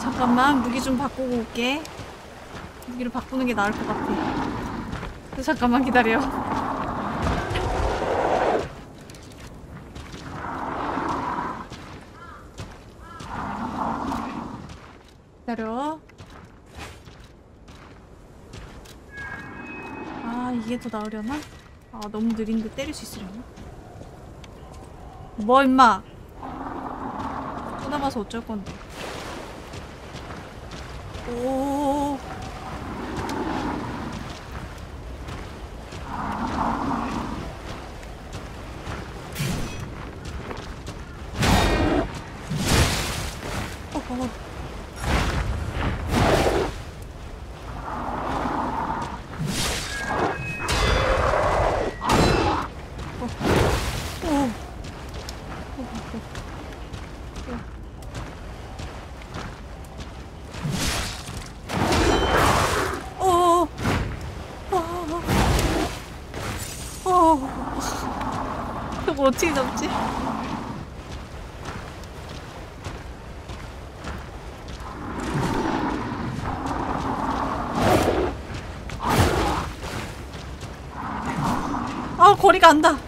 잠깐만 무기 좀 바꾸고 올게 무기를 바꾸는 게 나을 것 같아 잠깐만 기다려 차려 아 이게 더 나으려나? 아 너무 느린 데 때릴 수 있으려나? 뭐 임마 또 남아서 어쩔 건데 오 어떻게 잡지? 아 거리가 안다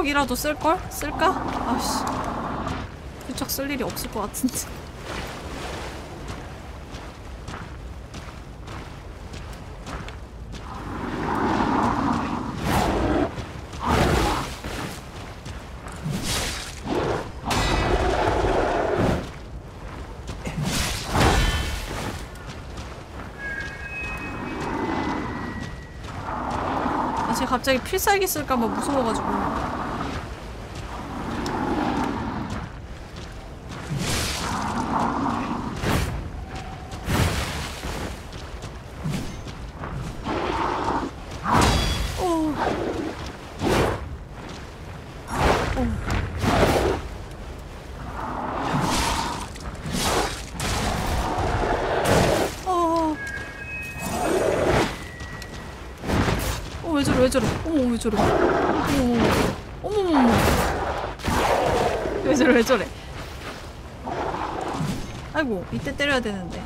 휴척이라도 쓸 걸? 쓸까? 아씨 휴척 쓸 일이 없을 것 같은데 아, 갑자기 필살기 쓸까봐 무서워가지고 저래 어머머머 왜 저래 왜 저래 아이고 이때 때려야 되는데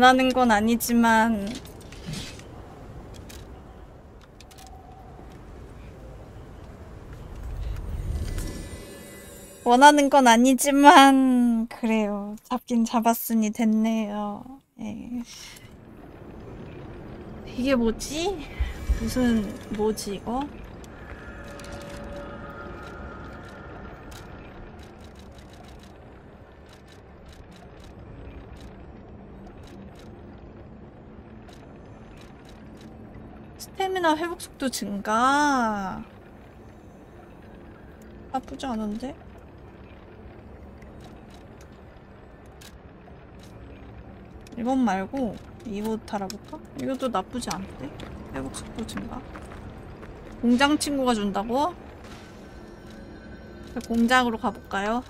원하는건 아니지만 원하는 건 아니지만 그래요. 잡긴 잡았으니 됐네요. 에 예. 이게 뭐지? 무슨 뭐지 이거? 속도 증가 나쁘지 않은데? 이번 말고 이거 타라볼까 이것도 나쁘지 않은데? 회복 속도 증가 공장 친구가 준다고? 공장으로 가볼까요?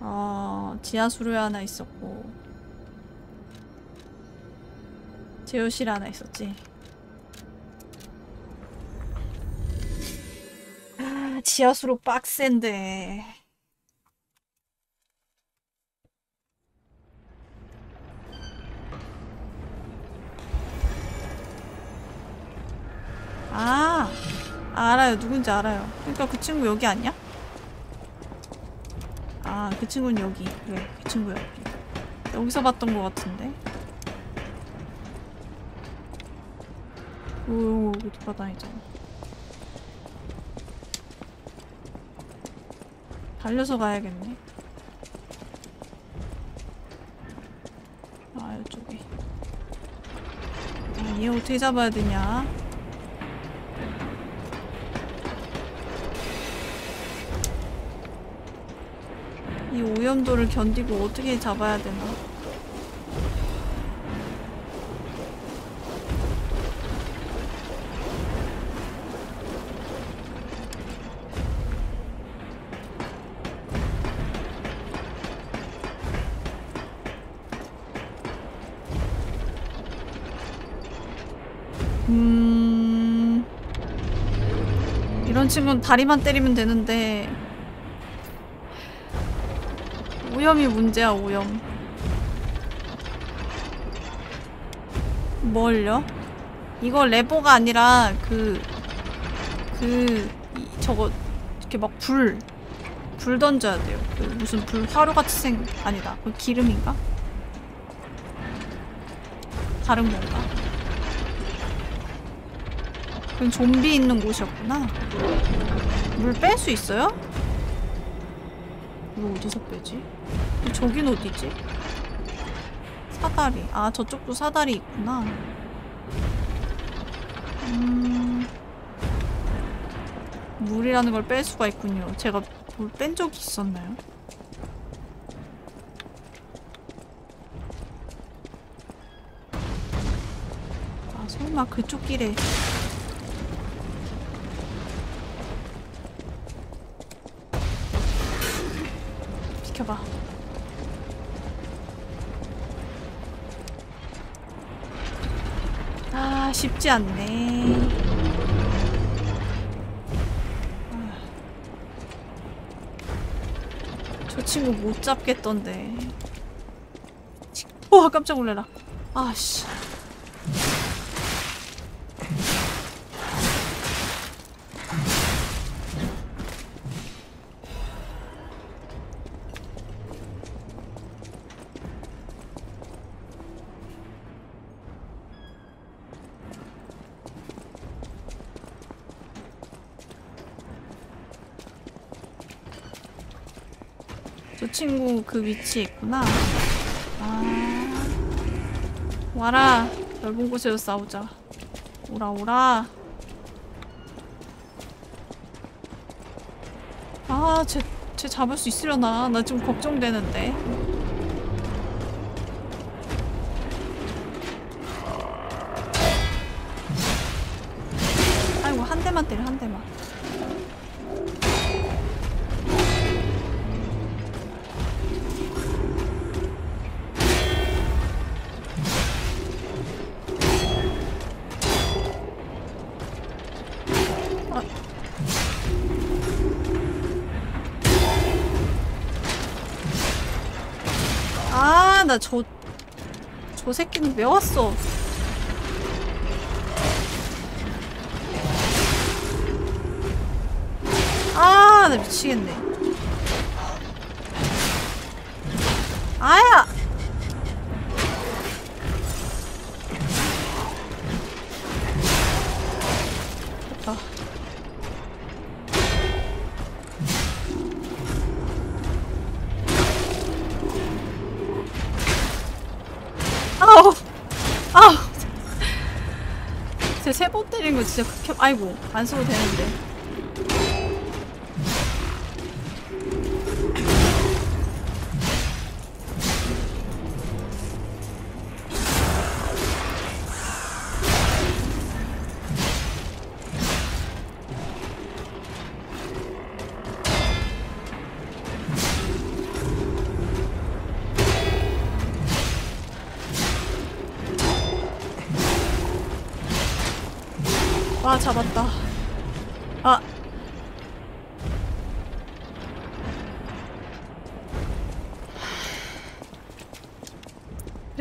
어, 지하수로 하나 있었고 제우실 하나 있었지 아 지하수로 빡센데 아 알아요 누군지 알아요 그니까 러그 친구 여기 아니야? 아 그 친구는 여기 그래 예, 그 친구 여기 여기서 봤던 것 같은데 오용오고 돌아다니잖아 달려서 가야겠네 아 이쪽에 아, 얘 어떻게 잡아야 되냐 이 오염도를 견디고 어떻게 잡아야 되나 지금 다리만 때리면 되는데 오염이 문제야 오염 뭘요? 이거 레버가 아니라 그... 그... 이, 저거 이렇게 막 불... 불 던져야 돼요 그 무슨 불 화로같이 생... 아니다 그 기름인가? 다른 건가? 그럼 좀비 있는 곳이었구나. 물 뺄 수 있어요? 물 어디서 빼지? 저긴 어디지? 사다리. 아 저쪽도 사다리 있구나. 음... 물이라는 걸 뺄 수가 있군요. 제가 뭘뺀 적이 있었나요? 아 설마 그쪽 길에 쉽지 않네 아, 저 친구 못 잡겠던데 오 깜짝 놀래라 아씨 친구 그 위치에 있구나. 아. 와라. 넓은 곳에서 싸우자. 오라 오라. 아, 쟤, 쟤 잡을 수 있으려나? 나 좀 걱정되는데. 나 저... 저 새끼는 왜 왔어? 아, 나 미치겠네. 아이고 안 써도 되는데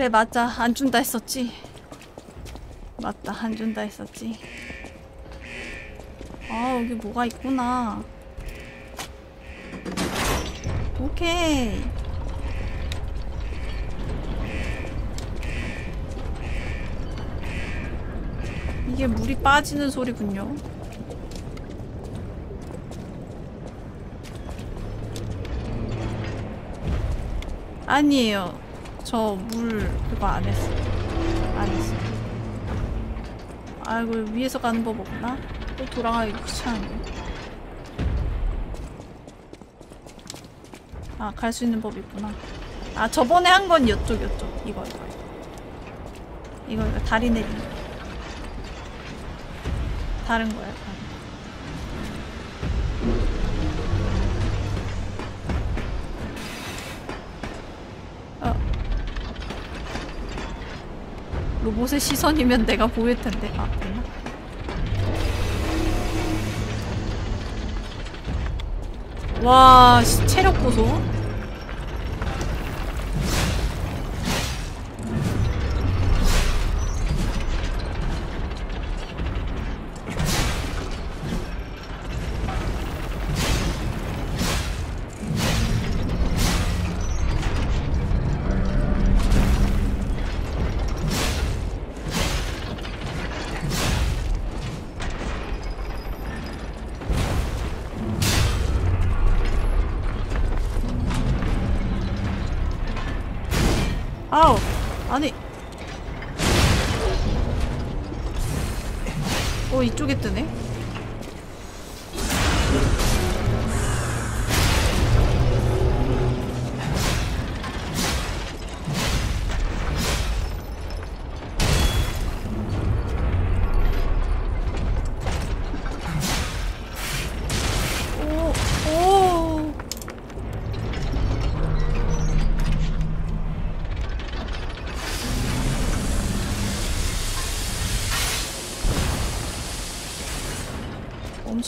그래 맞아 안 준다 했었지 맞다 안 준다 했었지 아 여기 뭐가 있구나 오케이 이게 물이 빠지는 소리군요 아니에요 저물 그거 안 했어. 안 했어. 아이고 위에서 가는 법 없나? 또 돌아가기 귀찮은데. 아, 갈 수 있는 법이 있구나. 아, 저번에 한 건 이쪽, 이쪽. 이거, 이거. 이거, 이거. 다리 내리는 거. 다른 거야. 곳의 시선이면 내가 보일 텐데. 아, 됐나? 와, 체력 보소.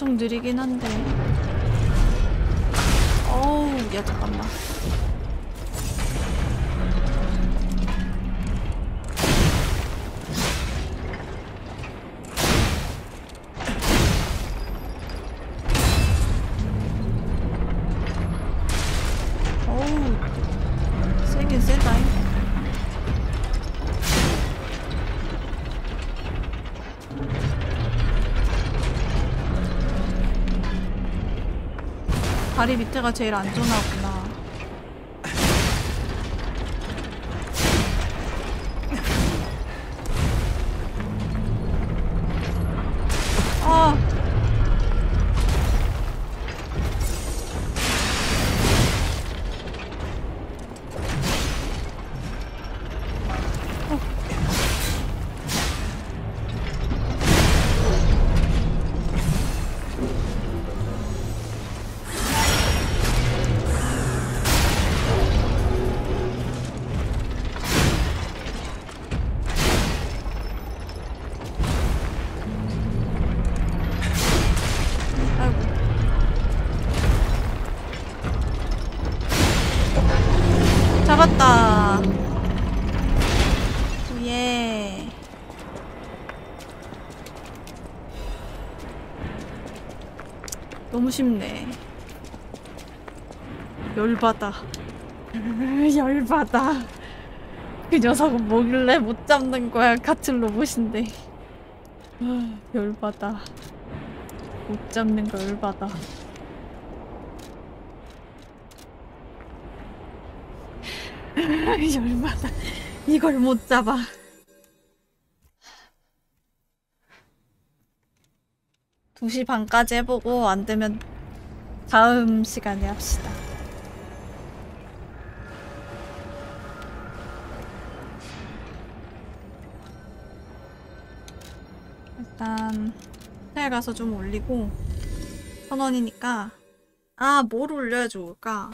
엄청 느리긴 한데 다리 밑에가 제일 안전하고 싶네 열받아 열받아 그 녀석은 뭐길래 못 잡는 거야 같은 로봇인데 열받아 못 잡는 거 열받아 열받아 이걸 못 잡아 2시 반까지 해보고 안 되면 다음 시간에 합시다. 일단 호텔 가서 좀 올리고 천원이니까 아, 뭘 올려야 좋을까?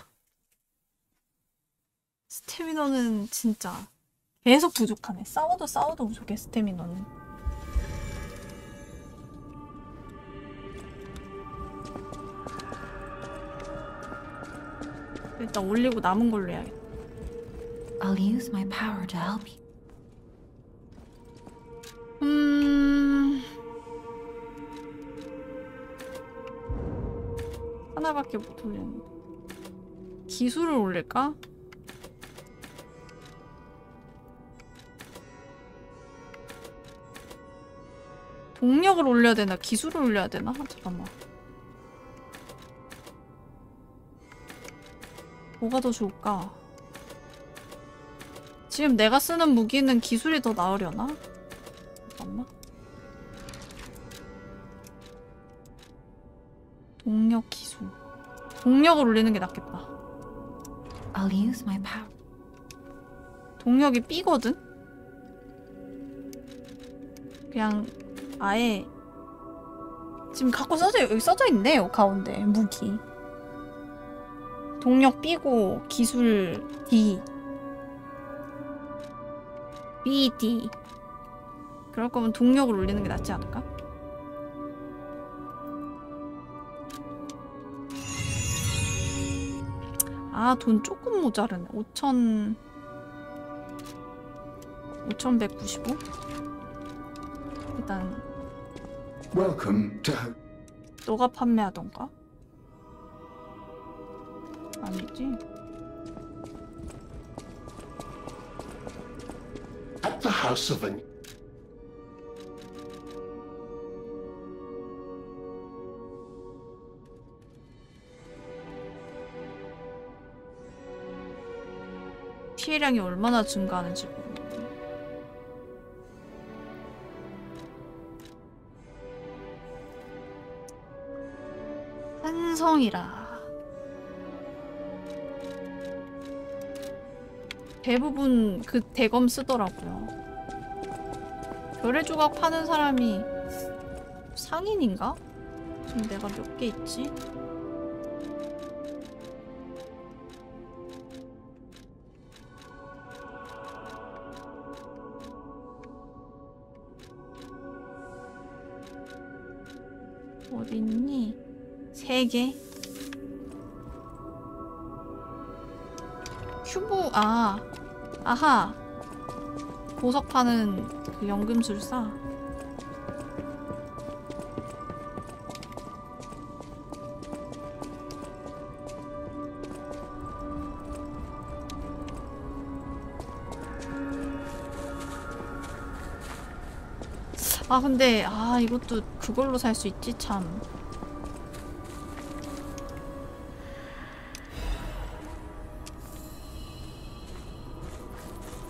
스태미너는 진짜 계속 부족하네. 싸워도 싸워도 부족해, 스태미너는. 일단 올리고 남은 걸로 해야겠다.
I'll use my power to help you. 음.
하나밖에 못 올리는데. 기술을 올릴까? 동력을 올려야 되나? 기술을 올려야 되나? 잠깐만. 뭐가 더 좋을까? 지금 내가 쓰는 무기는 기술이 더 나으려나? 잠깐만. 동력 기술. 동력을 올리는 게 낫겠다. I'll use my power. 동력이 B거든? 그냥 아예 지금 갖고 써져 여기 써져 있네요 가운데 무기. 동력 B고 기술 D B, D 그럴 거면 동력을 올리는 게 낫지 않을까? 아, 돈 조금 모자르네. 5 0 0 0 5,195? 일단...
w
너가 판매하던가? 아니지? At 피해량이 얼마나 증가하는지 모르겠네. 산성이라. 대부분 그 대검 쓰더라고요. 별의 조각 파는 사람이 상인인가? 지금 내가 몇 개 있지? 어딨니? 세 개? 아 아하 보석 파는 그 연금술사 아 근데 아 이것도 그걸로 살 수 있지 참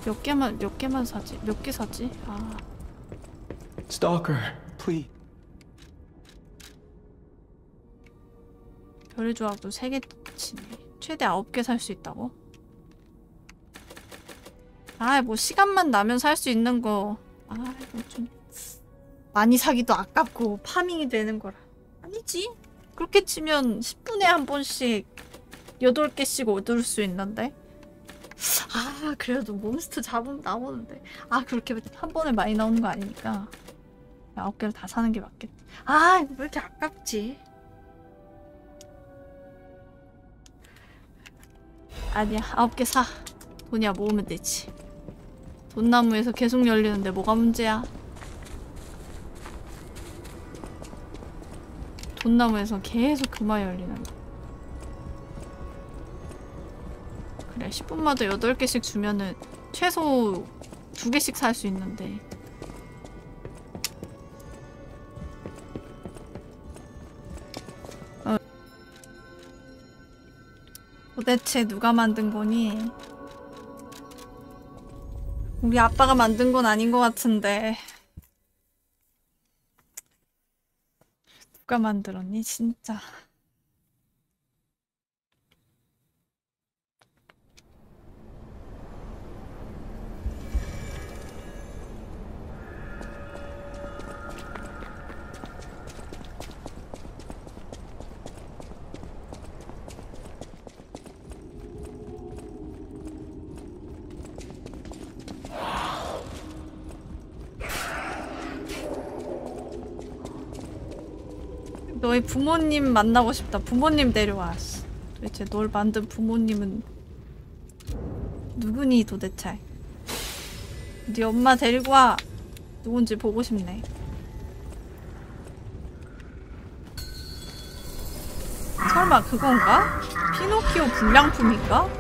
몇 개만 몇 개만 사지? 몇 개 사지? 아.
Stalker, please.
별의 조합도 3개 치네. 최대 9개 살 수 있다고? 아, 뭐 시간만 나면 살 수 있는 거. 아, 이거 좀 많이 사기도 아깝고 파밍이 되는 거라. 아니지. 그렇게 치면 10분에 한 번씩 8개씩 얻을 수 있는데? 아 그래도 몬스터 잡으면 나오는데 아 그렇게 한 번에 많이 나오는 거 아니니까 아홉 개를 다 사는 게 맞겠. 아 이거 왜 이렇게 아깝지? 아니야 아홉 개 사. 돈이야 모으면 되지. 돈나무에서 계속 열리는데 뭐가 문제야? 돈나무에서 계속 그만 열리는 거. 그래 10분마다 8개씩 주면은 최소 2개씩 살 수 있는데 어. 도대체 누가 만든 거니? 우리 아빠가 만든 건 아닌 것 같은데 누가 만들었니 진짜 너희 부모님 만나고 싶다. 부모님 데려와. 도대체 널 만든 부모님은 누구니 도대체? 네 엄마 데리고 와. 누군지 보고 싶네. 설마 그건가? 피노키오 불량품인가?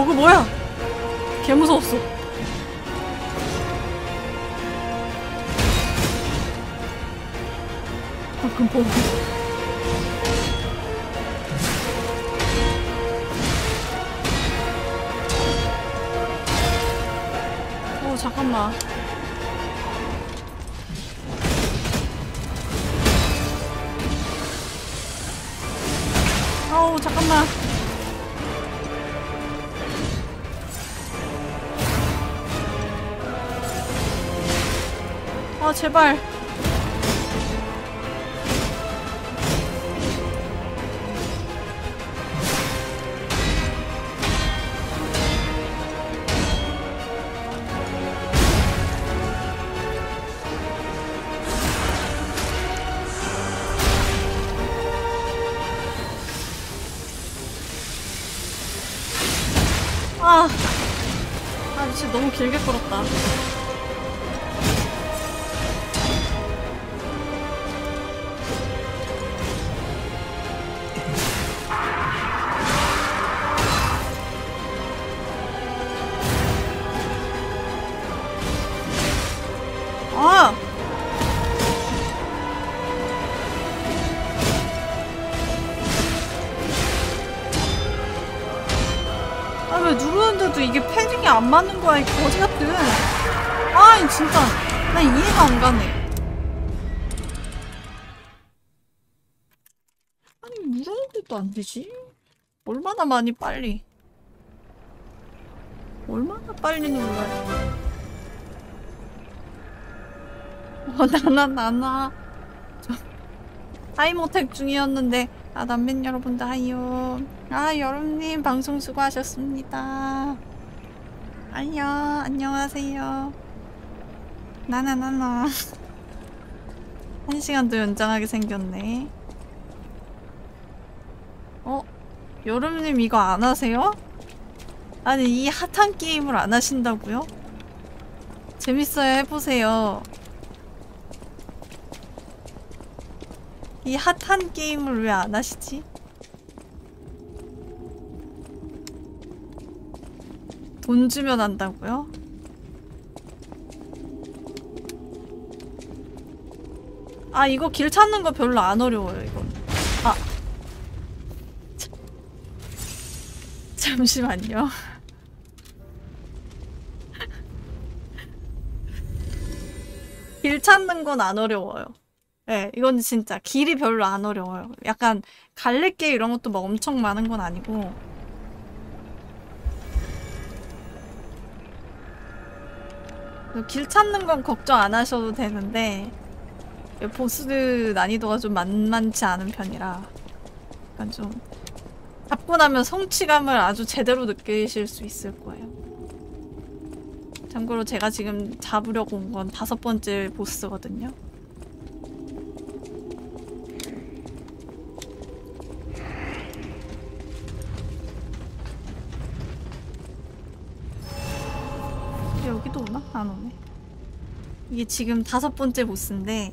어, 그 뭐야? 제발 거야 이 거지 같은 아이 진짜 나 이해가 안 가네 아니 물었는데도 안 되지 얼마나 많이 빨리 얼마나 빨리 는라요어 나나 나나 저 하이모텍 중이었는데 아 남맨 여러분들 하이요 아 여러분님 방송 수고하셨습니다 안녕하세요. 안녕하세요. 나나나나. 한 시간도 연장하게 생겼네. 어? 여름님 이거 안 하세요? 아니 이 핫한 게임을 안 하신다고요? 재밌어요 해보세요. 이 핫한 게임을 왜 안 하시지? 돈 주면 한다고요? 아 이거 길 찾는 거 별로 안 어려워요 이거 아 참. 잠시만요 길 찾는 건 안 어려워요 예, 네, 이건 진짜 길이 별로 안 어려워요 약간 갈래길 이런 것도 막 뭐 엄청 많은 건 아니고 길 찾는 건 걱정 안 하셔도 되는데 보스 난이도가 좀 만만치 않은 편이라 약간 좀 잡고 나면 성취감을 아주 제대로 느끼실 수 있을 거예요. 참고로 제가 지금 잡으려고 온 건 다섯 번째 보스거든요. 여기도 오나? 안 오네. 이게 지금 다섯 번째 보스인데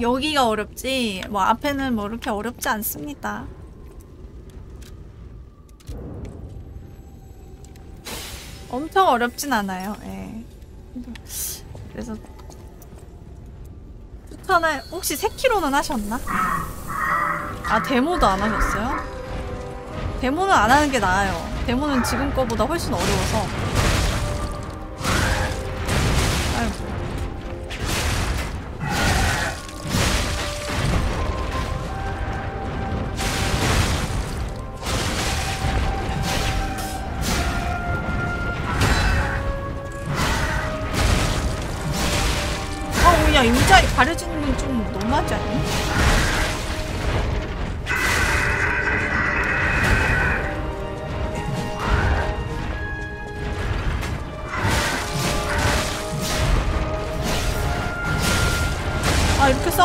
여기가 어렵지 뭐 앞에는 뭐 이렇게 어렵지 않습니다. 엄청 어렵진 않아요. 예. 그래서 추천할 혹시 3kg는 하셨나? 아 데모도 안 하셨어요? 데모는 안 하는 게 나아요. 데모는 지금 거보다 훨씬 어려워서.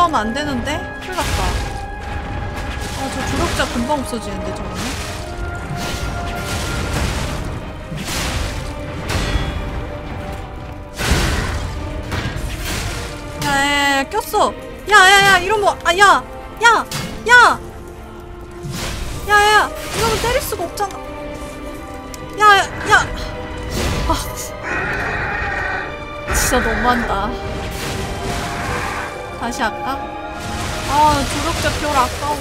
싸우면 안 되는데? 큰일 났다. 아, 저 조력자 금방 없어지는데, 저거는? 야, 야, 야, 켰어! 야, 야, 야, 이런 거, 아, 야! 야! 야! 야, 야, 이거는 때릴 수가 없잖아. 야! 야. 아, 진짜 너무한다. 다시 할까? 아 조력자 별 아까워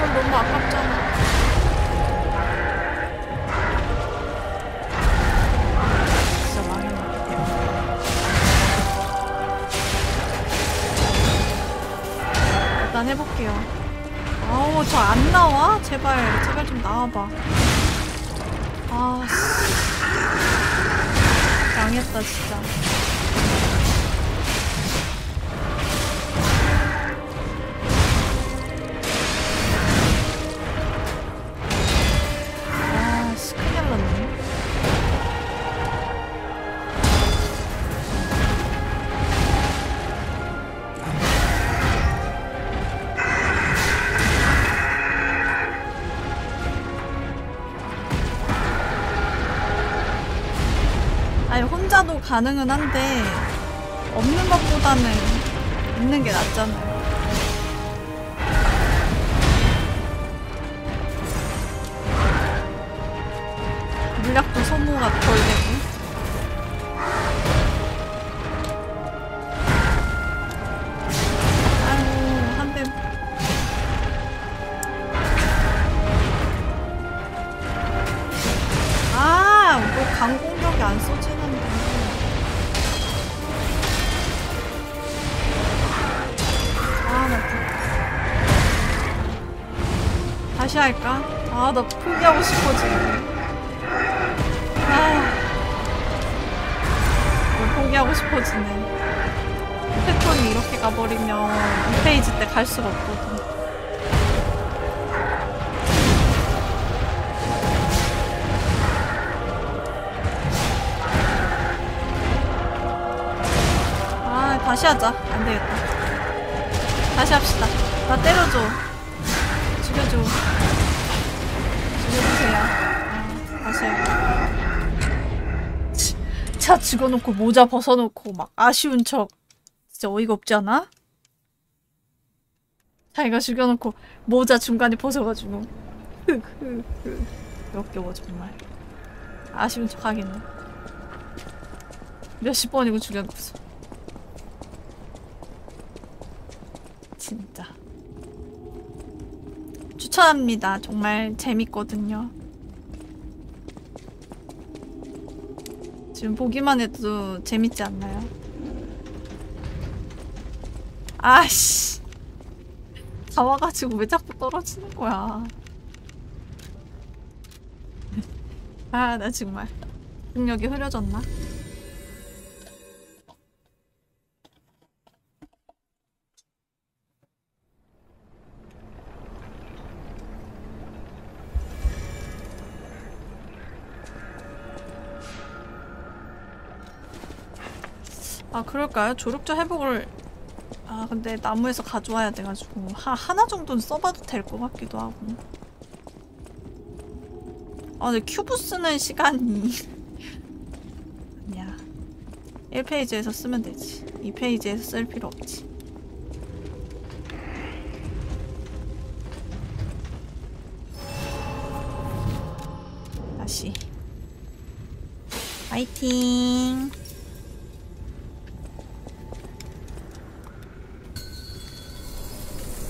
별 너무 아깝잖아 진짜 많이 일단 해볼게요 아우 저 안 나와? 제발 제발 좀 나와봐 아 씨. 망했다 진짜 가능은 한데 없는 것보다는 있는 게 낫잖아요. 집어넣고 모자 벗어놓고 막 아쉬운 척 진짜 어이가 없지 않아? 자기가 죽여놓고 모자 중간에 벗어가지고 흑흑흑 역겨워 정말 아쉬운 척 하겠네 몇십 번이고 죽여놓고서 진짜 추천합니다 정말 재밌거든요 지금 보기만 해도 재밌지 않나요? 아씨 다 와가지고 왜 자꾸 떨어지는 거야 아 나 정말 능력이 흐려졌나? 아 그럴까요? 조력자 회복을 아 근데 나무에서 가져와야 돼가지고 하, 하나 정도는 써봐도 될 것 같기도 하고 아 근데 큐브 쓰는 시간이 아니야 1페이지에서 쓰면 되지 2페이지에서 쓸 필요 없지 다시 파이팅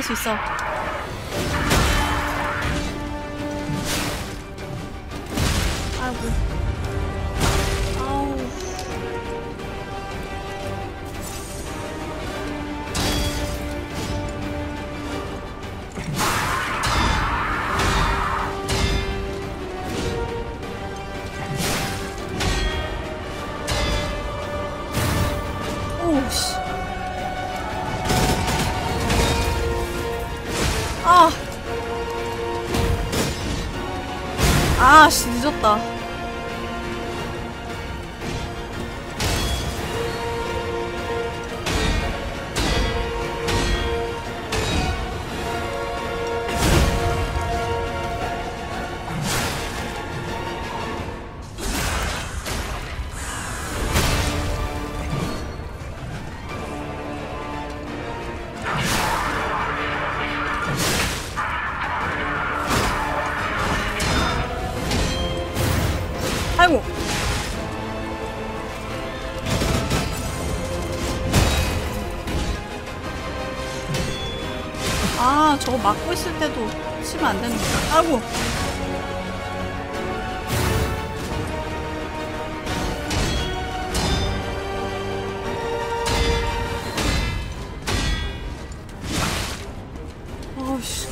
할수 있어 하면안 되는 거야 아이고. 아우씨.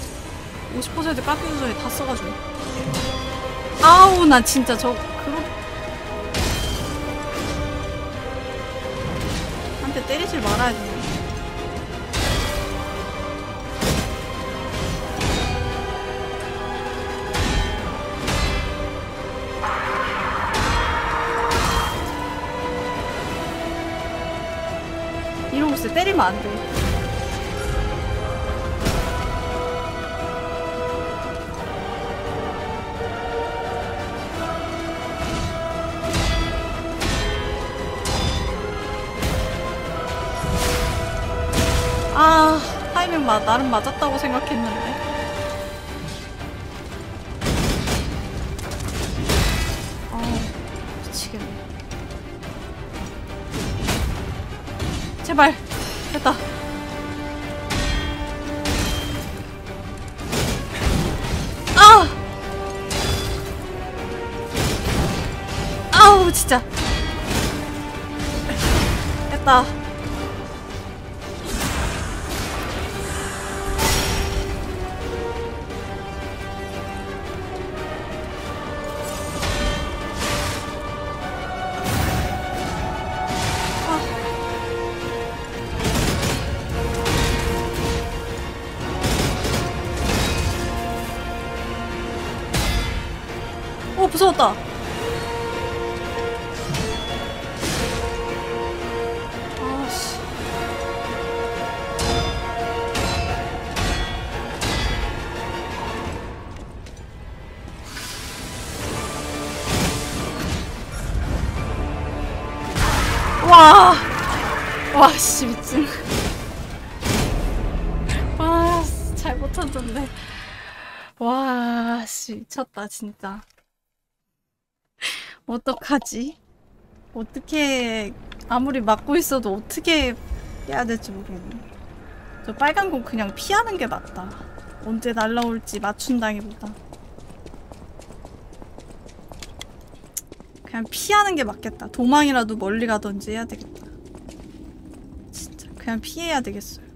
50% 깎인 전에 다 써가지고. 아우, 나 진짜 저. 안 맞았다고 생각했는데 아, 제발 됐다 아! 아우 진짜 됐다 진짜. 어떡하지? 어떻게 아무리 막고 있어도 어떻게 해야 될지 모르겠네. 저 빨간 공 그냥 피하는 게맞다 언제 날라올지 맞춘다기보다. 그냥 피하는 게 맞겠다. 도망이라도 멀리 가던지 해야 되겠다. 진짜 그냥 피해야 되겠어요.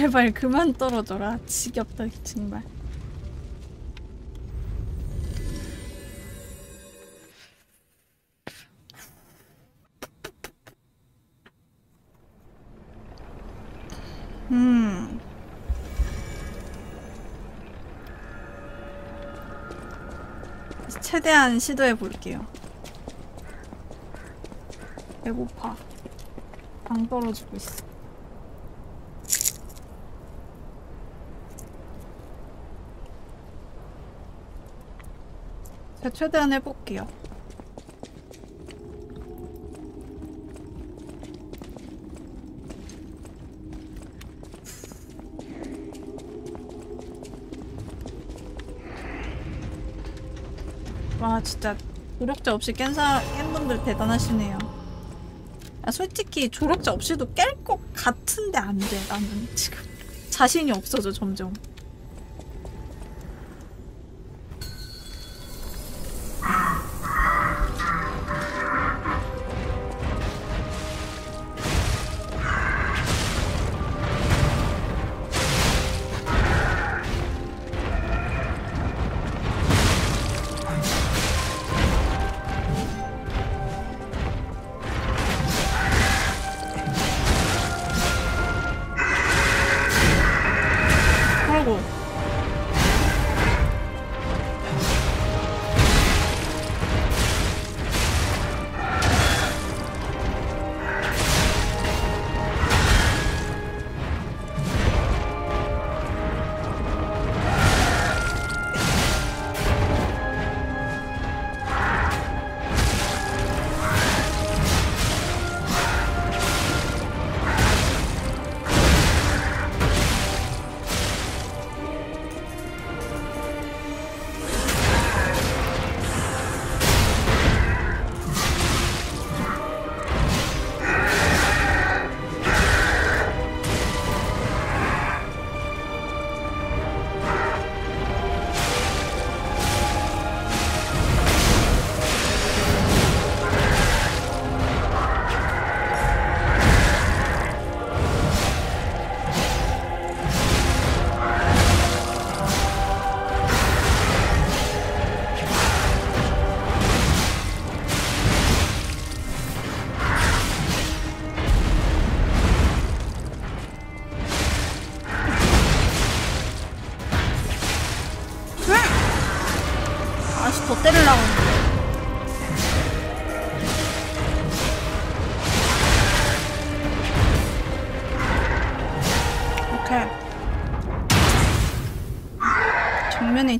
제발 그만 떨어져라. 지겹다 정말.
음.
최대한 시도해 볼게요. 배고파. 방 떨어지고 있어. 제 최대한 해볼게요. 와 진짜 조력자 없이 깬, 사, 깬 분들 대단하시네요. 아, 솔직히 조력자 없이도 깰 것 같은데 안 돼. 나는 지금 자신이 없어져 점점.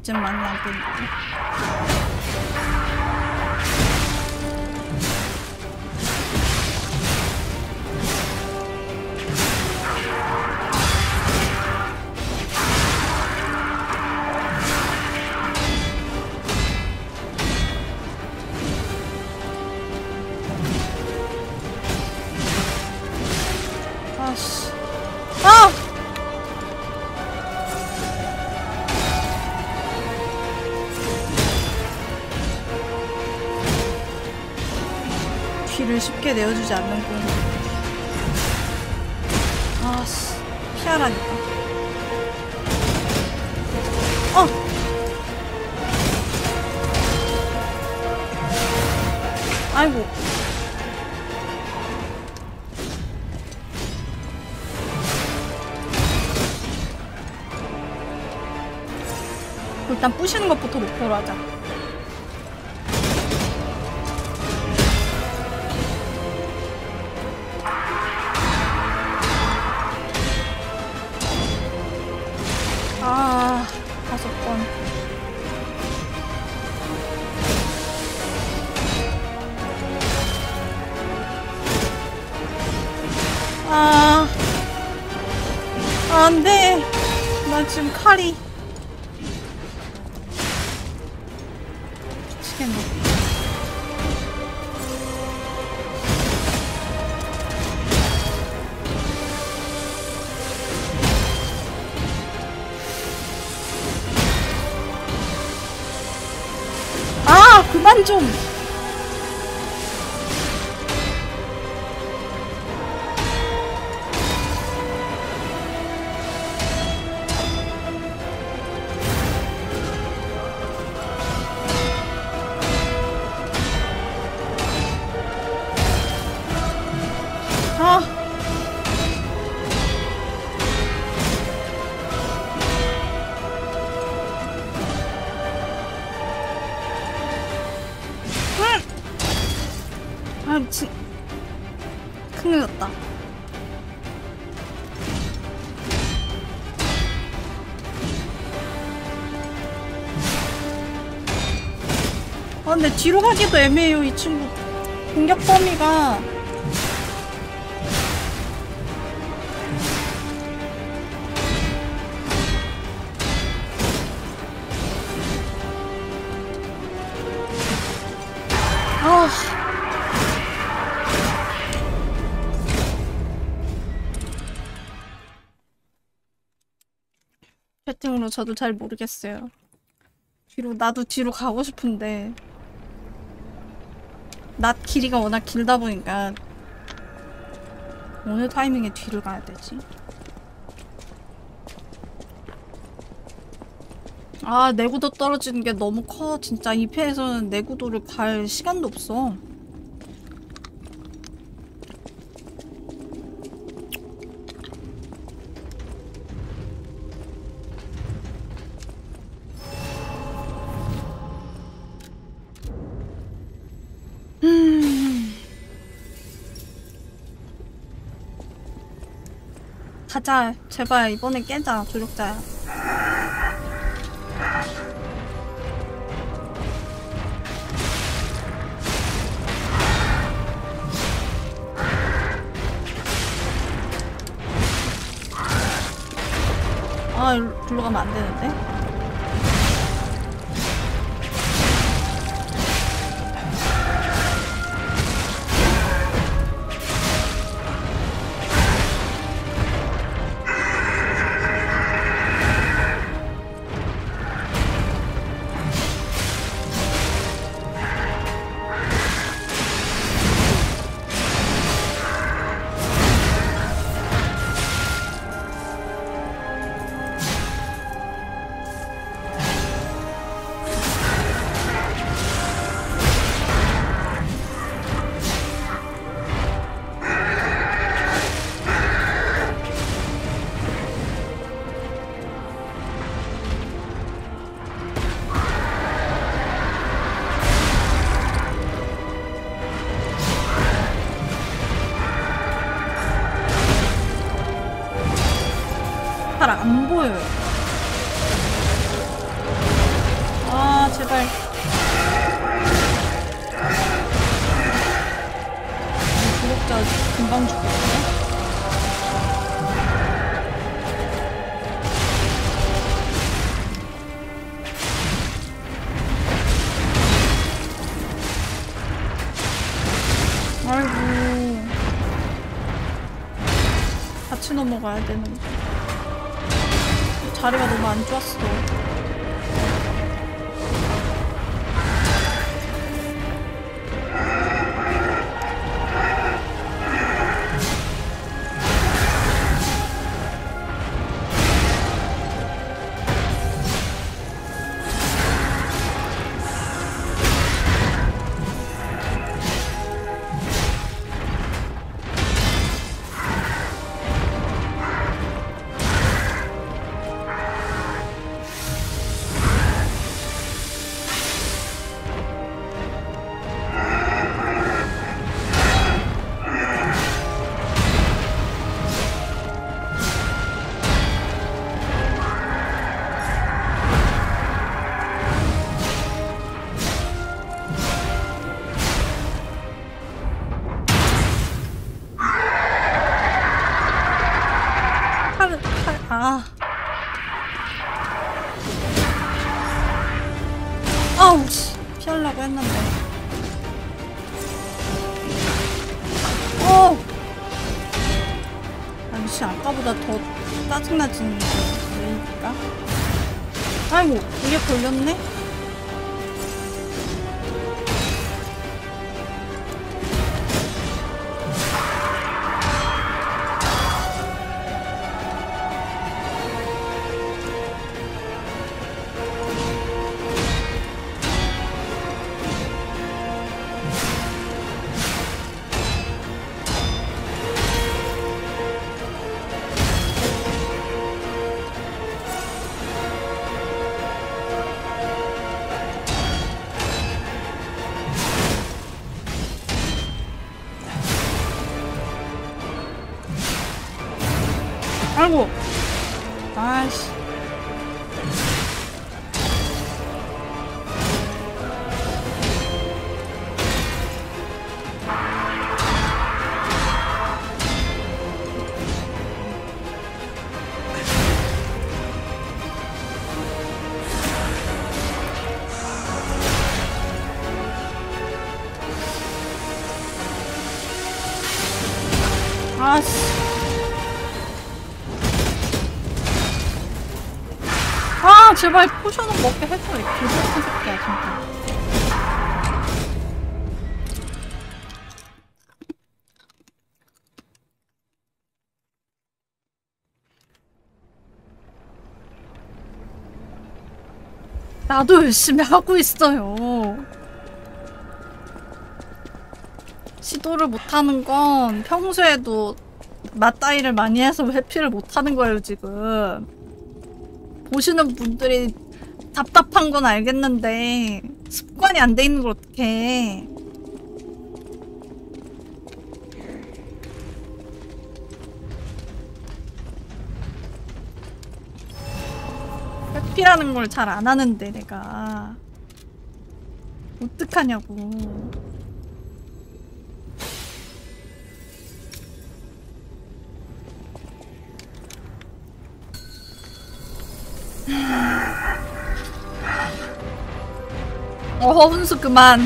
真忙，忙不。 내어주지 않는 꿈. 아씨 피하라니까. 어. 아이고. 일단 부시는 것부터 목표로 하자. 뒤로 가기도 애매해요 이 친구 공격 범위가 아 채팅으로 저도 잘 모르겠어요 뒤로 나도 뒤로 가고 싶은데 낮 길이가 워낙 길다 보니까 어느 타이밍에 뒤를 가야 되지? 아 내구도 떨어지는 게 너무 커 진짜 이패에서는 내구도를 갈 시간도 없어 깨자 제발 이번에 깨자 조력자야 아 일로 가면 안되네 넘어가야 되는 데 자리가 너무 안 좋았어 제발 포션은 먹게 해줘 이 기분 새끼야 진짜 나도 열심히 하고 있어요 시도를 못하는 건 평소에도 맞다이를 많이 해서 회피를 못하는 거예요 지금 보시는 분들이 답답한 건 알겠는데 습관이 안 돼 있는 걸 어떡해 회피라는 걸 잘 안 하는데 내가 어떡하냐고 어허 훈수 그만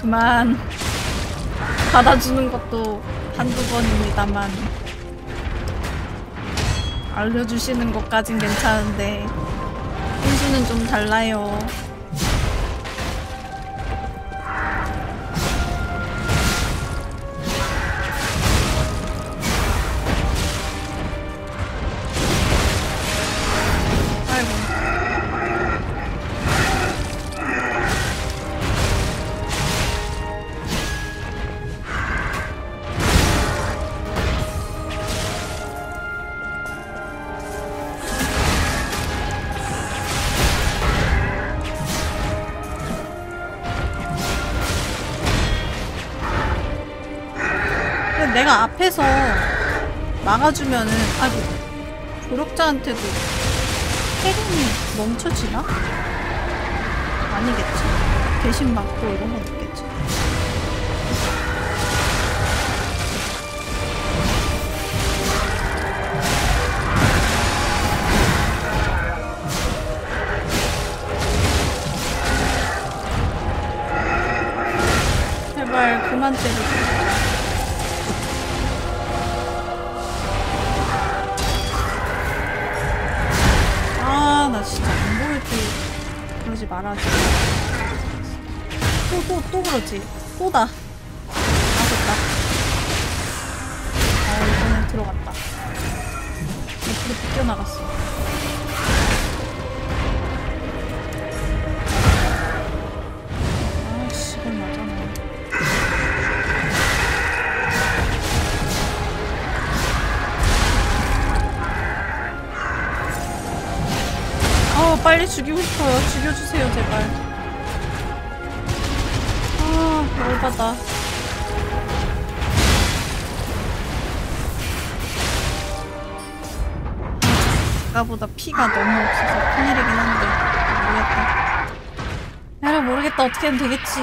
그만 받아주는 것도 한두 번입니다만 알려주시는 것까진 괜찮은데 훈수는 좀 달라요 그냥 앞에서 막아주면은 아이고 조력자한테도 해림이 멈춰지나? 아니겠지 대신 맞고 이런 건 없겠지 제발 그만 때려 또 그렇지. 또다. 가 아, 너무 없어서 큰일이긴 한데 모르겠다. 나를 모르겠다 어떻게 든 되겠지.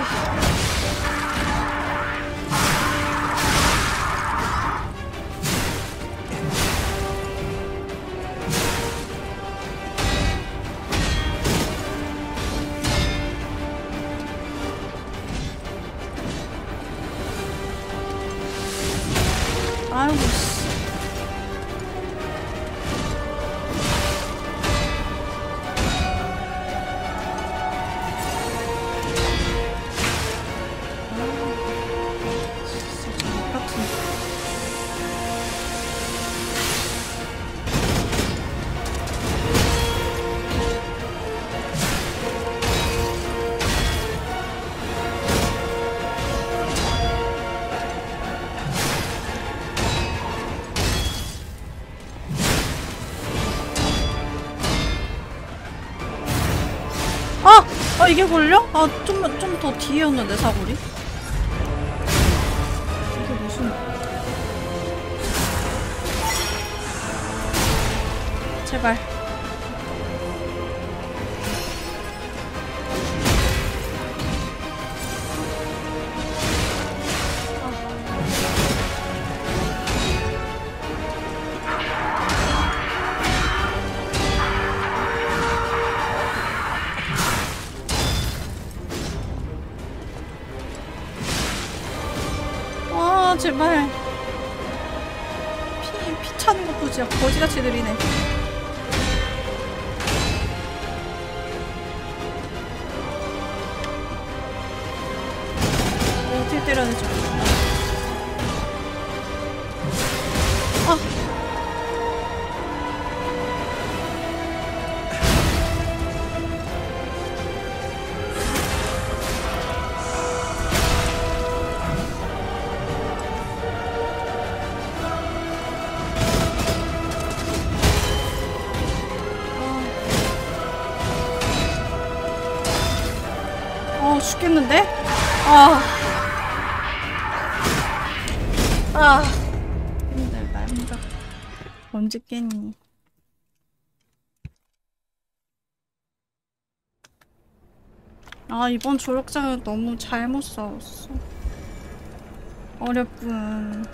되게 걸려? 아, 좀, 좀 더 뒤였는데, 사거리? 죽겠니? 아 이번 조력장는 너무 잘못 싸웠어 어렵군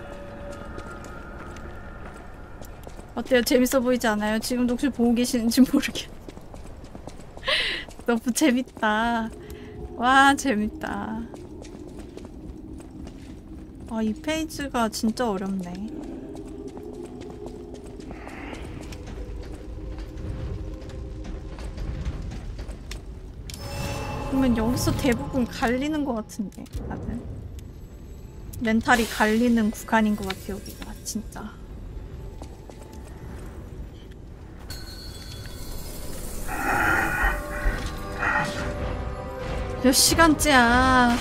어때요? 재밌어 보이지 않아요? 지금도 혹시 보고 계시는지 모르겠 너무 재밌다 와 재밌다 아 이 페이지가 진짜 어렵네 음, 여기서 대부분 갈리는 것 같은데 나는 멘탈이 갈리는 구간인 것 같아 여기가 진짜 몇 시간째야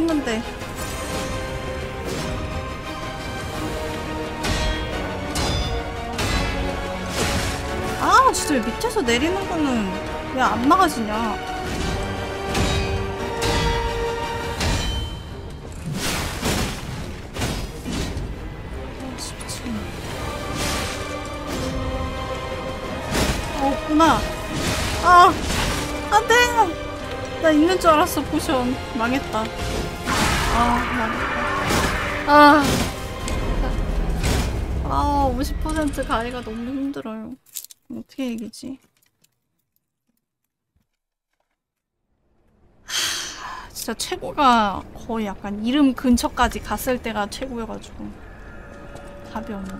했는데 아 진짜 밑에서 내리는 거는 왜 안 막아지냐 어, 어, 아! 안 돼! 나 있는 줄 알았어, 포션. 망했다. 다리가 그 너무 힘들어요. 어떻게 얘기지? 하, 진짜 최고가 거의 약간 이름 근처까지 갔을 때가 최고여가지고 답이 없네.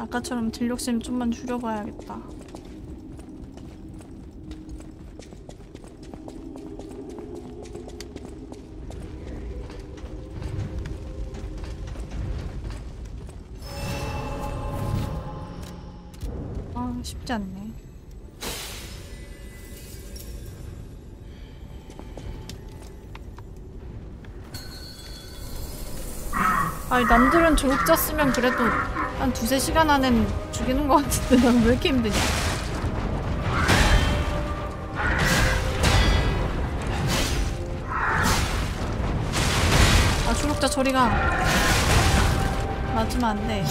아까처럼 들욕심 좀만 줄여봐야겠다. 쉽지 않네 아니 남들은 조급자 쓰면 그래도 한 두세 시간 안엔 죽이는 것 같은데 난 왜 이렇게 힘드냐 아 조국자 저리가 맞으면 안돼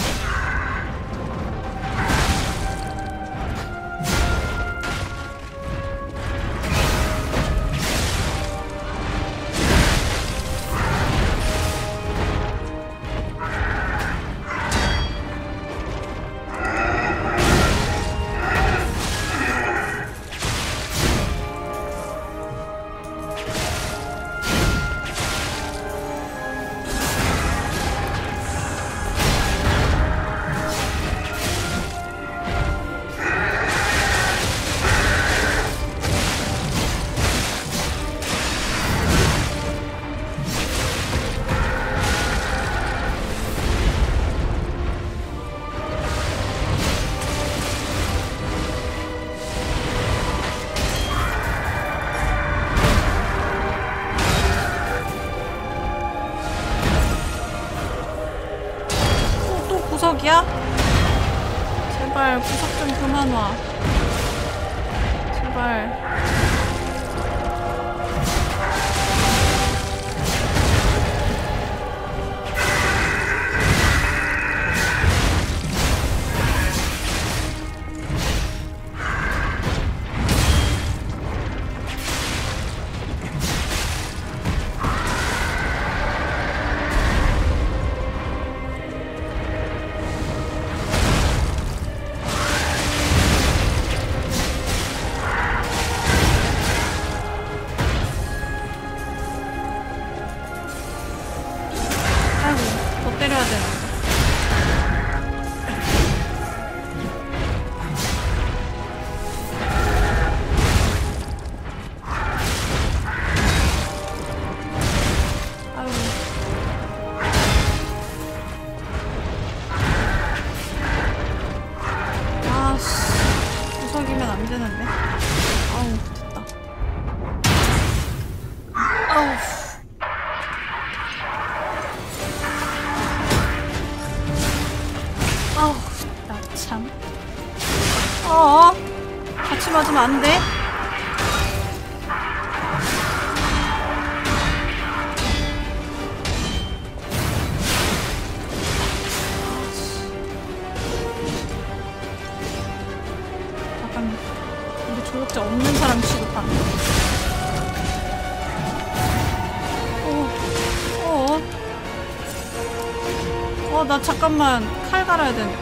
잠깐만 칼 갈아야 되는데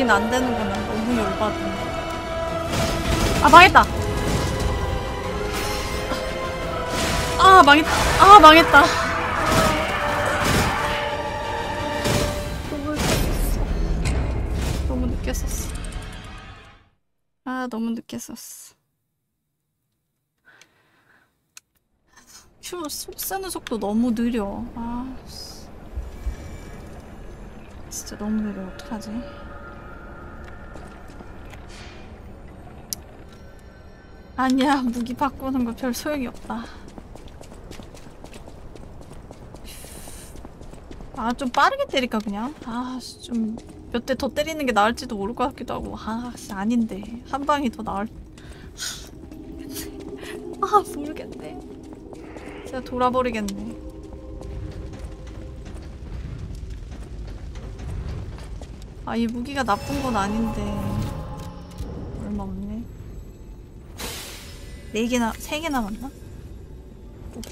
여긴 안 되는구나. 너무 열받아 아, 망했다! 아, 망했다. 아, 망했다. 너무 늦게 썼어. 너무 늦게 썼어. 아, 너무 늦게 썼어. 춤, 쓰는 속도 너무 느려. 아, 진짜 너무 느려. 어떡하지? 아니야 무기 바꾸는 거 별 소용이 없다 아 좀 빠르게 때릴까 그냥 아좀 몇 대 더 때리는 게 나을지도 모를 것 같기도 하고 아 아닌데 한 방이 더 나을 아 모르겠네 진짜 돌아버리겠네 아이 무기가 나쁜 건 아닌데 네 개나 세개나았나못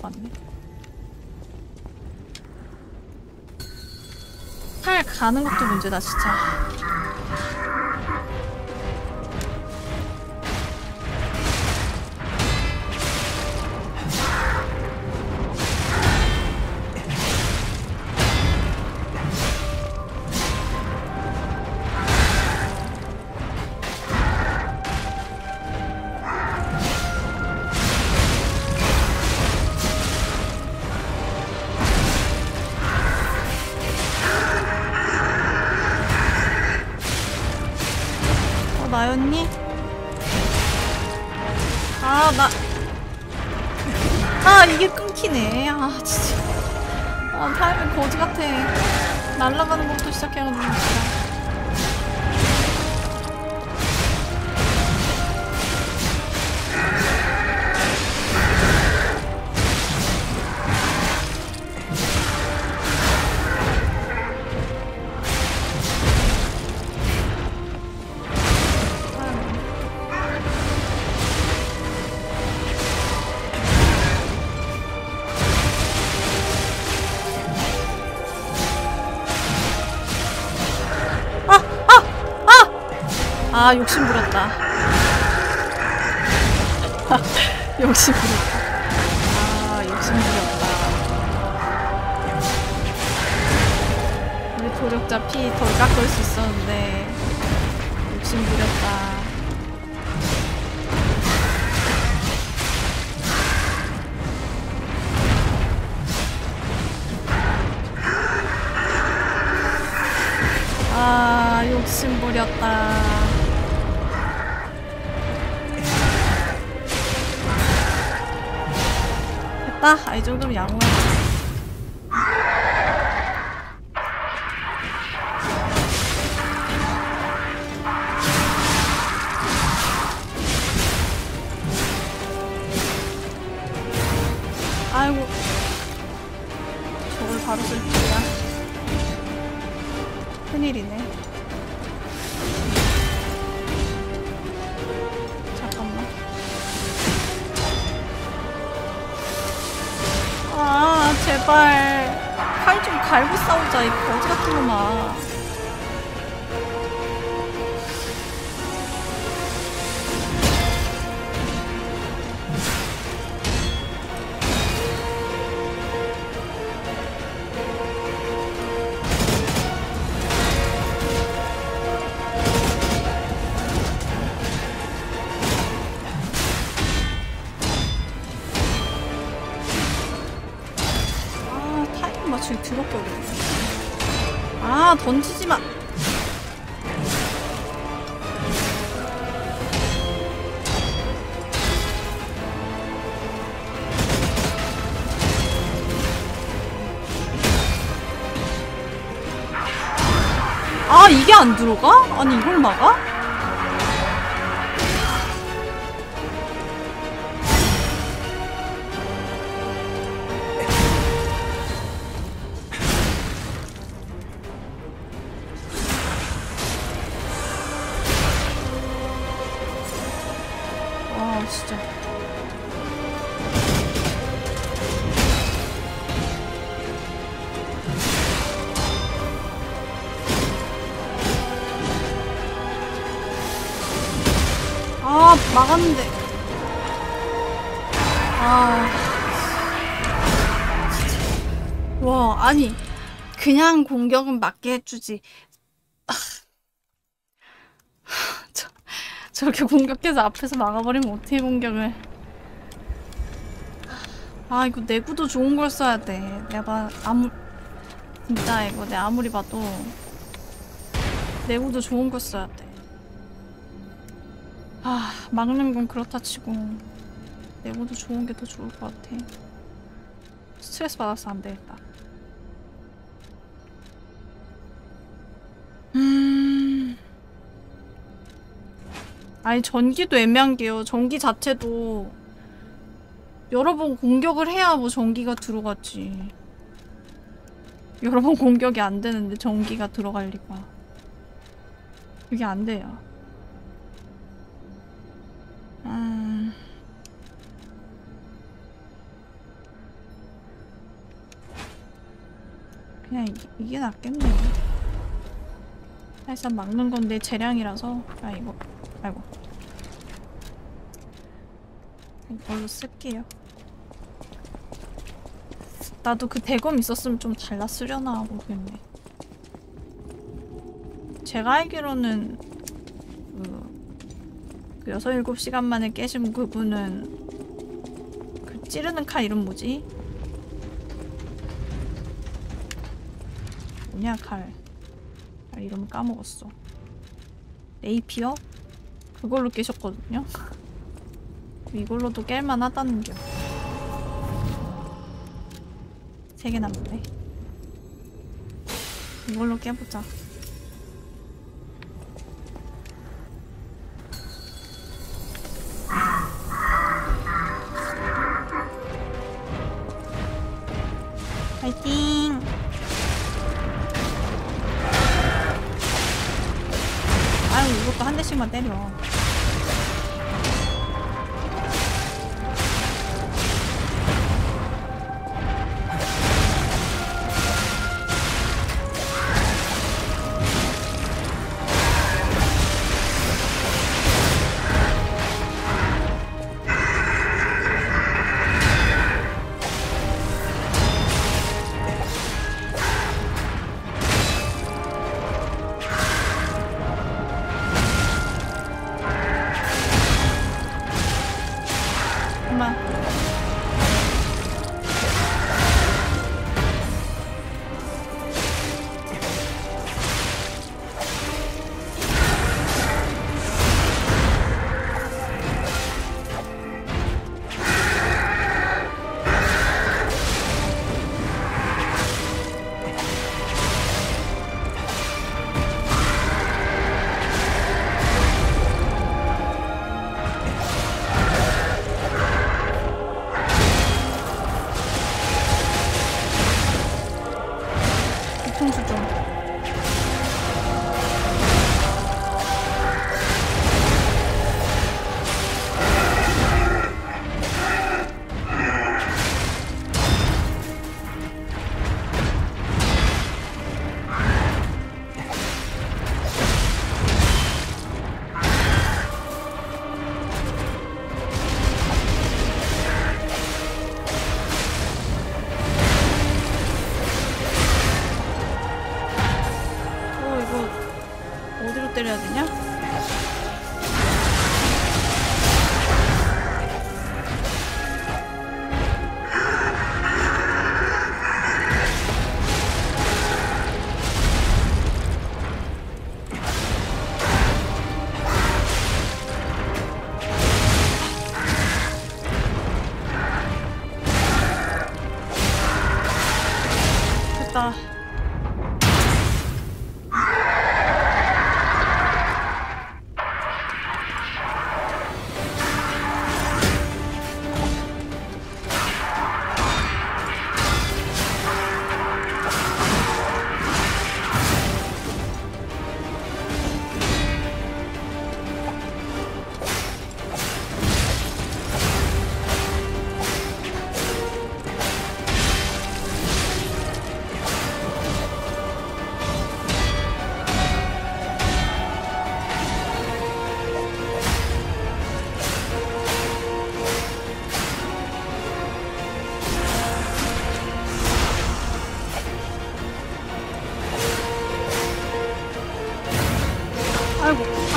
봤네. 탈 가는 것도 문제다 진짜. 아 욕심부렸다 욕심부렸다 안 들어가? 아니 이걸 공격은 맞게 해주지. 저, 저렇게 공격해서 앞에서 막아버리면 어떻게 공격을. 아 이거 내구도 좋은 걸 써야 돼. 내가 아무 진짜 이거 내 아무리 봐도 내구도 좋은 걸 써야 돼. 아 막는 건 그렇다 치고 내구도 좋은 게 더 좋을 것 같아. 스트레스 받아서 안 되겠다. 음. 아니 전기도 애매한 게요. 전기 자체도 여러 번 공격을 해야 뭐 전기가 들어갔지. 여러 번 공격이 안 되는데 전기가 들어갈 리가. 이게 안 돼요. 음... 그냥 이 이게 낫겠네요. 사실상 막는 건데 재량이라서 아 이거 아이고 이걸로 쓸게요 나도 그 대검 있었으면 좀잘랐으려나 하고 그랬네 제가 알기로는 그, 그 6, 7시간 만에 깨신 그분은 그 찌르는 칼 이름 뭐지? 뭐냐 칼 아, 이름 까먹었어. 네이피어? 그걸로 깨셨거든요? 이걸로도 깰만 하다는겨. 세개 남았네. 이걸로 깨보자. 파이팅! 아유 이것도 한 대씩만 때려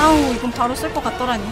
아우 이건 바로 쓸 것 같더라니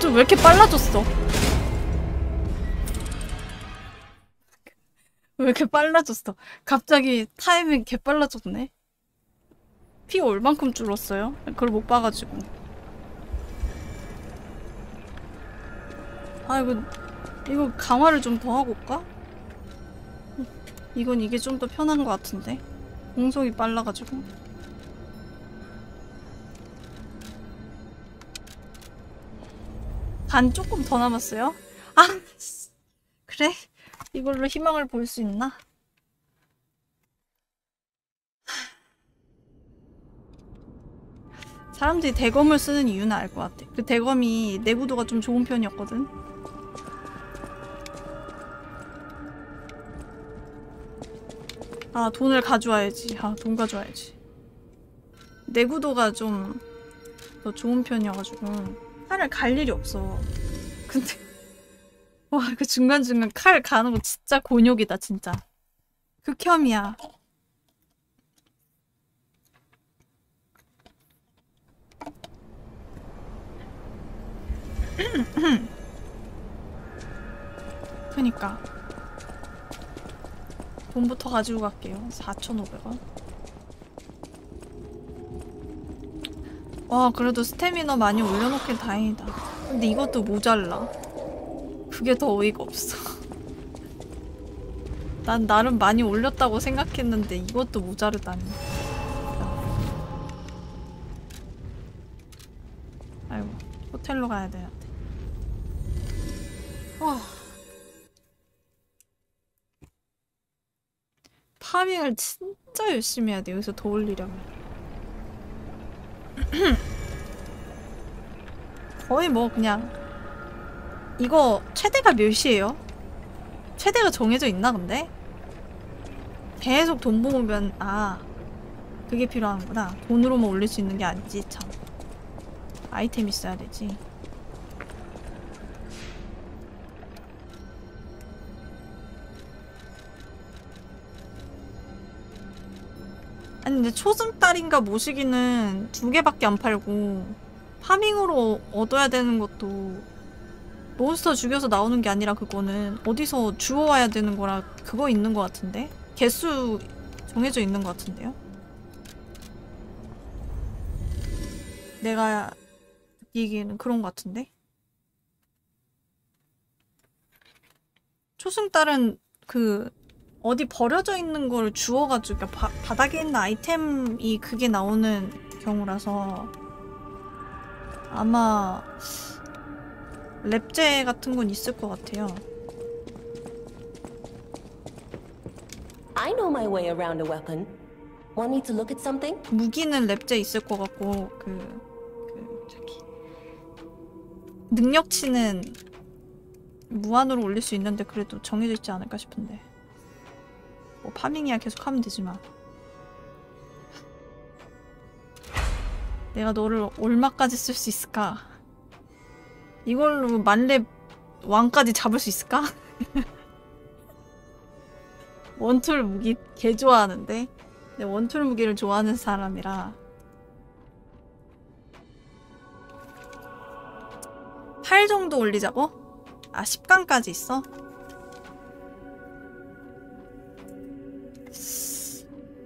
좀왜 이렇게 빨라졌어? 왜 이렇게 빨라졌어? 갑자기 타이밍 개 빨라졌네? 피 얼만큼 줄었어요? 그걸 못 봐가지고 아 이거 이거 강화를 좀 더 하고 올까? 이건 이게 좀 더 편한 것 같은데 공속이 빨라가지고 반 조금 더 남았어요. 아! 그래? 이걸로 희망을 볼 수 있나? 사람들이 대검을 쓰는 이유는 알 것 같아. 그 대검이 내구도가 좀 좋은 편이었거든. 아 돈을 가져와야지. 아돈 가져와야지. 내구도가 좀 더 좋은 편이어가지고. 칼을 갈 일이 없어. 근데 와그 중간중간 칼 가는 거 진짜 곤욕이다 진짜. 극혐이야. 그 그니까 돈부터 가지고 갈게요. 4,500원. 와 그래도 스태미너 많이 올려놓길 다행이다 근데 이것도 모자라 그게 더 어이가 없어 난 나름 많이 올렸다고 생각했는데 이것도 모자르다니 아이고 호텔로 가야 돼 파밍을 진짜 열심히 해야 돼 여기서 더 올리려면 거의 뭐 그냥 이거 최대가 몇이에요 최대가 정해져 있나 근데? 계속 돈 모으면 아 그게 필요한구나 돈으로만 올릴 수 있는 게 아니지 참 아이템 있어야 되지 아니 근데 초승달인가 모시기는 두 개밖에 안 팔고 파밍으로 얻어야 되는 것도 몬스터 죽여서 나오는 게 아니라 그거는 어디서 주워와야 되는 거라 그거 있는 것 같은데? 개수 정해져 있는 것 같은데요? 내가 얘기는 그런 것 같은데? 초승달은 그 어디 버려져 있는 걸 주워가지고 바, 바닥에 있는 아이템이 그게 나오는 경우라서 아마 랩제 같은 건 있을 것 같아요. I know my way around a weapon. Want me to look at something? 무기는 랩제 있을 것 같고 그, 그 저기 능력치는 무한으로 올릴 수 있는데 그래도 정해져 있지 않을까 싶은데. 뭐 파밍이야 계속 하면 되지만 내가 너를 얼마까지 쓸 수 있을까 이걸로 만렙 왕까지 잡을 수 있을까? 원툴 무기 개 좋아하는데 내 원툴 무기를 좋아하는 사람이라 8 정도 올리자고? 아 10강까지 있어?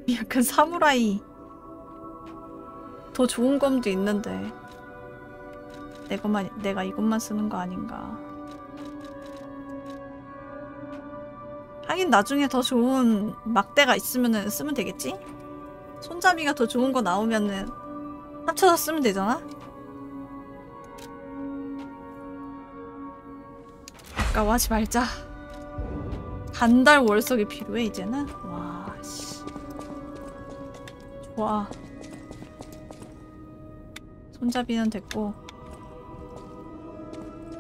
약간 사무라이 더 좋은 검도 있는데 내것만 내가 이것만 쓰는 거 아닌가 하긴 나중에 더 좋은 막대가 있으면 쓰면 되겠지? 손잡이가 더 좋은 거 나오면은 합쳐서 쓰면 되잖아? 아까워하지 말자 반달 월석이 필요해 이제는 와 손잡이는 됐고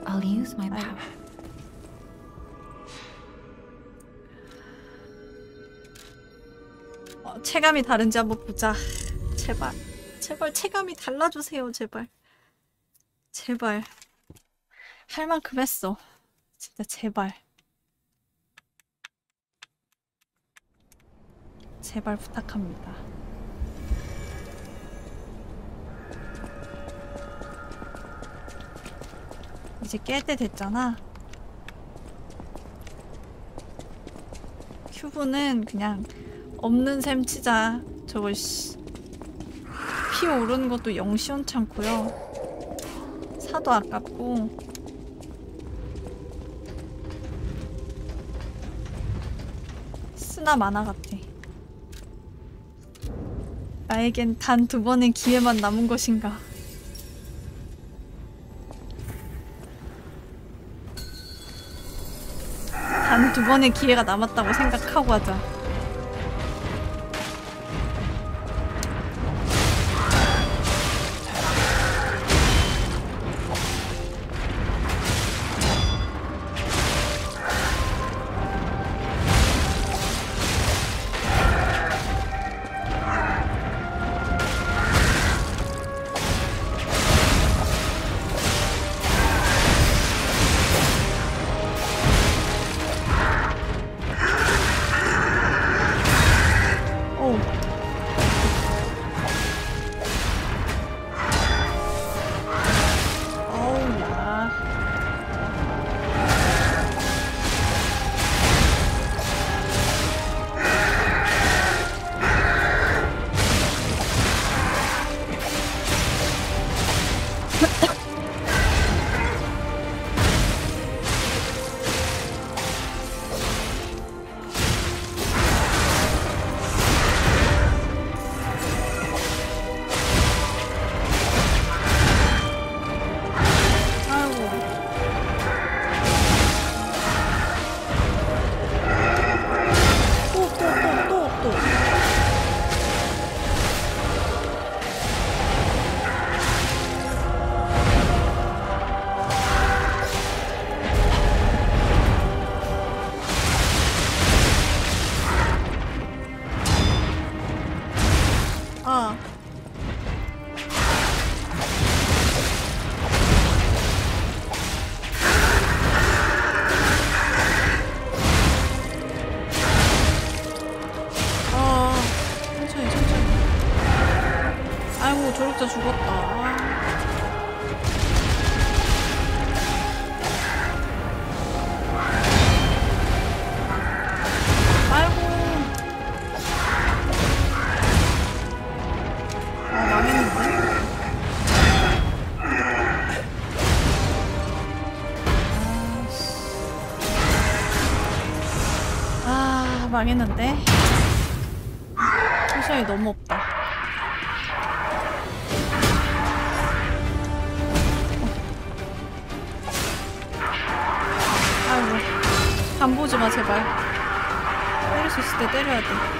I'll use my power. 어, 체감이 다른지 한번 보자 제발 제발 체감이 달라주세요 제발 제발 할 만큼 했어 진짜 제발 제발 부탁합니다 이제 깰때 됐잖아. 큐브는 그냥 없는 셈 치자. 저거 씨. 피 오르는 것도 영 시원찮고요. 사도 아깝고. 쓰나 마나 같아. 나에겐 단 두 번의 기회만 남은 것인가. 두 번의 기회가 남았다고 생각하고 하자 당했는데 포션이 너무 없다 아이고 간 보지마 제발 때릴 수 있을 때 때려야 돼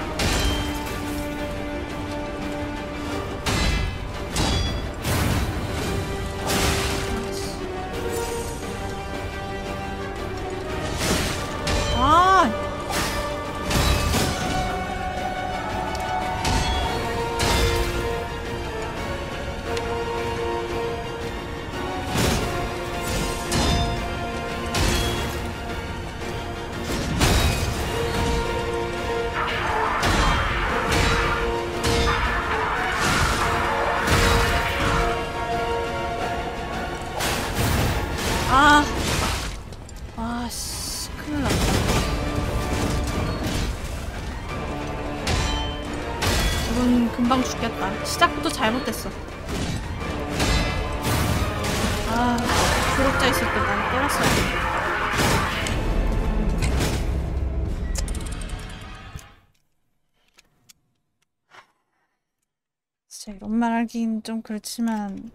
얘긴 좀 그렇지만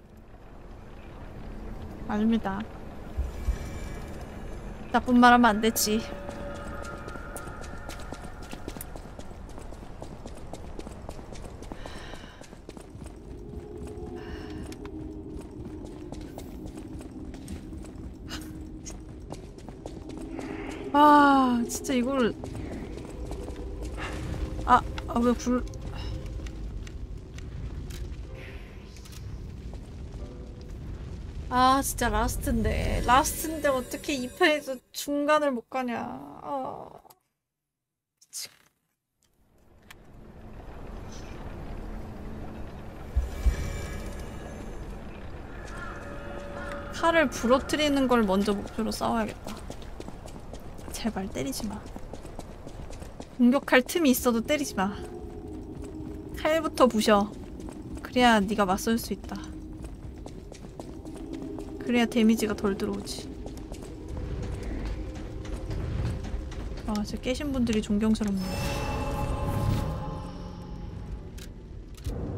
아닙니다. 나쁜 말 하면 안 되지. 아, 진짜 이걸 아, 아왜 불... 아 진짜 라스트인데 라스트인데 어떻게 2편에서 중간을 못 가냐 아... 칼을 부러뜨리는 걸 먼저 목표로 싸워야겠다 제발 때리지마 공격할 틈이 있어도 때리지마 칼부터 부셔 그래야 네가 맞설 수 있다 그래야 데미지가 덜 들어오지 와 아, 진짜 깨신 분들이 존경스럽네요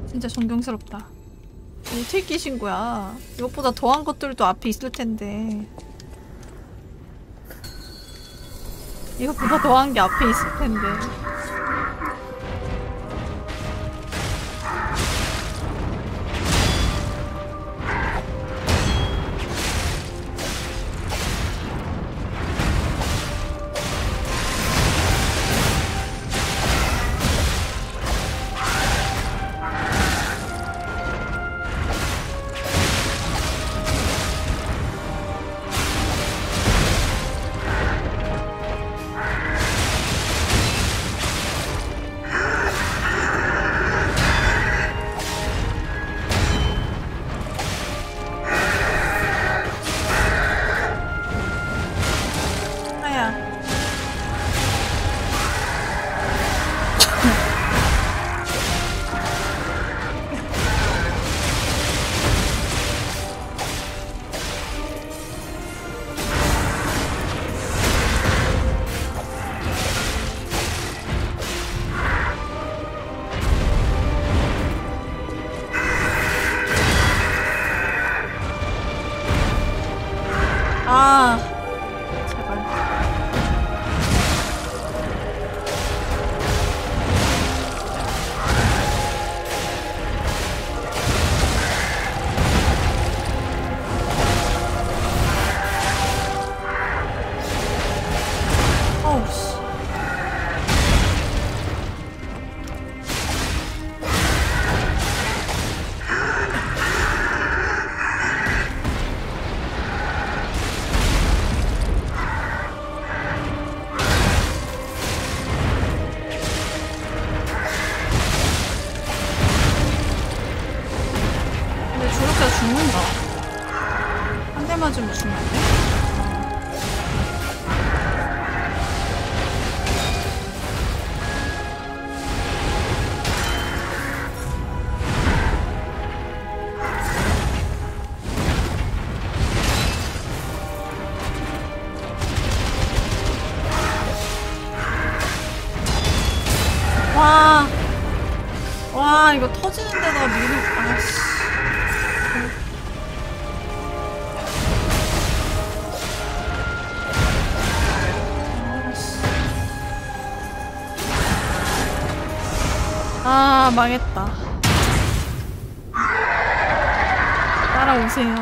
진짜 존경스럽다 어떻게 깨신 거야 이것보다 더한 것들도 앞에 있을 텐데 이것보다 더한 게 앞에 있을 텐데 망했다 따라오세요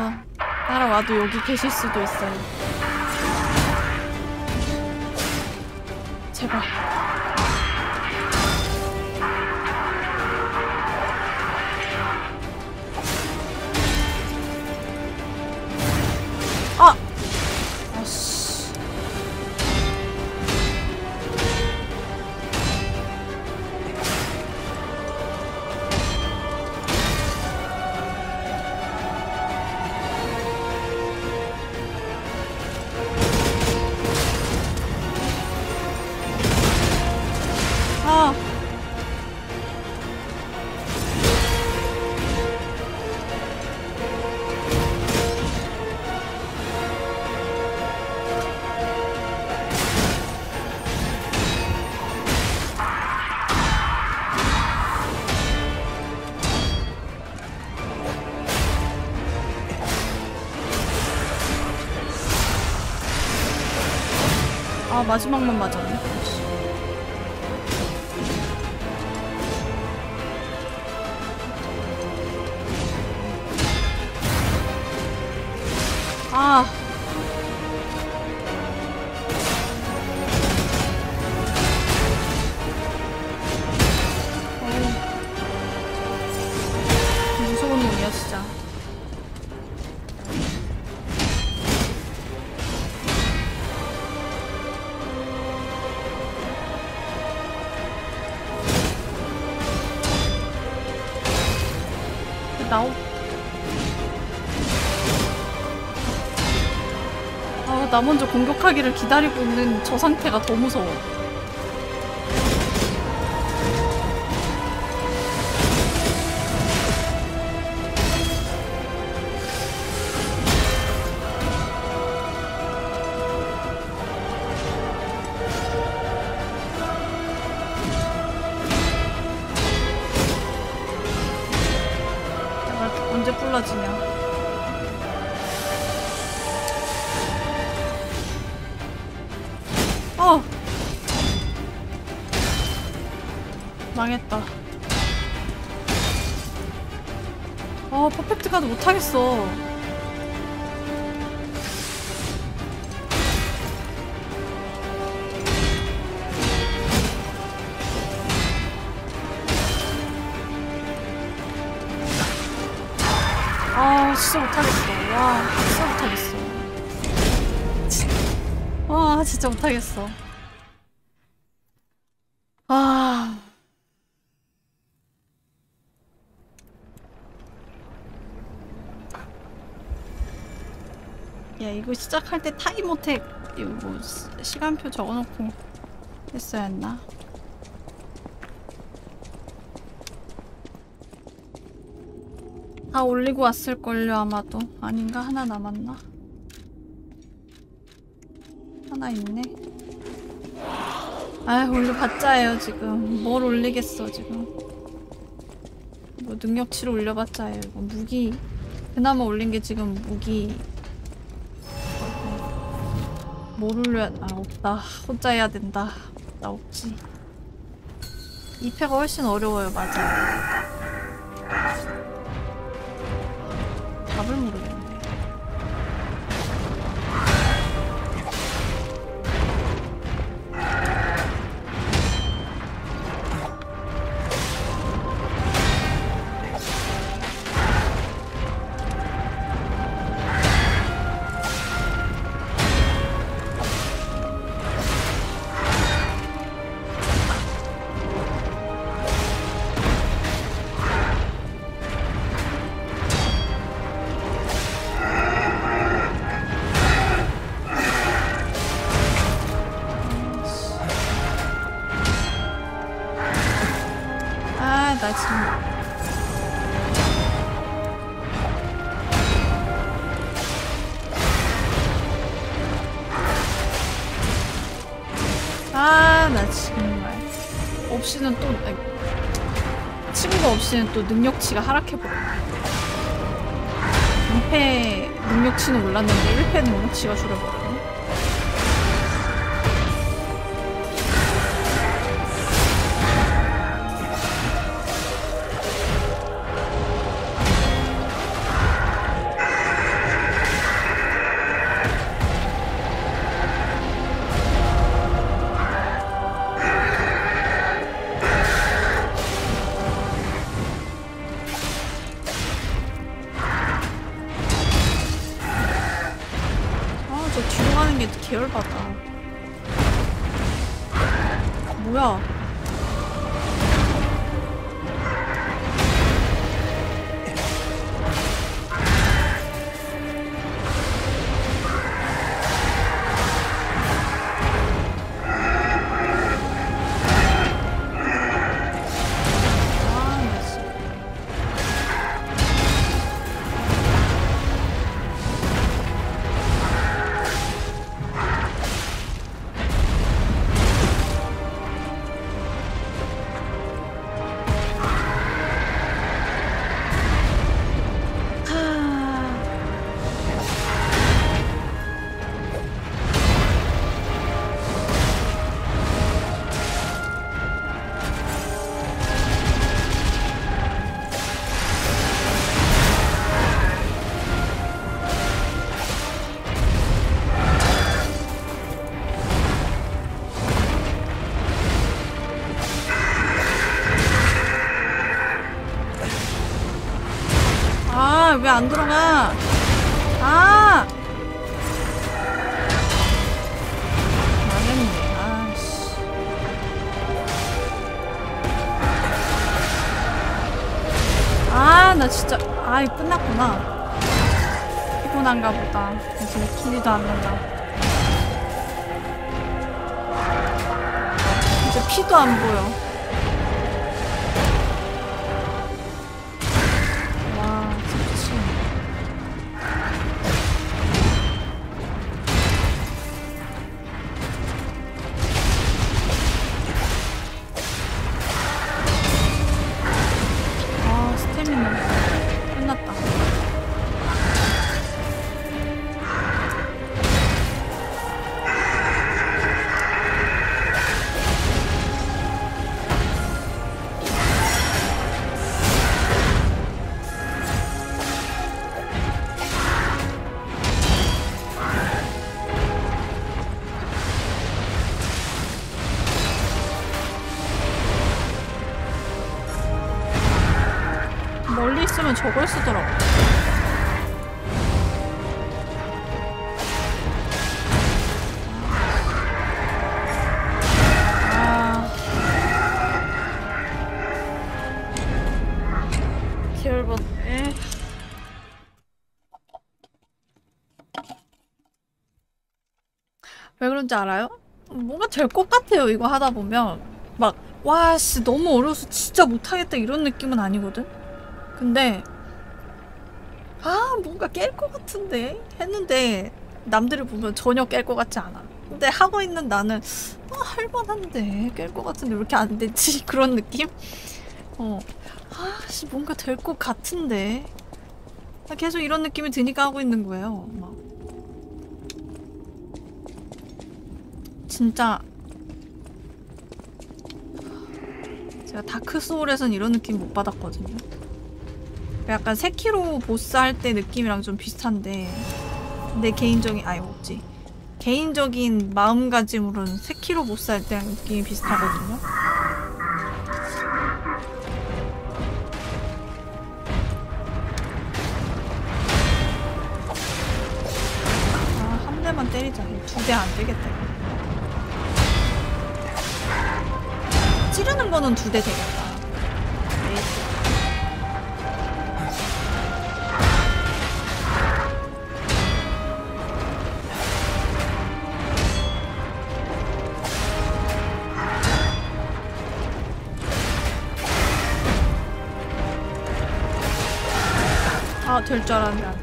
따라와도 여기 계실 수도 있어요 마지막만 맞아. 나 먼저 공격하기를 기다리고 있는 저 상태가 더 무서워. 못하겠어 시작할 때 타임 어택 이거 뭐 시간표 적어놓고 했어야 했나? 다 올리고 왔을걸요 아마도 아닌가? 하나 남았나? 하나 있네 아유 올려봤자예요 지금 뭘 올리겠어 지금 뭐 능력치를 올려봤자예요 이거 무기 그나마 올린 게 지금 무기 모를려 아 없다 혼자 해야 된다 나 없지 2패가 훨씬 어려워요 맞아 요또 능력치가 하락해버려 2패 능력치는 올랐는데 1패 능력치가 줄어버려 안 들어가. 뭔지 알아요? 뭔가 될 것 같아요 이거 하다 보면 막 와 씨 너무 어려워서 진짜 못하겠다 이런 느낌은 아니거든? 근데 아 뭔가 깰 것 같은데 했는데 남들을 보면 전혀 깰 것 같지 않아 근데 하고 있는 나는 아 할만한데 깰 것 같은데 왜 이렇게 안 되지? 그런 느낌? 어 아씨 뭔가 될 것 같은데 아, 계속 이런 느낌이 드니까 하고 있는 거예요 진짜 제가 다크소울에선 이런 느낌 못 받았거든요 그러니까 약간 세키로 보스 할 때 느낌이랑 좀 비슷한데 내 개인적인 아니 없지 개인적인 마음가짐으로는 세키로 보스 할 때랑 느낌이 비슷하거든요 아한 대만 때리자. 두 대 안 되겠다. 이거. 거는 두 대 되겠다. 아, 될줄알았는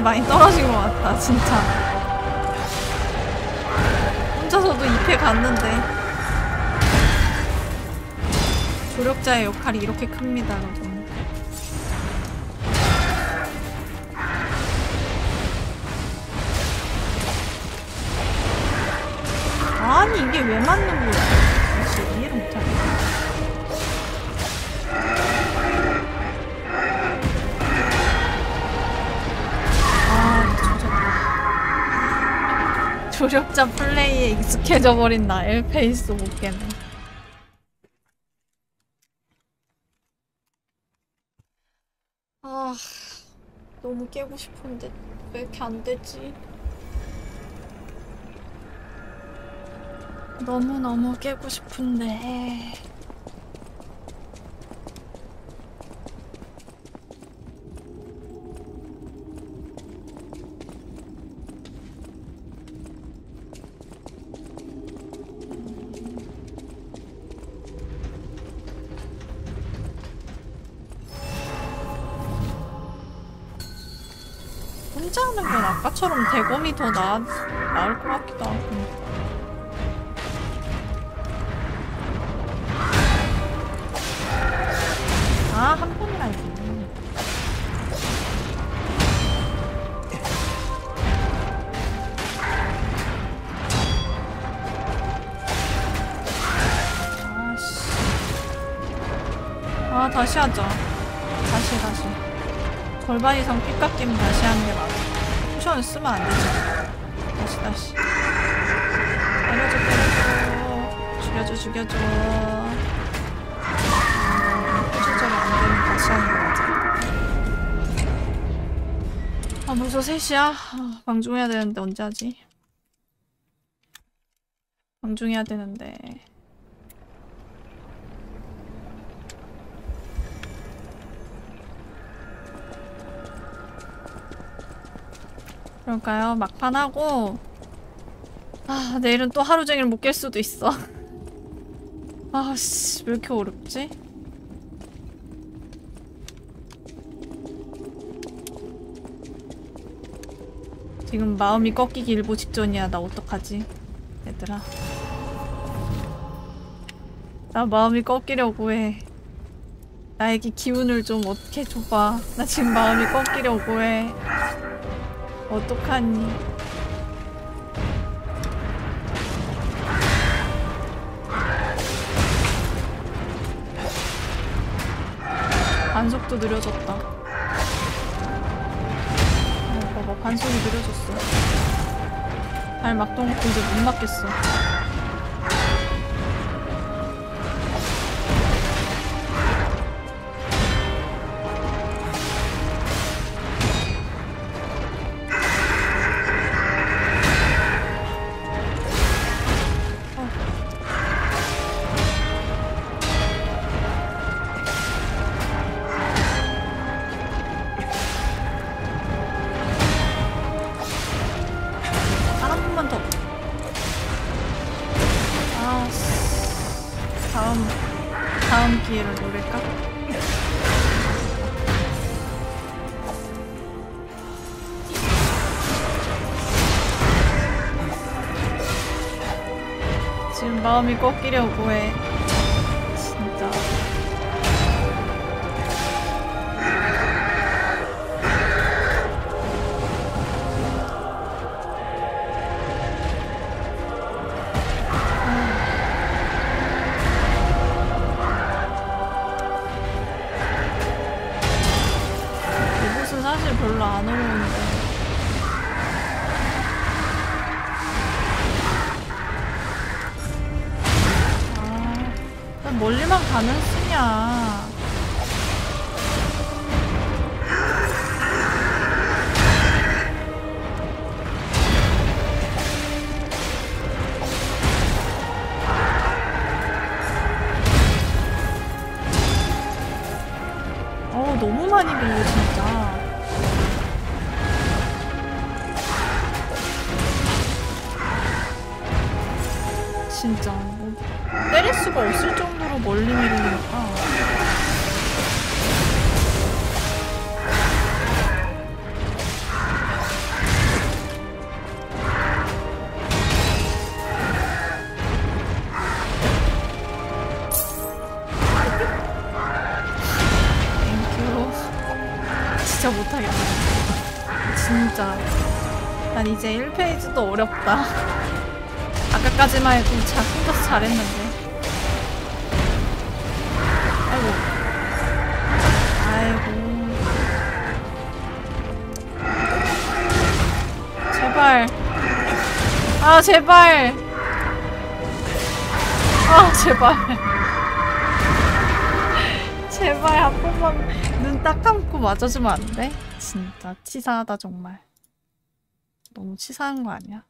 기력이 많이 떨어진 것 같다 진짜 혼자서도 2패 갔는데 조력자의 역할이 이렇게 큽니다 여러분 익숙해져 버린 나 엘페이스 못 깨네. 아, 너무 깨고 싶은데 왜 이렇게 안 되지? 너무너무 깨고 싶은데. 다음이 더 나, 나을 것 같기도 하고. 아, 한 번이라 했지. 아 다시 하자. 다시, 다시. 골반 이상 삐깎이면 다시 하는 게 맞아. 쿠션을 쓰면 안 되지. 벌써 3시야? 아, 방종해야 되는데 언제 하지? 방종해야 되는데 그럴까요? 막판 하고 아 내일은 또 하루 종일 못 깰 수도 있어 아씨 왜 이렇게 어렵지? 지금 마음이 꺾이기 일보 직전이야. 나 어떡하지? 얘들아. 나 마음이 꺾이려고 해. 나에게 기운을 좀 어떻게 줘봐. 나 지금 마음이 꺾이려고 해. 어떡하니? 반속도 느려졌다. 어, 봐봐, 반속이 느려졌다. 잘막동 것도 이제 못 막겠어 꼼꼼히 려고 해. 또 어렵다. 아까까지만 해도 잘 혼자서 잘했는데. 아이고. 아이고. 제발. 아, 제발. 아, 제발. 제발 한 번만 눈 딱 감고 맞아주면 안 돼? 진짜 치사하다 정말. 치사한 거 아니야?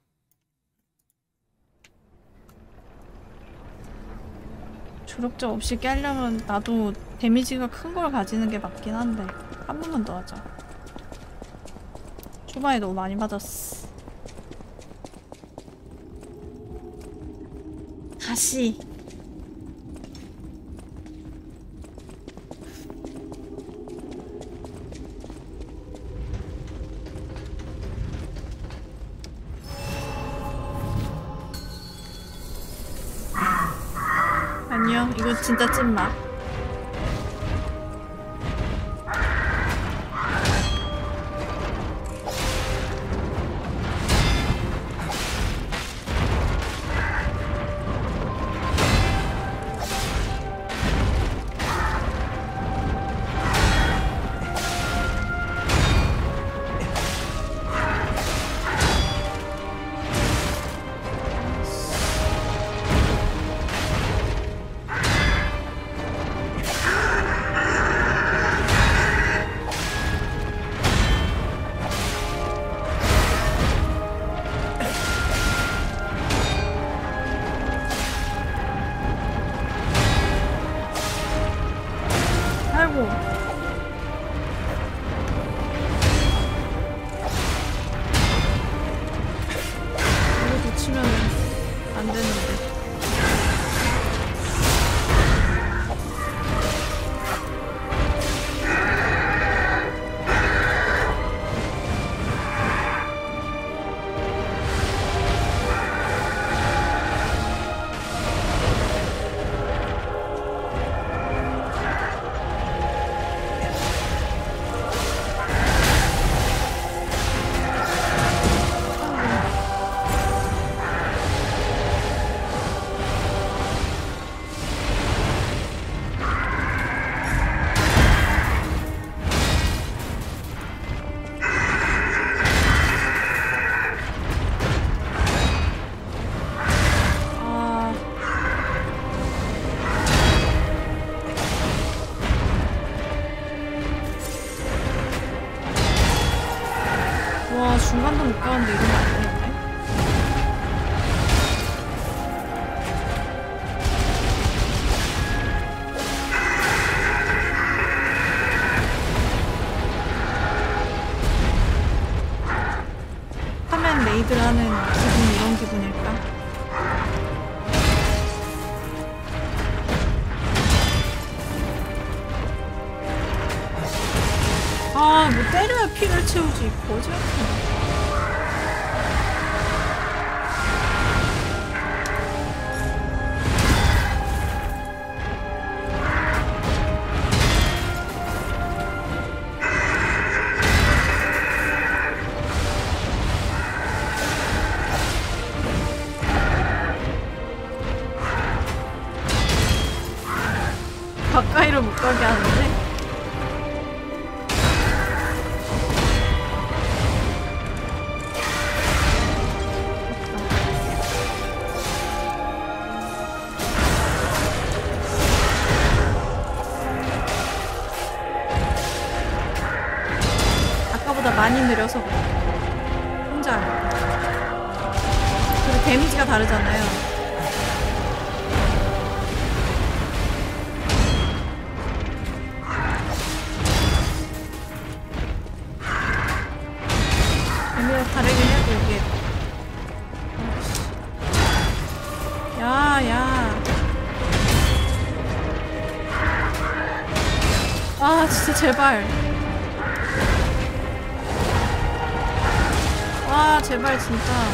졸업자 없이 깨려면 나도 데미지가 큰 걸 가지는 게 맞긴 한데 한 번만 더 하자 초반에 너무 많이 맞았어 다시 진짜 찐맛 나이 제발 와 제발 진짜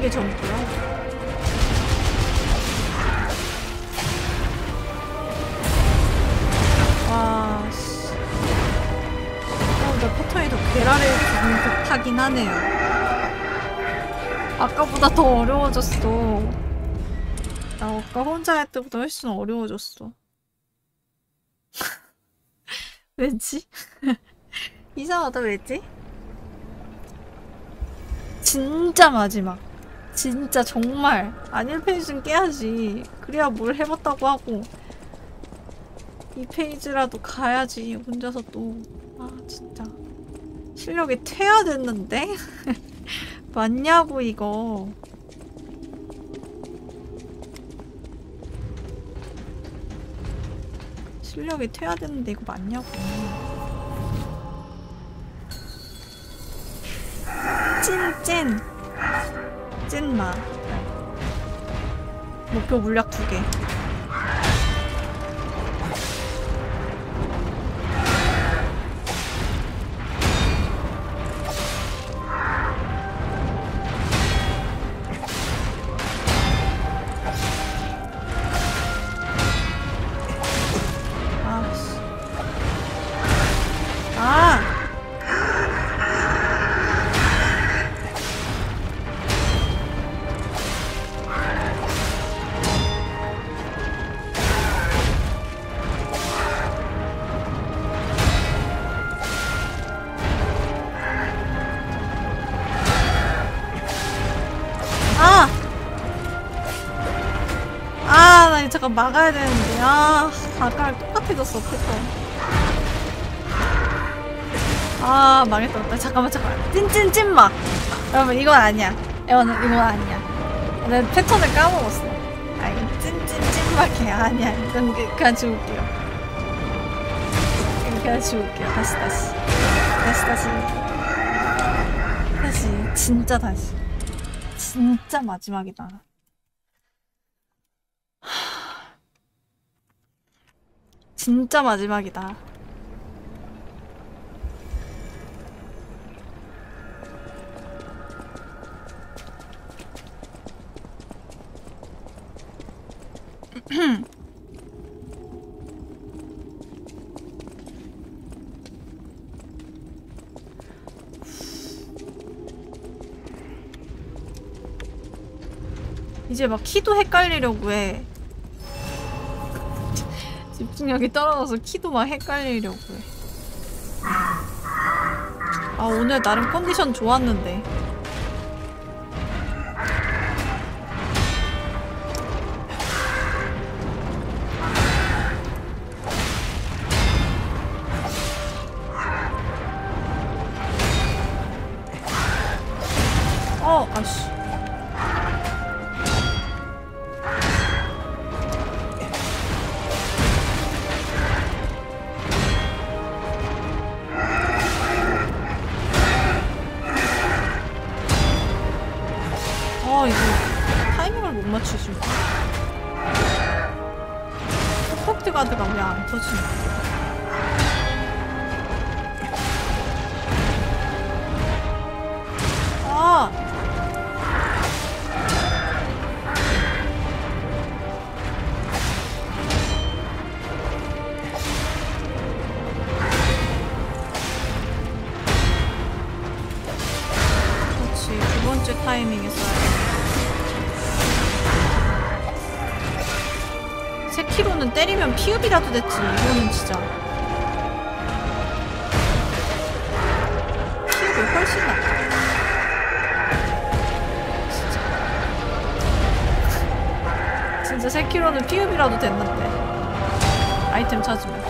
게 전부야. 와, 씨. 어, 나 포터에도 계란을 지금 급하긴 하네요. 아까보다 더 어려워졌어. 나 아까 혼자 할 때보다 훨씬 어려워졌어. 왜지? 이상하다 왜지? 진짜 마지막 진짜 정말 아닐 페이지는 깨야지 그래야 뭘 해봤다고 하고 이 페이지라도 가야지 혼자서 또 아 진짜 실력이 퇴화됐는데? 맞냐고 이거 실력이 퇴화됐는데 이거 맞냐고 찐찐 찐마 목표 물약 두개 이거 막아야 되는데 아아까 똑같아졌어 패턴 아 망했다 나 잠깐만 잠깐만 찐찐찐 막 여러분 이건 아니야 이건, 이건 아니야 내 패턴을 까먹었어 아이 찐찐찐 막이 아니야 그냥, 그, 그냥 지울게요 그냥 지울게요 다시 다시 다시 다시 다시 진짜 다시 진짜 마지막이다 진짜 마지막이다. 이제 막 키도 헷갈리려고 해. 집중력이 떨어져서 키도 막 헷갈리려고 해. 아 오늘 나름 컨디션 좋았는데 키읍이라도 됐지 이거는 진짜 키읍이 훨씬 낫다 진짜 진짜 3키로는 피읍이라도 됐는데 아이템 찾으면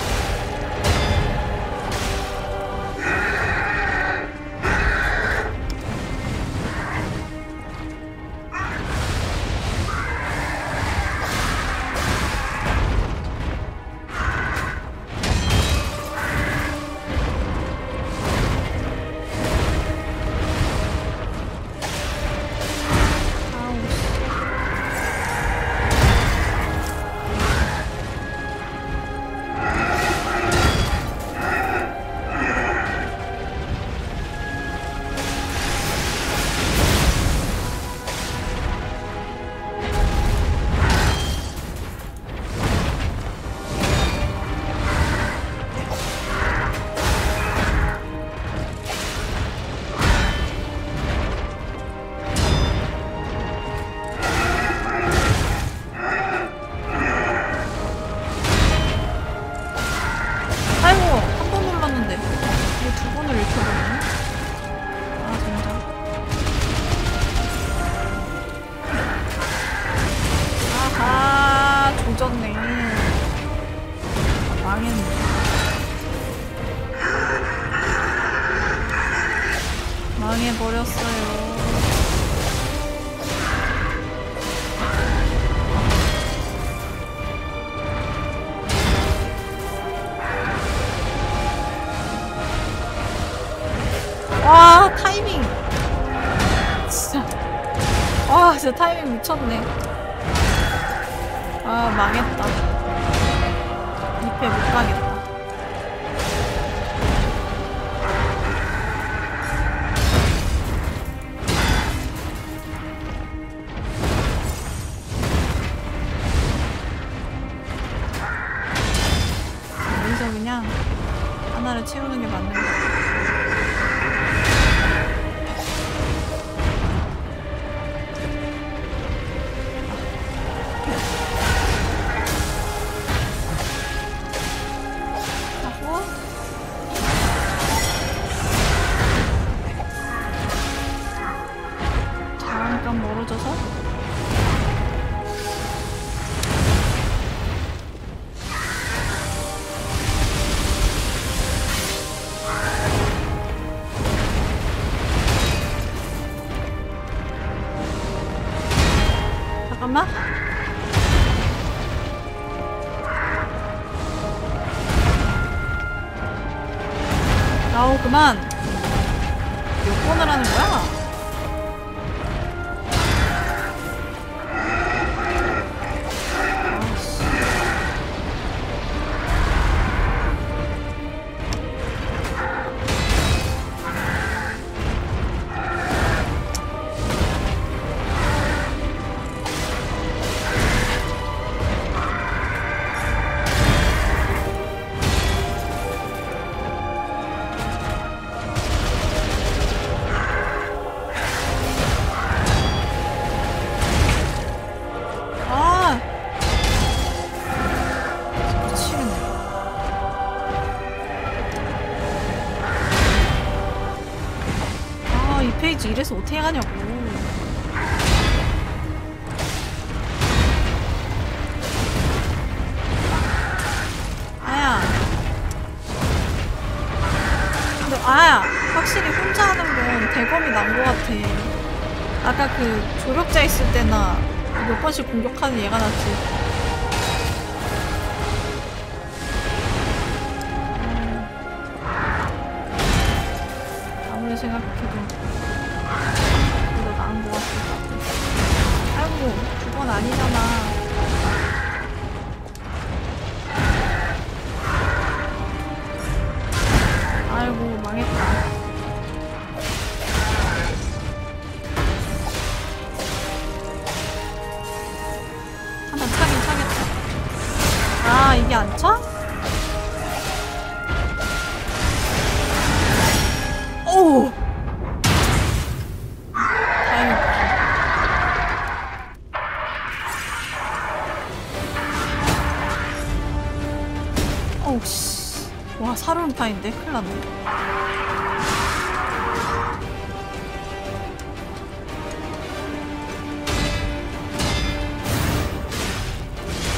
몬스터인데 큰일 났네.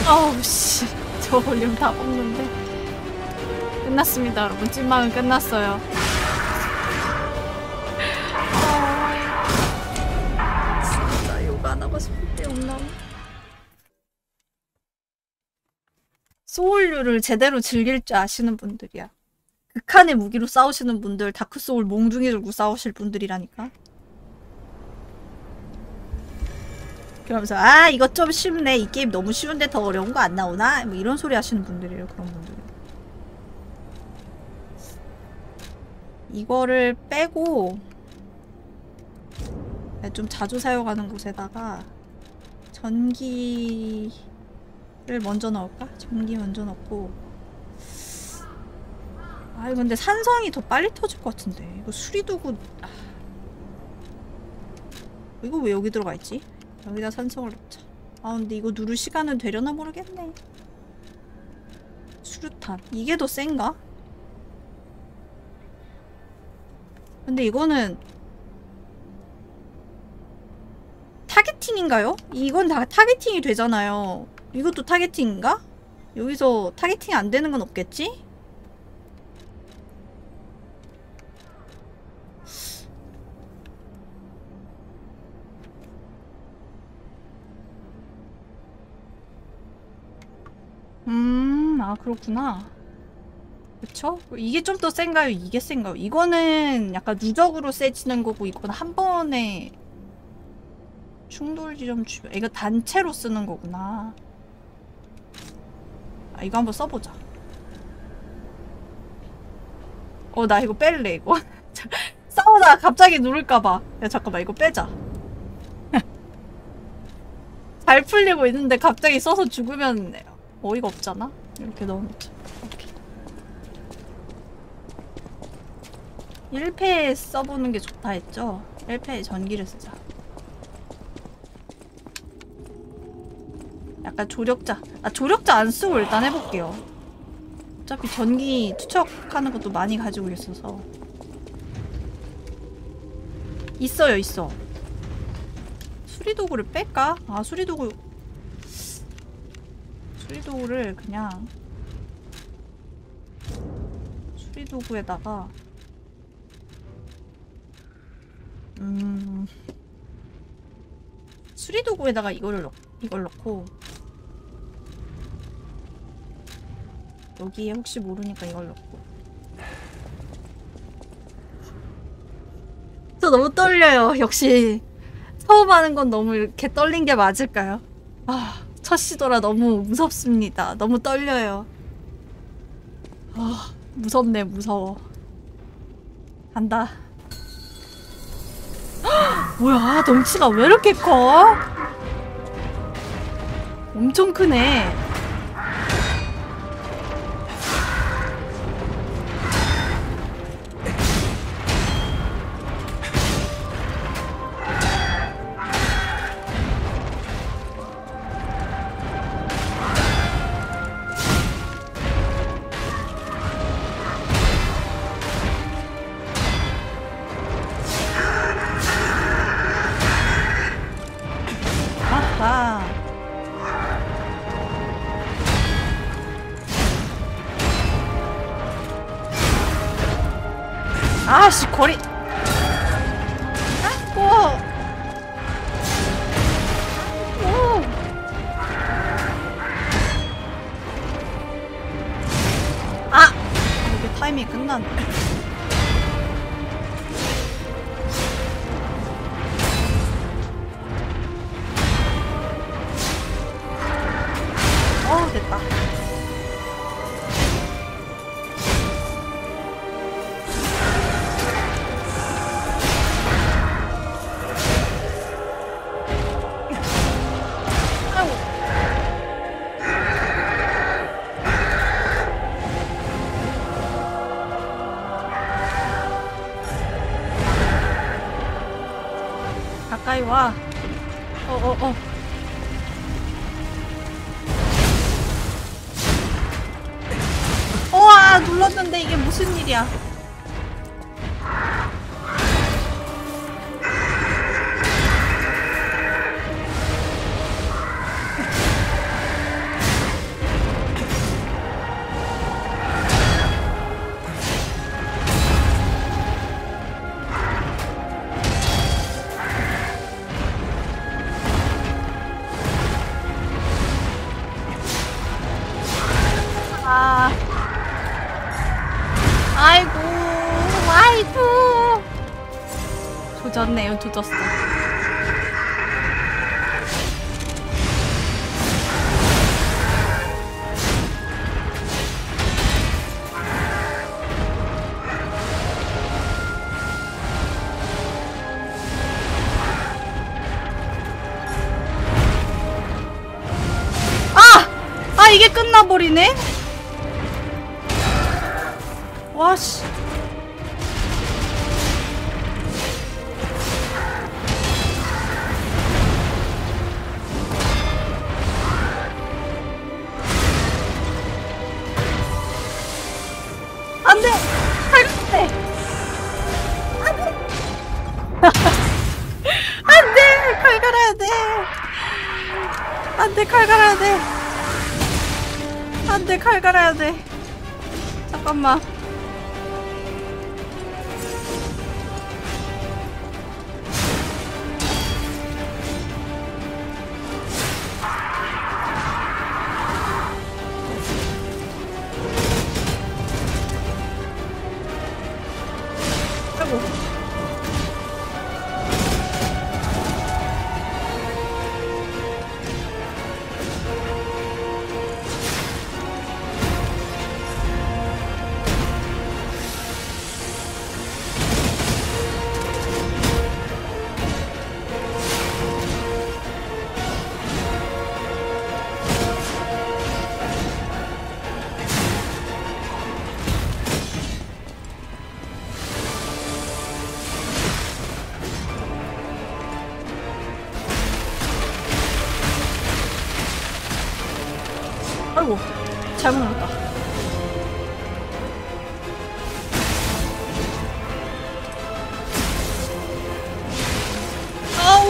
아우 씨. 저 올림 다 뽑는데. 끝났습니다, 여러분. 찐망은 끝났어요. 소울류를 제대로 즐길 줄 아시는 분들이야. 극한의 무기로 싸우시는 분들 다크소울 몽둥이 들고 싸우실 분들이라니까 그러면서 아 이거 좀 쉽네 이 게임 너무 쉬운데 더 어려운 거 안 나오나? 뭐 이런 소리 하시는 분들이에요 그런 분들 이거를 빼고 네, 좀 자주 사용하는 곳에다가 전기를 먼저 넣을까? 전기 먼저 넣고 아니 근데 산성이 더 빨리 터질 것 같은데 이거 수리두고 아. 이거 왜 여기 들어가 있지? 여기다 산성을 넣자 아 근데 이거 누를 시간은 되려나 모르겠네 수류탄 이게 더 센가? 근데 이거는 타겟팅인가요? 이건 다 타겟팅이 되잖아요 이것도 타겟팅인가? 여기서 타겟팅이 안 되는 건 없겠지? 음, 아, 그렇구나. 그쵸? 이게 좀 더 센가요? 이게 센가요? 이거는 약간 누적으로 세지는 거고, 이건 한 번에 충돌 지점 주변. 이거 단체로 쓰는 거구나. 아, 이거 한번 써보자. 어, 나 이거 뺄래, 이거. 싸우다 갑자기 누를까봐. 야, 잠깐만, 이거 빼자. 잘 풀리고 있는데 갑자기 써서 죽으면 어이가 없잖아? 이렇게 넣어놓자. 오케이. 1패 써보는 게 좋다 했죠? 1패 전기를 쓰자. 약간 조력자. 아, 조력자 안 쓰고 일단 해볼게요. 어차피 전기 투척하는 것도 많이 가지고 있어서. 있어요, 있어. 수리도구를 뺄까? 아, 수리도구 수리도구를 그냥 수리도구에다가 음 수리도구에다가 이거 넣, 이걸 넣고 여기에 혹시 모르니까 이걸 넣고 저 너무 떨려요 역시 처음 하는 건 너무 이렇게 떨린 게 맞을까요? 아첫 시도라 너무 무섭습니다. 너무 떨려요. 아, 무섭네, 무서워. 간다. 뭐야, 덩치가 왜 이렇게 커? 엄청 크네.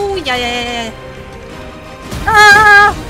Oh, yeah, yeah, yeah. Ah!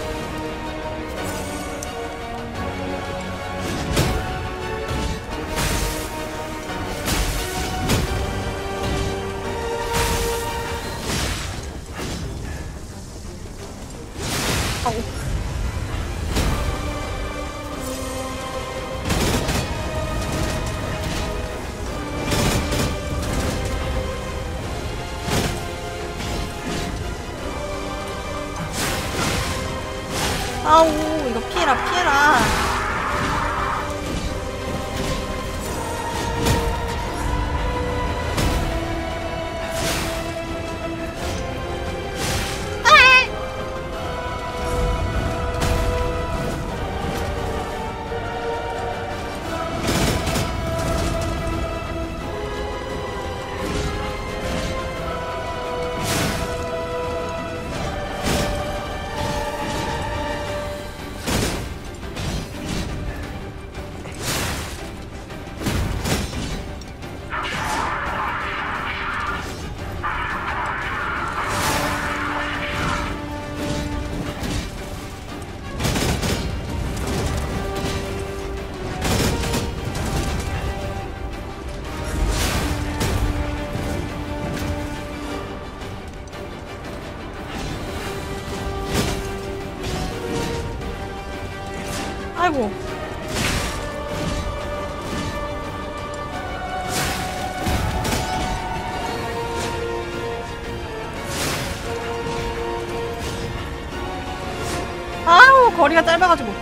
짧아가지고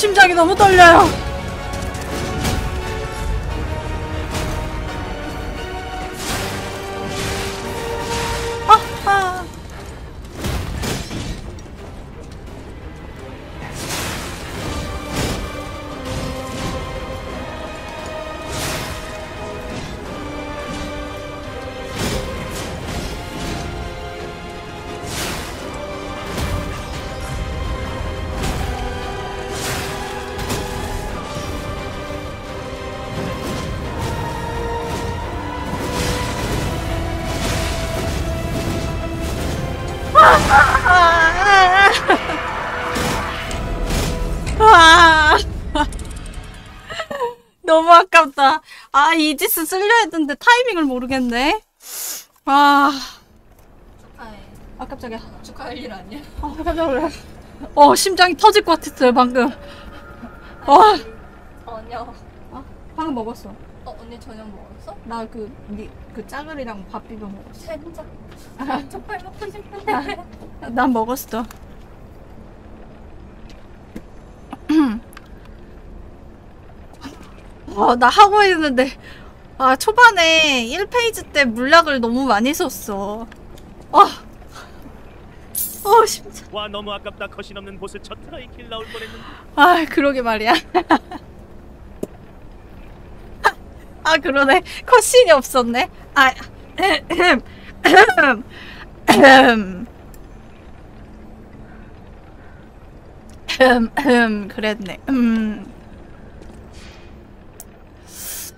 심장이 너무 떨려요. 넥서스 쓸려 했는데 타이밍을 모르겠네. 아. 축하해. 아 깜짝이야. 축하할 일 아니야? 아 깜짝 놀래. 어 심장이 터질 것 같았어요 방금. 어. 아. 저녁. 어? 방금 먹었어. 어 언니 저녁 먹었어? 나그그 그 짜글이랑 밥 비벼 먹었어. 진짜. 아. 족발 먹고 싶은데. 아, 난 먹었어. 어, 나 하고 있는데 아 초반에 1페이지 때 물약을 너무 많이 썼어 아! 어 심장 와 너무 아깝다 컷이 넘는 보스 첫 트라이 킬 나올 뻔했는데 아 그러게 말이야 아 그러네 컷신이 없었네 아 그랬네 음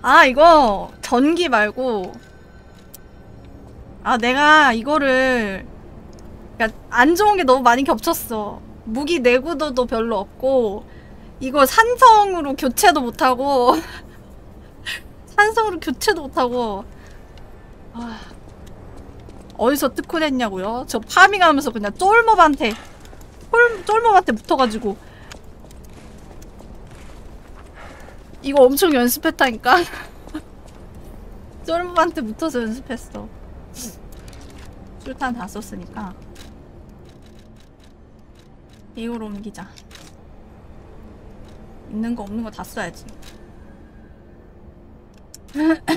아 이거 전기 말고 아 내가 이거를 그러니까 안 좋은 게 너무 많이 겹쳤어 무기 내구도도 별로 없고 이거 산성으로 교체도 못하고 산성으로 교체도 못하고 아, 어디서 뜯고 했냐고요저 파밍하면서 그냥 쫄몹한테 쫄, 쫄몹한테 붙어가지고 이거 엄청 연습했다니까 쫄무한테 붙어서 연습했어 술탄 다 썼으니까 이거로 옮기자 있는 거 없는 거 다 써야지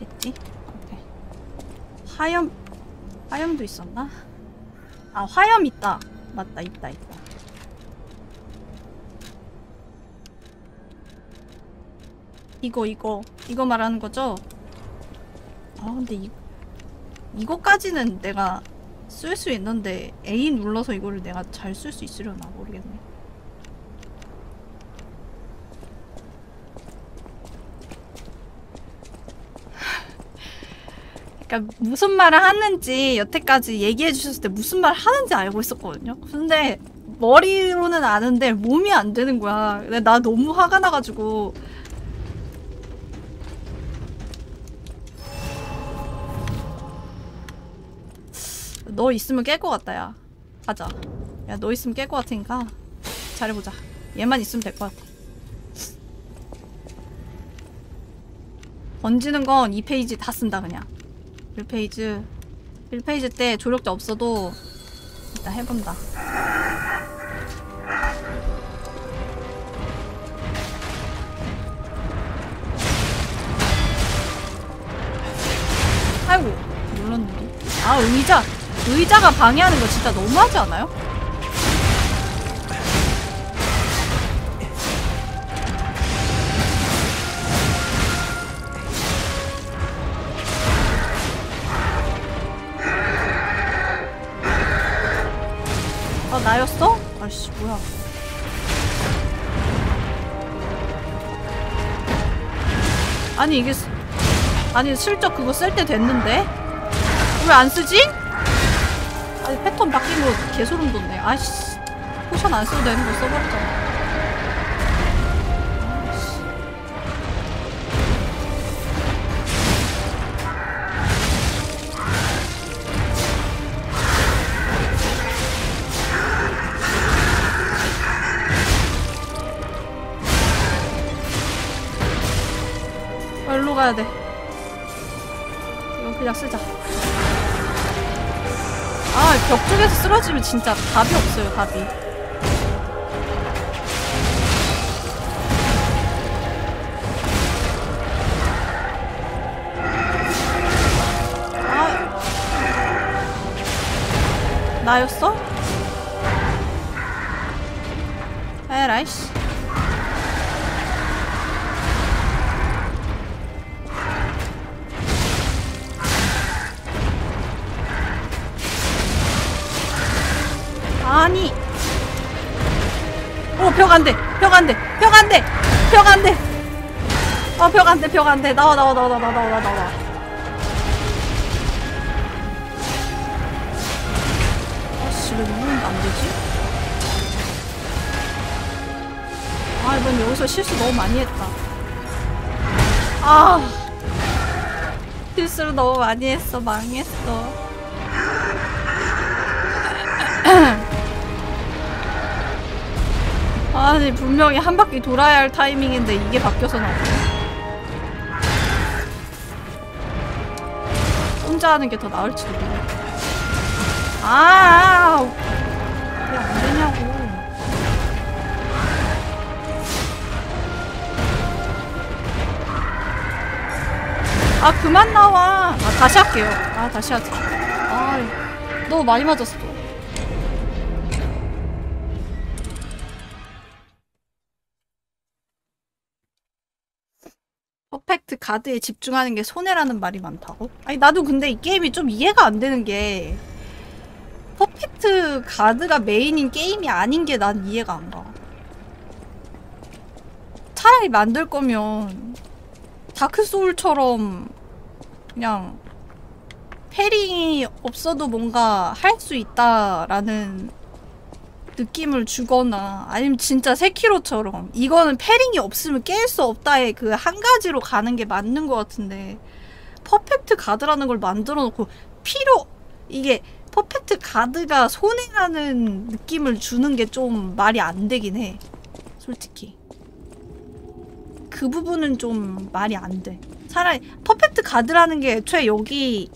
됐지? 오케이 화염 화염도 있었나? 아 화염 있다 맞다 있다 있다 이거 이거 이거 말하는 거죠? 아 근데 이 이거까지는 내가 쓸 수 있는데 A 눌러서 이거를 내가 잘 쓸 수 있으려나 모르겠네 그니까 무슨 말을 하는지 여태까지 얘기해 주셨을 때 무슨 말을 하는지 알고 있었거든요 근데 머리로는 아는데 몸이 안 되는 거야 나 너무 화가 나가지고 너 있으면 깰 것 같다 야 가자 야너 있으면 깰 것 같으니까 잘해보자 얘만 있으면 될 것 같아 번지는 건 2페이지 다 쓴다 그냥 1페이지 1페이지 때 조력자 없어도 일단 해본다 아이고 놀랐는데 아 의자 의자가 방해하는 거 진짜 너무하지 않아요? 아 나였어? 아씨 뭐야 아니 이게 아니 슬쩍 그거 쓸 때 됐는데 왜 안 쓰지? 아니 패턴 바뀐 거 개소름 돋네 아씨 포션 안 써도 되는 거써버잖아 아, 일로 가야 돼. 이건 그냥 쓰자. 아, 벽 쪽에서 쓰러지면 진짜 답이 없어요, 답이. 아. 나였어? 에라이씨. 벽안돼 벽안돼 벽안돼 벽안돼 어 벽안돼 벽안돼 나와 나와 나와 나와 나와 나와 아씨 왜누르데 안되지? 아 이번 여기서 실수 너무 많이 했다 아 실수를 너무 많이 했어 망했어 아니 분명히 한 바퀴 돌아야 할 타이밍인데 이게 바뀌어서 나와 혼자 하는 게 더 나을지도 몰라 아 그게 아, 아. 안 되냐고 아 그만 나와 아 다시 할게요 아 다시 하자 아너 많이 맞았어 가드에 집중하는 게 손해라는 말이 많다고? 아니 나도 근데 이 게임이 좀 이해가 안 되는 게 퍼펙트 가드가 메인인 게임이 아닌 게 난 이해가 안 가. 차라리 만들 거면 다크 소울처럼 그냥 패링이 없어도 뭔가 할 수 있다라는 느낌을 주거나 아니면 진짜 세키로처럼 이거는 패링이 없으면 깰 수 없다의 그 한 가지로 가는 게 맞는 것 같은데 퍼펙트 가드라는 걸 만들어 놓고 필요 이게 퍼펙트 가드가 손해라는 느낌을 주는 게 좀 말이 안 되긴 해 솔직히 그 부분은 좀 말이 안돼 차라리 퍼펙트 가드라는 게 애초에 여기에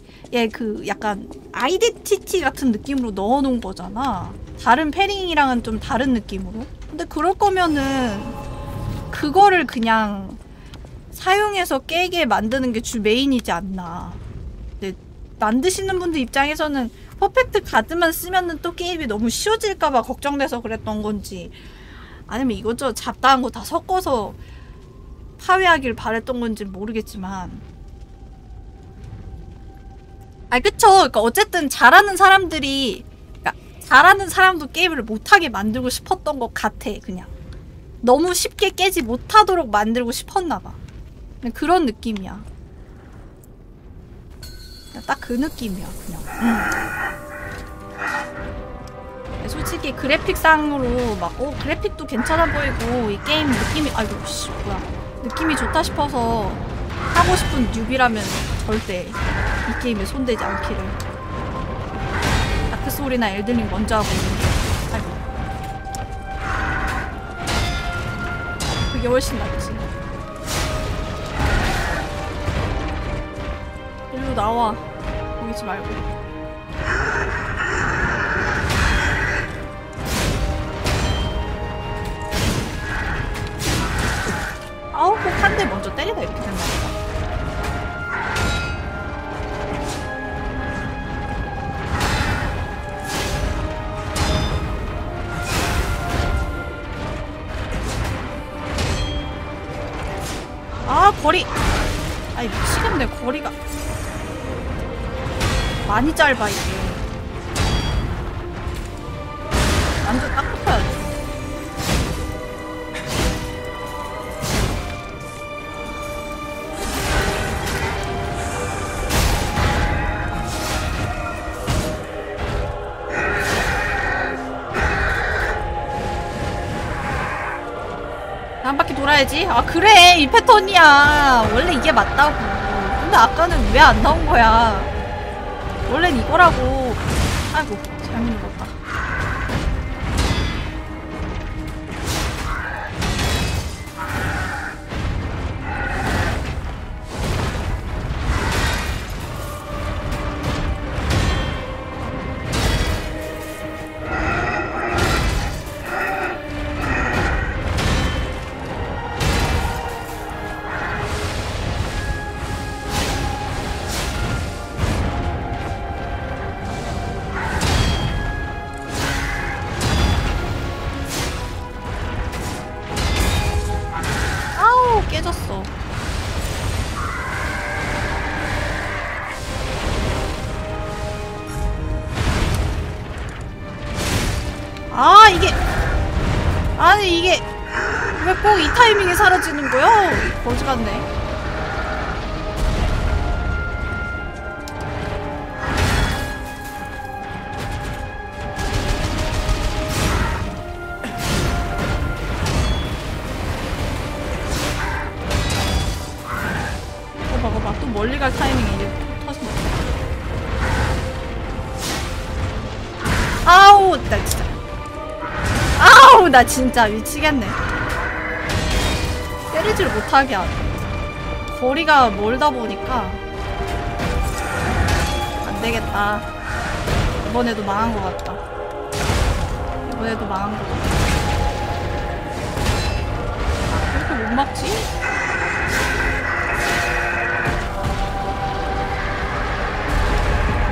그 약간 아이덴티티 같은 느낌으로 넣어놓은 거잖아 다른 패링이랑은 좀 다른 느낌으로 근데 그럴 거면은 그거를 그냥 사용해서 깨게 만드는 게 주 메인이지 않나 근데 만드시는 분들 입장에서는 퍼펙트 가드만 쓰면은 또 게임이 너무 쉬워질까봐 걱정돼서 그랬던 건지 아니면 이것저것 잡다한 거 다 섞어서 파괴하길 바랬던 건지 모르겠지만 아 그쵸 그러니까 어쨌든 잘하는 사람들이 잘하는 사람도 게임을 못하게 만들고 싶었던 것 같아 그냥 너무 쉽게 깨지 못하도록 만들고 싶었나봐 그런 느낌이야 딱 그 느낌이야 그냥 음. 솔직히 그래픽상으로 막어 그래픽도 괜찮아 보이고 이 게임 느낌이 아이고 씨 뭐야 느낌이 좋다 싶어서 하고 싶은 뉴비라면 절대 이 게임에 손대지 않기를 다스 그 소울이나 엘든링 먼저 하고 아이고. 그게 훨씬 낫지 일로 나와 보이지 말고 아우 꼭한대 먼저 때리다 이렇게 된다니까 아 거리 아이 미치겠네 거리가 많이 짧아 이게 완전 딱 알아야지 아 그래 이 패턴이야 원래 이게 맞다고 근데 아까는 왜 안 나온 거야 원래는 이거라고 아이고 잘못 읽었 나 진짜 미치겠네. 때리질 못하게 하네. 거리가 멀다 보니까 안 되겠다. 이번에도 망한 것 같다. 이번에도 망한 것 같다. 이렇게 아, 못 막지?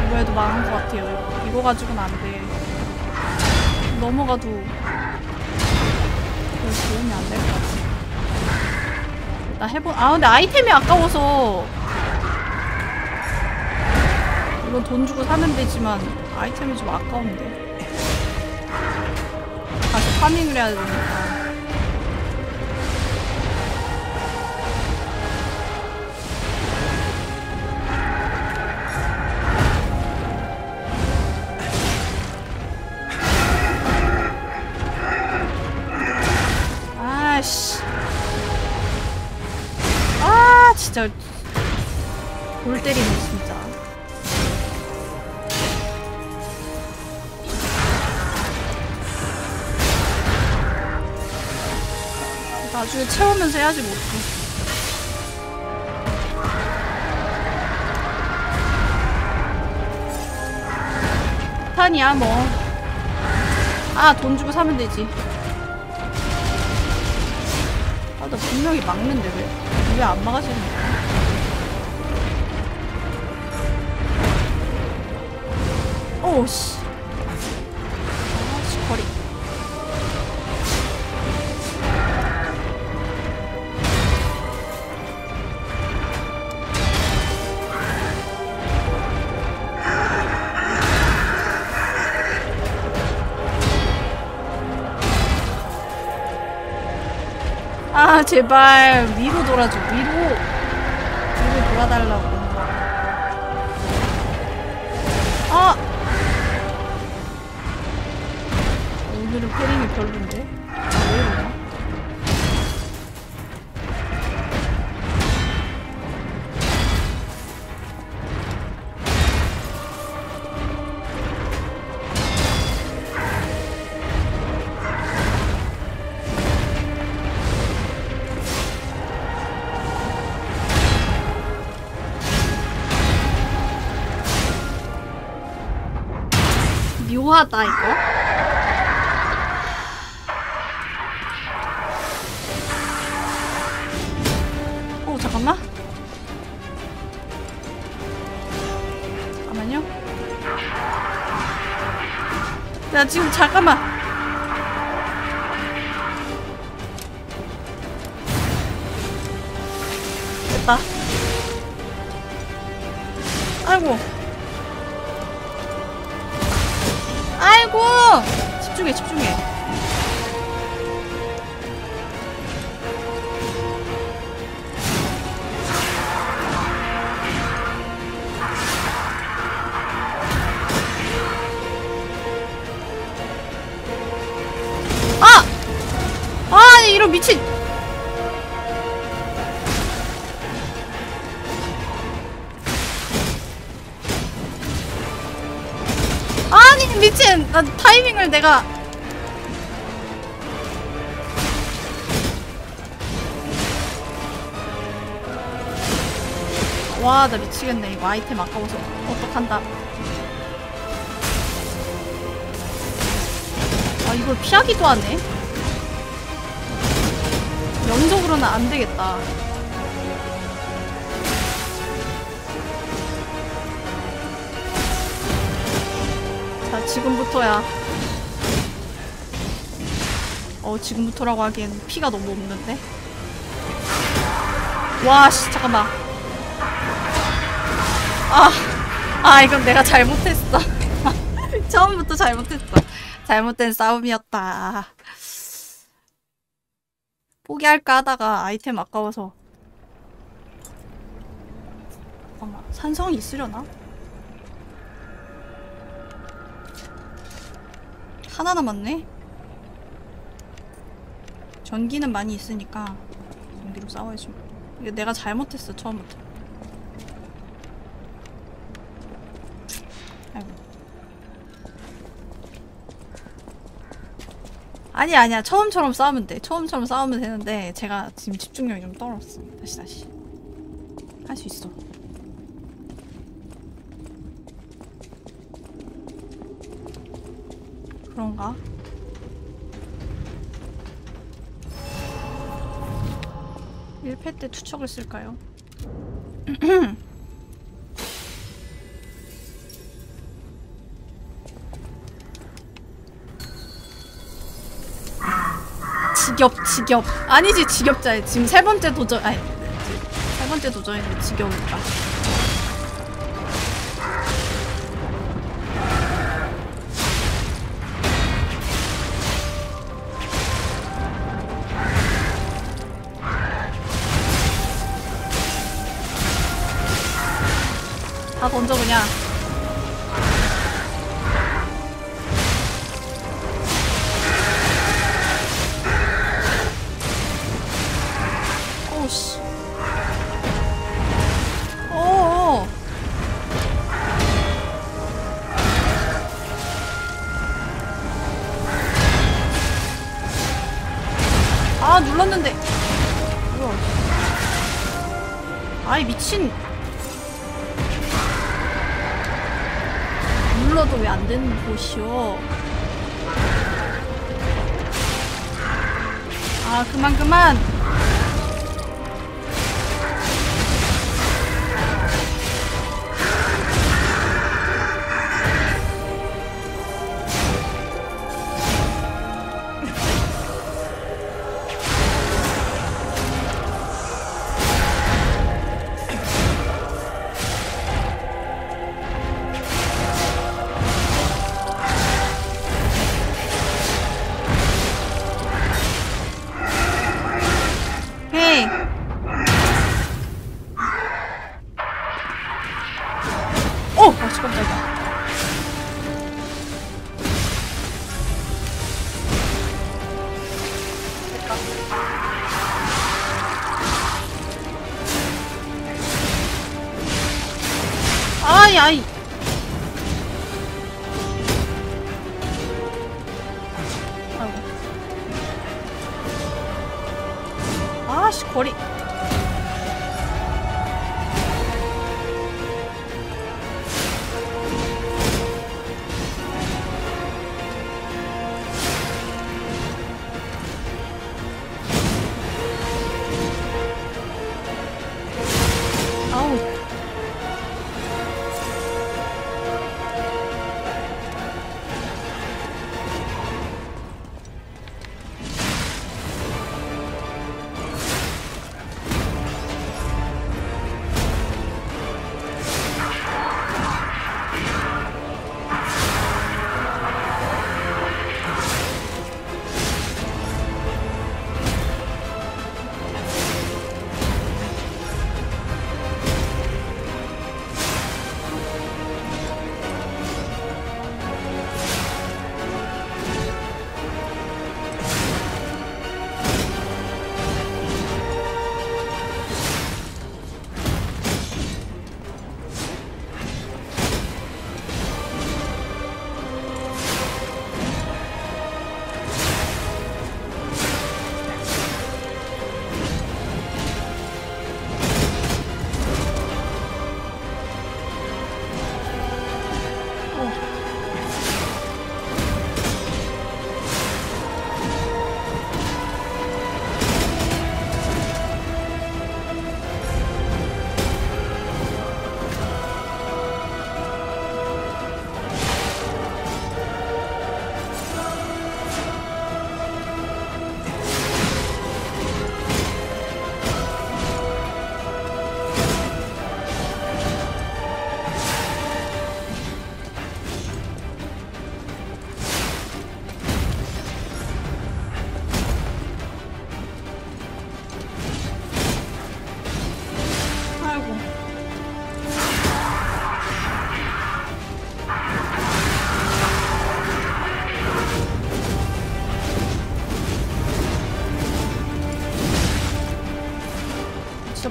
이번에도 망한 것 같아요. 이거 가지고는 안 돼. 넘어가도 도움이 안될것 같아. 나 해보, 아, 근데 아이템이 아까워서. 이건 돈 주고 사면 되지만, 아이템이 좀 아까운데. 다시 파밍을 해야 되니까. 하면서 해야지 못 뭐. 탄이야 뭐. 아돈 주고 사면 되지. 아 나 분명히 막는데 왜? 왜 안 막아지는 거야? 오씨. 어, 제발 위로 돌아줘 위로 잠깐만. 잠깐만요. 나 지금 잠깐만. 사람 내가 와 나 미치겠네 이거 아이템 아까워서 어떡한다 아 이걸 피하기도 하네 연속으로는 안되겠다 자 지금부터야 어 지금부터라고 하기엔 피가 너무 없는데? 와씨 잠깐만 아, 아 이건 내가 잘못했어 처음부터 잘못했어 잘못된 싸움이었다 포기할까 하다가 아이템 아까워서 잠깐만 산성이 있으려나? 하나 남았네? 전기는 많이 있으니까 전기로 싸워야지 뭐. 내가 잘못했어 처음부터 아이고 아니 아니야 처음처럼 싸우면 돼 처음처럼 싸우면 되는데 제가 지금 집중력이 좀 떨어졌어 다시 다시 할 수 있어 그런가? 1패 때 투척을 쓸까요? 지겹 지겹 아니지 지겹자 지금 세 번째 도전 아니 세 번째 도전인데 지겨우니까 먼저 그냥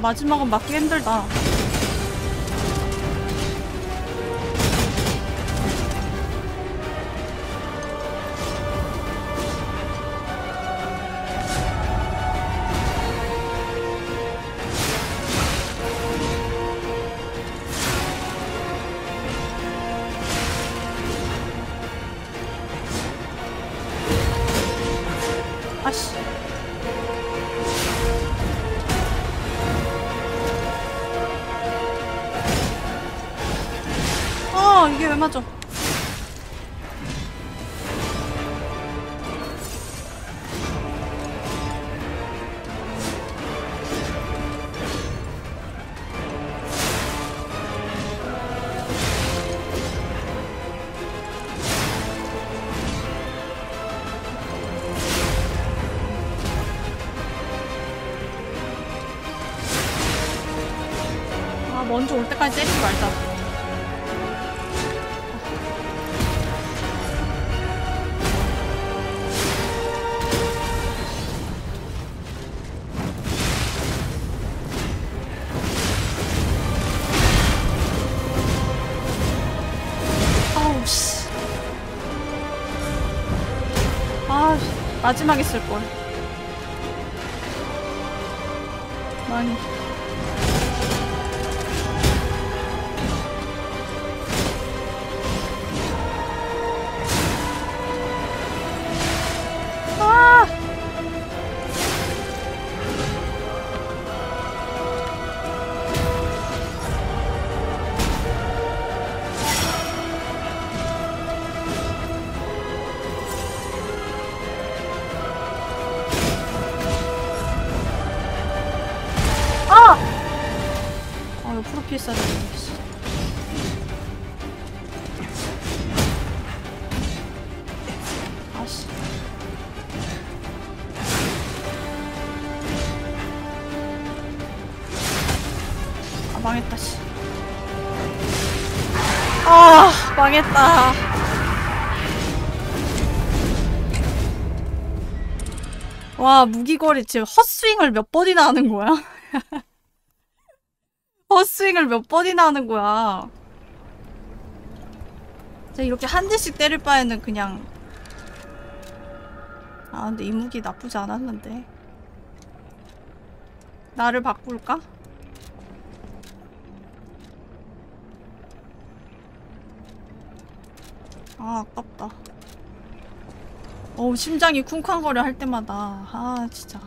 마지막은 맞기 힘들다 마지막에 쓸걸 망했다 와 무기거리 지금 헛스윙을 몇 번이나 하는 거야? 헛스윙을 몇 번이나 하는 거야 자 이렇게 한 대씩 때릴 바에는 그냥 아 근데 이 무기 나쁘지 않았는데 나를 바꿀까? 심장이 쿵쾅거려 할 때마다 아 진짜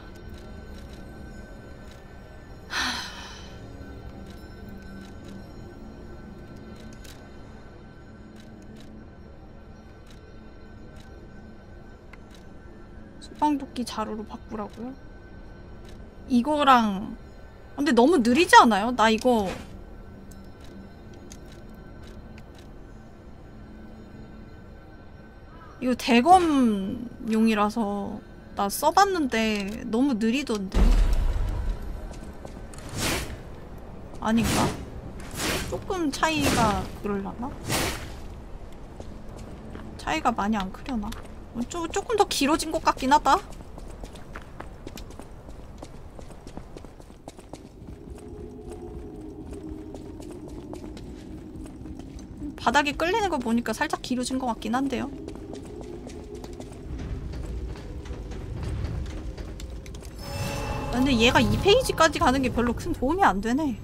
소방도끼 자루로 바꾸라고요? 이거랑 근데 너무 느리지 않아요? 나 이거 이거 대검용이라서 나 써봤는데 너무 느리던데 아닌가? 조금 차이가 그럴라나? 차이가 많이 안 크려나? 어, 조, 조금 더 길어진 것 같긴 하다 바닥에 끌리는 거 보니까 살짝 길어진 것 같긴 한데요 근데 얘가 2페이지까지 가는 게 별로 큰 도움이 안 되네.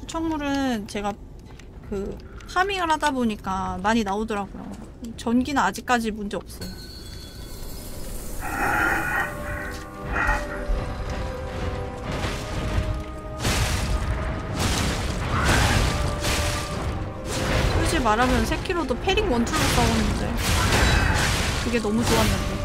추청물은 제가 그 파밍을 하다 보니까 많이 나오더라고요. 전기는 아직까지 문제 없어요. 솔직히 말하면 세키로도 페링 원툴로 싸웠는데. 그게 너무 좋았는데.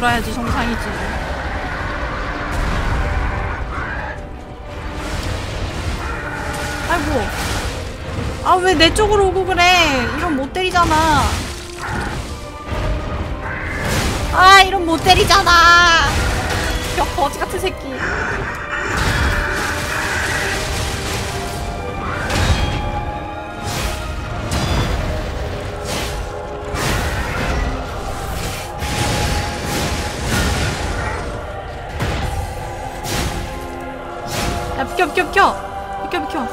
돌아야지 정상이지. 아이고. 아, 왜 내 쪽으로 오고 그래? 이런 못 때리잖아. 아, 이런 못 때리잖아. 벽 거지 같은 새끼. 비켜 비켜 비켜 비켜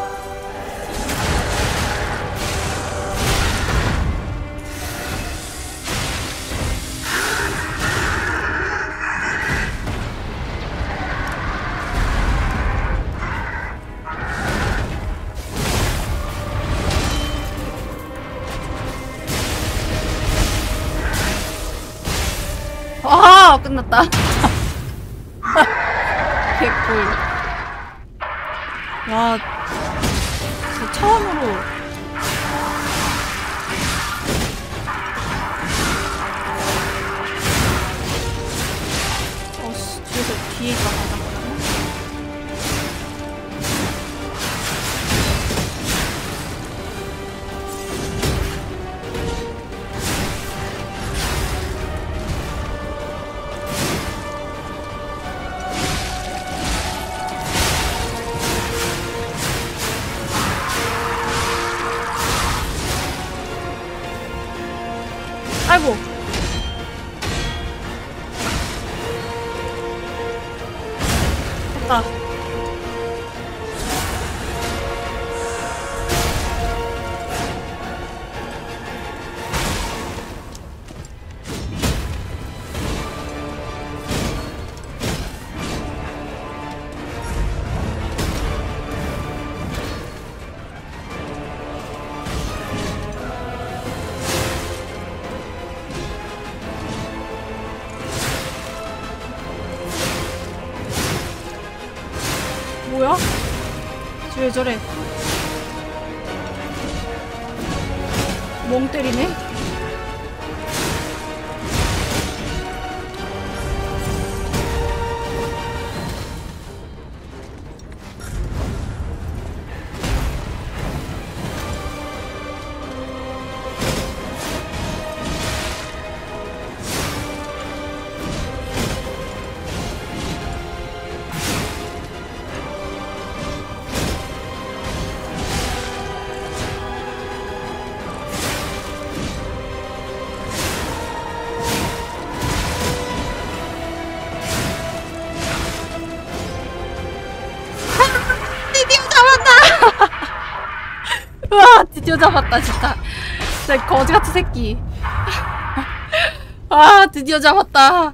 아, 끝났다 잡았다 진짜 진짜 거지같은 새끼 아 드디어 잡았다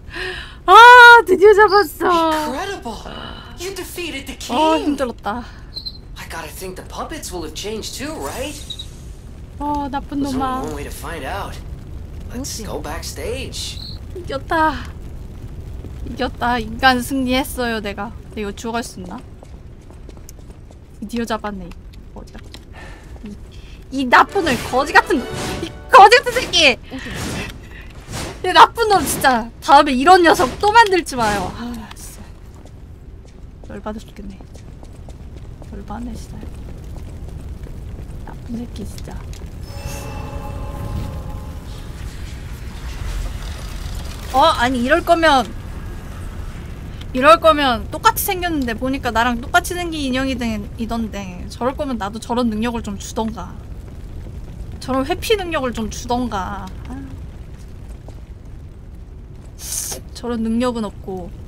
아 드디어 잡았어 아 힘들었다
I gotta think the puppets will have changed too, right?
어 나쁜 놈아 There's only one
way to find out Let's go backstage
이겼다 이겼다 인간 승리했어요 내가 근데 이거 죽어갈 수 있나? 드디어 잡았네 이 나쁜 놈, 거지 같은 이 거지 같은 새끼! 이 나쁜 놈 진짜 다음에 이런 녀석 또 만들지 마요. 아 진짜 열받아 죽겠네. 열받네 진짜. 나쁜 새끼 진짜. 어 아니 이럴 거면 이럴 거면 똑같이 생겼는데 보니까 나랑 똑같이 생긴 인형이던데 이된 저럴 거면 나도 저런 능력을 좀 주던가 저런 회피 능력을 좀 주던가 아. 저런 능력은
없고